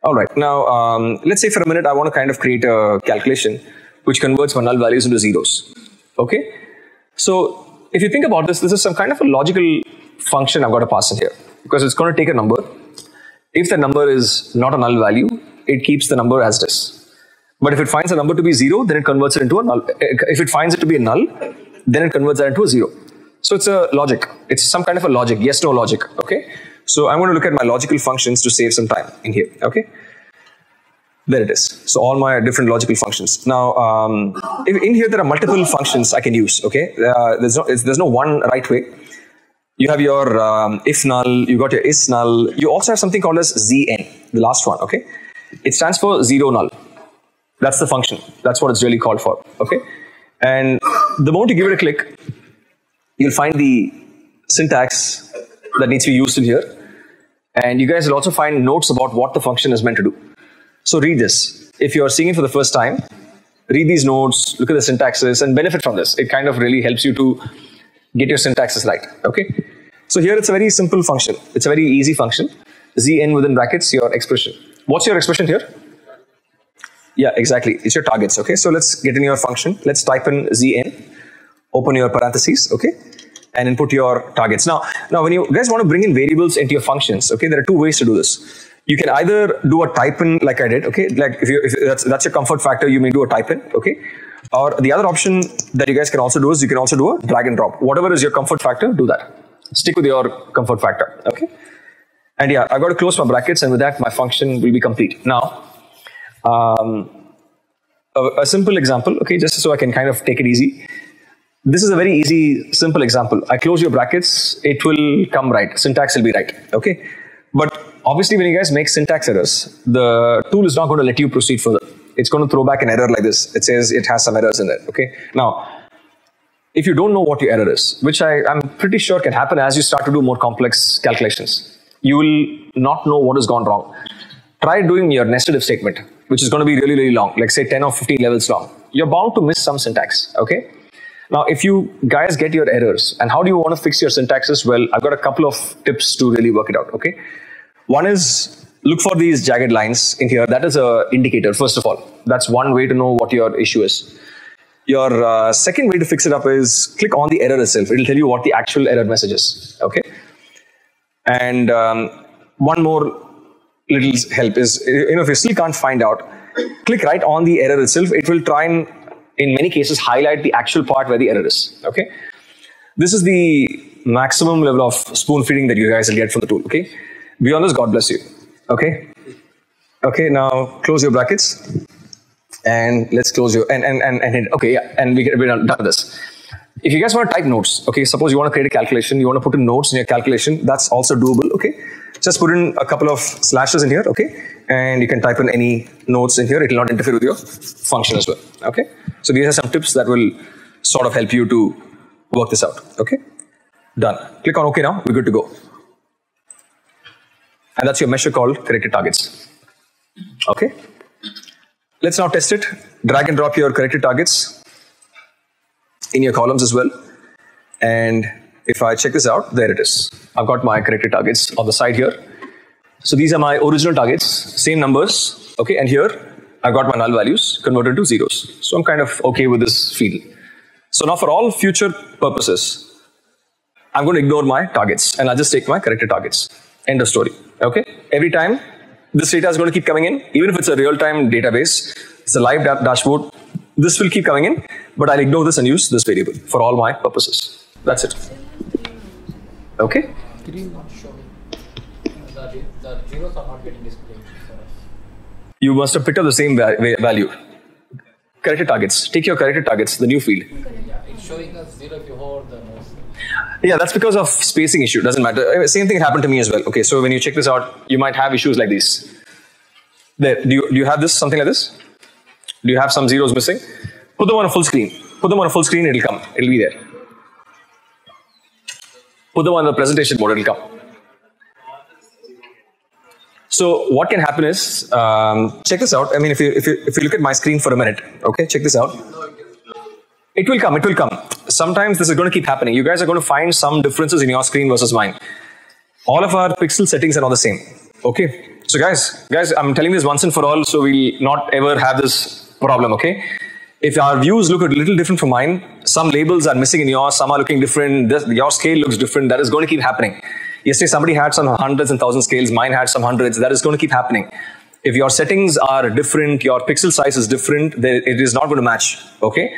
Speaker 2: All right. Now, um, let's say for a minute, I want to kind of create a calculation which converts my null values into zeros. Okay. So, if you think about this, this is some kind of a logical function I've got to pass in here because it's going to take a number. If the number is not a null value, it keeps the number as it is. But if it finds a number to be zero, then it converts it into a null. If it finds it to be a null, then it converts that into a zero. So it's a logic. It's some kind of a logic, yes, no logic. Okay. So I'm going to look at my logical functions to save some time in here. Okay. There it is. So all my different logical functions. Now, um, in here there are multiple functions I can use. Okay. Uh, there's no there's no one right way. You have your um, if null. You got your is null. You also have something called as zn. The last one. Okay. It stands for zero null. That's the function. That's what it's really called for. Okay. And the moment you give it a click, you'll find the syntax that needs to be used in here. And you guys will also find notes about what the function is meant to do. So read this. If you're seeing it for the first time, read these notes, look at the syntaxes, and benefit from this. It kind of really helps you to get your syntaxes right. Okay. So here it's a very simple function. It's a very easy function. Zn within brackets, your expression. What's your expression here? Yeah, exactly. It's your targets. Okay. So let's get in your function. Let's type in Zn, open your parentheses. Okay. And input your targets. Now, now when you guys want to bring in variables into your functions, okay, there are two ways to do this. You can either do a type in like I did, okay, like if you if that's that's your comfort factor, you may do a type in, okay. Or the other option that you guys can also do is you can also do a drag and drop. Whatever is your comfort factor, do that. Stick with your comfort factor, okay. And yeah, I've got to close my brackets, and with that, my function will be complete. Now, um, a, a simple example, okay, just so I can kind of take it easy. This is a very easy, simple example. I close your brackets, it will come right. Syntax will be right. Okay. But obviously, when you guys make syntax errors, the tool is not going to let you proceed further. It's going to throw back an error like this. It says it has some errors in it, Okay. Now, if you don't know what your error is, which I, I'm pretty sure can happen as you start to do more complex calculations, you will not know what has gone wrong. Try doing your nested if statement. Which is going to be really, really long, like say 10 or 15 levels long, you're bound to miss some syntax, okay? Now, if you guys get your errors, and how do you want to fix your syntaxes? Well, I've got a couple of tips to really work it out, okay? One is look for these jagged lines in here. That is a indicator, first of all. That's one way to know what your issue is. Your uh, second way to fix it up is click on the error itself. It'll tell you what the actual error message is, okay? And um, one more little help is, you know, if you still can't find out, click right on the error itself. It will try and, in many cases, highlight the actual part where the error is. Okay. This is the maximum level of spoon feeding that you guys will get from the tool. Okay. Beyond this, God bless you. Okay. Okay. Now close your brackets, and let's close your and and and, and okay. Yeah. And we get we're done with this. If you guys want to type notes, okay, suppose you want to create a calculation, you want to put in notes in your calculation, that's also doable, okay? Just put in a couple of slashes in here, okay? And you can type in any notes in here, it will not interfere with your function as well, okay? So these are some tips that will sort of help you to work this out, okay? Done. Click on OK now, we're good to go. And that's your measure called corrected targets, okay? Let's now test it. Drag and drop your corrected targets in your columns as well. And if I check this out, there it is. I've got my corrected targets on the side here. So these are my original targets, same numbers. Okay, and here I've got my null values converted to zeros. So I'm kind of okay with this field. So now for all future purposes, I'm going to ignore my targets and I'll just take my corrected targets. End of story. Okay, every time this data is going to keep coming in, even if it's a real-time database, it's a live da- dashboard, this will keep coming in, but I'll ignore this and use this variable for all my purposes. That's it. Okay?
Speaker 9: The zeros are not getting displayed.
Speaker 2: You must have picked up the same va- va- value. Corrected targets. Take your corrected targets, the new field.
Speaker 9: Yeah, it's showing us zero if you hold the mouse.
Speaker 2: Yeah, that's because of spacing issue. Doesn't matter. Uh, Same thing happened to me as well. Okay, so when you check this out, you might have issues like these. There, do you, do you have this, something like this? Do you have some zeros missing? Put them on a full screen. Put them on a full screen, it'll come. It'll be there. Put them on the presentation mode, it'll come. So what can happen is, um, check this out. I mean, if you, if, you, if you look at my screen for a minute, okay, check this out. It will come, it will come. Sometimes this is going to keep happening. You guys are going to find some differences in your screen versus mine. All of our pixel settings are all the same. Okay. So guys, guys, I'm telling this once and for all, so we'll not ever have this problem, okay? If our views look a little different from mine, some labels are missing in yours, some are looking different, this, your scale looks different, that is going to keep happening. Yesterday somebody had some hundreds and thousand scales, mine had some hundreds, that is going to keep happening. If your settings are different, your pixel size is different, it is not going to match, okay?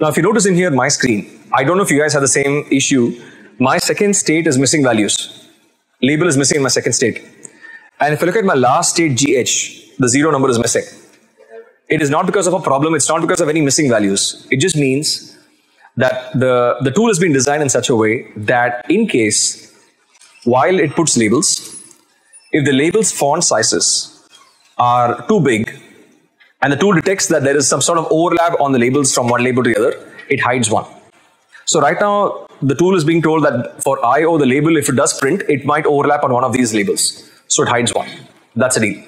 Speaker 2: Now, if you notice in here my screen, I don't know if you guys have the same issue. My second state is missing values. Label is missing in my second state. And if I look at my last state GH, the zero number is missing. It is not because of a problem, it's not because of any missing values. It just means that the, the tool has been designed in such a way that in case, while it puts labels, if the label's font sizes are too big and the tool detects that there is some sort of overlap on the labels from one label to the other, it hides one. So right now, the tool is being told that for IO, the label, if it does print, it might overlap on one of these labels. So it hides one. That's a deal.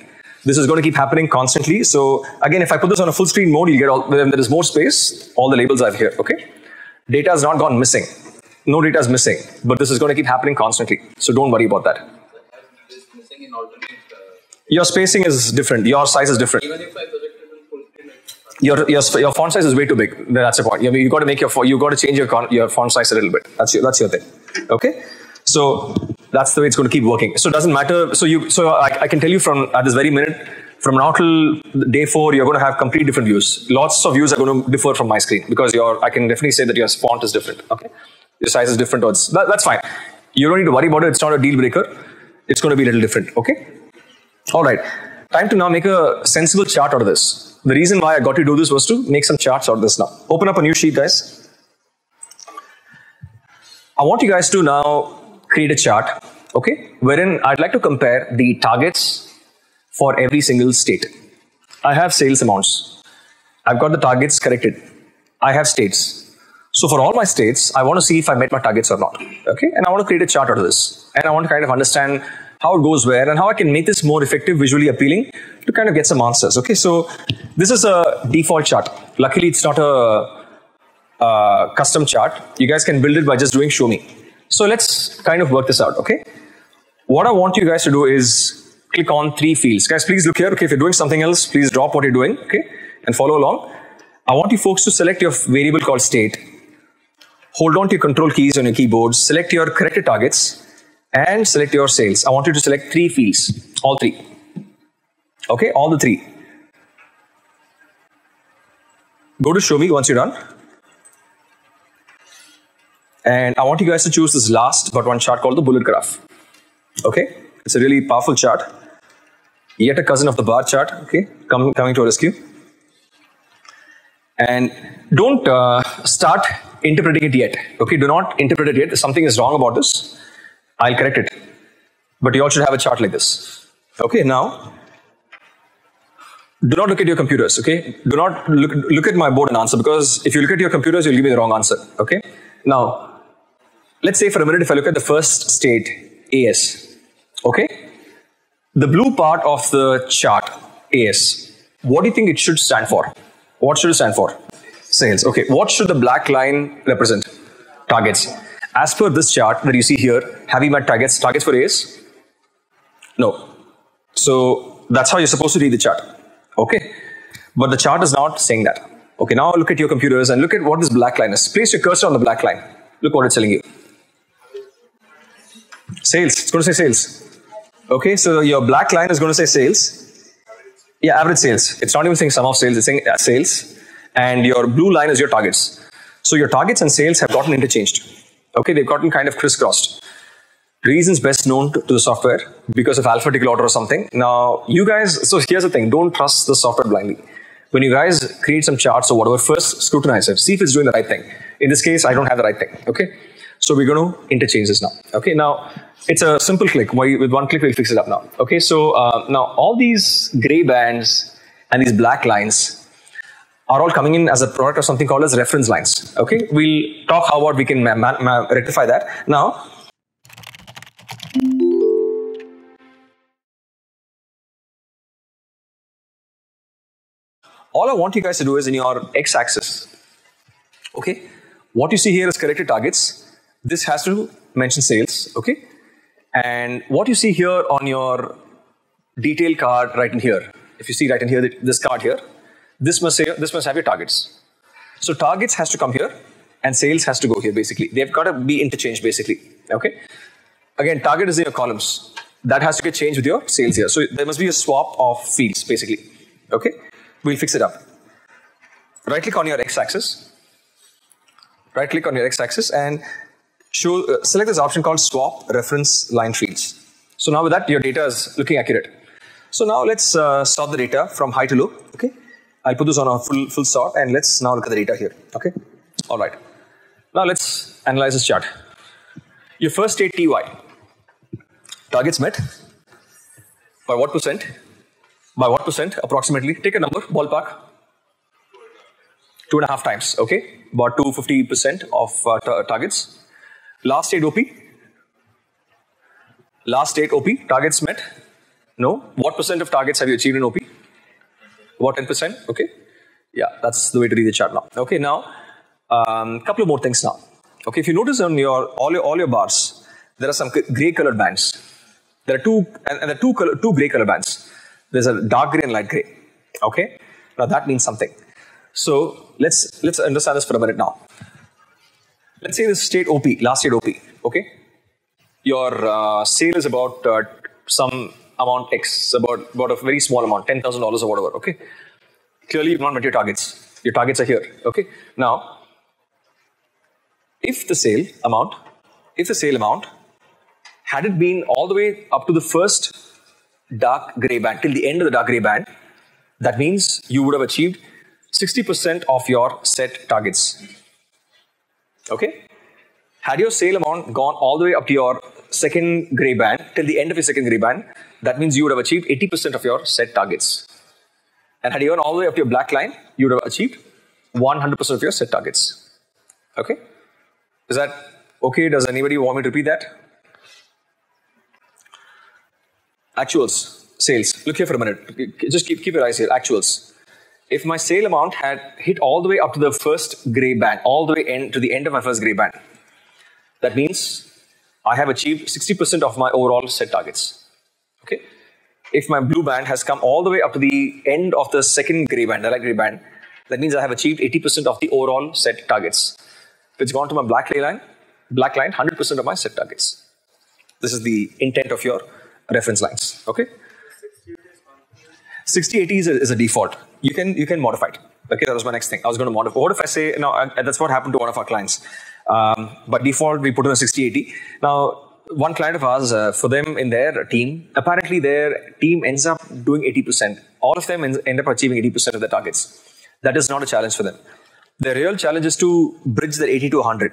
Speaker 2: This is going to keep happening constantly. So again, if I put this on a full screen mode, you get all, there is more space, all the labels are here, okay? Data has not gone missing. No data is missing, but this is going to keep happening constantly. So don't worry about that.
Speaker 5: This missing in alternate.
Speaker 2: Your spacing is different. Your size is different.
Speaker 5: even if I project it in full screen, it
Speaker 2: your your your font size is way too big. That's the point. You, you got to make your you got to change your your font size a little bit. That's your that's your thing. Okay, so that's the way it's going to keep working. So it doesn't matter. So you so I, I can tell you from at this very minute. From now till day four, you're going to have complete different views. Lots of views are going to differ from my screen because your I can definitely say that your font is different. Okay, your size is different. Or that, that's fine. You don't need to worry about it. It's not a deal breaker. It's going to be a little different. Okay. All right. Time to now make a sensible chart out of this. The reason why I got to do this was to make some charts out of this now. Open up a new sheet, guys. I want you guys to now create a chart, okay, wherein I'd like to compare the targets for every single state. I have sales amounts. I've got the targets corrected. I have states. So for all my states, I want to see if I met my targets or not. Okay, and I want to create a chart out of this, and I want to kind of understand how it goes where, and how I can make this more effective, visually appealing to kind of get some answers. Okay, so this is a default chart. Luckily, it's not a uh, custom chart. You guys can build it by just doing show me. So let's kind of work this out. Okay, what I want you guys to do is click on three fields. Guys, please look here. Okay, if you're doing something else, please drop what you're doing. Okay, and follow along. I want you folks to select your variable called state. Hold on to your control keys on your keyboard. Select your corrected targets and select your sales. I want you to select three fields, all three. Okay, all the three. Go to show me once you're done. And I want you guys to choose this last but one chart called the bullet graph. Okay, it's a really powerful chart. Yet a cousin of the bar chart. Okay, Come, coming to a rescue. And don't uh, start interpreting it yet. Okay, do not interpret it yet. Something is wrong about this. I'll correct it. But you all should have a chart like this. Okay, now do not look at your computers. Okay, do not look look at my board and answer because if you look at your computers, you'll give me the wrong answer. Okay, now let's say for a minute if I look at the first state AS. Okay, the blue part of the chart AS. What do you think it should stand for? What should it stand for? Sales. Okay. What should the black line represent? Targets. As per this chart that you see here, have you met targets? Targets for AS? No. So that's how you're supposed to read the chart. Okay. But the chart is not saying that. Okay. Now look at your computers and look at what this black line is. Place your cursor on the black line. Look what it's telling you. Sales. It's going to say sales. Okay. So your black line is going to say sales. Yeah, average sales. It's not even saying sum of sales, it's saying uh, sales. And your blue line is your targets. So your targets and sales have gotten interchanged. Okay, they've gotten kind of crisscrossed. Reasons best known to, to the software because of alphabetical order or something. Now, you guys, so here's the thing don't trust the software blindly. When you guys create some charts or whatever, first scrutinize it, see if it's doing the right thing. In this case, I don't have the right thing. Okay, so we're going to interchange this now. Okay, now it's a simple click. With one click, we'll fix it up now. Okay, so uh, now all these gray bands and these black lines are all coming in as a product of something called as reference lines. Okay, we'll talk how about we can rectify that. Now, all I want you guys to do is in your x-axis. Okay, what you see here is corrected targets. This has to mention sales. Okay, and what you see here on your detail card right in here, if you see right in here, this card here, this must say this must have your targets. So targets has to come here and sales has to go here basically. They've got to be interchanged basically. Okay. Again, target is in your columns. That has to get changed with your sales here. So there must be a swap of fields basically. Okay. We'll fix it up. Right click on your x-axis. Right click on your x-axis and uh, select this option called swap reference line fields. So now with that, your data is looking accurate. So now let's uh, sort the data from high to low. Okay, I'll put this on a full full sort, and let's now look at the data here. Okay, all right. Now let's analyze this chart. Your first state TY targets met by what percent? By what percent approximately? Take a number, ballpark. Two and a half times. Okay, about 250 percent of uh, targets. Last state OP? Last state OP, targets met? No. What percent of targets have you achieved in OP? About 10%? Okay. Yeah, that's the way to read the chart now. Okay, now, a um, couple of more things now. Okay, if you notice on your all your all your bars, there are some gray colored bands. There are two and, and there are two color, two gray color bands. There's a dark gray and light gray. Okay, now that means something. So let's let's understand this for a minute now let's say the state OP, last state OP, okay? Your uh, sale is about uh, some amount X, about, about a very small amount, $10,000 or whatever, okay? Clearly, you've not met your targets. Your targets are here, okay? Now, if the sale amount, if the sale amount, had it been all the way up to the first dark gray band, till the end of the dark gray band, that means you would have achieved 60% of your set targets. Okay? Had your sale amount gone all the way up to your second gray band, till the end of your second gray band, that means you would have achieved 80% of your set targets. And had you gone all the way up to your black line, you would have achieved 100% of your set targets. Okay? Is that okay? Does anybody want me to repeat that? Actuals, sales. Look here for a minute. Just keep, keep your eyes here. Actuals. If my sale amount had hit all the way up to the first gray band, all the way end, to the end of my first gray band, that means I have achieved 60% of my overall set targets. Okay. If my blue band has come all the way up to the end of the second gray band, the light gray band, that means I have achieved 80% of the overall set targets. If it's gone to my black line, black line, 100% of my set targets. This is the intent of your reference lines. Okay. 60 80 is a, is a default. You can you can modify it. Okay, that was my next thing. I was going to modify. What if I say uh, That's what happened to one of our clients. Um, by default, we put in a 60 80. Now, one client of ours, uh, for them in their team, apparently their team ends up doing 80%. All of them end up achieving 80% of their targets. That is not a challenge for them. The real challenge is to bridge the 80 to 100.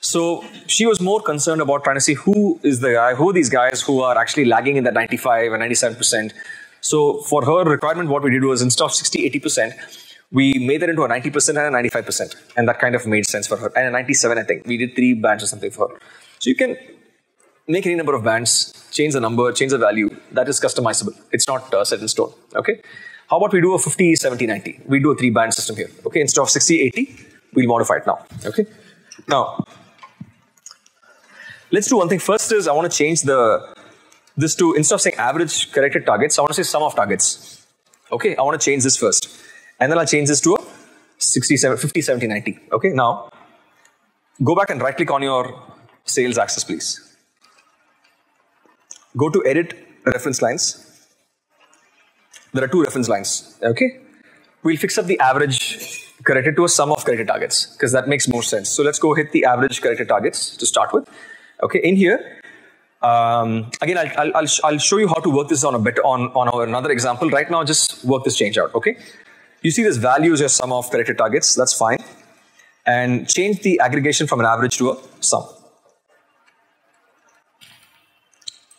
Speaker 2: So she was more concerned about trying to see who is the guy, who are these guys who are actually lagging in that 95 and 97%. So for her requirement, what we did was instead of 60, 80%, we made that into a 90% and a 95%. And that kind of made sense for her. And a 97, I think. We did three bands or something for her. So you can make any number of bands, change the number, change the value. That is customizable. It's not uh, set in stone. Okay. How about we do a 50, 70, 90? We do a three band system here. Okay. Instead of 60, 80, we'll modify it now. Okay. Now, let's do one thing. First is I want to change the this to instead of saying average corrected targets, I want to say sum of targets. Okay, I want to change this first. And then I'll change this to a 60, 50, 70, 90. Okay, now go back and right click on your sales axis, please. Go to edit reference lines. There are two reference lines. Okay, we'll fix up the average corrected to a sum of corrected targets because that makes more sense. So let's go hit the average corrected targets to start with. Okay, in here, um, again, I'll, I'll, I'll, show you how to work this on a bit on, on our another example. Right now, just work this change out, okay? You see this value is your sum of corrected targets, that's fine. And change the aggregation from an average to a sum.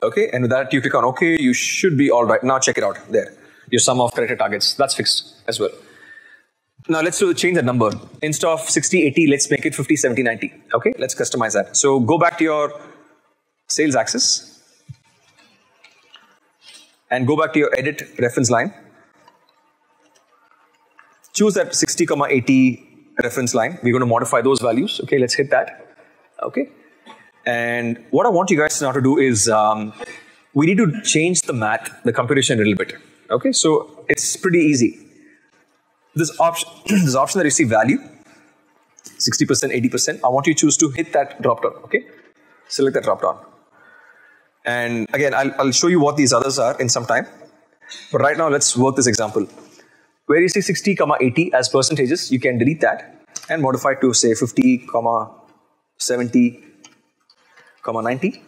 Speaker 2: Okay, and with that you click on OK, you should be all right. Now check it out, there. Your sum of corrected targets, that's fixed as well. Now let's do change the number. Instead of 60, 80, let's make it 50, 70, 90. Okay, let's customize that. So go back to your sales axis and go back to your edit reference line. Choose that 60, comma 80 reference line. We're going to modify those values. Okay, let's hit that. Okay. And what I want you guys now to do is um, we need to change the math, the computation a little bit. Okay, so it's pretty easy. This option, this option that you see value, 60%, 80%, I want you to choose to hit that drop down. Okay, select that drop down. And again, I'll, I'll show you what these others are in some time. But right now, let's work this example. Where you see 60, comma 80 as percentages, you can delete that and modify to say 50, comma 70, comma 90.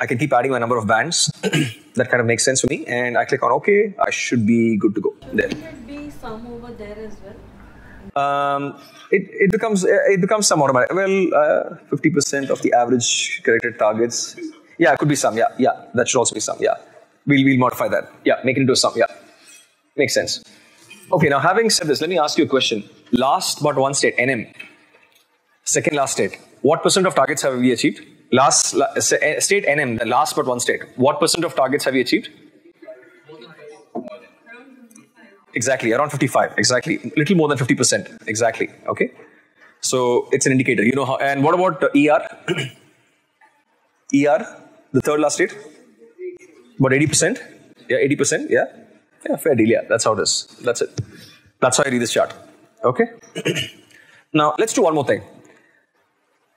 Speaker 2: I can keep adding my number of bands. that kind of makes sense for me. And I click on OK. I should be good to go. There.
Speaker 10: Should be some over there as well.
Speaker 2: Um, it, it becomes uh, it becomes some automatic. Well, uh, fifty percent of the average corrected targets. Yeah, it could be some. Yeah, yeah, that should also be some. Yeah, we'll we'll modify that. Yeah, make it into a sum. Yeah, makes sense. Okay, now having said this, let me ask you a question. Last but one state, NM. Second last state. What percent of targets have we achieved? Last la, eh, state NM, the last but one state. What percent of targets have we achieved? Exactly, around 55. Exactly, little more than 50%. Exactly. Okay. So it's an indicator. You know how. And what about ER? ER, the third last state. About 80%. Yeah, 80%. Yeah. Yeah, fair deal. Yeah, that's how it is. That's it. That's how I read this chart. Okay. now let's do one more thing.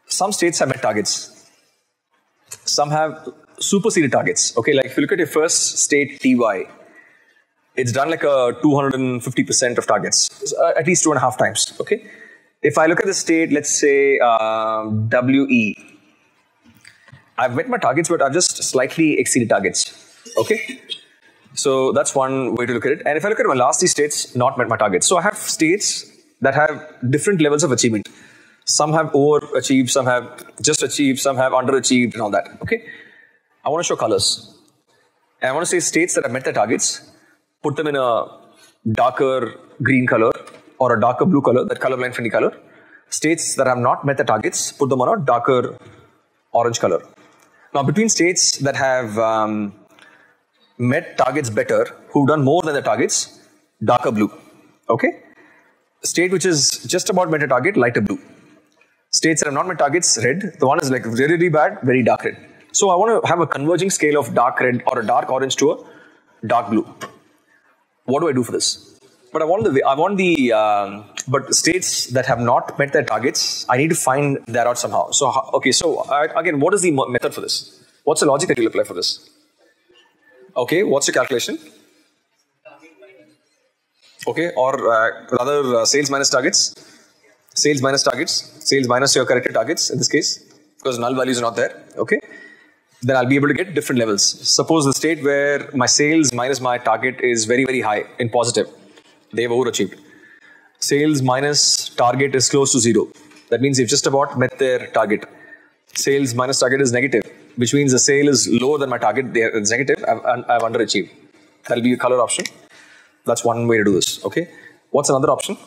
Speaker 2: Some states have met targets. Some have superseded targets. Okay, like if you look at your first state TY, it's done like a 250% of targets, uh, at least two and a half times. Okay. If I look at the state, let's say um, WE, I've met my targets, but I've just slightly exceeded targets. Okay. So that's one way to look at it. And if I look at my last three states, not met my targets. So I have states that have different levels of achievement. Some have overachieved, some have just achieved, some have underachieved, and all that. Okay. I want to show colors. And I want to say states that have met their targets, put them in a darker green color or a darker blue color, that color blind friendly color. States that have not met the targets, put them on a darker orange color. Now, between states that have um, met targets better, who've done more than the targets, darker blue. Okay? State which is just about met a target, lighter blue. States that have not met targets, red. The one is like really, really bad, very dark red. So I want to have a converging scale of dark red or a dark orange to a dark blue. What do I do for this? But I want the I want the um, but states that have not met their targets, I need to find that out somehow. So okay, so uh, again, what is the method for this? What's the logic that you'll apply for this? Okay, what's your calculation? Okay, or uh, rather, uh, sales minus targets. Sales minus targets. Sales minus your corrected targets in this case, because null values are not there. Okay, then I'll be able to get different levels. Suppose the state where my sales minus my target is very very high in positive, they've overachieved. Sales minus target is close to zero. That means they've just about met their target. Sales minus target is negative, which means the sale is lower than my target. There it's negative. I've, I've underachieved. That'll be a color option. That's one way to do this. Okay. What's another option?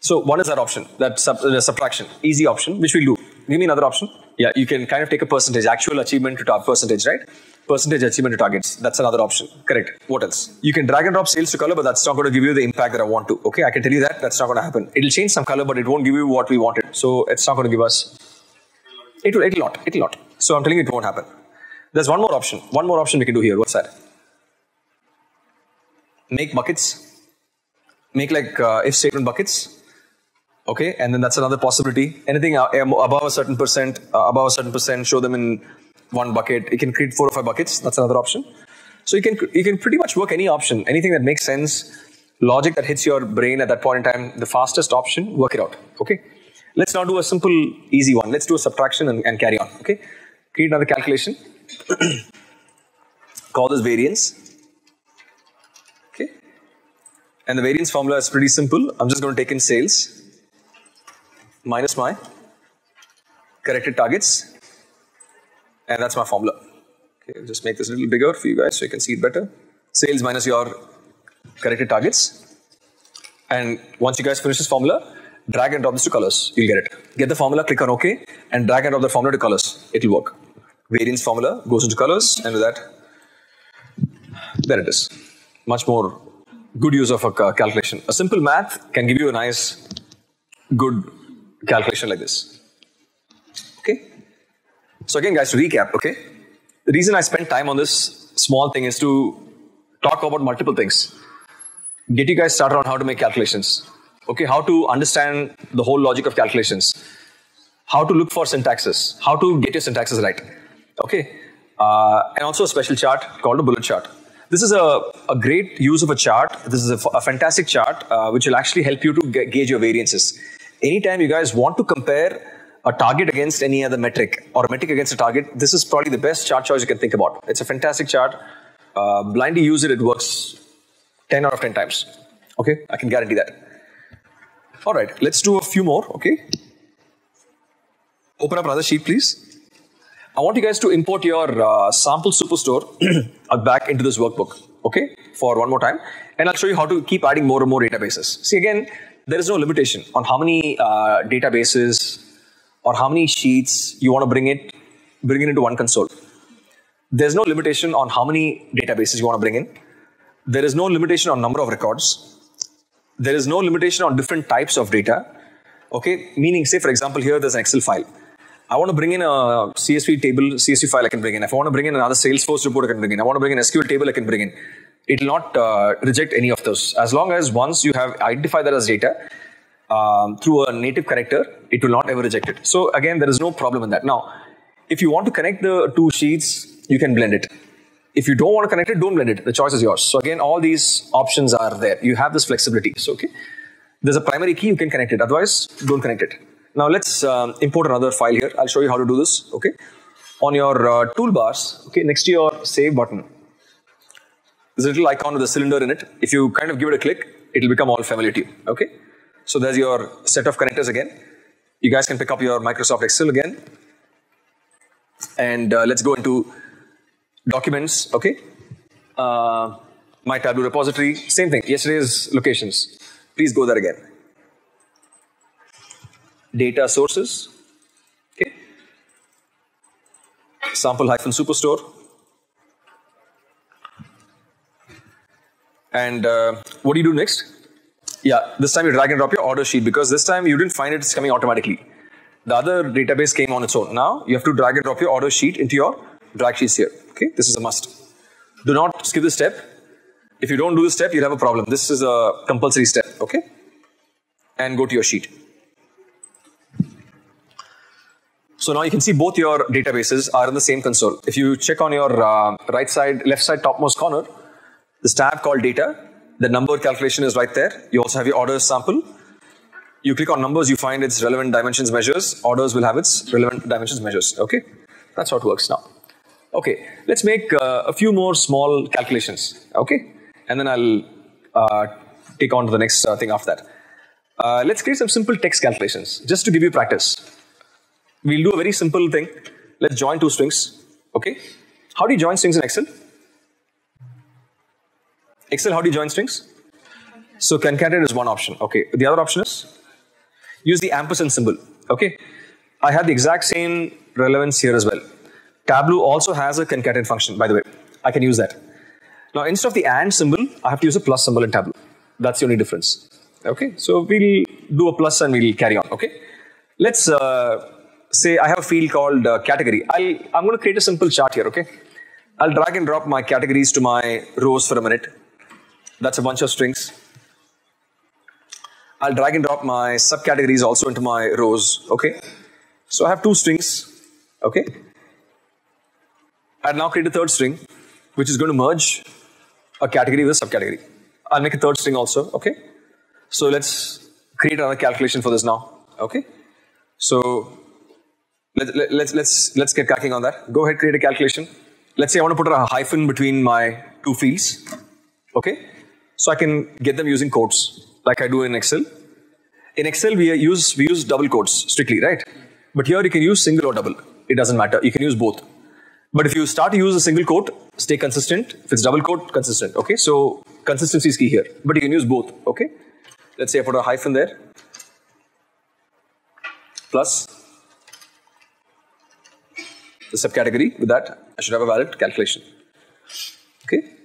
Speaker 2: So one is that option, that sub, uh, subtraction, easy option, which we'll do. Give me another option. Yeah, you can kind of take a percentage, actual achievement to tar- percentage, right? Percentage achievement to targets. That's another option. Correct. What else? You can drag and drop sales to color, but that's not going to give you the impact that I want to. Okay, I can tell you that. That's not going to happen. It'll change some color, but it won't give you what we wanted. So it's not going to give us. It will. It'll not. It'll not. So I'm telling you, it won't happen. There's one more option. One more option we can do here. What's that? Make buckets. Make like uh, if statement buckets okay and then that's another possibility. Anything uh, above a certain percent uh, above a certain percent show them in one bucket. You can create four or five buckets. That's another option. So you can you can pretty much work any option anything that makes sense logic that hits your brain at that point in time the fastest option work it out okay? Let's now do a simple easy one. Let's do a subtraction and, and carry on okay? Create another calculation. Call this variance okay? And the variance formula is pretty simple. I'm just going to take in sales minus my corrected targets. And that's my formula. Okay I'll just make this a little bigger for you guys so you can see it better. Sales minus your corrected targets. And once you guys finish this formula drag and drop this to colors. You'll get it. Get the formula click on ok and drag and drop the formula to colors. It'll work. Variance formula goes into colors and with that there it is. Much more good use of a calculation. A simple math can give you a nice good calculation like this. Okay? So again, guys, to recap, okay? The reason I spent time on this small thing is to talk about multiple things. Get you guys started on how to make calculations. Okay, how to understand the whole logic of calculations. How to look for syntaxes. How to get your syntaxes right. Okay? Uh, and also a special chart called a bullet chart. This is a, a great use of a chart. This is a fantastic chart uh, which will actually help you to ga- gauge your variances. Anytime you guys want to compare a target against any other metric or a metric against a target, this is probably the best chart choice you can think about. It's a fantastic chart. Uh, blindly use it, it works 10 out of 10 times. Okay, I can guarantee that. All right, let's do a few more. Okay, open up another sheet, please. I want you guys to import your uh, sample superstore back into this workbook, okay, for one more time. And I'll show you how to keep adding more and more databases. See, again, there is no limitation on how many uh, databases or how many sheets you want to bring it, bring it into one console. There's no limitation on how many databases you want to bring in. There is no limitation on number of records. There is no limitation on different types of data. Okay, meaning, say for example, here there's an Excel file. I want to bring in a CSV table, CSV file I can bring in. If I want to bring in another Salesforce report, I can bring in. I want to bring in an SQL table, I can bring in. It will not uh, reject any of those. As long as once you have identified that as data um, through a native connector, it will not ever reject it. So again, there is no problem in that. Now, if you want to connect the two sheets, you can blend it. If you don't want to connect it, don't blend it. The choice is yours. So again, all these options are there. You have this flexibility. So okay, there's a primary key, you can connect it. Otherwise, don't connect it. Now let's um, import another file here. I'll show you how to do this. Okay, on your uh, toolbars, okay, next to your save button, there's a little icon with a cylinder in it. If you kind of give it a click, it'll become all familiar to you. Okay, so there's your set of connectors again. You guys can pick up your Microsoft Excel again, and uh, let's go into documents. Okay, uh, my Tableau repository, same thing. Yesterday's locations. Please go there again data sources. Okay. sample hyphen superstore. And uh, what do you do next? Yeah, this time you drag and drop your order sheet because this time you didn't find it, it's coming automatically. The other database came on its own. Now you have to drag and drop your order sheet into your drag sheets here. Okay, this is a must. Do not skip this step. If you don't do this step, you'll have a problem. This is a compulsory step. Okay, and go to your sheet. So now you can see both your databases are in the same console. If you check on your uh, right side, left side, topmost corner, this tab called data, the number calculation is right there. You also have your orders sample. You click on numbers, you find its relevant dimensions measures. Orders will have its relevant dimensions measures. Okay, that's how it works now. Okay, let's make uh, a few more small calculations. Okay, and then I'll uh, take on to the next uh, thing after that. Uh, let's create some simple text calculations just to give you practice. We'll do a very simple thing. Let's join two strings. Okay, how do you join strings in Excel? Excel, how do you join strings? So concatenate is one option. Okay, the other option is use the ampersand symbol. Okay, I have the exact same relevance here as well. Tableau also has a concatenate function, by the way. I can use that. Now, instead of the AND symbol, I have to use a plus symbol in Tableau. That's the only difference. Okay, so we'll do a plus and we'll carry on. Okay, let's uh, say I have a field called uh, category. I'll, I'm going to create a simple chart here. Okay, I'll drag and drop my categories to my rows for a minute. That's a bunch of strings. I'll drag and drop my subcategories also into my rows. Okay, so I have two strings. Okay, I'll now create a third string, which is going to merge a category with a subcategory. I'll make a third string also. Okay, so let's create another calculation for this now. Okay, so let, let, let's let's let's get cracking on that. Go ahead, create a calculation. Let's say I want to put a hyphen between my two fields. Okay, so I can get them using quotes like I do in Excel. In Excel, we use we use double quotes strictly, right? But here you can use single or double. It doesn't matter. You can use both. But if you start to use a single quote, stay consistent. If it's double quote, consistent. Okay, so consistency is key here. But you can use both. Okay, let's say I put a hyphen there. Plus the subcategory with that, I should have a valid calculation. Okay.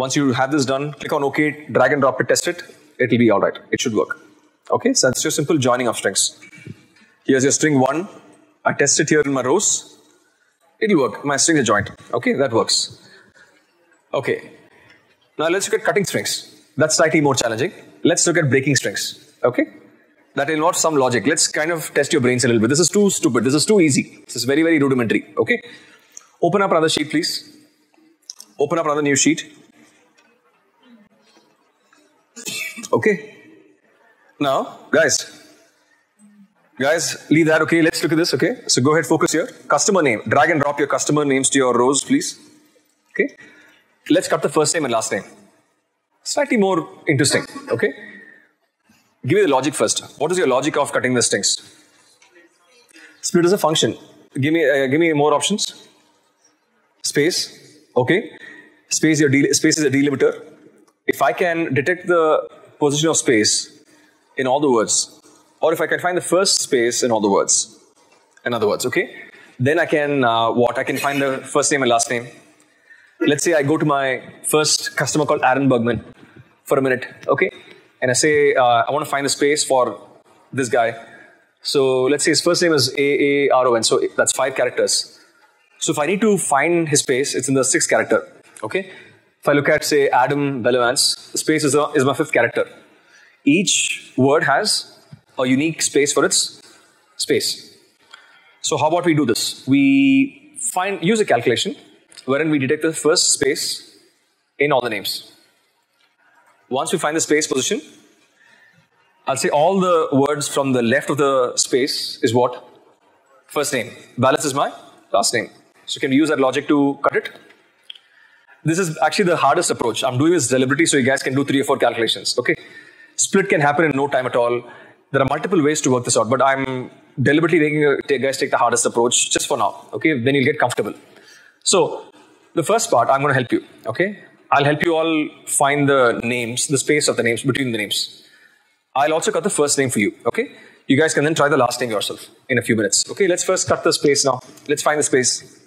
Speaker 2: Once you have this done, click on OK, drag and drop it, test it. It will be all right. It should work. Okay, so that's your simple joining of strings. Here's your string one. I test it here in my rows. It'll work. My strings are joined. Okay, that works. Okay. Now let's look at cutting strings. That's slightly more challenging. Let's look at breaking strings. Okay. That involves some logic. Let's kind of test your brains a little bit. This is too stupid. This is too easy. This is very, very rudimentary. Okay. Open up another sheet, please. Open up another new sheet. Okay. Now, guys, guys, leave that. Okay, let's look at this. Okay, so go ahead, focus here. Customer name. Drag and drop your customer names to your rows, please. Okay. Let's cut the first name and last name. Slightly more interesting. Okay. Give me the logic first. What is your logic of cutting the strings? Split is a function. Give me, uh, give me more options. Space. Okay. Space, your space is a delimiter. If I can detect the position of space in all the words, or if I can find the first space in all the words, in other words, okay, then I can uh, what? I can find the first name and last name. Let's say I go to my first customer called Aaron Bergman for a minute, okay, and I say uh, I want to find the space for this guy. So let's say his first name is A A R O N. So that's five characters. So if I need to find his space, it's in the sixth character. Okay. If I look at say Adam Bellavance, the space is, a, is my fifth character. Each word has a unique space for its space. So how about we do this? We find use a calculation wherein we detect the first space in all the names. Once we find the space position, I'll say all the words from the left of the space is what? First name. Balance is my last name. So can we use that logic to cut it? This is actually the hardest approach. I'm doing this deliberately so you guys can do three or four calculations. Okay. Split can happen in no time at all. There are multiple ways to work this out, but I'm deliberately making you guys take the hardest approach just for now. Okay. Then you'll get comfortable. So the first part, I'm going to help you. Okay. I'll help you all find the names, the space of the names between the names. I'll also cut the first name for you. Okay. You guys can then try the last thing yourself in a few minutes. Okay, let's first cut the space now. Let's find the space.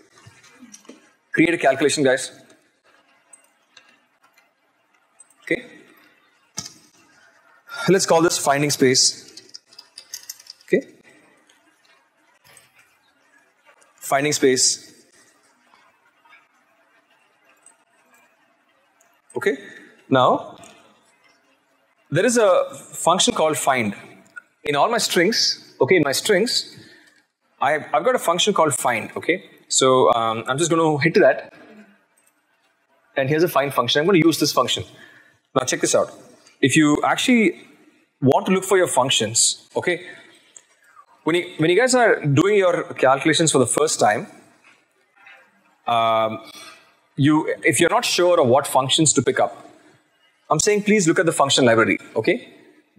Speaker 2: Create a calculation, guys. Okay. Let's call this finding space. Okay. Finding space. Okay. Now, there is a function called find. In all my strings, okay, in my strings, I've, I've got a function called find, okay? So um, I'm just going to hit that. And here's a find function. I'm going to use this function. Now check this out. If you actually want to look for your functions, okay, when you, when you guys are doing your calculations for the first time, um, you if you're not sure of what functions to pick up, I'm saying please look at the function library, okay?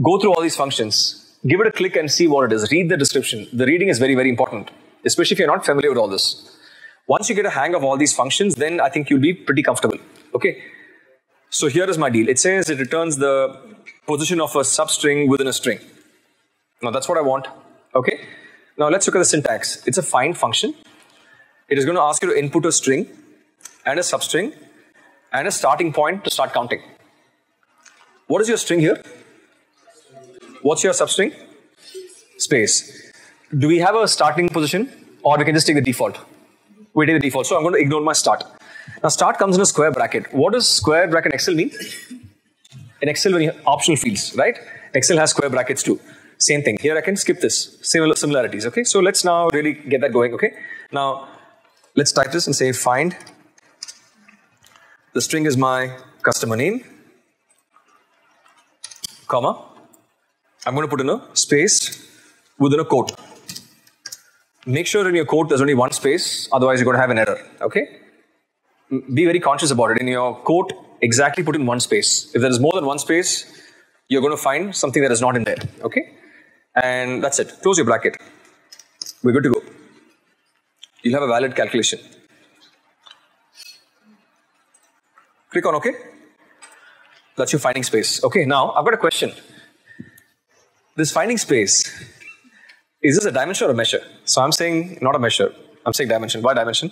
Speaker 2: Go through all these functions, give it a click and see what it is. Read the description. The reading is very, very important, especially if you're not familiar with all this. Once you get a hang of all these functions, then I think you'll be pretty comfortable, okay? So here is my deal. It says it returns the position of a substring within a string. Now that's what I want, okay? Now let's look at the syntax. It's a find function. It is going to ask you to input a string and a substring and a starting point to start counting. What is your string here? What's your substring? Space. Do we have a starting position or we can just take the default? We take the default. So I'm going to ignore my start. Now start comes in a square bracket. What does square bracket Excel mean? In Excel, when you have optional fields, right? Excel has square brackets too. Same thing. Here I can skip this. Similar similarities. Okay. So let's now really get that going. Okay. Now let's type this and say find. The string is my customer name, comma. I'm going to put in a space within a quote. Make sure in your quote there's only one space, otherwise you're going to have an error. Okay. Be very conscious about it. In your quote, exactly put in one space. If there is more than one space, you're going to find something that is not in there. Okay. And that's it. Close your bracket. We're good to go. You'll have a valid calculation. Click on OK. That's your finding space. Okay, now I've got a question. This finding space, is this a dimension or a measure? So I'm saying not a measure. I'm saying dimension. Why dimension?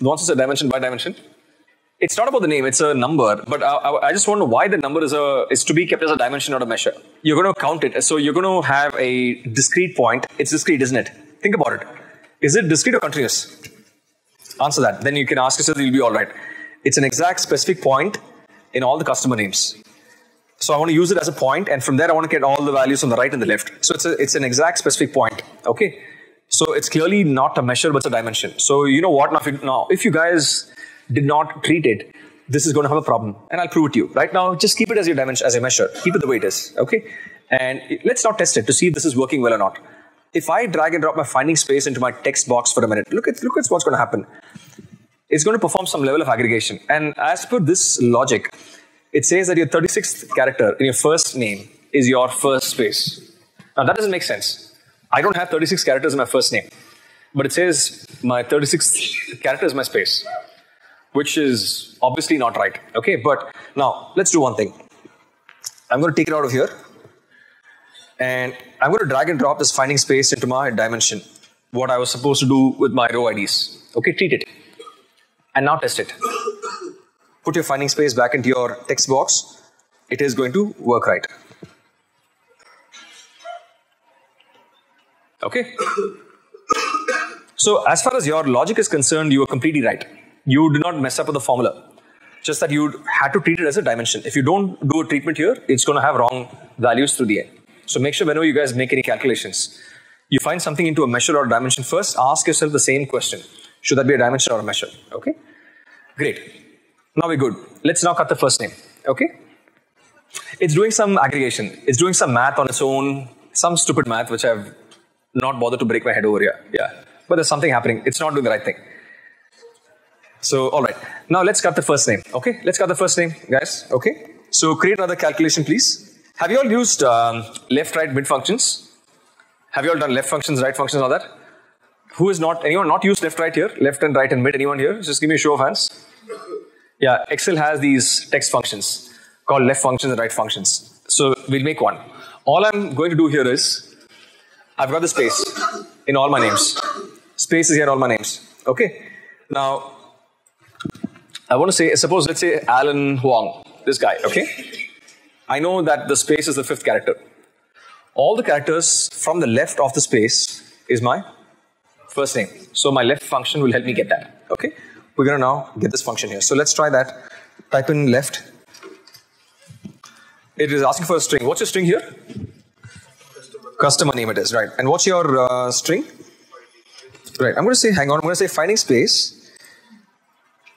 Speaker 2: The answer is a dimension by dimension. It's not about the name, it's a number, but I, I, just know why the number is a is to be kept as a dimension, not a measure. You're going to count it. So you're going to have a discrete point. It's discrete, isn't it? Think about it. Is it discrete or continuous? Answer that. Then you can ask yourself, you'll be all right. It's an exact specific point in all the customer names. So I want to use it as a point, and from there I want to get all the values on the right and the left. So it's a, it's an exact specific point. Okay. So it's clearly not a measure, but it's a dimension. So you know what? Now if you, now, if you guys did not treat it, this is going to have a problem, and I'll prove it to you. Right now, just keep it as your dimension, as a measure. Keep it the way it is. Okay. And let's now test it to see if this is working well or not. If I drag and drop my finding space into my text box for a minute, look at look at what's going to happen it's going to perform some level of aggregation. And as per this logic, it says that your 36th character in your first name is your first space. Now that doesn't make sense. I don't have 36 characters in my first name, but it says my 36th character is my space, which is obviously not right. Okay, but now let's do one thing. I'm going to take it out of here, and I'm going to drag and drop this finding space into my dimension. What I was supposed to do with my row IDs. Okay, treat it and now test it. Put your finding space back into your text box. It is going to work right. Okay. So as far as your logic is concerned, you are completely right. You did not mess up with the formula. Just that you had to treat it as a dimension. If you don't do a treatment here, it's going to have wrong values through the end. So make sure whenever you guys make any calculations, you find something into a measure or a dimension first, ask yourself the same question. Should that be a dimension or a measure? Okay. Great. Now we're good. Let's now cut the first name. Okay. It's doing some aggregation. It's doing some math on its own. Some stupid math which I've not bothered to break my head over here. Yeah. But there's something happening. It's not doing the right thing. So, all right. Now let's cut the first name. Okay. Let's cut the first name, guys. Okay. So create another calculation, please. Have you all used um, left, right, mid functions? Have you all done left functions, right functions, all that? Who is not, anyone not used left, right here? Left and right and mid, anyone here? Just give me a show of hands. Yeah, Excel has these text functions called left functions and right functions. So we'll make one. All I'm going to do here is I've got the space in all my names. Space is here in all my names. Okay. Now, I want to say, suppose let's say Alan Hwang, this guy. Okay. I know that the space is the fifth character. All the characters from the left of the space is my first name. So my left function will help me get that. Okay. We're gonna now get this function here. So let's try that. Type in left. It is asking for a string. What's your string here? Customer name it is, right. And what's your uh, string? Right, I'm going to say, hang on, I'm going to say finding space.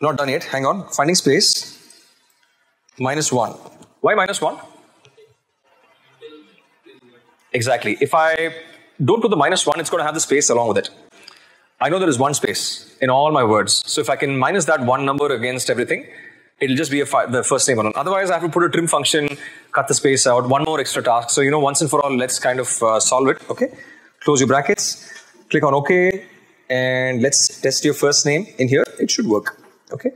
Speaker 2: Not done yet, hang on. Finding space minus 1. Why minus 1? Exactly. If I don't put the minus 1, it's going to have the space along with it. I know there is one space in all my words. So if I can minus that one number against everything, it'll just be the first name on. Otherwise, I have to put a trim function, cut the space out, one more extra task. So, you know, once and for all, let's kind of uh, solve it. Okay. Close your brackets, click on OK, and let's test your first name in here. It should work. Okay.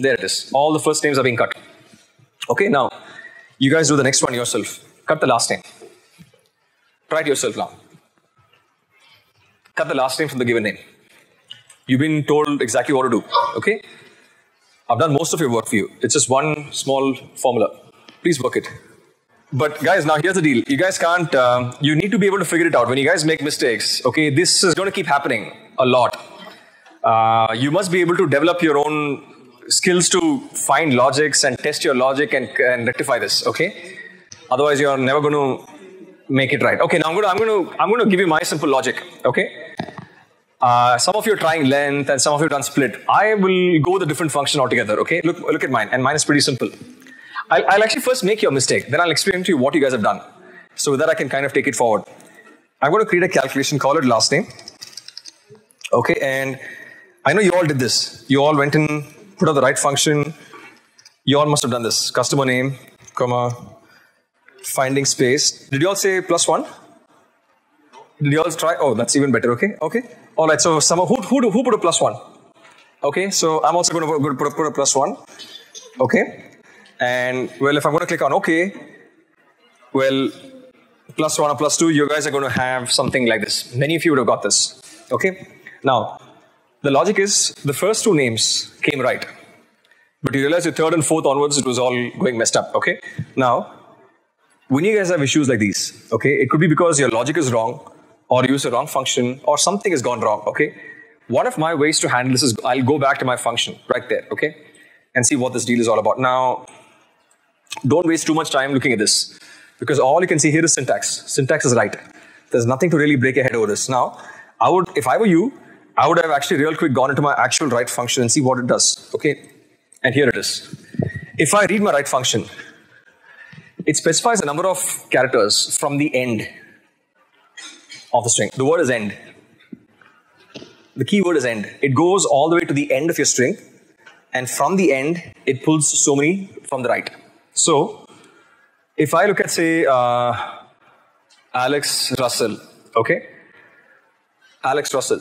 Speaker 2: there it is. All the first names are being cut. Okay. Now, you guys do the next one yourself. Cut the last name. Try it yourself now. Cut the last name from the given name. You've been told exactly what to do. Okay. I've done most of your work for you. It's just one small formula. Please work it. But guys, now here's the deal. You guys can't. Um, you need to be able to figure it out. When you guys make mistakes, okay, this is going to keep happening a lot. Uh, you must be able to develop your own skills to find logics and test your logic and, and rectify this. Okay. Otherwise, you're never going to make it right. Okay. Now I'm going to I'm going to I'm going to give you my simple logic. Okay. Uh, some of you are trying length and some of you have done split. I will go the different function altogether, okay? Look, look at mine, and mine is pretty simple. I'll, I'll actually first make your mistake, then I'll explain to you what you guys have done. So that I can kind of take it forward. I'm going to create a calculation, call it last name. Okay, and I know you all did this. You all went and put out the right function. You all must have done this. Customer name, comma, finding space. Did you all say plus one? Did you all try? Oh, that's even better. Okay, okay. All right. So, some who who who put a plus one? Okay. So I'm also going to put put a plus one. Okay. And well, if I'm going to click on OK, well, plus one or plus two, you guys are going to have something like this. Many of you would have got this. Okay. Now, the logic is the first two names came right, but you realize the third and fourth onwards, it was all going messed up. Okay. Now, when you guys have issues like these, okay, it could be because your logic is wrong, or you use a wrong function, or something has gone wrong. Okay. One of my ways to handle this is I'll go back to my function right there. Okay, and see what this deal is all about. Now, don't waste too much time looking at this because all you can see here is syntax. Syntax is right. There's nothing to really break your head over this. Now, I would, if I were you, I would have actually real quick gone into my actual right function and see what it does. Okay, and here it is. If I read my right function, it specifies a number of characters from the end of the string. The word is end. The key word is end. It goes all the way to the end of your string, and from the end, it pulls so many from the right. So, if I look at, say, uh, Alex Russell, okay? Alex Russell.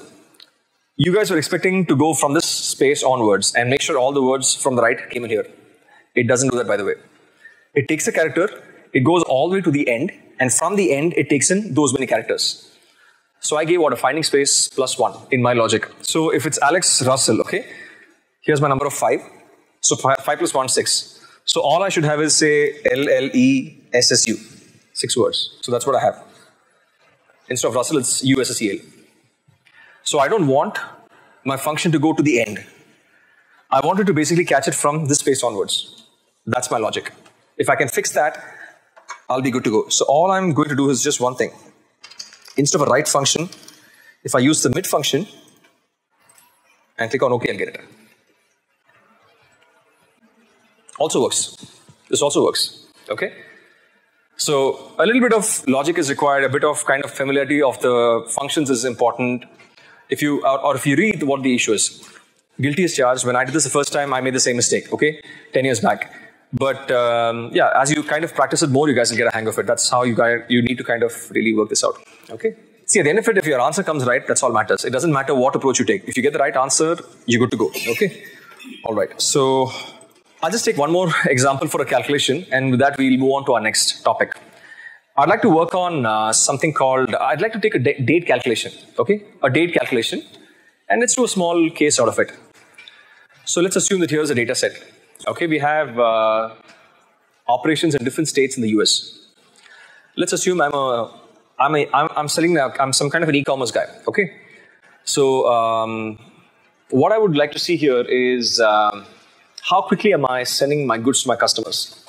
Speaker 2: You guys were expecting to go from this space onwards and make sure all the words from the right came in here. It doesn't do that, by the way. It takes a character, it goes all the way to the end, and from the end, it takes in those many characters. So I gave what a finding space plus one in my logic. So if it's Alex Russell, okay, here's my number of five. So five, five plus one, six. So all I should have is say L L E S S U, six words. So that's what I have. Instead of Russell, it's U S S E L. So I don't want my function to go to the end. I wanted to basically catch it from this space onwards. That's my logic. If I can fix that, I'll be good to go. So all I'm going to do is just one thing. Instead of a right function, if I use the mid function and click on OK, I'll get it. Also works. This also works. Okay? So a little bit of logic is required, a bit of kind of familiarity of the functions is important. If you or, or if you read what the issue is, guilty is charged. When I did this the first time, I made the same mistake. Okay, ten years back. But um, yeah, as you kind of practice it more, you guys will get a hang of it. That's how you guys you need to kind of really work this out. Okay. See, at the end of it, if your answer comes right, that's all matters. It doesn't matter what approach you take. If you get the right answer, you're good to go. Okay. All right. So I'll just take one more example for a calculation, and with that, we'll move on to our next topic. I'd like to work on uh, something called, I'd like to take a da- date calculation, okay? A date calculation, and let's do a small case out of it. So let's assume that here's a data set. Okay, we have uh, operations in different states in the US. Let's assume I'm a, I'm a, I'm, I'm selling, a, I'm some kind of an e-commerce guy, okay? So um, what I would like to see here is um, how quickly am I sending my goods to my customers?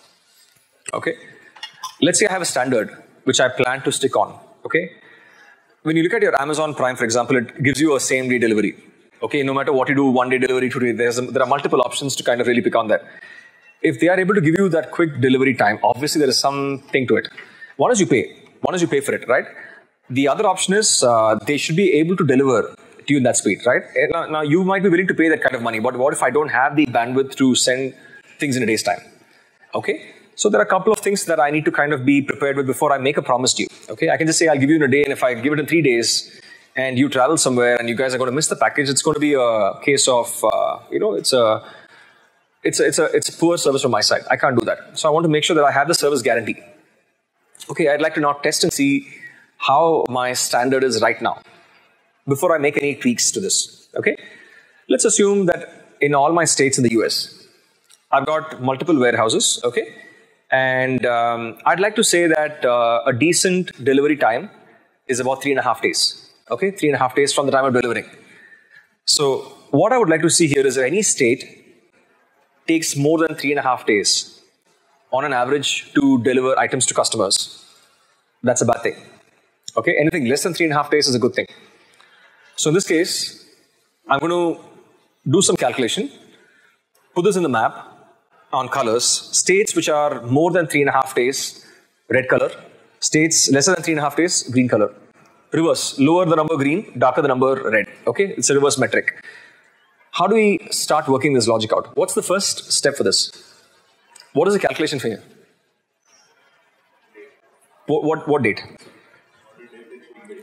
Speaker 2: Okay, let's say I have a standard which I plan to stick on. Okay, when you look at your Amazon Prime, for example, it gives you a same day delivery. Okay, no matter what you do, one day delivery, two day, there's a, there are multiple options to kind of really pick on that. If they are able to give you that quick delivery time, obviously there is something to it. One is you pay. One is you pay for it, right? The other option is uh, they should be able to deliver to you in that speed, right? Eh, Now, now you might be willing to pay that kind of money, but what if I don't have the bandwidth to send things in a day's time? Okay, so there are a couple of things that I need to kind of be prepared with before I make a promise to you. Okay, I can just say I'll give you in a day, and if I give it in three days, and you travel somewhere and you guys are going to miss the package, it's going to be a case of uh, you know it's a it's a, it's a it's a poor service from my side. I can't do that. So I want to make sure that I have the service guarantee. Okay, I'd like to now test and see how my standard is right now before I make any tweaks to this. Okay, let's assume that in all my states in the US, I've got multiple warehouses. Okay, and um, I'd like to say that uh, a decent delivery time is about three and a half days. Okay, three and a half days from the time of delivering. So what I would like to see here is if any state takes more than three and a half days on an average to deliver items to customers, that's a bad thing. Okay, anything less than three and a half days is a good thing. So in this case, I'm going to do some calculation, put this in the map on colors, states which are more than three and a half days, red color, states lesser than three and a half days, green color. Reverse, lower the number green, darker the number red. Okay, it's a reverse metric. How do we start working this logic out? What's the first step for this? What is the calculation for here? What, what, what date?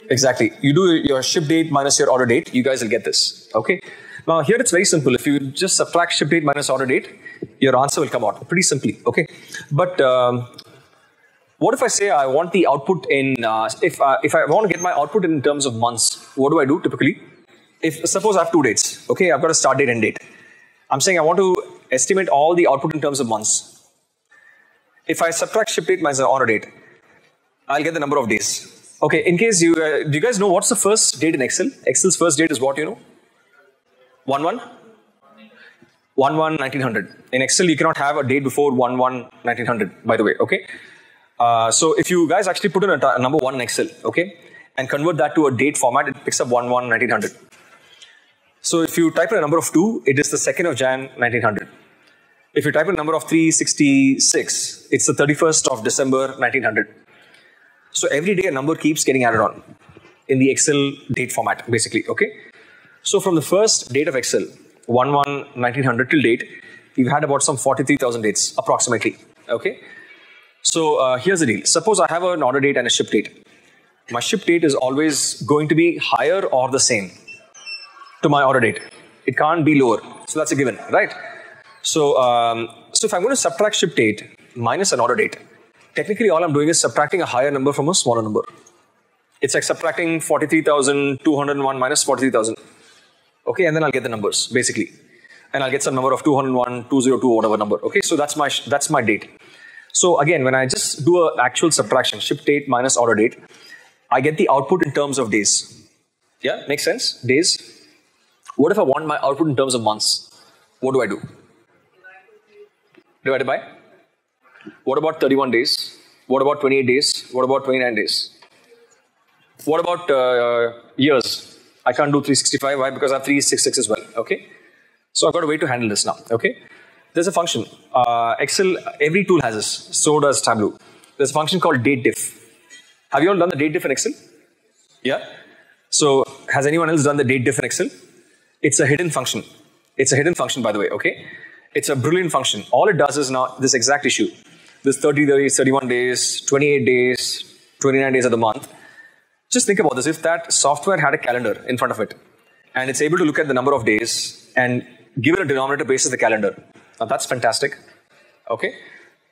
Speaker 2: Exactly. You do your ship date minus your order date, you guys will get this. Okay. Now here it's very simple. If you just subtract ship date minus order date, your answer will come out pretty simply. Okay. But um, what if I say I want the output in, uh, if, uh, if I want to get my output in terms of months, what do I do typically? If suppose I have two dates, okay, I've got a start date and date. I'm saying I want to estimate all the output in terms of months. If I subtract ship date minus order date, I'll get the number of days. Okay, in case you, uh, do you guys know what's the first date in Excel? Excel's first date is what, you know? 1 1? 1 1 1900. In Excel, you cannot have a date before 1 1 1900, by the way, okay? Uh, so if you guys actually put in a number 1 in Excel, okay, and convert that to a date format, it picks up 1 1 1900. So if you type in a number of 2, it is the 2nd of Jan 1900. If you type in a number of 366, it's the 31st of December 1900. So every day a number keeps getting added on in the Excel date format, basically. Okay. So from the first date of Excel, 1 1 1900 till date, we've had about some 43,000 dates approximately. Okay. So uh, here's the deal. Suppose I have an order date and a ship date. My ship date is always going to be higher or the same to my order date. It can't be lower. So that's a given, right? So, um, so if I'm going to subtract ship date minus an order date, technically all I'm doing is subtracting a higher number from a smaller number. It's like subtracting 43,201 minus 43,000. Okay, and then I'll get the numbers basically. And I'll get some number of 201, 202, whatever number. Okay, so that's my that's my date. So again, when I just do an actual subtraction, ship date minus order date, I get the output in terms of days. Yeah, makes sense? Days. What if I want my output in terms of months? What do I do? Divided by? What about 31 days? What about 28 days? What about 29 days? What about uh, years? I can't do 365. Why? Because I have 366 as well. Okay. So I've got a way to handle this now. Okay. There's a function. Uh, Excel, every tool has this. So does Tableau. There's a function called date diff. Have you all done the date diff in Excel? Yeah. So has anyone else done the date diff in Excel? It's a hidden function. It's a hidden function, by the way. Okay. It's a brilliant function. All it does is now this exact issue. This 30 days, 31 days, 28 days, 29 days of the month. Just think about this. If that software had a calendar in front of it, and it's able to look at the number of days and give it a denominator basis the calendar, now that's fantastic. Okay,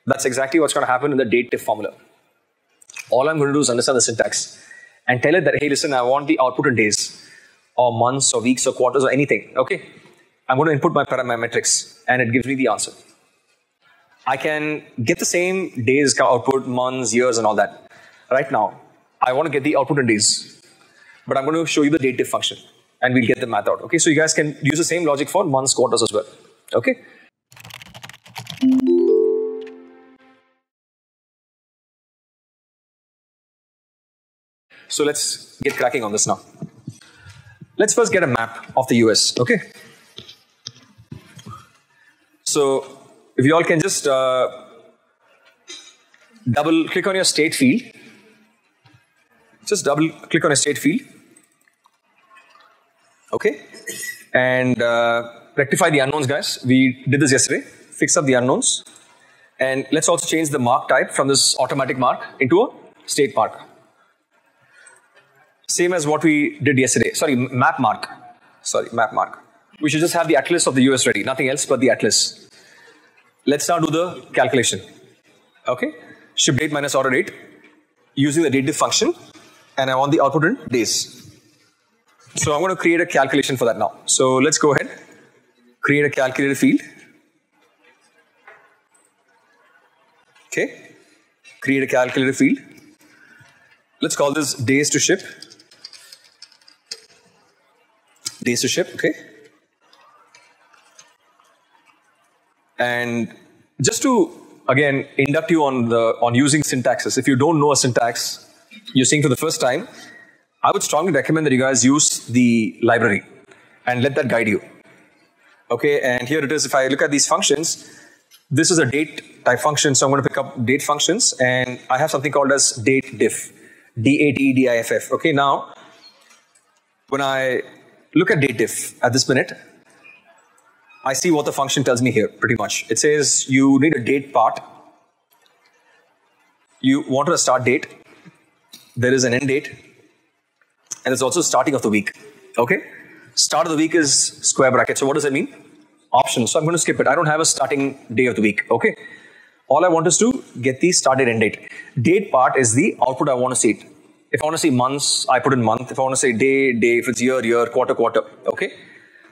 Speaker 2: that's exactly what's going to happen in the date diff formula. All I'm going to do is understand the syntax and tell it that, hey, listen, I want the output in days or months or weeks or quarters or anything. Okay. I'm going to input my parametrics and it gives me the answer. I can get the same days output, months, years, and all that. Right now, I want to get the output in days, but I'm going to show you the date diff function and we'll get the math out. Okay, so you guys can use the same logic for months, quarters as well. Okay. So let's get cracking on this now. Let's first get a map of the US, okay? So if you all can just uh, double click on your state field, just double click on a state field, okay? And uh, rectify the unknowns, guys. We did this yesterday, fix up the unknowns. And let's also change the mark type from this automatic mark into a state mark. Same as what we did yesterday. Sorry, map mark. Sorry, map mark. We should just have the atlas of the US ready, nothing else but the atlas. Let's now do the calculation. Okay, ship date minus order date using the date diff function, and I want the output in days. So I'm going to create a calculation for that now. So let's go ahead, create a calculator field. Okay, create a calculator field. Let's call this days to ship days to ship, okay? And just to again induct you on the on using syntaxes. If you don't know a syntax, you're seeing for the first time, I would strongly recommend that you guys use the library and let that guide you. Okay, and here it is. If I look at these functions, this is a date type function, so I'm going to pick up date functions, and I have something called as date diff, D-A-T-E-D-I-F-F. Okay, now when I look at date diff at this minute, I see what the function tells me here pretty much. It says you need a date part. You want a start date. There is an end date. And it's also starting of the week. Okay? Start of the week is square bracket. So what does that mean? Option. So I'm going to skip it. I don't have a starting day of the week. Okay? All I want is to get the start date, end date. Date part is the output I want to see it. If I want to see months, I put in month. If I want to say day, day. If it's year, year, quarter, quarter. Okay?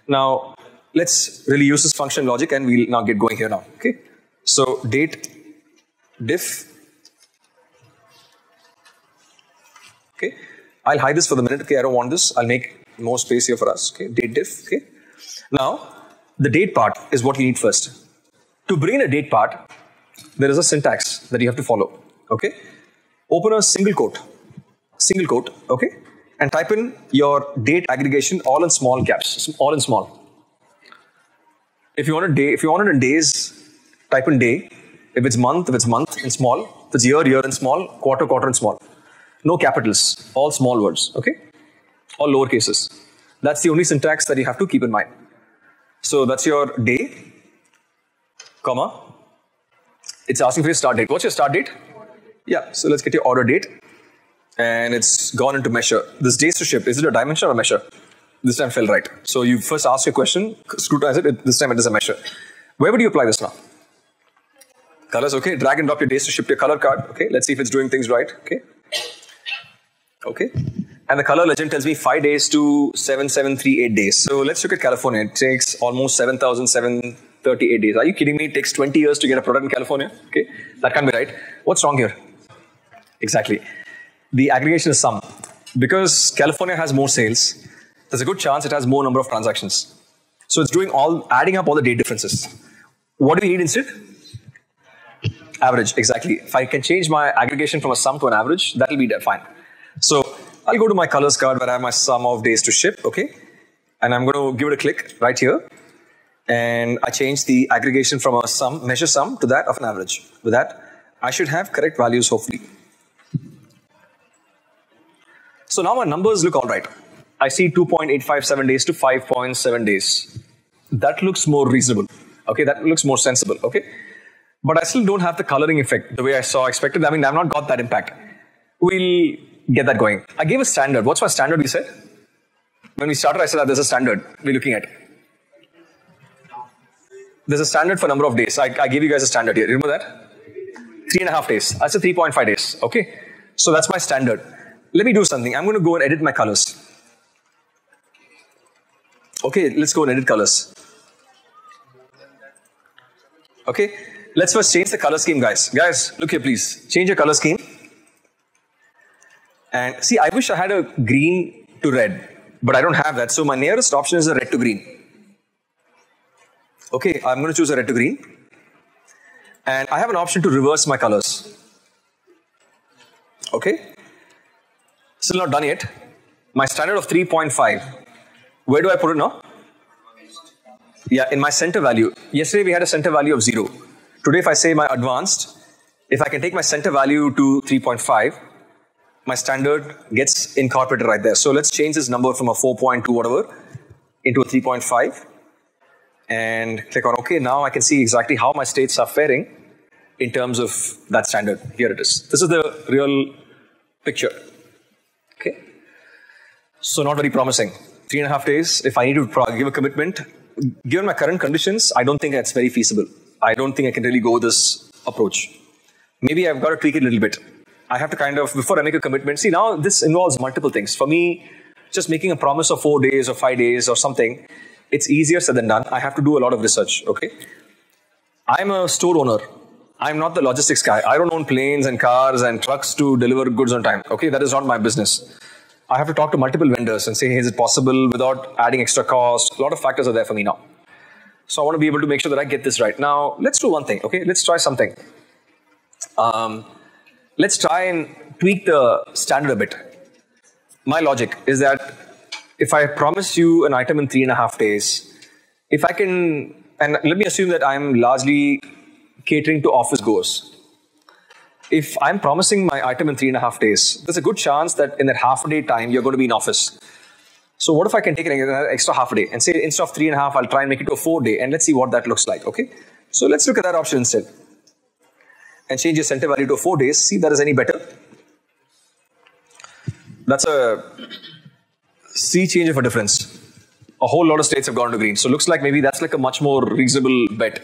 Speaker 2: Now, let's really use this function logic and we'll now get going here now. Okay? So, date diff. Okay? I'll hide this for the minute. Okay, I don't want this. I'll make more space here for us. Okay, date diff. Okay. Now, the date part is what you need first. To bring in a date part, there is a syntax that you have to follow. Okay. Open a single quote, single quote. Okay, and type in your date aggregation all in small caps, all in small. If you want a day, if you want it in days, type in day. If it's month, if it's month in small. If it's year, year in small. Quarter, quarter in small. No capitals, all small words. Okay, all lower cases. That's the only syntax that you have to keep in mind. So that's your day, comma. It's asking for your start date. What's your start date? Yeah, so let's get your order date. And it's gone into measure. This days to ship, is it a dimension or a measure? This time fell right. So you first ask your question, scrutinize it, this time it is a measure. Where would you apply this now? Colors, okay. Drag and drop your days to ship your color card. Okay, let's see if it's doing things right. Okay. Okay. And the color legend tells me 5 days to 7738 days. So let's look at California. It takes almost 7,738 days. Are you kidding me? It takes 20 years to get a product in California? Okay, that can't be right. What's wrong here? Exactly. The aggregation is sum. Because California has more sales, there's a good chance it has more number of transactions. So it's doing all, adding up all the date differences. What do we need instead? Average, exactly. If I can change my aggregation from a sum to an average, that'll be fine. So I'll go to my colors card where I have my sum of days to ship, okay? And I'm going to give it a click right here. And I change the aggregation from a sum, measure sum to that of an average. With that, I should have correct values hopefully. So now my numbers look all right. I see 2.857 days to 5.7 days. That looks more reasonable. Okay, that looks more sensible. Okay, but I still don't have the coloring effect the way I saw expected. I mean, I've not got that impact. We'll get that going. I gave a standard. What's my standard? We said when we started. I said that there's a standard we're looking at. There's a standard for number of days. I, I gave you guys a standard here. Remember that? Three and a half days. I said 3.5 days. Okay. So that's my standard. Let me do something. I'm going to go and edit my colors. Okay, let's go and edit colors. Okay, let's first change the color scheme, guys. Guys, look here, please. Change your color scheme. And see, I wish I had a green to red, but I don't have that. So my nearest option is a red to green. Okay, I'm going to choose a red to green. And I have an option to reverse my colors. Okay, still not done yet. My standard of 3.5. Where do I put it now? Yeah, in my center value. Yesterday we had a center value of 0. Today if I say my advanced, if I can take my center value to 3.5, my standard gets incorporated right there. So let's change this number from a 4.2 whatever into a 3.5 and click on OK. Now I can see exactly how my states are faring in terms of that standard. Here it is. This is the real picture. Okay. So not very promising. Three and a half days. If I need to give a commitment, given my current conditions, I don't think that's very feasible. I don't think I can really go this approach. Maybe I've got to tweak it a little bit. I have to kind of, before I make a commitment, see now this involves multiple things. For me, just making a promise of four days or five days or something, it's easier said than done. I have to do a lot of research, okay? I'm a store owner. I'm not the logistics guy. I don't own planes and cars and trucks to deliver goods on time, okay? That is not my business. I have to talk to multiple vendors and say, hey, is it possible without adding extra cost? A lot of factors are there for me now. So I want to be able to make sure that I get this right. Now, let's do one thing, okay? Let's try something. Um, let's try and tweak the standard a bit. My logic is that if I promise you an item in three and a half days, if I can, and let me assume that I'm largely catering to office goers. If I'm promising my item in three and a half days, there's a good chance that in that half a day time, you're going to be in office. So what if I can take an extra half a day and say instead of three and a half, I'll try and make it to a four day and let's see what that looks like, okay? So let's look at that option instead and change your center value to four days, see if that is any better. That's a sea change of a difference. A whole lot of states have gone to green. So looks like maybe that's like a much more reasonable bet.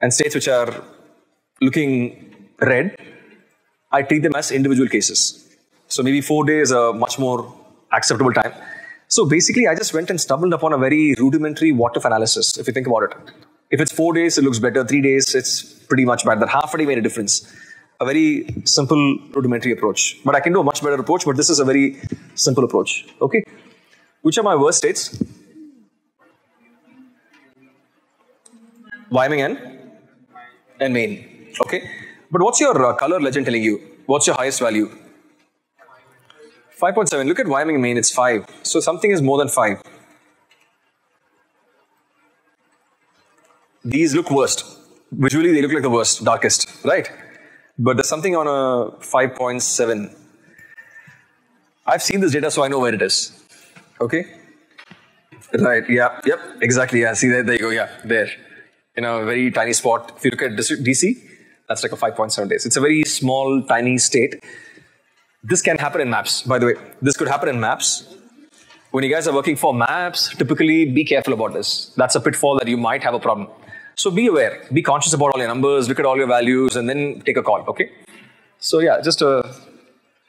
Speaker 2: And states which are looking red, I treat them as individual cases. So maybe four days is a much more acceptable time. So basically, I just went and stumbled upon a very rudimentary what if analysis, if you think about it. If it's four days, it looks better. Three days, it's pretty much bad. That half a day made a difference. A very simple, rudimentary approach. But I can do a much better approach, but this is a very simple approach. Okay? Which are my worst states? Wyoming and, and Maine. Okay? But what's your uh, color legend telling you? What's your highest value? 5.7. Look at Wyoming and Maine, it's 5. So something is more than 5. These look worst. Visually, they look like the worst, darkest, right? But there's something on a 5.7. I've seen this data, so I know where it is. Okay? Right, yeah, yep, exactly. Yeah, see, there, there you go, yeah, there. In a very tiny spot. If you look at DC, that's like a 5.7 days. It's a very small, tiny state. This can happen in maps, by the way. This could happen in maps. When you guys are working for maps, typically be careful about this. That's a pitfall that you might have a problem. So be aware, be conscious about all your numbers, look at all your values, and then take a call, okay? So yeah, just a,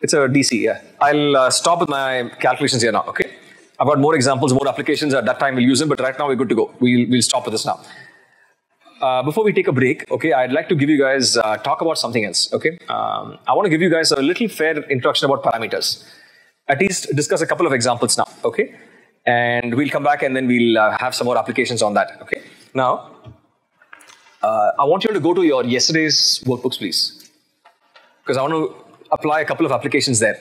Speaker 2: it's a DC, yeah. I'll uh, stop with my calculations here now, okay? I've got more examples, more applications. At that time, we'll use them, but right now we're good to go. We'll, we'll stop with this now. Uh, before we take a break, okay, I'd like to give you guys uh, talk about something else. Okay, um, I want to give you guys a little fair introduction about parameters. At least discuss a couple of examples now. Okay, and we'll come back and then we'll uh, have some more applications on that. Okay, now uh, I want you to go to your yesterday's workbooks, please, because I want to apply a couple of applications there.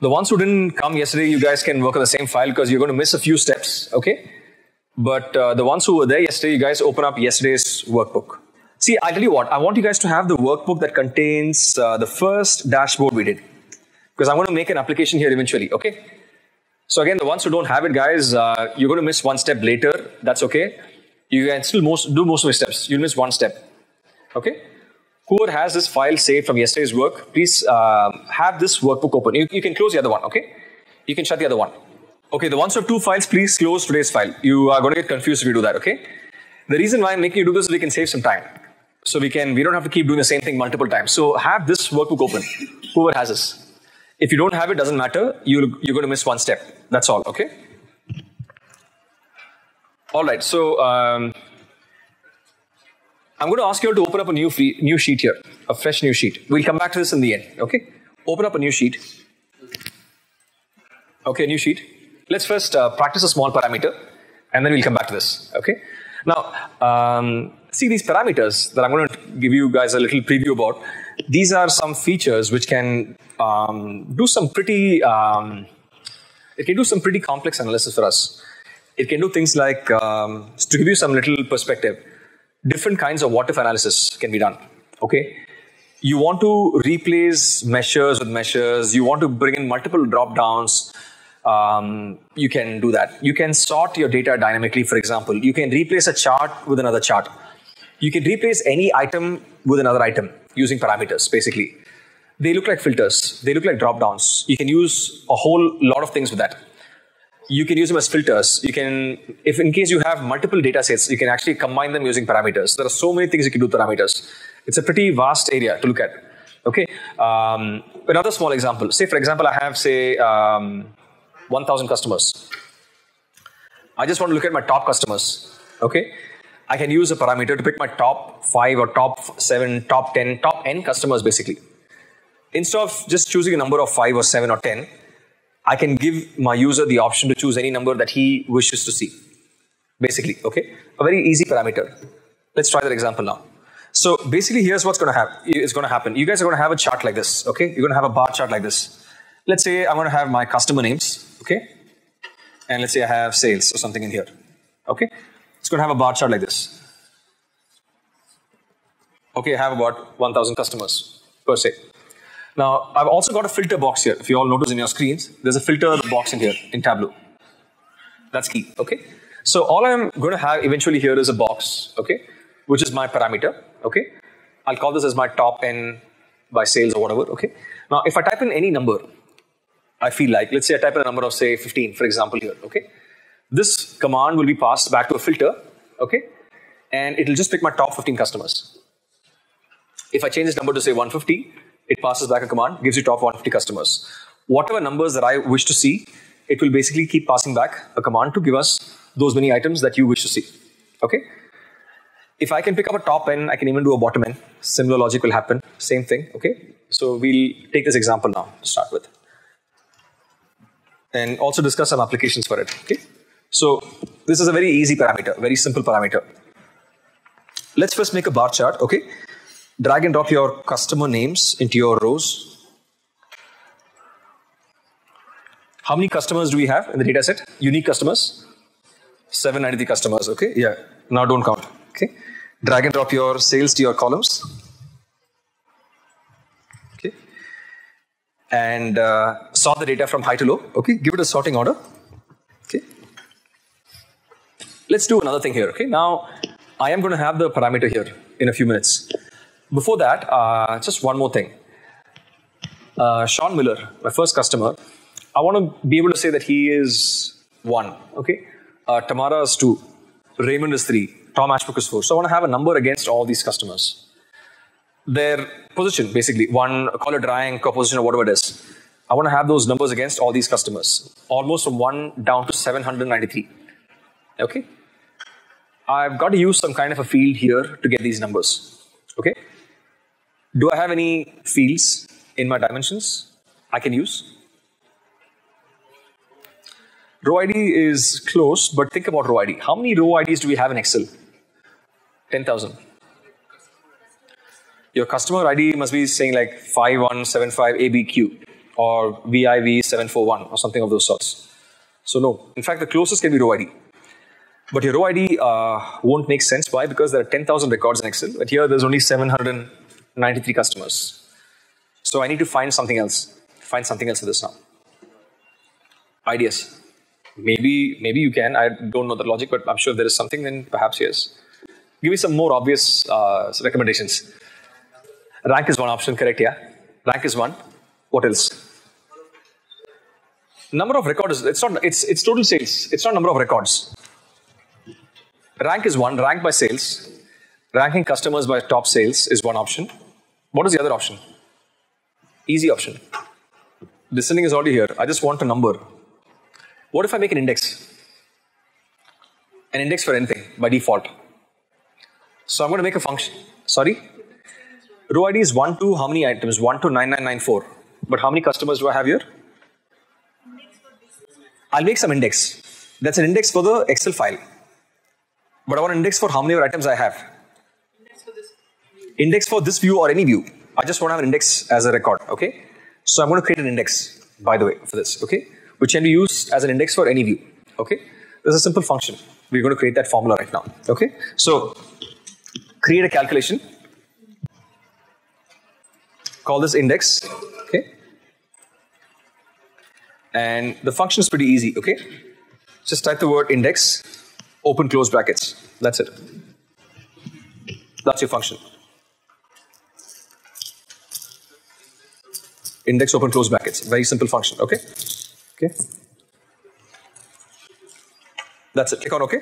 Speaker 2: The ones who didn't come yesterday, you guys can work on the same file because you're going to miss a few steps. Okay. But uh, the ones who were there yesterday, you guys open up yesterday's workbook. See, I'll tell you what, I want you guys to have the workbook that contains uh, the first dashboard we did. Because I'm going to make an application here eventually, okay? So again, the ones who don't have it, guys, uh, you're going to miss one step later. That's okay. You can still most, do most of the steps. You'll miss one step, okay? Whoever has this file saved from yesterday's work, please uh, have this workbook open. You, you can close the other one, okay? You can shut the other one. Okay, the ones have two files, please close today's file. You are going to get confused if you do that, okay? The reason why I'm making you do this is we can save some time. So we can, we don't have to keep doing the same thing multiple times. So have this workbook open, whoever has this. If you don't have it, doesn't matter. You you're going to miss one step. That's all. Okay. All right. So um, I'm going to ask you to open up a new free, new sheet here, a fresh new sheet. We'll come back to this in the end. Okay. Open up a new sheet. Okay, new sheet. Let's first uh, practice a small parameter, and then we'll come back to this. Okay. Now, um, see these parameters that I'm going to give you guys a little preview about. These are some features which can um, do some pretty. Um, it can do some pretty complex analysis for us. It can do things like um, to give you some little perspective. Different kinds of what if analysis can be done. Okay. You want to replace measures with measures. You want to bring in multiple drop downs um, you can do that. You can sort your data dynamically, for example. You can replace a chart with another chart. You can replace any item with another item using parameters, basically. They look like filters. They look like drop downs. You can use a whole lot of things with that. You can use them as filters. You can, if in case you have multiple data sets, you can actually combine them using parameters. There are so many things you can do with parameters. It's a pretty vast area to look at. Okay. Um, another small example. Say, for example, I have, say, um, 1000 customers. I just want to look at my top customers. Okay. I can use a parameter to pick my top five or top seven, top 10, top n customers basically. Instead of just choosing a number of five or seven or 10, I can give my user the option to choose any number that he wishes to see. Basically, okay? A very easy parameter. Let's try that example now. So basically, here's what's going to happen. It's going to happen. You guys are going to have a chart like this, okay? You're going to have a bar chart like this. Let's say I'm going to have my customer names, okay? And let's say I have sales or something in here, okay? It's going to have a bar chart like this. Okay, I have about 1,000 customers per se. Now, I've also got a filter box here. If you all notice in your screens, there's a filter box in here in Tableau. That's key, okay? So all I'm going to have eventually here is a box, okay, which is my parameter, okay? I'll call this as my top n by sales or whatever, okay? Now, if I type in any number, I feel like, let's say I type in a number of say 15, for example here, okay? This command will be passed back to a filter, okay? And it'll just pick my top 15 customers. If I change this number to say 150, it passes back a command, gives you top 150 customers. Whatever numbers that I wish to see, it will basically keep passing back a command to give us those many items that you wish to see. Okay? If I can pick up a top end, I can even do a bottom end. Similar logic will happen. Same thing. Okay? So we'll take this example now to start with. And also discuss some applications for it. Okay? So this is a very easy parameter, very simple parameter. Let's first make a bar chart. Okay? Drag and drop your customer names into your rows. How many customers do we have in the data set? Unique customers? 793 customers, okay? Yeah, now don't count, okay? Drag and drop your sales to your columns. Okay. And uh, sort the data from high to low, okay? Give it a sorting order, okay? Let's do another thing here, okay? Now, I am going to have the parameter here in a few minutes. Before that, uh, just one more thing. Uh, Sean Miller, my first customer, I want to be able to say that he is one, okay? Uh, Tamara is two, Raymond is three, Tom Ashbrook is four. So I want to have a number against all these customers. Their position, basically, one, call it rank or position or whatever it is. I want to have those numbers against all these customers, almost from one down to 793. Okay? I've got to use some kind of a field here to get these numbers. Okay? Do I have any fields in my dimensions I can use? Row ID is close, but think about row ID. How many row IDs do we have in Excel? 10,000. Your customer ID must be saying like 5175ABQ or VIV741 or something of those sorts. So no, in fact the closest can be row ID. But your row ID uh, won't make sense. Why? Because there are 10,000 records in Excel, but here there's only 793 customers. So I need to find something else. Find something else for this now. Ideas. Maybe, maybe you can. I don't know the logic, but I'm sure if there is something, then perhaps yes. Give me some more obvious uh, recommendations. Rank is one option, correct? Yeah. Rank is one. What else? Number of records. It's not. It's it's total sales. It's not number of records. Rank is one. Rank by sales. Ranking customers by top sales is one option. What is the other option? Easy option. Descending is already here. I just want a number. What if I make an index? An index for anything by default. So I'm going to make a function. Sorry? Row ID is 1 to how many items? 1 to 9994. But how many customers do I have here? I'll make some index. That's an index for the Excel file. But I want an index for how many items I have. Index for this view or any view. I just want to have an index as a record. Okay. So I'm going to create an index, by the way, for this. Okay. Which can be used as an index for any view. Okay. This is a simple function. We're going to create that formula right now. Okay. So create a calculation. Call this index. Okay. And the function is pretty easy. Okay. Just type the word index, open close brackets. That's it. That's your function. Index, open close brackets. Very simple function. Okay. Okay. That's it. Click on OK.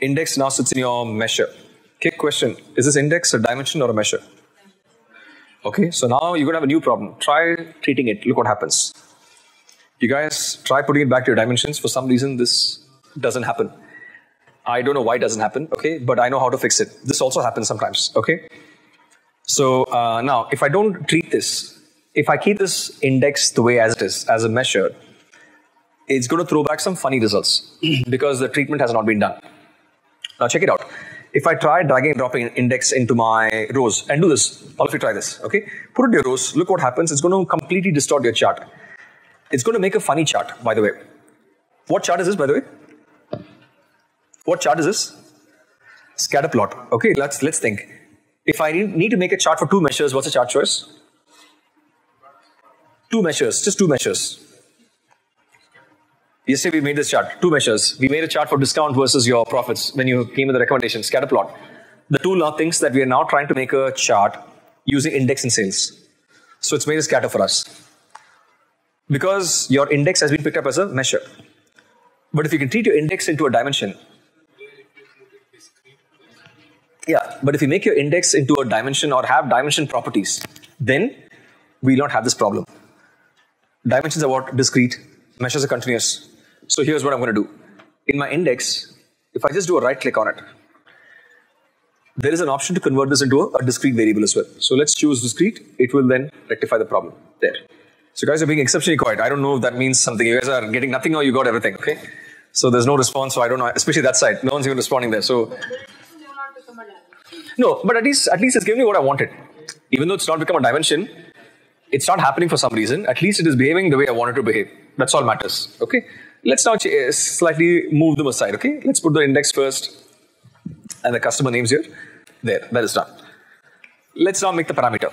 Speaker 2: Index now sits in your measure. Okay, question. Is this index a dimension or a measure? Okay, so now you're going to have a new problem. Try treating it. Look what happens. You guys try putting it back to your dimensions. For some reason, this doesn't happen. I don't know why it doesn't happen, okay, but I know how to fix it. This also happens sometimes, okay? So uh, now, if I don't treat this, if I keep this index the way as it is, as a measure, it's going to throw back some funny results because the treatment has not been done. Now check it out. If I try dragging and dropping index into my rows and do this, all of you try this, okay? Put it in your rows, look what happens. It's going to completely distort your chart. It's going to make a funny chart, by the way. What chart is this, by the way? What chart is this? Scatter plot. Okay, let's let's think. If I need to make a chart for two measures, what's the chart choice? Two measures, just two measures. Yesterday we made this chart, two measures. We made a chart for discount versus your profits when you came with the recommendation, scatter plot. The tool now thinks that we are now trying to make a chart using index and sales. So it's made a scatter for us. Because your index has been picked up as a measure. But if you can treat your index into a dimension, yeah, but if you make your index into a dimension or have dimension properties, then we don't have this problem. Dimensions are what? Discrete. Measures are continuous. So here's what I'm going to do. In my index, if I just do a right click on it, there is an option to convert this into a, a discrete variable as well. So let's choose discrete. It will then rectify the problem there. So guys are being exceptionally quiet. I don't know if that means something. You guys are getting nothing or you got everything, okay? So there's no response, so I don't know, especially that side. No one's even responding there. So no, but at least at least it's giving me what I wanted. Even though it's not become a dimension, it's not happening for some reason. At least it is behaving the way I wanted to behave. That's all matters. Okay. Let's now ch- eh, slightly move them aside. Okay. Let's put the index first and the customer names here. There. That is done. Let's now make the parameter.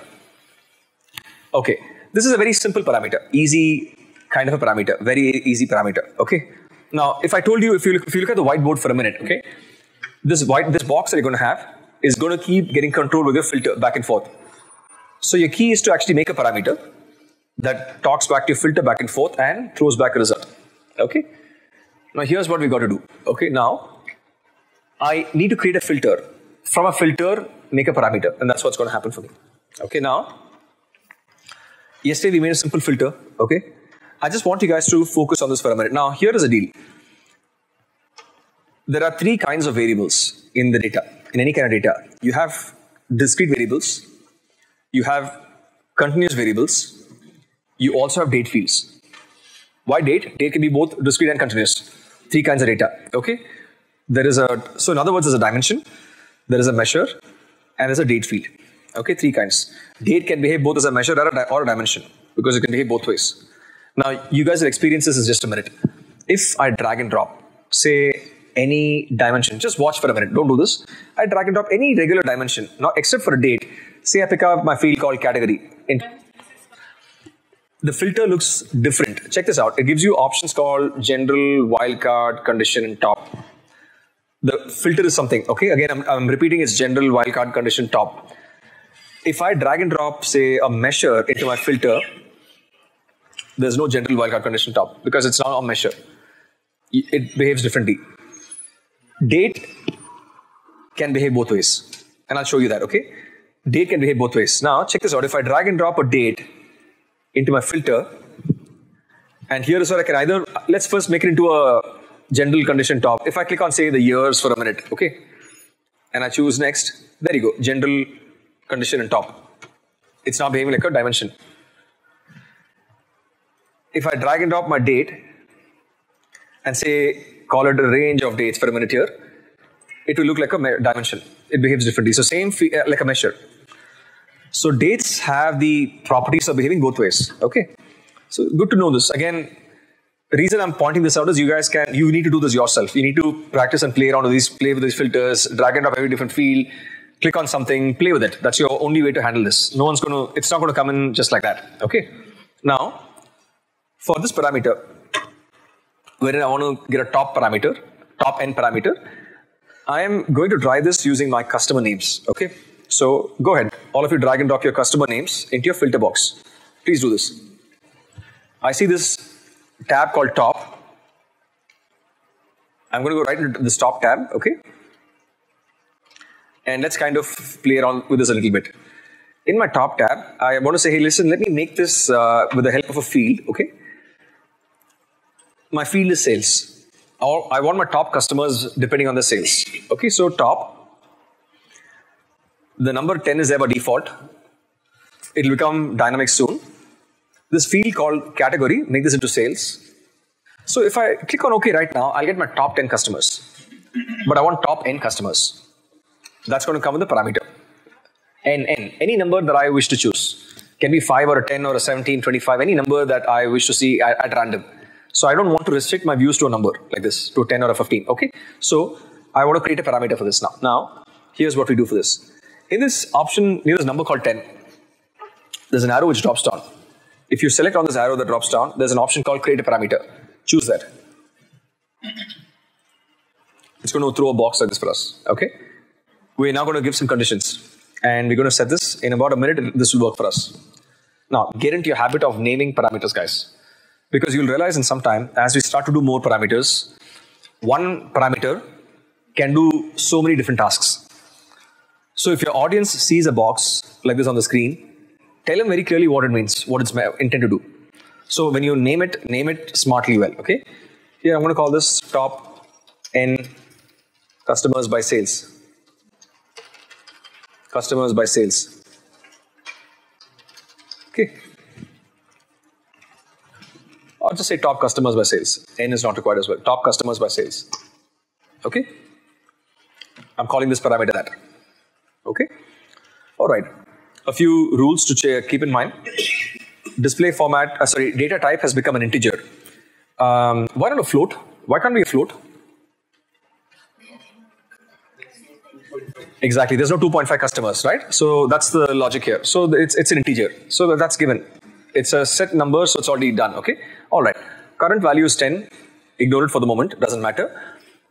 Speaker 2: Okay. This is a very simple parameter. Easy kind of a parameter. Very easy parameter. Okay. Now, if I told you, if you look, if you look at the whiteboard for a minute, okay, this white this box that you're going to have is going to keep getting control with your filter back and forth. So your key is to actually make a parameter that talks back to your filter back and forth and throws back a result. Okay. Now here's what we got to do. Okay. Now I need to create a filter. From a filter, make a parameter, and that's what's going to happen for me. Okay. Now, yesterday we made a simple filter. Okay. I just want you guys to focus on this for a minute. Now here is the deal. There are three kinds of variables in the data. In any kind of data, you have discrete variables, you have continuous variables, you also have date fields. Why date? Date can be both discrete and continuous. Three kinds of data. Okay. There is a so in other words, there's a dimension, there is a measure, and there's a date field. Okay, three kinds. Date can behave both as a measure or a, or a dimension because it can behave both ways. Now, you guys will experience this in just a minute. If I drag and drop, say any dimension, just watch for a minute, don't do this. I drag and drop any regular dimension, not except for a date. Say I pick up my field called category. The filter looks different. Check this out. It gives you options called general, wildcard, condition, and top. The filter is something, okay? Again, I'm, I'm repeating it's general, wildcard, condition, top. If I drag and drop, say, a measure into my filter, there's no general wildcard condition top because it's not a measure. It behaves differently. Date can behave both ways. And I'll show you that, okay? Date can behave both ways. Now, check this out. If I drag and drop a date into my filter. And here is where I can either, let's first make it into a general condition top. If I click on say the years for a minute, okay, and I choose next, there you go, general condition and top. It's now behaving like a dimension. If I drag and drop my date and say, call it a range of dates for a minute here, it will look like a me- dimension. It behaves differently. So same fe- uh, like a measure. So dates have the properties of behaving both ways. Okay. So good to know this. Again, the reason I'm pointing this out is you guys can, you need to do this yourself. You need to practice and play around with these, play with these filters, drag and drop every different field, click on something, play with it. That's your only way to handle this. No one's going to, it's not going to come in just like that. Okay. Now, for this parameter, wherein I want to get a top parameter, top n parameter, I am going to try this using my customer names. Okay. So go ahead. All of you drag and drop your customer names into your filter box. Please do this. I see this tab called top. I'm going to go right into this top tab, okay? And let's kind of play around with this a little bit. In my top tab, I want to say, hey, listen, let me make this uh, with the help of a field, okay? My field is sales. Or I want my top customers depending on the sales. Okay, so top. The number 10 is there by default. It will become dynamic soon this field called category, make this into sales. So if I click on OK right now, I'll get my top 10 customers. But I want top n customers. That's going to come with the parameter. n, n, any number that I wish to choose. Can be 5 or a 10 or a 17, 25, any number that I wish to see at, at random. So I don't want to restrict my views to a number like this, to 10 or a 15. Okay. So I want to create a parameter for this now. Now, here's what we do for this. In this option, near this number called 10, there's an arrow which drops down. If you select on this arrow that drops down, there's an option called create a parameter. Choose that. It's going to throw a box like this for us. Okay. We're now going to give some conditions. And we're going to set this in about a minute. This will work for us. Now, get into your habit of naming parameters, guys. Because you'll realize in some time, as we start to do more parameters, one parameter can do so many different tasks. So if your audience sees a box like this on the screen, tell them very clearly what it means, what it's intended to do. So when you name it, name it smartly well, okay? Here I'm going to call this top n customers by sales. Customers by sales. Okay. Or just say top customers by sales. N is not required as well. Top customers by sales. Okay? I'm calling this parameter that. Okay? All right a few rules to keep in mind. Display format, uh, sorry, data type has become an integer. Um, why not a float? Why can't we a float? Exactly. There's no 2.5 customers, right? So that's the logic here. So it's it's an integer. So that's given. It's a set number, so it's already done. Okay. All right. Current value is 10. Ignore it for the moment. Doesn't matter.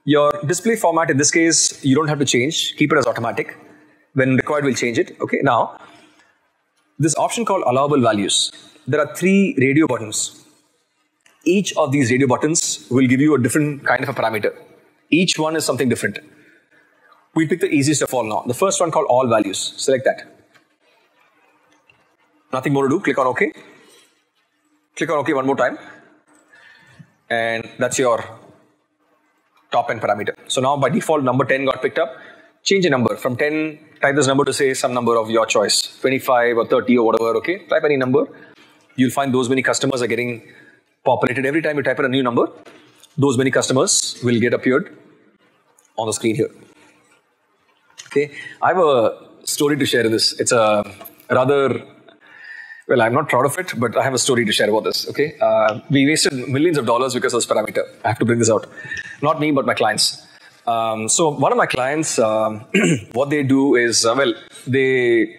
Speaker 2: Your display format in this case, you don't have to change. Keep it as automatic. When required, we'll change it. Okay. Now, this option called allowable values. There are three radio buttons. Each of these radio buttons will give you a different kind of a parameter. Each one is something different. We pick the easiest of all now. The first one called all values. Select that. Nothing more to do. Click on OK. Click on OK one more time. And that's your top n parameter. So now by default, number 10 got picked up. Change a number from 10 type this number to say some number of your choice. 25 or 30 or whatever okay? Type any number. You'll find those many customers are getting populated. Every time you type in a new number those many customers will get appeared on the screen here. Okay? I have a story to share this. It's a rather well i'm not proud of it but i have a story to share about this okay uh, we wasted millions of dollars because of this parameter i have to bring this out not me but my clients um, so one of my clients, um, what they do is uh, well, they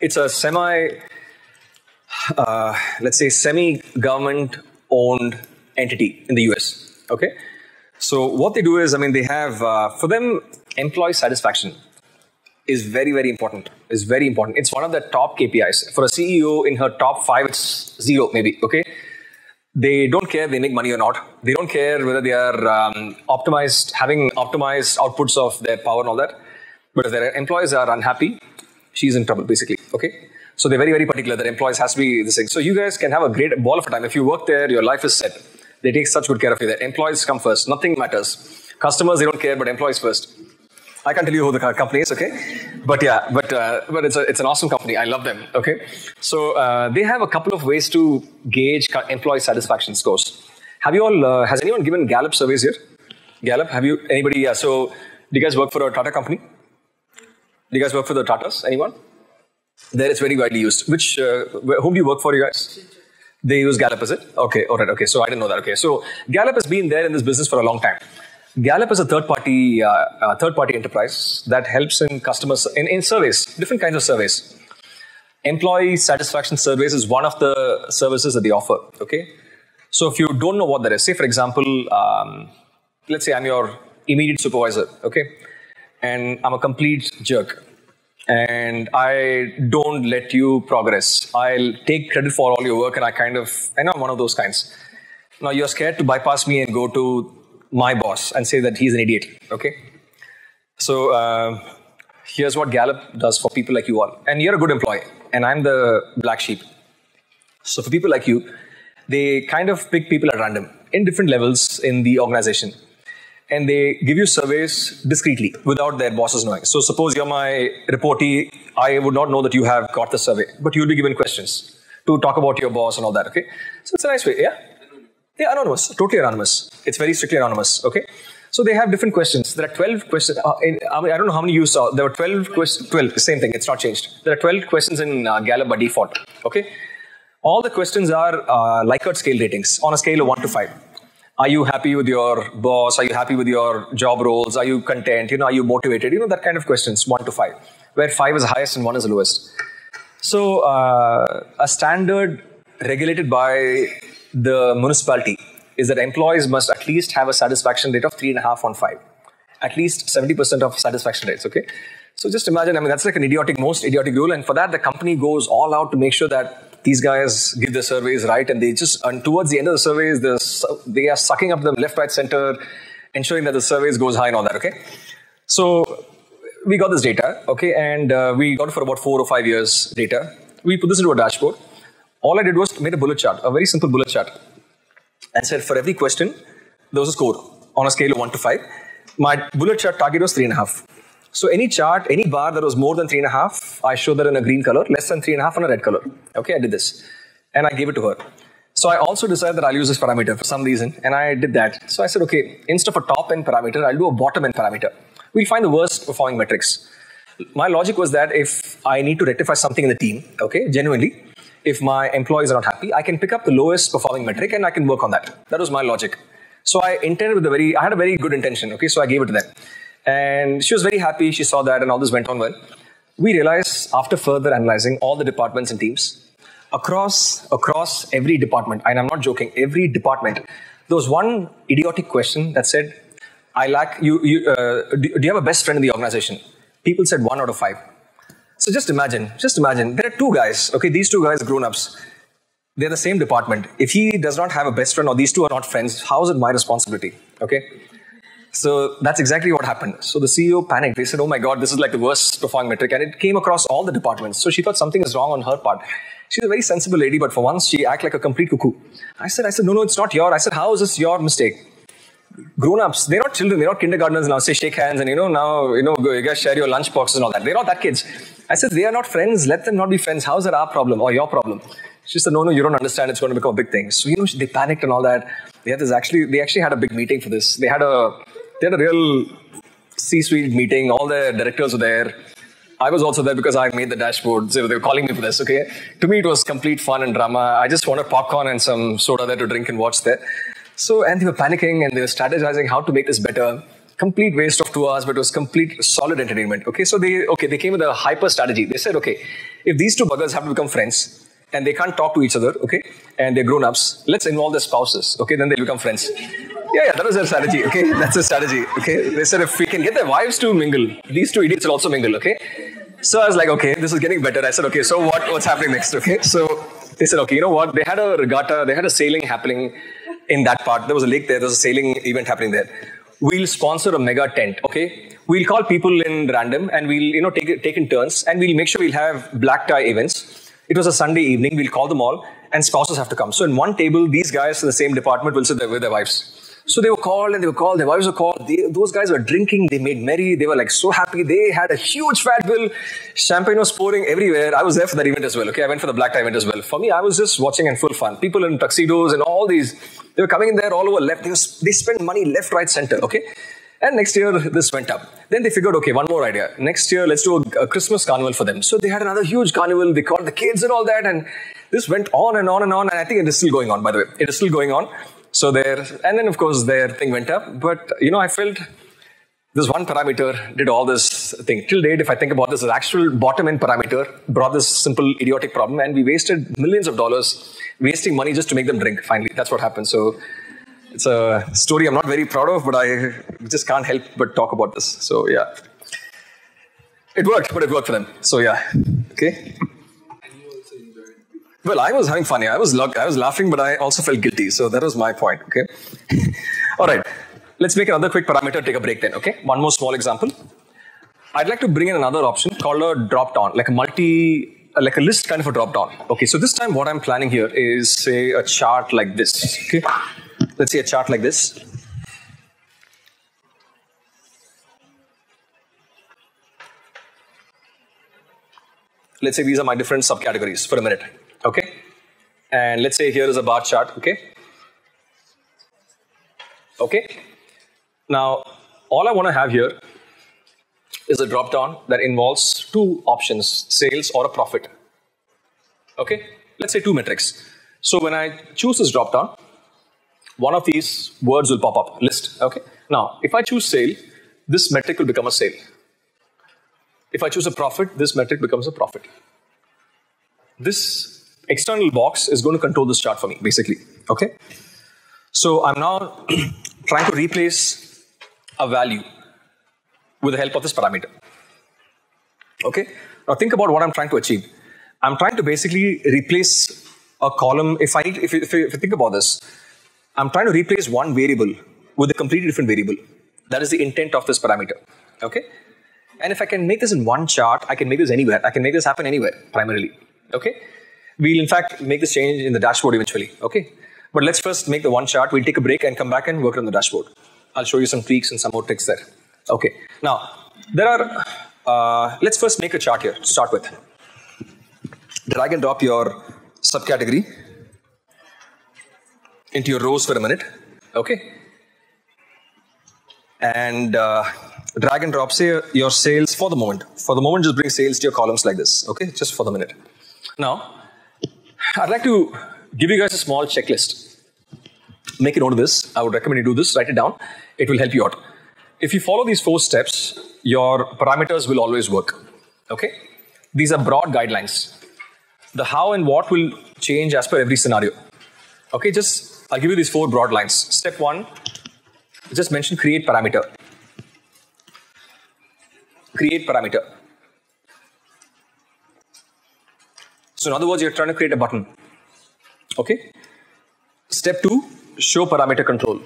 Speaker 2: it's a semi, uh, let's say semi-government owned entity in the US. Okay, so what they do is, I mean, they have uh, for them employee satisfaction is very very important. Is very important. It's one of the top KPIs for a CEO. In her top five, it's zero maybe. Okay, they don't care they make money or not. They don't care whether they are um, optimized, having optimized outputs of their power and all that. But if their employees are unhappy, she's in trouble basically. Okay. So they're very, very particular that employees has to be this thing. So you guys can have a great ball of a time. If you work there, your life is set. They take such good care of you there. Employees come first. Nothing matters. Customers, they don't care, but employees first. I can't tell you who the company is, okay? But yeah, but uh, but it's a, it's an awesome company. I love them, okay? So uh, they have a couple of ways to gauge employee satisfaction scores. Have you all? Uh, has anyone given Gallup surveys here? Gallup, have you? Anybody? Yeah. So, do you guys work for a Tata company? Do you guys work for the Tatas? Anyone? There, it's very widely used. Which uh, whom do you work for, you guys? They use Gallup, is it? Okay, all right, okay. So I didn't know that. Okay, so Gallup has been there in this business for a long time. Gallup is a third-party uh, uh, third-party enterprise that helps in customers in, in surveys, different kinds of surveys. Employee satisfaction surveys is one of the services that they offer. Okay, so if you don't know what that is, say for example, um, let's say I'm your immediate supervisor. Okay, and I'm a complete jerk and I don't let you progress. I'll take credit for all your work, and I kind of, I know I'm one of those kinds. Now you're scared to bypass me and go to my boss and say that he's an idiot. Okay, so uh, here's what Gallup does for people like you all, and you're a good employee, and I'm the black sheep. So for people like you, they kind of pick people at random in different levels in the organization and they give you surveys discreetly without their bosses knowing. So suppose you're my reportee, I would not know that you have got the survey, but you'll be given questions to talk about your boss and all that, okay? So it's a nice way, yeah? Yeah, anonymous, totally anonymous. It's very strictly anonymous, okay? So they have different questions. There are 12 questions. Uh, in, I, mean, I don't know how many you saw. There were 12 questions. 12, same thing, it's not changed. There are 12 questions in uh, Gallup by default, okay? All the questions are uh, Likert scale ratings on a scale of 1 to 5 are you happy with your boss are you happy with your job roles are you content you know are you motivated you know that kind of questions 1 to 5 where 5 is highest and 1 is the lowest so uh, a standard regulated by the municipality is that employees must at least have a satisfaction rate of 3.5 on 5 at least 70% of satisfaction rates okay? So just imagine i mean that's like an idiotic most idiotic rule. And for that the company goes all out to make sure that these guys give the surveys right and they just and towards the end of the surveys they are sucking up them left right center ensuring that the surveys goes high and all that okay? So we got this data okay? And uh, we got it for about four or five years data. We put this into a dashboard all i did was made a bullet chart a very simple bullet chart and said for every question there was a score on a scale of 1 to 5 my bullet chart target was 3.5 so any chart, any bar that was more than three and a half, I showed that in a green color, less than three and a half on a red color. Okay, I did this. And I gave it to her. So I also decided that I'll use this parameter for some reason, and I did that. So I said, okay, instead of a top n parameter, I'll do a bottom n parameter. We'll find the worst performing metrics. My logic was that if I need to rectify something in the team, okay, genuinely, if my employees are not happy, I can pick up the lowest performing metric and I can work on that. That was my logic. So I intended with a very, I had a very good intention, okay, so I gave it to them. And she was very happy. She saw that, and all this went on well. We realized after further analyzing all the departments and teams across across every department, and I'm not joking, every department, there was one idiotic question that said, "I lack you. you uh, do, do you have a best friend in the organization?" People said one out of five. So just imagine, just imagine, there are two guys. Okay, these two guys, grown-ups. They're the same department. If he does not have a best friend or these two are not friends, how is it my responsibility? Okay. So that's exactly what happened. So the CEO panicked. They said, "Oh my God, this is like the worst performing metric," and it came across all the departments. So she thought something is wrong on her part. She's a very sensible lady, but for once she acted like a complete cuckoo. I said, "I said, no, no, it's not your." I said, "How is this your mistake?" Grown-ups, they're not children. They're not kindergartners now. Say shake hands and you know now you know you guys share your lunch boxes and all that. They're not that kids. I said they are not friends. Let them not be friends. How is that our problem or your problem? She said, "No, no, you don't understand. It's going to become a big thing." So you know they panicked and all that. They had this actually. They actually had a big meeting for this. They had a they had a real C-suite meeting. All the directors were there. I was also there because I made the dashboard. So they were calling me for this. Okay, to me it was complete fun and drama. I just wanted popcorn and some soda there to drink and watch there. So and they were panicking and they were strategizing how to make this better. Complete waste of two hours, but it was complete solid entertainment. Okay, so they okay they came with a hyper strategy. They said, okay, if these two buggers have to become friends and they can't talk to each other, okay, and they're grown ups, let's involve their spouses. Okay, then they become friends. Yeah, yeah, that was their strategy. Okay, that's their strategy. Okay, they said if we can get their wives to mingle, these two idiots will also mingle. Okay, so I was like, okay, this is getting better. I said, okay, so what? What's happening next? Okay, so they said, okay, you know what? They had a regatta, they had a sailing happening in that part. There was a lake there. There was a sailing event happening there. We'll sponsor a mega tent. Okay, we'll call people in random, and we'll you know take take in turns, and we'll make sure we'll have black tie events It was a Sunday evening. We'll call them all, and spouses have to come. So in one table, these guys in the same department will sit there with their wives. So they were called and they were called. Their wives were called. They, those guys were drinking. They made merry. They were like so happy. They had a huge fat bill. Champagne was pouring everywhere. I was there for that event as well. Okay, I went for the black tie event as well. For me, I was just watching and full fun. People in tuxedos and all these. They were coming in there all over left. They, was, they spent money left, right, center. Okay. And next year, this went up. Then they figured, okay, one more idea. Next year, let's do a, a, Christmas carnival for them. So they had another huge carnival. They called the kids and all that. And this went on and on and on. And I think it is still going on, by the way. It is still going on. So there, and then of course their thing went up. But, you know, I felt this one parameter did all this thing. Till date, if I think about this, the actual bottom n parameter brought this simple idiotic problem. And we wasted millions of dollars wasting money just to make them drink, finally. That's what happened. So it's a story I'm not very proud of, but I just can't help but talk about this. So yeah, it worked, but it worked for them. So yeah, okay. Well, I was having fun. I was I was laughing, but I also felt guilty. So that was my point. Okay. All right. Let's make another quick parameter. Take a break then. Okay. One more small example. I'd like to bring in another option called a drop down, like a multi like a list kind of a drop down. Okay, so this time what I'm planning here is say a chart like this. Okay, let's say a chart like this. Let's say these are my different subcategories for a minute. And let's say here is a bar chart. Okay, okay. Now all I want to have here is a drop down that involves two options, sales or a profit. Okay, let's say two metrics. So when I choose this drop down, one of these words will pop up, list. Okay, now if I choose sale, this metric will become a sale. If I choose a profit, this metric becomes a profit. This external box is going to control this chart for me, basically. Okay, so I'm now trying to replace a value with the help of this parameter. Okay? Now think about what I'm trying to achieve. I'm trying to basically replace a column. If I, if, if, if you think about this, I'm trying to replace one variable with a completely different variable. That is the intent of this parameter. Okay? And if I can make this in one chart, I can make this anywhere. I can make this happen anywhere, primarily. Okay? We'll in fact make this change in the dashboard eventually. Okay? But let's first make the one chart. We'll take a break and come back and work on the dashboard. I'll show you some tweaks and some more tricks there. Okay, now there are, uh, let's first make a chart here to start with. Drag and drop your subcategory into your rows for a minute. Okay, and uh, drag and drop say your sales for the moment. For the moment, just bring sales to your columns like this. Okay, just for the minute. Now, I'd like to give you guys a small checklist. Make a note of this. I would recommend you do this. Write it down. It will help you out if you follow these four steps, your parameters will always work. Okay? These are broad guidelines. The how and what will change as per every scenario. Okay, just I'll give you these four broad lines. Step one, just mention create parameter. Create parameter. So in other words, you're trying to create a button. Okay? Step two, show parameter control.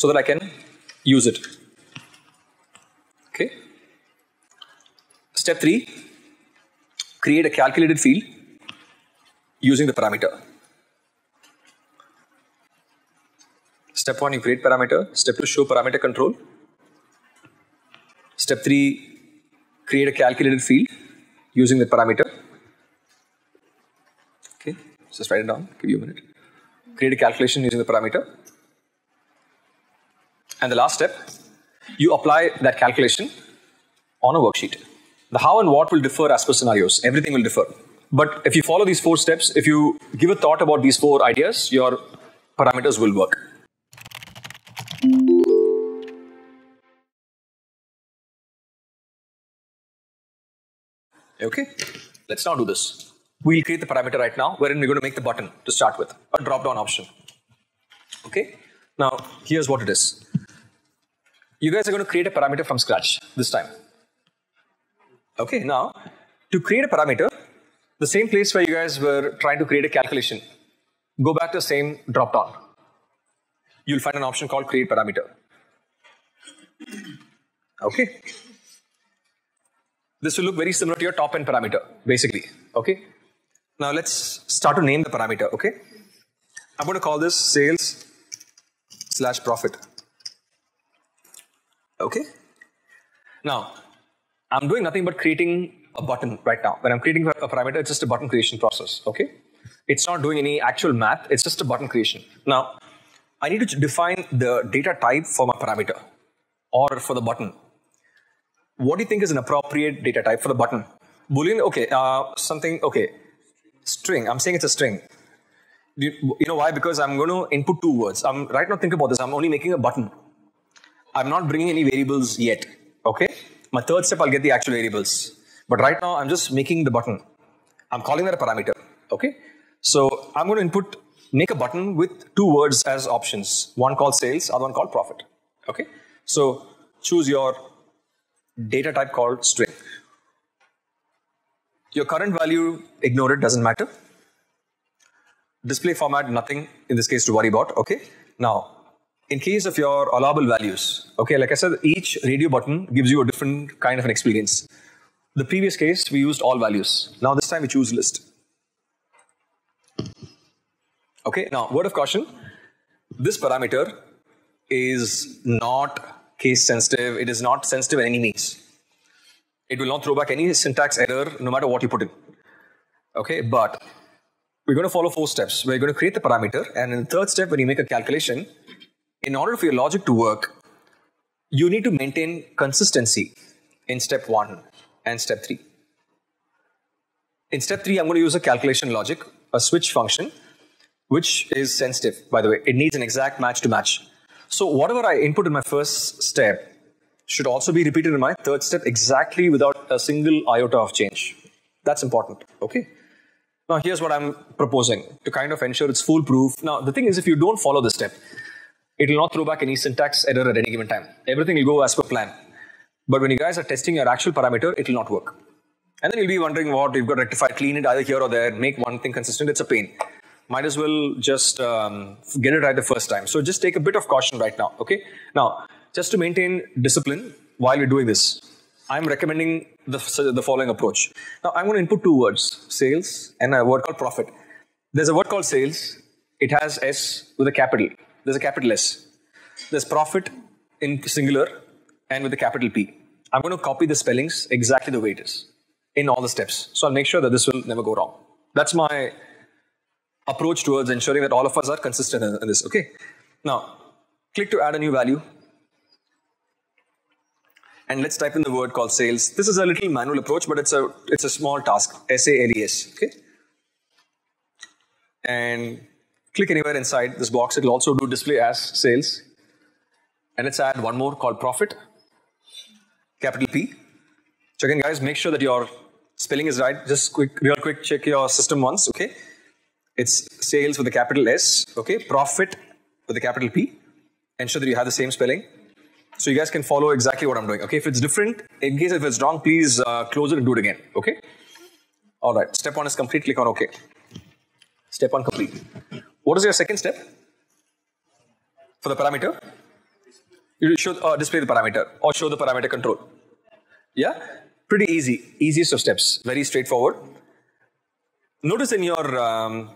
Speaker 2: so that I can use it. Okay. Step three, create a calculated field using the parameter. Step one, you create parameter. Step two, show parameter control. Step three, create a calculated field using the parameter. Okay, just write it down, give you a minute. Create a calculation using the parameter. And the last step, you apply that calculation on a worksheet. The how and what will differ as per scenarios. Everything will differ. But if you follow these four steps, if you give a thought about these four ideas, your parameters will work. Okay, let's now do this. We'll create the parameter right now, wherein we're going to make the button to start with, a drop-down option. Okay, now here's what it is. You guys are going to create a parameter from scratch this time. Okay, now to create a parameter, the same place where you guys were trying to create a calculation, go back to the same drop down. You'll find an option called create parameter. Okay. This will look very similar to your top n parameter, basically. Okay. Now let's start to name the parameter. Okay. I'm going to call this sales slash profit. Okay. Now, I'm doing nothing but creating a button right now. When I'm creating a parameter, it's just a button creation process. Okay. It's not doing any actual math. It's just a button creation. Now, I need to define the data type for my parameter or for the button. What do you think is an appropriate data type for the button? Boolean, okay, uh, something, okay, string. I'm saying it's a string. You, you know why? Because I'm going to input two words. I'm right now think about this. I'm only making a button. I'm not bringing any variables yet. Okay. My third step, I'll get the actual variables. But right now, I'm just making the button. I'm calling that a parameter. Okay. So I'm going to input, make a button with two words as options. One called sales, other one called profit. Okay. So choose your data type called string. Your current value, ignore it, doesn't matter. Display format, nothing in this case to worry about. Okay. Now, in case of your allowable values, okay, like I said, each radio button gives you a different kind of an experience. The previous case, we used all values. Now this time we choose list. Okay, now word of caution, this parameter is not case sensitive. It is not sensitive in any means. It will not throw back any syntax error no matter what you put in. Okay, but we're going to follow four steps. We're going to create the parameter and in the third step, when you make a calculation, in order for your logic to work, you need to maintain consistency in step one and step three. In step three, I'm going to use a calculation logic, a switch function, which is sensitive, by the way. It needs an exact match to match. So whatever I input in my first step should also be repeated in my third step exactly without a single iota of change. That's important, okay? Now here's what I'm proposing to kind of ensure it's foolproof. Now the thing is if you don't follow this step, it will not throw back any syntax error at any given time. Everything will go as per plan. But when you guys are testing your actual parameter, it will not work. And then you'll be wondering what you've got to rectify, clean it either here or there, make one thing consistent. It's a pain. Might as well just um, get it right the first time. So just take a bit of caution right now. Okay. Now, just to maintain discipline while you're doing this, I'm recommending the, the following approach. Now, I'm going to input two words: sales and a word called profit. There's a word called sales. It has S with a capital. There's a capital S. There's profit in singular and with a capital P. I'm going to copy the spellings exactly the way it is in all the steps. So I'll make sure that this will never go wrong. That's my approach towards ensuring that all of us are consistent in, this. Okay. Now, click to add a new value. And let's type in the word called sales. This is a little manual approach, but it's a it's a small task. S-A-L-E-S. Okay. And click anywhere inside this box. It will also do display as sales. And let's add one more called profit. Capital P. So again, guys, make sure that your spelling is right. Just quick, real quick, check your system once. Okay. It's sales with a capital S. Okay. Profit with a capital P. Ensure that you have the same spelling. So you guys can follow exactly what I'm doing. Okay. If it's different, in case if it's wrong, please uh, close it and do it again. Okay. All right. Step one is complete. Click on OK. Step one complete. What is your second step? For the parameter? You show uh, display the parameter or show the parameter control. Yeah? Pretty easy. Easiest of steps. Very straightforward. Notice in your um,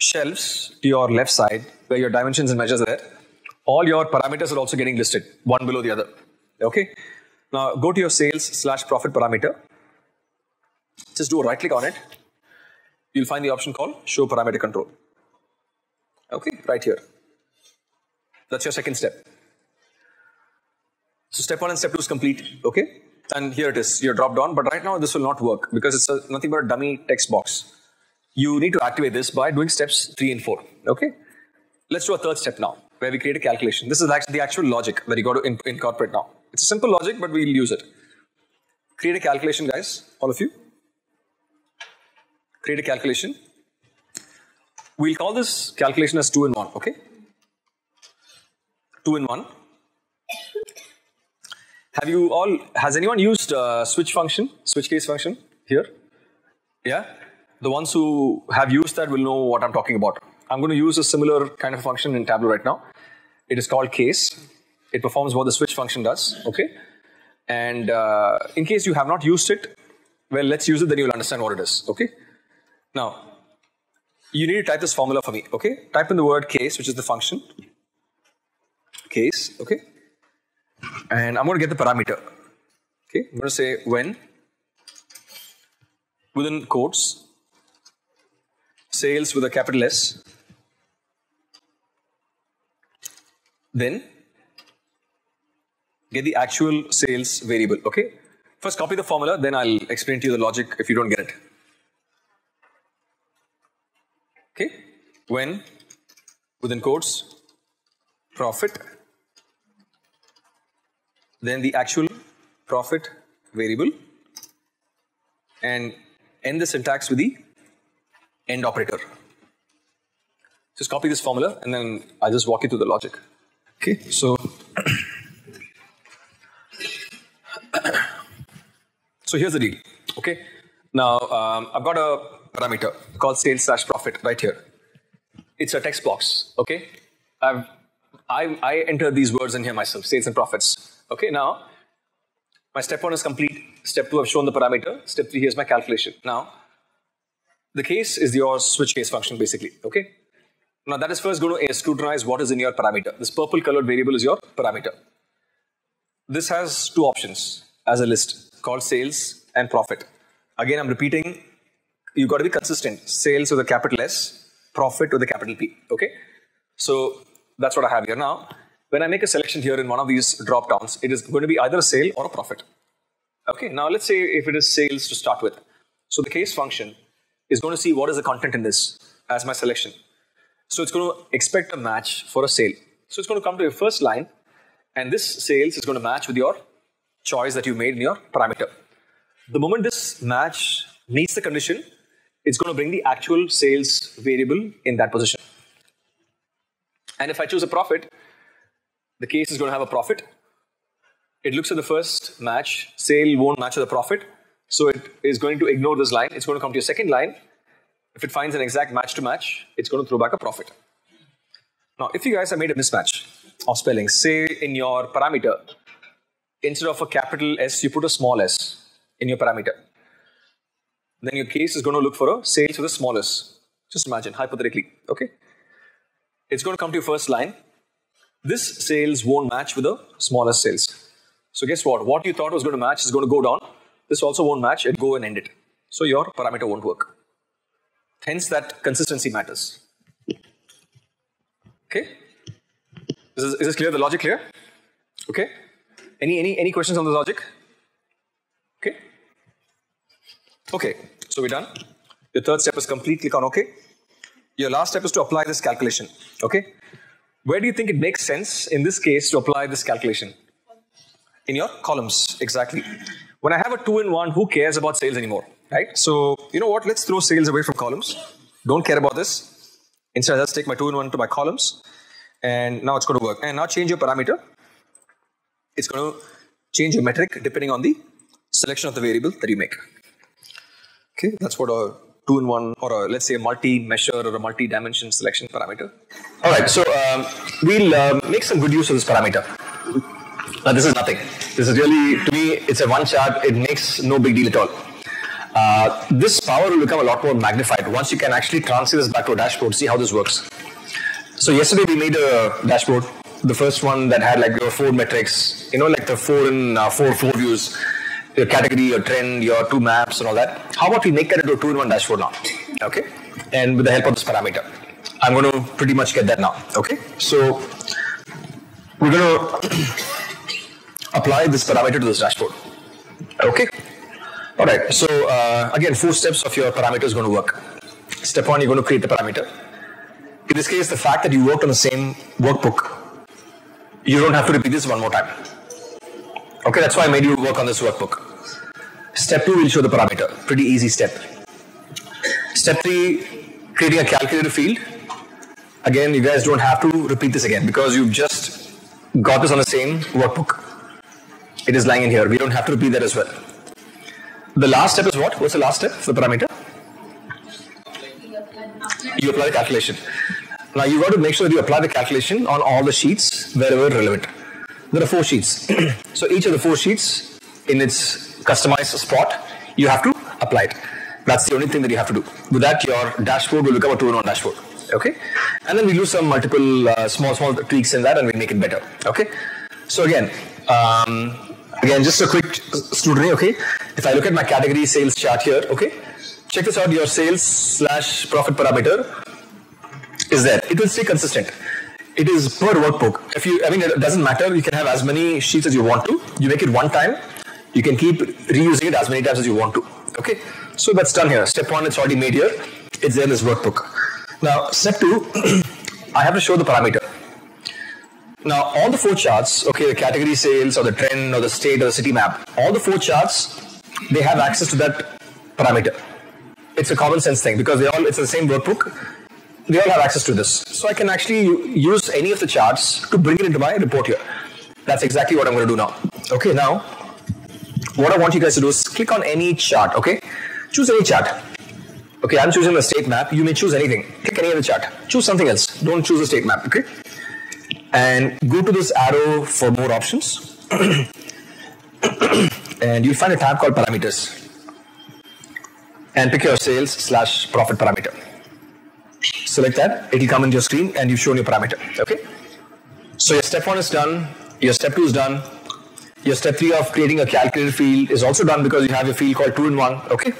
Speaker 2: shelves to your left side where your dimensions and measures are there, all your parameters are also getting listed one below the other. Okay? Now go to your sales slash profit parameter. Just do a right click on it. You'll find the option called show parameter control. Okay, right here. That's your second step. So step one and step two is complete. Okay, and here it is. You're dropped down, but right now this will not work because it's a, nothing but a dummy text box. You need to activate this by doing steps three and four. Okay, let's do a third step now, where we create a calculation. This is actually the actual logic that you got to in incorporate now. It's a simple logic, but we'll use it. Create a calculation, guys, all of you. Create a calculation. We'll call this calculation as 2 in 1, okay? 2 in 1. Have you all, has anyone used uh, switch function, switch case function here? Yeah? The ones who have used that will know what I'm talking about. I'm going to use a similar kind of function in Tableau right now. It is called case. It performs what the switch function does, okay? And uh, in case you have not used it, Well, let's use it, then you'll understand what it is. Okay? Now, you need to type this formula for me. Okay? Type in the word case, which is the function. Case. Okay? And I'm going to get the parameter. Okay? I'm going to say when within quotes sales with a capital S then get the actual sales variable. Okay? First copy the formula, then I'll explain to you the logic if you don't get it. Okay? When within quotes profit then the actual profit variable and end the syntax with the end operator. Just copy this formula and then I'll just walk you through the logic. Okay, so so here's the deal. Okay, now um, I've got a parameter called sales slash profit right here. It's a text box. Okay, I've I, I entered these words in here myself, sales and profits. Okay, now my step one is complete. Step two, I've shown the parameter. Step three, here's my calculation. Now, the case is your switch case function basically. Okay. Now that is first going to scrutinize what is in your parameter. This purple colored variable is your parameter. This has two options as a list called sales and profit. Again, I'm repeating, you got to be consistent. Sales with a capital S, profit with a capital P. Okay. So that's what I have here now. When I make a selection here in one of these drop downs, it is going to be either a sale or a profit. Okay, now let's say if it is sales to start with. So the case function is going to see what is the content in this as my selection. So it's going to expect a match for a sale. So it's going to come to your first line and this sales is going to match with your choice that you made in your parameter. The moment this match meets the condition, it's going to bring the actual sales variable in that position. And if I choose a profit, the case is going to have a profit. It looks at the first match, sale won't match with the profit. So it is going to ignore this line. It's going to come to your second line. If it finds an exact match to match, it's going to throw back a profit. Now, if you guys have made a mismatch of spelling, say in your parameter, instead of a capital S, you put a small s in your parameter. Then your case is going to look for a sales with a small s. Just imagine, hypothetically, okay? It's going to come to your first line. This sales won't match with the smallest sales. So guess what? What you thought was going to match is going to go down. This also won't match. It go and end it. So your parameter won't work. Hence that consistency matters. Okay? Is this, is this clear? The logic clear? Okay? Any, any, any questions on the logic? Okay? Okay, so we're done. Your third step is complete. Click on OK. Your last step is to apply this calculation. Okay? Where do you think it makes sense in this case to apply this calculation? In your columns, exactly. When I have a two in one, who cares about sales anymore? Right? So, you know what? Let's throw sales away from columns. Don't care about this. Instead, let's take my two in one to my columns. And now it's going to work. And now change your parameter. It's going to change your metric depending on the selection of the variable that you make. Okay, that's what a two in one or a, let's say a multi-measure or a multi-dimension selection parameter. All right, so um, we'll uh, make some good use of this parameter. Now this is nothing. This is really, to me, it's a one chart. It makes no big deal at all. Uh, this power will become a lot more magnified once you can actually translate this back to a dashboard, see how this works. So yesterday we made a dashboard, the first one that had like your four metrics, you know, like the four in uh, four four views, your category, your trend, your two maps and all that. How about we make that into a two-in-one dashboard now? Okay, and with the help of this parameter, I'm going to pretty much get that now. Okay, so we're going to apply this parameter to this dashboard. Okay. All right. So uh, again, four steps of your parameter is going to work. Step one, you're going to create the parameter. In this case, the fact that you worked on the same workbook, you don't have to repeat this one more time. Okay, that's why I made you work on this workbook. Step two will show the parameter. Pretty easy step. Step three, creating a calculator field. Again, you guys don't have to repeat this again because you've just got this on the same workbook. It is lying in here. We don't have to repeat that as well. The last step is what? What's the last step for the parameter? You apply the calculation. Now you got to make sure that you apply the calculation on all the sheets wherever relevant. There are four sheets. so each of the four sheets in its customized spot, you have to apply it. That's the only thing that you have to do. With that, your dashboard will become a two-in-one dashboard. Okay, and then we do some multiple uh, small small tweaks in that, and we make it better. Okay, so again, um, again, just a quick scrutiny. Okay, if I look at my category sales chart here, okay, check this out. Your sales slash profit parameter is there. It will stay consistent. It is per workbook. If you, I mean, it doesn't matter. You can have as many sheets as you want to. You make it one time. You can keep reusing it as many times as you want to. Okay. So that's done here. Step one, it's already made here. It's there in this workbook. Now, step two, I have to show the parameter. Now, all the four charts, okay, the category sales or the trend or the state or the city map, all the four charts, they have access to that parameter. It's a common sense thing because they all, it's the same workbook. They all have access to this. So I can actually use any of the charts to bring it into my report here. That's exactly what I'm going to do now. Okay, now, what I want you guys to do is click on any chart, okay? Choose any chart. Okay, I'm choosing the state map. You may choose anything. Click any other chart. Choose something else. Don't choose the state map, okay? And go to this arrow for more options. and you'll find a tab called parameters. And pick your sales slash profit parameter. Select that. It'll come into your screen and you've shown your parameter, okay? So your step one is done. Your step two is done. Your step three of creating a calculated field is also done because you have a field called two in one, okay?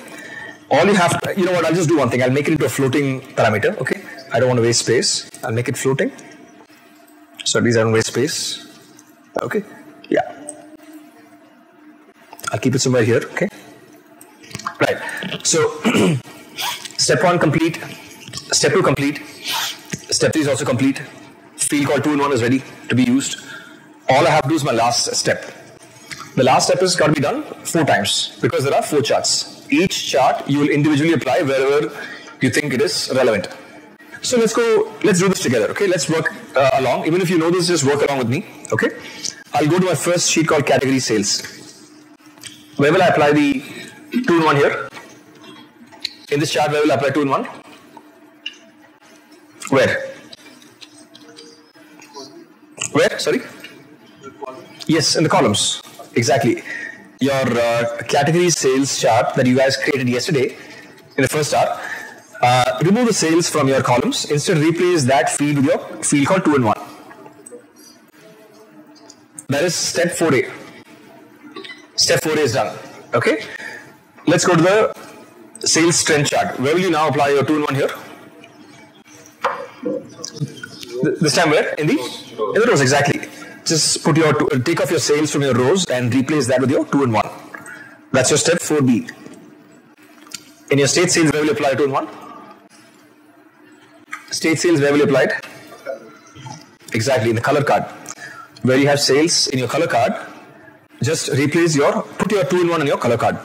Speaker 2: all you have to, you know what, I'll just do one thing. I'll make it into a floating parameter, okay? I don't want to waste space. I'll make it floating. So at least I don't waste space. Okay? Yeah. I'll keep it somewhere here, okay? Right. So step one complete. Step two complete. Step three is also complete. Field call two in one is ready to be used. All I have to do is my last step. The last step is got to be done four times because there are four charts each chart you will individually apply wherever you think it is relevant. So let's go, let's do this together, okay? Let's work uh, along. Even if you know this, just work along with me, okay? I'll go to my first sheet called category sales. Where will I apply the two in one here? In this chart, where will I apply two in one? Where? Where? Sorry? Yes, in the columns. Exactly your uh, category sales chart that you guys created yesterday in the first chart, uh, remove the sales from your columns. Instead, replace that field with your field called 2 and 1. That is step 4a. Step 4a is done. Okay. Let's go to the sales trend chart. Where will you now apply your 2 and 1 here? This time where? In the, in the rows, exactly. Just put your take off your sales from your rows and replace that with your 2 and 1. That's your step 4b. In your state sales, where will you apply 2 and 1? State sales where will you apply it? Exactly, in the color card. Where you have sales in your color card, just replace your, put your two in one on your color card.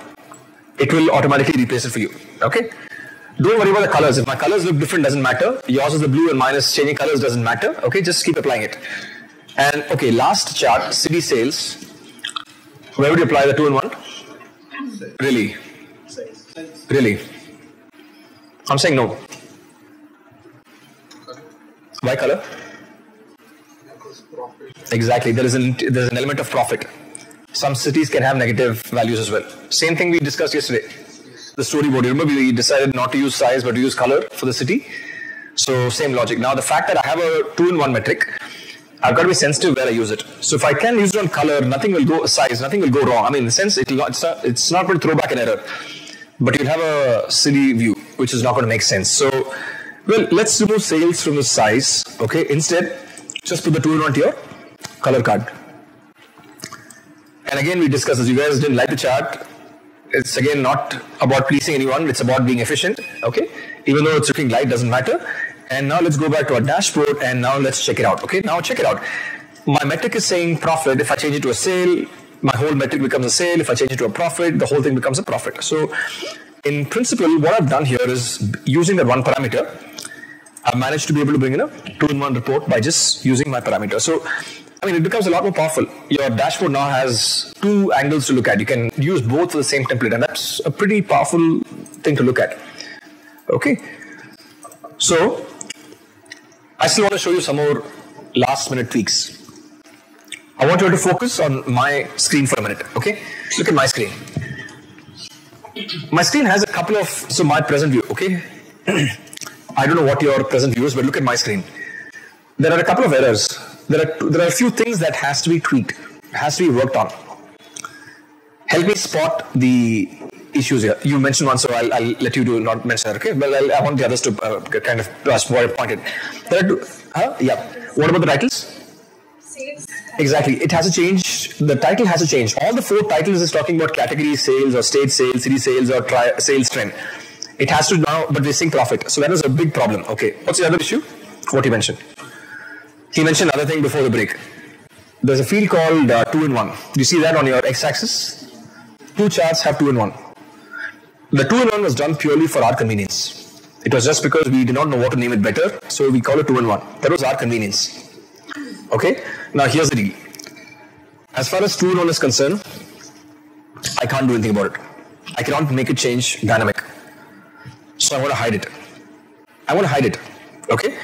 Speaker 2: It will automatically replace it for you. Okay? Don't worry about the colors. If my colors look different, doesn't matter. Yours is the blue and mine is changing colors, doesn't matter. Okay, just keep applying it. And okay, last chart, city sales. Where would you apply the two in one? Really? Really? I'm saying no. Why color? Exactly. There is an there's an element of profit. Some cities can have negative values as well. Same thing we discussed yesterday. The storyboard. Remember, we decided not to use size but to use color for the city. So same logic. Now the fact that I have a two in one metric I've got to be sensitive where I use it. So if I can use it on color, nothing will go size, nothing will go wrong. I mean, in the sense, not, it's, not, it's not going to throw back an error, but you'll have a silly view, which is not going to make sense. So, well, let's remove sales from the size. Okay, instead, just put the tool onto your color card. And again, we discussed this. You guys didn't like the chart. It's again not about pleasing anyone. It's about being efficient. Okay, even though it's looking light, doesn't matter. And now let's go back to our dashboard and now let's check it out. Okay, now check it out. My metric is saying profit. If I change it to a sale, my whole metric becomes a sale. If I change it to a profit, the whole thing becomes a profit. So in principle, what I've done here is using that one parameter, I've managed to be able to bring in a two-in-one report by just using my parameter. So I mean, it becomes a lot more powerful. Your dashboard now has two angles to look at. You can use both for the same template, and that's a pretty powerful thing to look at. Okay. So I still want to show you some more last minute tweaks. I want you to focus on my screen for a minute, okay? Look at my screen. my screen has a couple of, so my present view, okay? I don't know what your present view is, but look at my screen. There are a couple of errors. There are, there are a few things that has to be tweaked, has to be worked on. Help me spot the issues here. You mentioned one, so I'll, I'll let you do not mention that, okay? Well, I'll, I want the others to uh, kind of uh, point it. There are two, huh? Yeah. What about the titles? Sales. Exactly. It has to change. The title has to change. All the four titles is talking about category sales or state sales, city sales or tri- sales trend. It has to now, but we're saying profit. So that is a big problem. Okay. What's the other issue? What he mentioned. He mentioned another thing before the break. There's a field called uh, two in one. Do you see that on your x-axis? Two charts have two in one. The two in one was done purely for our convenience. It was just because we did not know what to name it better, so we call it two in one. That was our convenience. Okay? Now here's the deal. As far as two in one is concerned, I can't do anything about it. I cannot make it change dynamic. So I'm going to hide it. I'm going to hide it. Okay?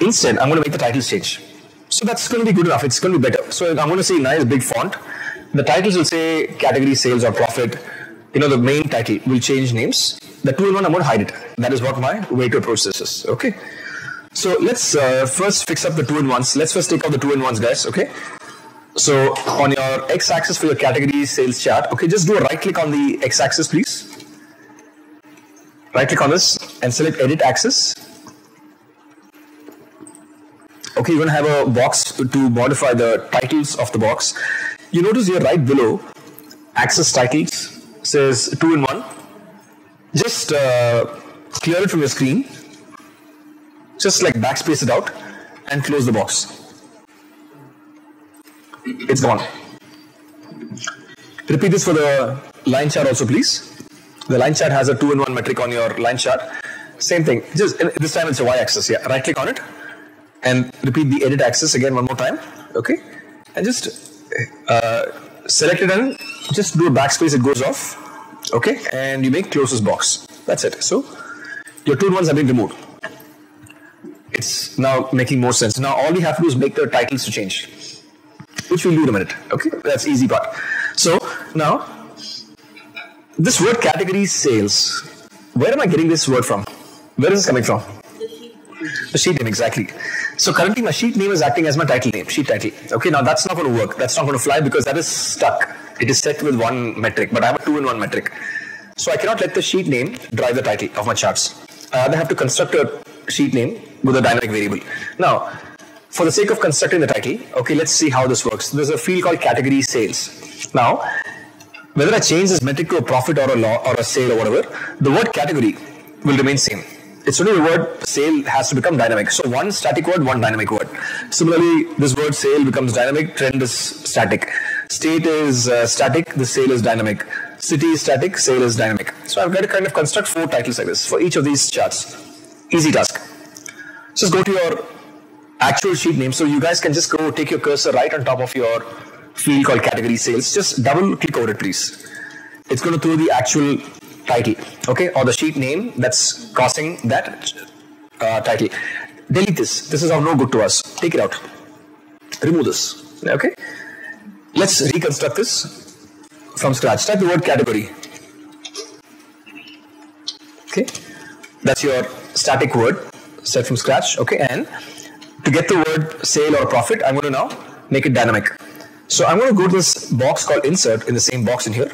Speaker 2: Instead, I'm going to make the titles change. So that's going to be good enough. It's going to be better. So I'm going to say nice big font. The titles will say category sales or profit. You know, the main title will change names. The two one, I'm going to hide it. That is what my way to approach this is. Okay? So let's uh, first fix up the two in ones. Let's first take out the two in ones, guys. Okay? So on your x-axis for your category sales chart, okay, just do a right click on the x-axis, please. Right click on this and select edit axis. Okay, you're going to have a box to modify the titles of the box. You notice here right below, axis titles says two in one. Just uh, clear it from your screen. Just like backspace it out and close the box. It's gone. Repeat this for the line chart also, please. The line chart has a two in one metric on your line chart. Same thing. Just this time it's a y-axis. Yeah, right click on it and repeat the edit axis again one more time. Okay, and just uh, select it and just do a backspace. It goes off. Okay, and you make closest box. That's it. So your two in ones have been removed. It's now making more sense. Now all we have to do is make the titles to change which we'll do in a minute. Okay, that's easy part. So now, this word category sales. Where am I getting this word from? Where is this coming from? The sheet name, exactly. So currently my sheet name is acting as my title name, sheet title. Okay, now that's not going to work. That's not going to fly because that is stuck. It is set with one metric, but I have a two in one metric. So I cannot let the sheet name drive the title of my charts. I either have to construct a sheet name with a dynamic variable. Now, for the sake of constructing the title, okay, let's see how this works. There's a field called category sales. Now, whether I change this metric to a profit or a law or a sale or whatever, the word category will remain same. It's only the word sale has to become dynamic. So one static word, one dynamic word. Similarly, this word sale becomes dynamic, trend is static. State is uh, static, the sale is dynamic. City is static, sale is dynamic. So I've got to kind of construct four titles like this for each of these charts. Easy task. Just go to your actual sheet name. So you guys can just go take your cursor right on top of your field called category sales. Just double click over it, please. It's going to throw the actual title, okay, or the sheet name that's causing that uh, title. Delete this. This is of no good to us. Take it out. Remove this. Okay. Let's reconstruct this from scratch. Type the word category. Okay. That's your static word set from scratch. Okay, and to get the word sale or profit, I'm going to now make it dynamic. So I'm going to go to this box called insert in the same box in here,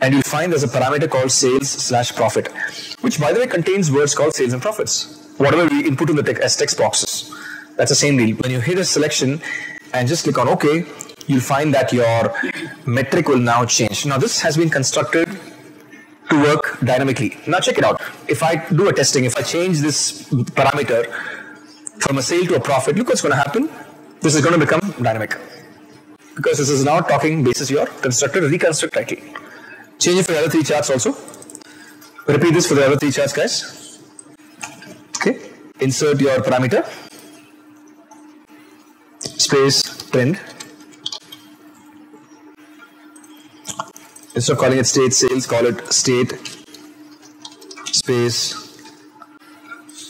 Speaker 2: and you'll find there's a parameter called sales slash profit, which by the way contains words called sales and profits. Whatever we input in the text as text boxes, that's the same deal. When you hit a selection and just click on OK, you'll find that your metric will now change. Now this has been constructed to work dynamically. Now check it out. If I do a testing, if I change this parameter from a sale to a profit, look what's going to happen. This is going to become dynamic. Because this is now talking basis your constructed reconstruct title. Change it for the other three charts also. Repeat this for the other three charts, guys. Okay. Insert your parameter. Space trend. Instead of calling it state sales, call it state space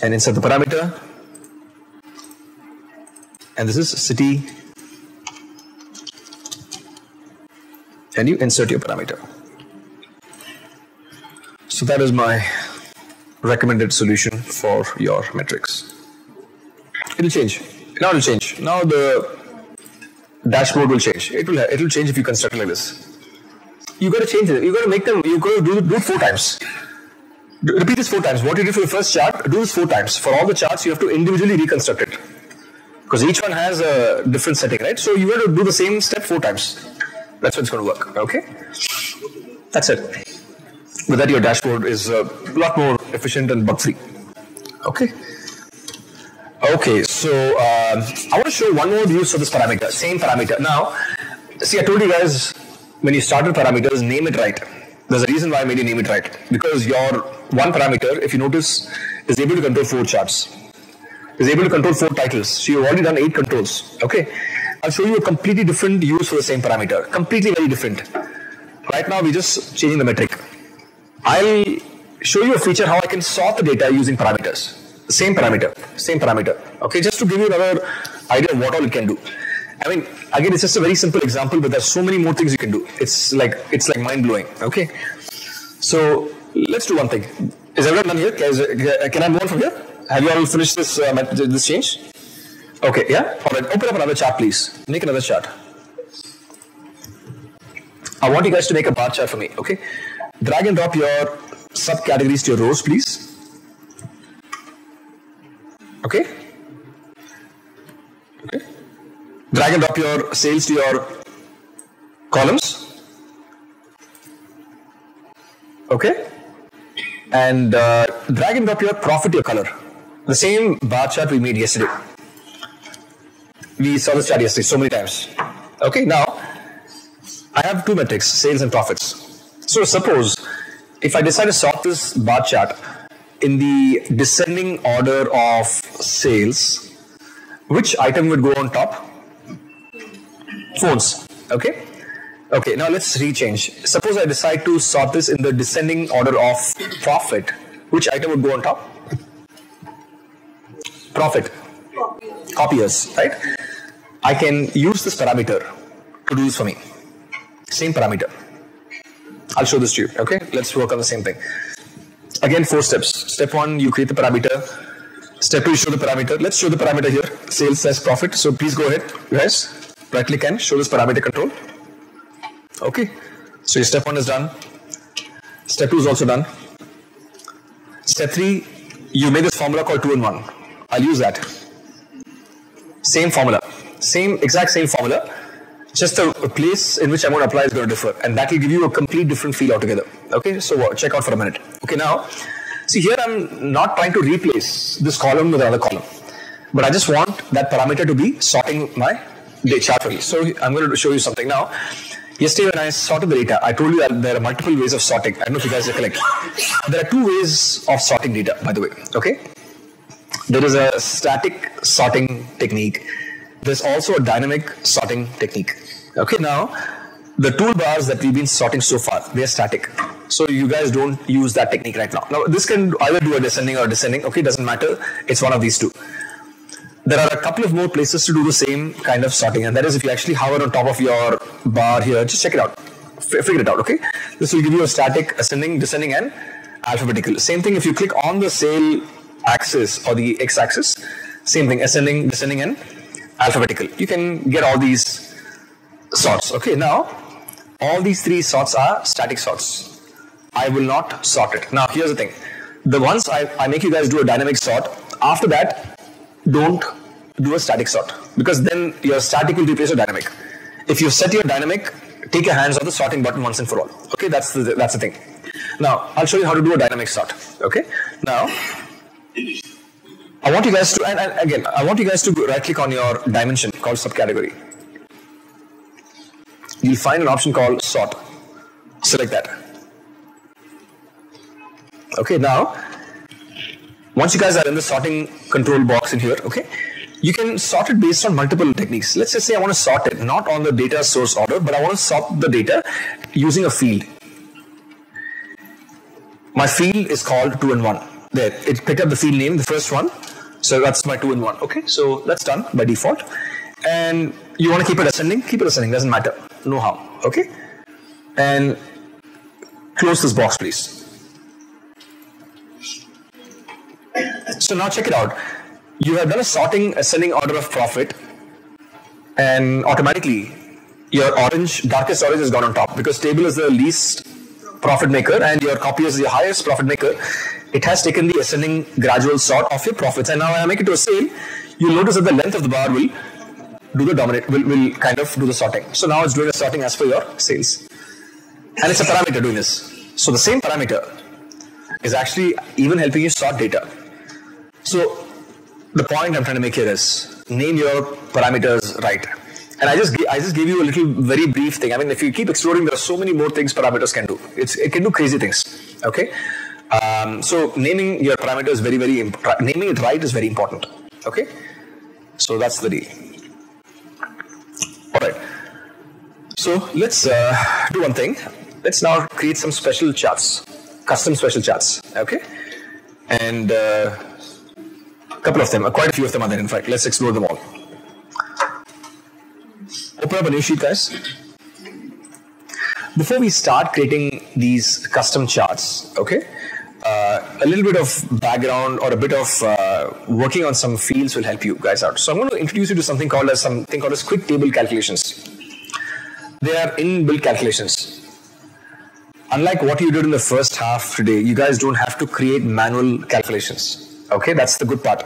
Speaker 2: and insert the parameter. And this is city. And you insert your parameter. So that is my recommended solution for your metrics. It'll change. Now it'll change. Now the dashboard will change. It will it will change if you construct it like this. You got to change it. You got to make them. You got to do, do it four times. Repeat this four times. What you did for the first chart, do this four times. For all the charts, you have to individually reconstruct it because each one has a different setting, right? So you have to do the same step four times. That's what it's going to work. Okay. That's it. With that, your dashboard is a lot more efficient and bug free. Okay. Okay, so um, I want to show one more use of this parameter, same parameter. Now, see, I told you guys when you start with parameters, name it right. There's a reason why I made you name it right. Because your one parameter, if you notice, is able to control four charts, is able to control four titles. So you've already done eight controls. Okay, I'll show you a completely different use for the same parameter, completely very different. Right now, we're just changing the metric. I'll show you a feature how I can sort the data using parameters. Same parameter, same parameter. Okay, just to give you another idea of what all it can do. I mean, again, it's just a very simple example, but there's so many more things you can do. It's like it's like mind blowing. Okay, so let's do one thing. Is everyone done here? Can, I move on from here? Have you all finished this uh, this change? Okay, yeah. All right. Open up another chart, please. Make another chart. I want you guys to make a bar chart for me. Okay. Drag and drop your subcategories to your rows, please. Okay. Okay. Drag and drop your sales to your columns. Okay. And uh, drag and drop your profit to your color. The same bar chart we made yesterday. We saw this chart yesterday so many times. Okay. Now, I have two metrics, sales and profits. So suppose if I decide to sort this bar chart in the descending order of sales, which item would go on top? Phones. Okay. Okay. Now let's rechange. Suppose I decide to sort this in the descending order of profit. Which item would go on top? Profit. Copiers. Right. I can use this parameter to do this for me. Same parameter. I'll show this to you. Okay, let's work on the same thing. Again, four steps. Step one, you create the parameter. Step two, you show the parameter. Let's show the parameter here. Sales says profit. So please go ahead, guys. Right click and show this parameter control. Okay. So your step one is done. Step two is also done. Step three, you made this formula called two in one. I'll use that. Same formula. Same, exact same formula just the place in which I'm going to apply is going to differ, and that will give you a complete different feel altogether. Okay, so check out for a minute. Okay, now see here I'm not trying to replace this column with another column, but I just want that parameter to be sorting my chart for me. So I'm going to show you something now. Yesterday when I sorted the data, I told you that there are multiple ways of sorting. I don't know if you guys recollect. There are two ways of sorting data, by the way. Okay, there is a static sorting technique. There's also a dynamic sorting technique. Okay, now the toolbars that we've been sorting so far, they're static. So you guys don't use that technique right now. Now this can either do a descending or descending. Okay, doesn't matter. It's one of these two. There are a couple of more places to do the same kind of sorting, and that is if you actually hover on top of your bar here, just check it out. F- figure it out, okay? This will give you a static ascending, descending, and alphabetical. Same thing if you click on the sale axis or the x axis, same thing, ascending, descending, and alphabetical. You can get all these sorts. Okay, now all these three sorts are static sorts. I will not sort it. Now, here's the thing. The ones I, I make you guys do a dynamic sort, after that, don't do a static sort because then your static will replace your dynamic. If you set your dynamic, take your hands off the sorting button once and for all. Okay, that's the, that's the thing. Now, I'll show you how to do a dynamic sort. Okay, now I want you guys to, and, and again, I want you guys to right click on your dimension called subcategory. You'll find an option called sort. Select that. Okay, now, once you guys are in the sorting control box in here, okay, you can sort it based on multiple techniques. Let's just say I want to sort it not on the data source order, but I want to sort the data using a field. My field is called two and one. There, it picked up the field name, the first one. So that's my two in one. Okay, so that's done by default. And you want to keep it ascending? Keep it ascending, doesn't matter. No harm. Okay? And close this box, please. So now check it out. You have done a sorting ascending order of profit, and automatically your orange, darkest orange has gone on top because table is the least profit maker and your copy is the highest profit maker it has taken the ascending gradual sort of your profits. And now I make it to a sale, you'll notice that the length of the bar will do the dominate, will, will kind of do the sorting. So now it's doing a sorting as per your sales. And it's a parameter doing this. So the same parameter is actually even helping you sort data. So the point I'm trying to make here is name your parameters right. And I just I just gave you a little very brief thing. I mean, if you keep exploring, there are so many more things parameters can do. It's it can do crazy things. Okay. Um, so naming your parameters very very imp- naming it right is very important. Okay. So that's the deal. All right. So let's uh, do one thing. Let's now create some special charts, custom special charts. Okay. And uh, a couple of them, uh, quite a few of them are there. In fact, let's explore them all. Open up a new sheet, guys. Before we start creating these custom charts, okay, uh, a little bit of background or a bit of uh, working on some fields will help you guys out. So I'm going to introduce you to something called as something called as quick table calculations. They are inbuilt calculations. Unlike what you did in the first half today, you guys don't have to create manual calculations. Okay, that's the good part.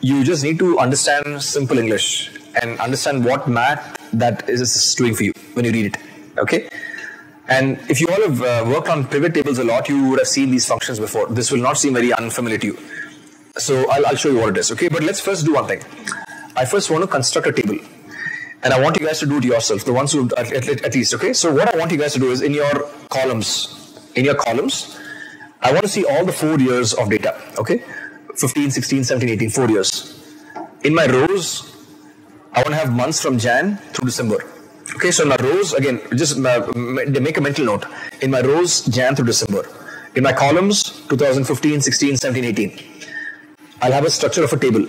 Speaker 2: You just need to understand simple English and understand what math that is doing for you when you read it. Okay. And if you all have uh, worked on pivot tables a lot, you would have seen these functions before. This will not seem very unfamiliar to you. So I'll, I'll show you what it is. Okay. But let's first do one thing. I first want to construct a table. And I want you guys to do it yourself, the ones who at, at, at least, okay? So what I want you guys to do is in your columns, in your columns, I want to see all the four years of data, okay? 15, 16, 17, 18, four years. In my rows, I want to have months from Jan through December. Okay, so my rows, again, just uh, make a mental note. In my rows, Jan through December. In my columns, 2015, 16, 17, 18. I'll have a structure of a table.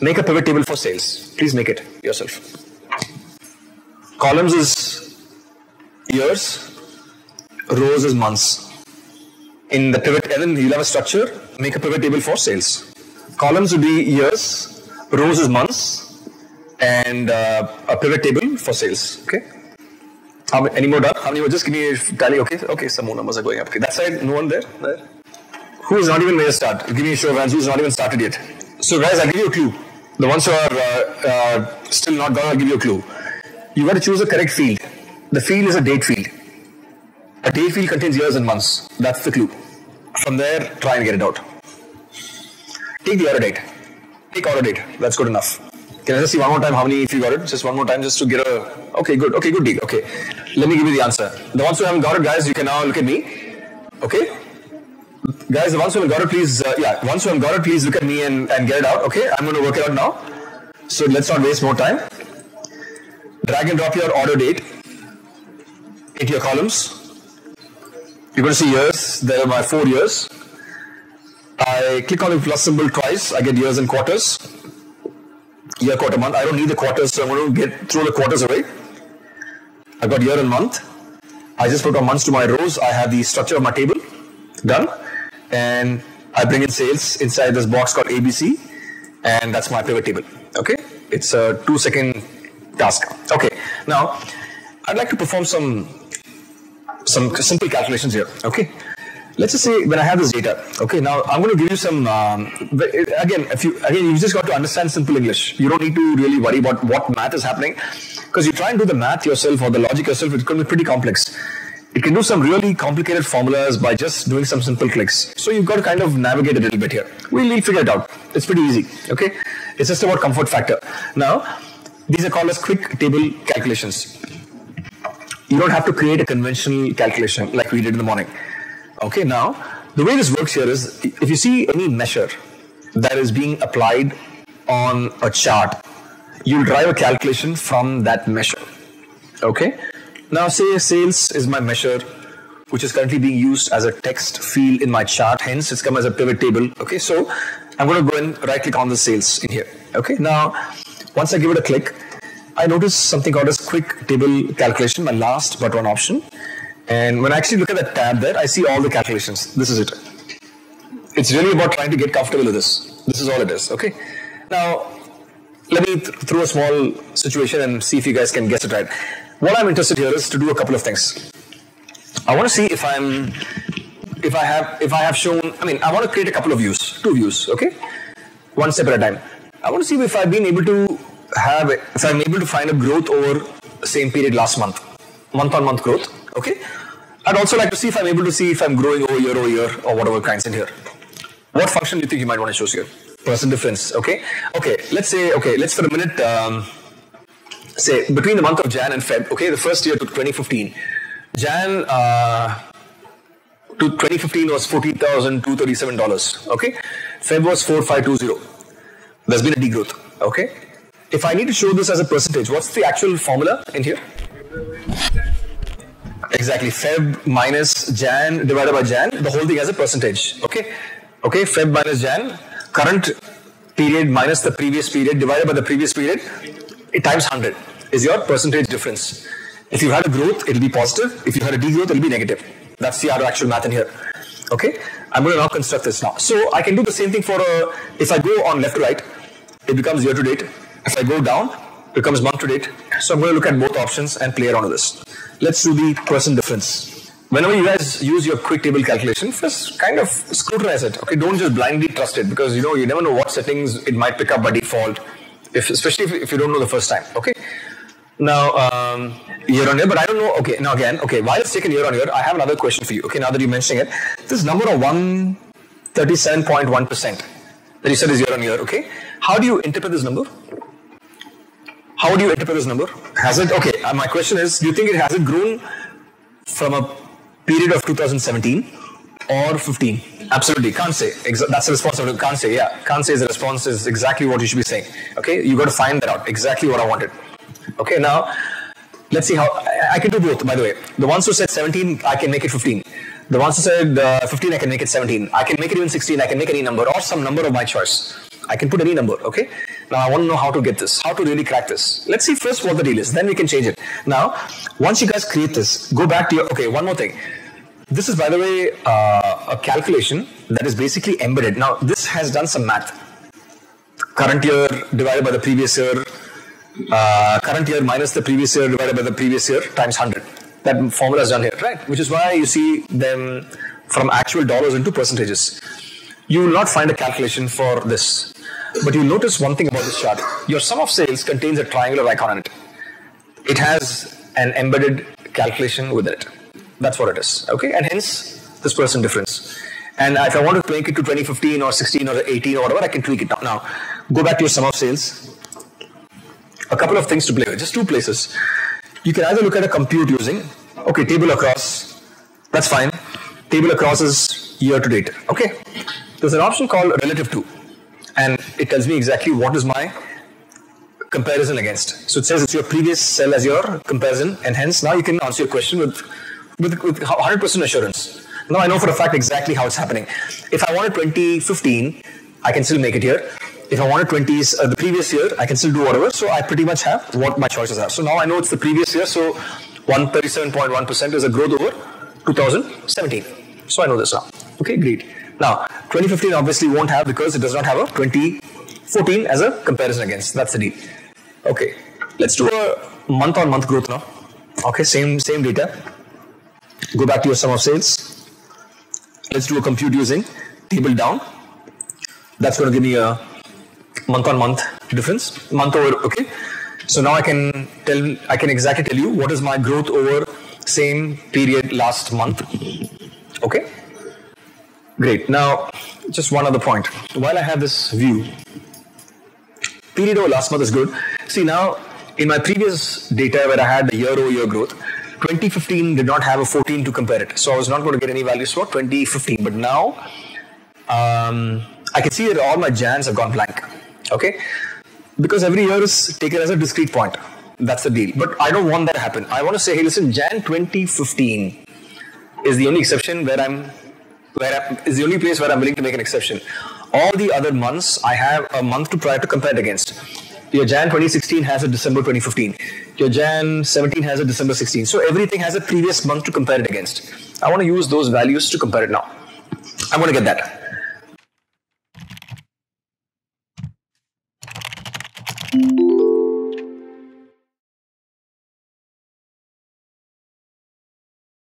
Speaker 2: Make a pivot table for sales. Please make it yourself. Columns is years, rows is months. In the pivot, and then you'll have a structure, make a pivot table for sales. Columns would be years, rows is months, and uh, a pivot table for sales. Okay. How many, any more done? How many more? Just give me a tally. Okay. Okay. Some more numbers are going up. Okay. That side, no one there. There. Who is not even made a start? Give me a show of hands. Who's not even started yet? So guys, I'll give you a clue. The ones who are uh, uh, still not gone, I'll give you a clue. You got to choose a correct field. The field is a date field. A date field contains years and months. That's the clue. From there, try and get it out. Take the order date. Take order date. That's good enough. Can I just see one more time how many if you got it? Just one more time just to get a okay, good, okay, good deal. Okay. Let me give you the answer. The ones who haven't got it, guys, you can now look at me. Okay? Guys, the ones who haven't got it, please uh, yeah, ones who haven't got it, please look at me and, and get it out. Okay, I'm gonna work it out now. So let's not waste more time. Drag and drop your order date into your columns. You're going to see years. There are my four years. I click on the plus symbol twice. I get years and quarters. Year, quarter, month. I don't need the quarters, so I'm going to get throw the quarters away. I've got year and month. I just put on months to my rows. I have the structure of my table done, and I bring in sales inside this box called ABC, and that's my pivot table. Okay, it's a two-second task. Okay, now I'd like to perform some some simple calculations here. Okay, let's just say when I have this data. Okay, now I'm going to give you some. Um, again, if you again you just got to understand simple English. You don't need to really worry about what math is happening because you try and do the math yourself or the logic yourself. It's going to be pretty complex. It can do some really complicated formulas by just doing some simple clicks. So you've got to kind of navigate a little bit here. We'll figure it out. It's pretty easy. Okay, it's just about comfort factor. Now these are called as quick table calculations. You don't have to create a conventional calculation like we did in the morning. Okay, now the way this works here is if you see any measure that is being applied on a chart, you'll drive a calculation from that measure. Okay, now say sales is my measure which is currently being used as a text field in my chart, hence it's come as a pivot table. Okay, so I'm going to go and right click on the sales in here. Okay, now once I give it a click, I notice something called as quick table calculation, my last but one option. And when I actually look at the tab there, I see all the calculations. This is it. It's really about trying to get comfortable with this. This is all it is. Okay. Now, let me th- throw a small situation and see if you guys can guess it right. What I'm interested here is to do a couple of things. I want to see if I'm, if I have, if I have shown. I mean, I want to create a couple of views, two views. Okay, one step at a time. I want to see if I've been able to have, if I'm able to find a growth over the same period last month, month on month growth. Okay. I'd also like to see if I'm able to see if I'm growing over year over year or whatever kinds in here. What function do you think you might want to choose here? Percent difference. Okay. Okay. Let's say. Okay. Let's for a minute. Um, say between the month of Jan and Feb. Okay, the first year to 2015. Jan uh, to 2015 was fourteen thousand two thirty-seven dollars. Okay. Feb was four five two zero. There's been a degrowth. Okay. If I need to show this as a percentage, what's the actual formula in here? Exactly. Feb minus Jan divided by Jan, the whole thing as a percentage. Okay. Okay. Feb minus Jan, current period minus the previous period divided by the previous period, times 100 is your percentage difference. If you had a growth, it'll be positive. If you had a degrowth, it'll be negative. That's the actual math in here. Okay. I'm going to now construct this now. So I can do the same thing for a, if I go on left to right, it becomes year to date. If I go down, it becomes month to date. So I'm going to look at both options and play around with this. Let's do the percent difference. Whenever you guys use your quick table calculation, first kind of scrutinize it. Okay, don't just blindly trust it because you know you never know what settings it might pick up by default, if especially if, if you don't know the first time. Okay. Now um, year on year, but I don't know. Okay, now again, okay, while it's taken year on year, I have another question for you. Okay, now that you're mentioning it, this number of one thirty-seven point one percent that you said is year on year. Okay, how do you interpret this number? How do you interpret this number? Has it okay? Uh, my question is: Do you think it has it grown from a period of 2017 or 15? Absolutely, can't say. Exa- that's the response. I Can't say. Yeah, can't say is the response is exactly what you should be saying. Okay, you got to find that out. Exactly what I wanted. Okay, now let's see how I, I can do both. By the way, the ones who said 17, I can make it 15. The ones who said uh, 15, I can make it 17. I can make it even 16. I can make any number or some number of my choice. I can put any number. Okay. Now I want to know how to get this, how to really crack this. Let's see first what the deal is. Then we can change it. Now, once you guys create this, go back to your. Okay, one more thing. This is, by the way, uh, a calculation that is basically embedded. Now, this has done some math. Current year divided by the previous year, uh, current year minus the previous year divided by the previous year times 100. That formula is done here, right? Which is why you see them from actual dollars into percentages. You will not find a calculation for this. But you'll notice one thing about this chart. Your sum of sales contains a triangular icon on it. It has an embedded calculation within it. That's what it is. Okay, and hence this percent difference. And if I want to make it to 2015 or 16 or 18 or whatever, I can tweak it. Now, now go back to your sum of sales. A couple of things to play with, just two places. You can either look at a compute using, okay, table across, that's fine. Table across is year to date. Okay, there's an option called relative to, and it tells me exactly what is my comparison against. So it says it's your previous cell as your comparison, and hence now you can answer your question with with, with 100% assurance. Now I know for a fact exactly how it's happening. If I wanted 2015, I can still make it here. If I wanted 20s uh, the previous year, I can still do whatever. So I pretty much have what my choices are. So now I know it's the previous year. So 137.1% is a growth over 2017. So I know this now. Okay, great. Now 2015 obviously won't have because it does not have a 2014 as a comparison against. That's the deal. Okay, let's do a month-on-month growth now. Okay, same same data. Go back to your sum of sales. Let's do a compute using table down. That's going to give me a month on month difference, month over. Okay. So now I can tell, I can exactly tell you what is my growth over same period last month. Okay. Great. Now, just one other point. While I have this view, period over last month is good. See now, in my previous data where I had the year over year growth, 2015 did not have a 14 to compare it. So I was not going to get any values for 2015. But now um, I can see that all my Jans have gone blank. Okay? Because every year is taken as a discrete point. That's the deal. But I don't want that to happen. I want to say, hey, listen, Jan 2015 is the only exception where I'm where I, is the only place where I'm willing to make an exception. All the other months, I have a month to try to compare it against. Your Jan 2016 has a December 2015. Your Jan 17 has a December 16. So everything has a previous month to compare it against. I want to use those values to compare it now. I'm going to get that. Thank you.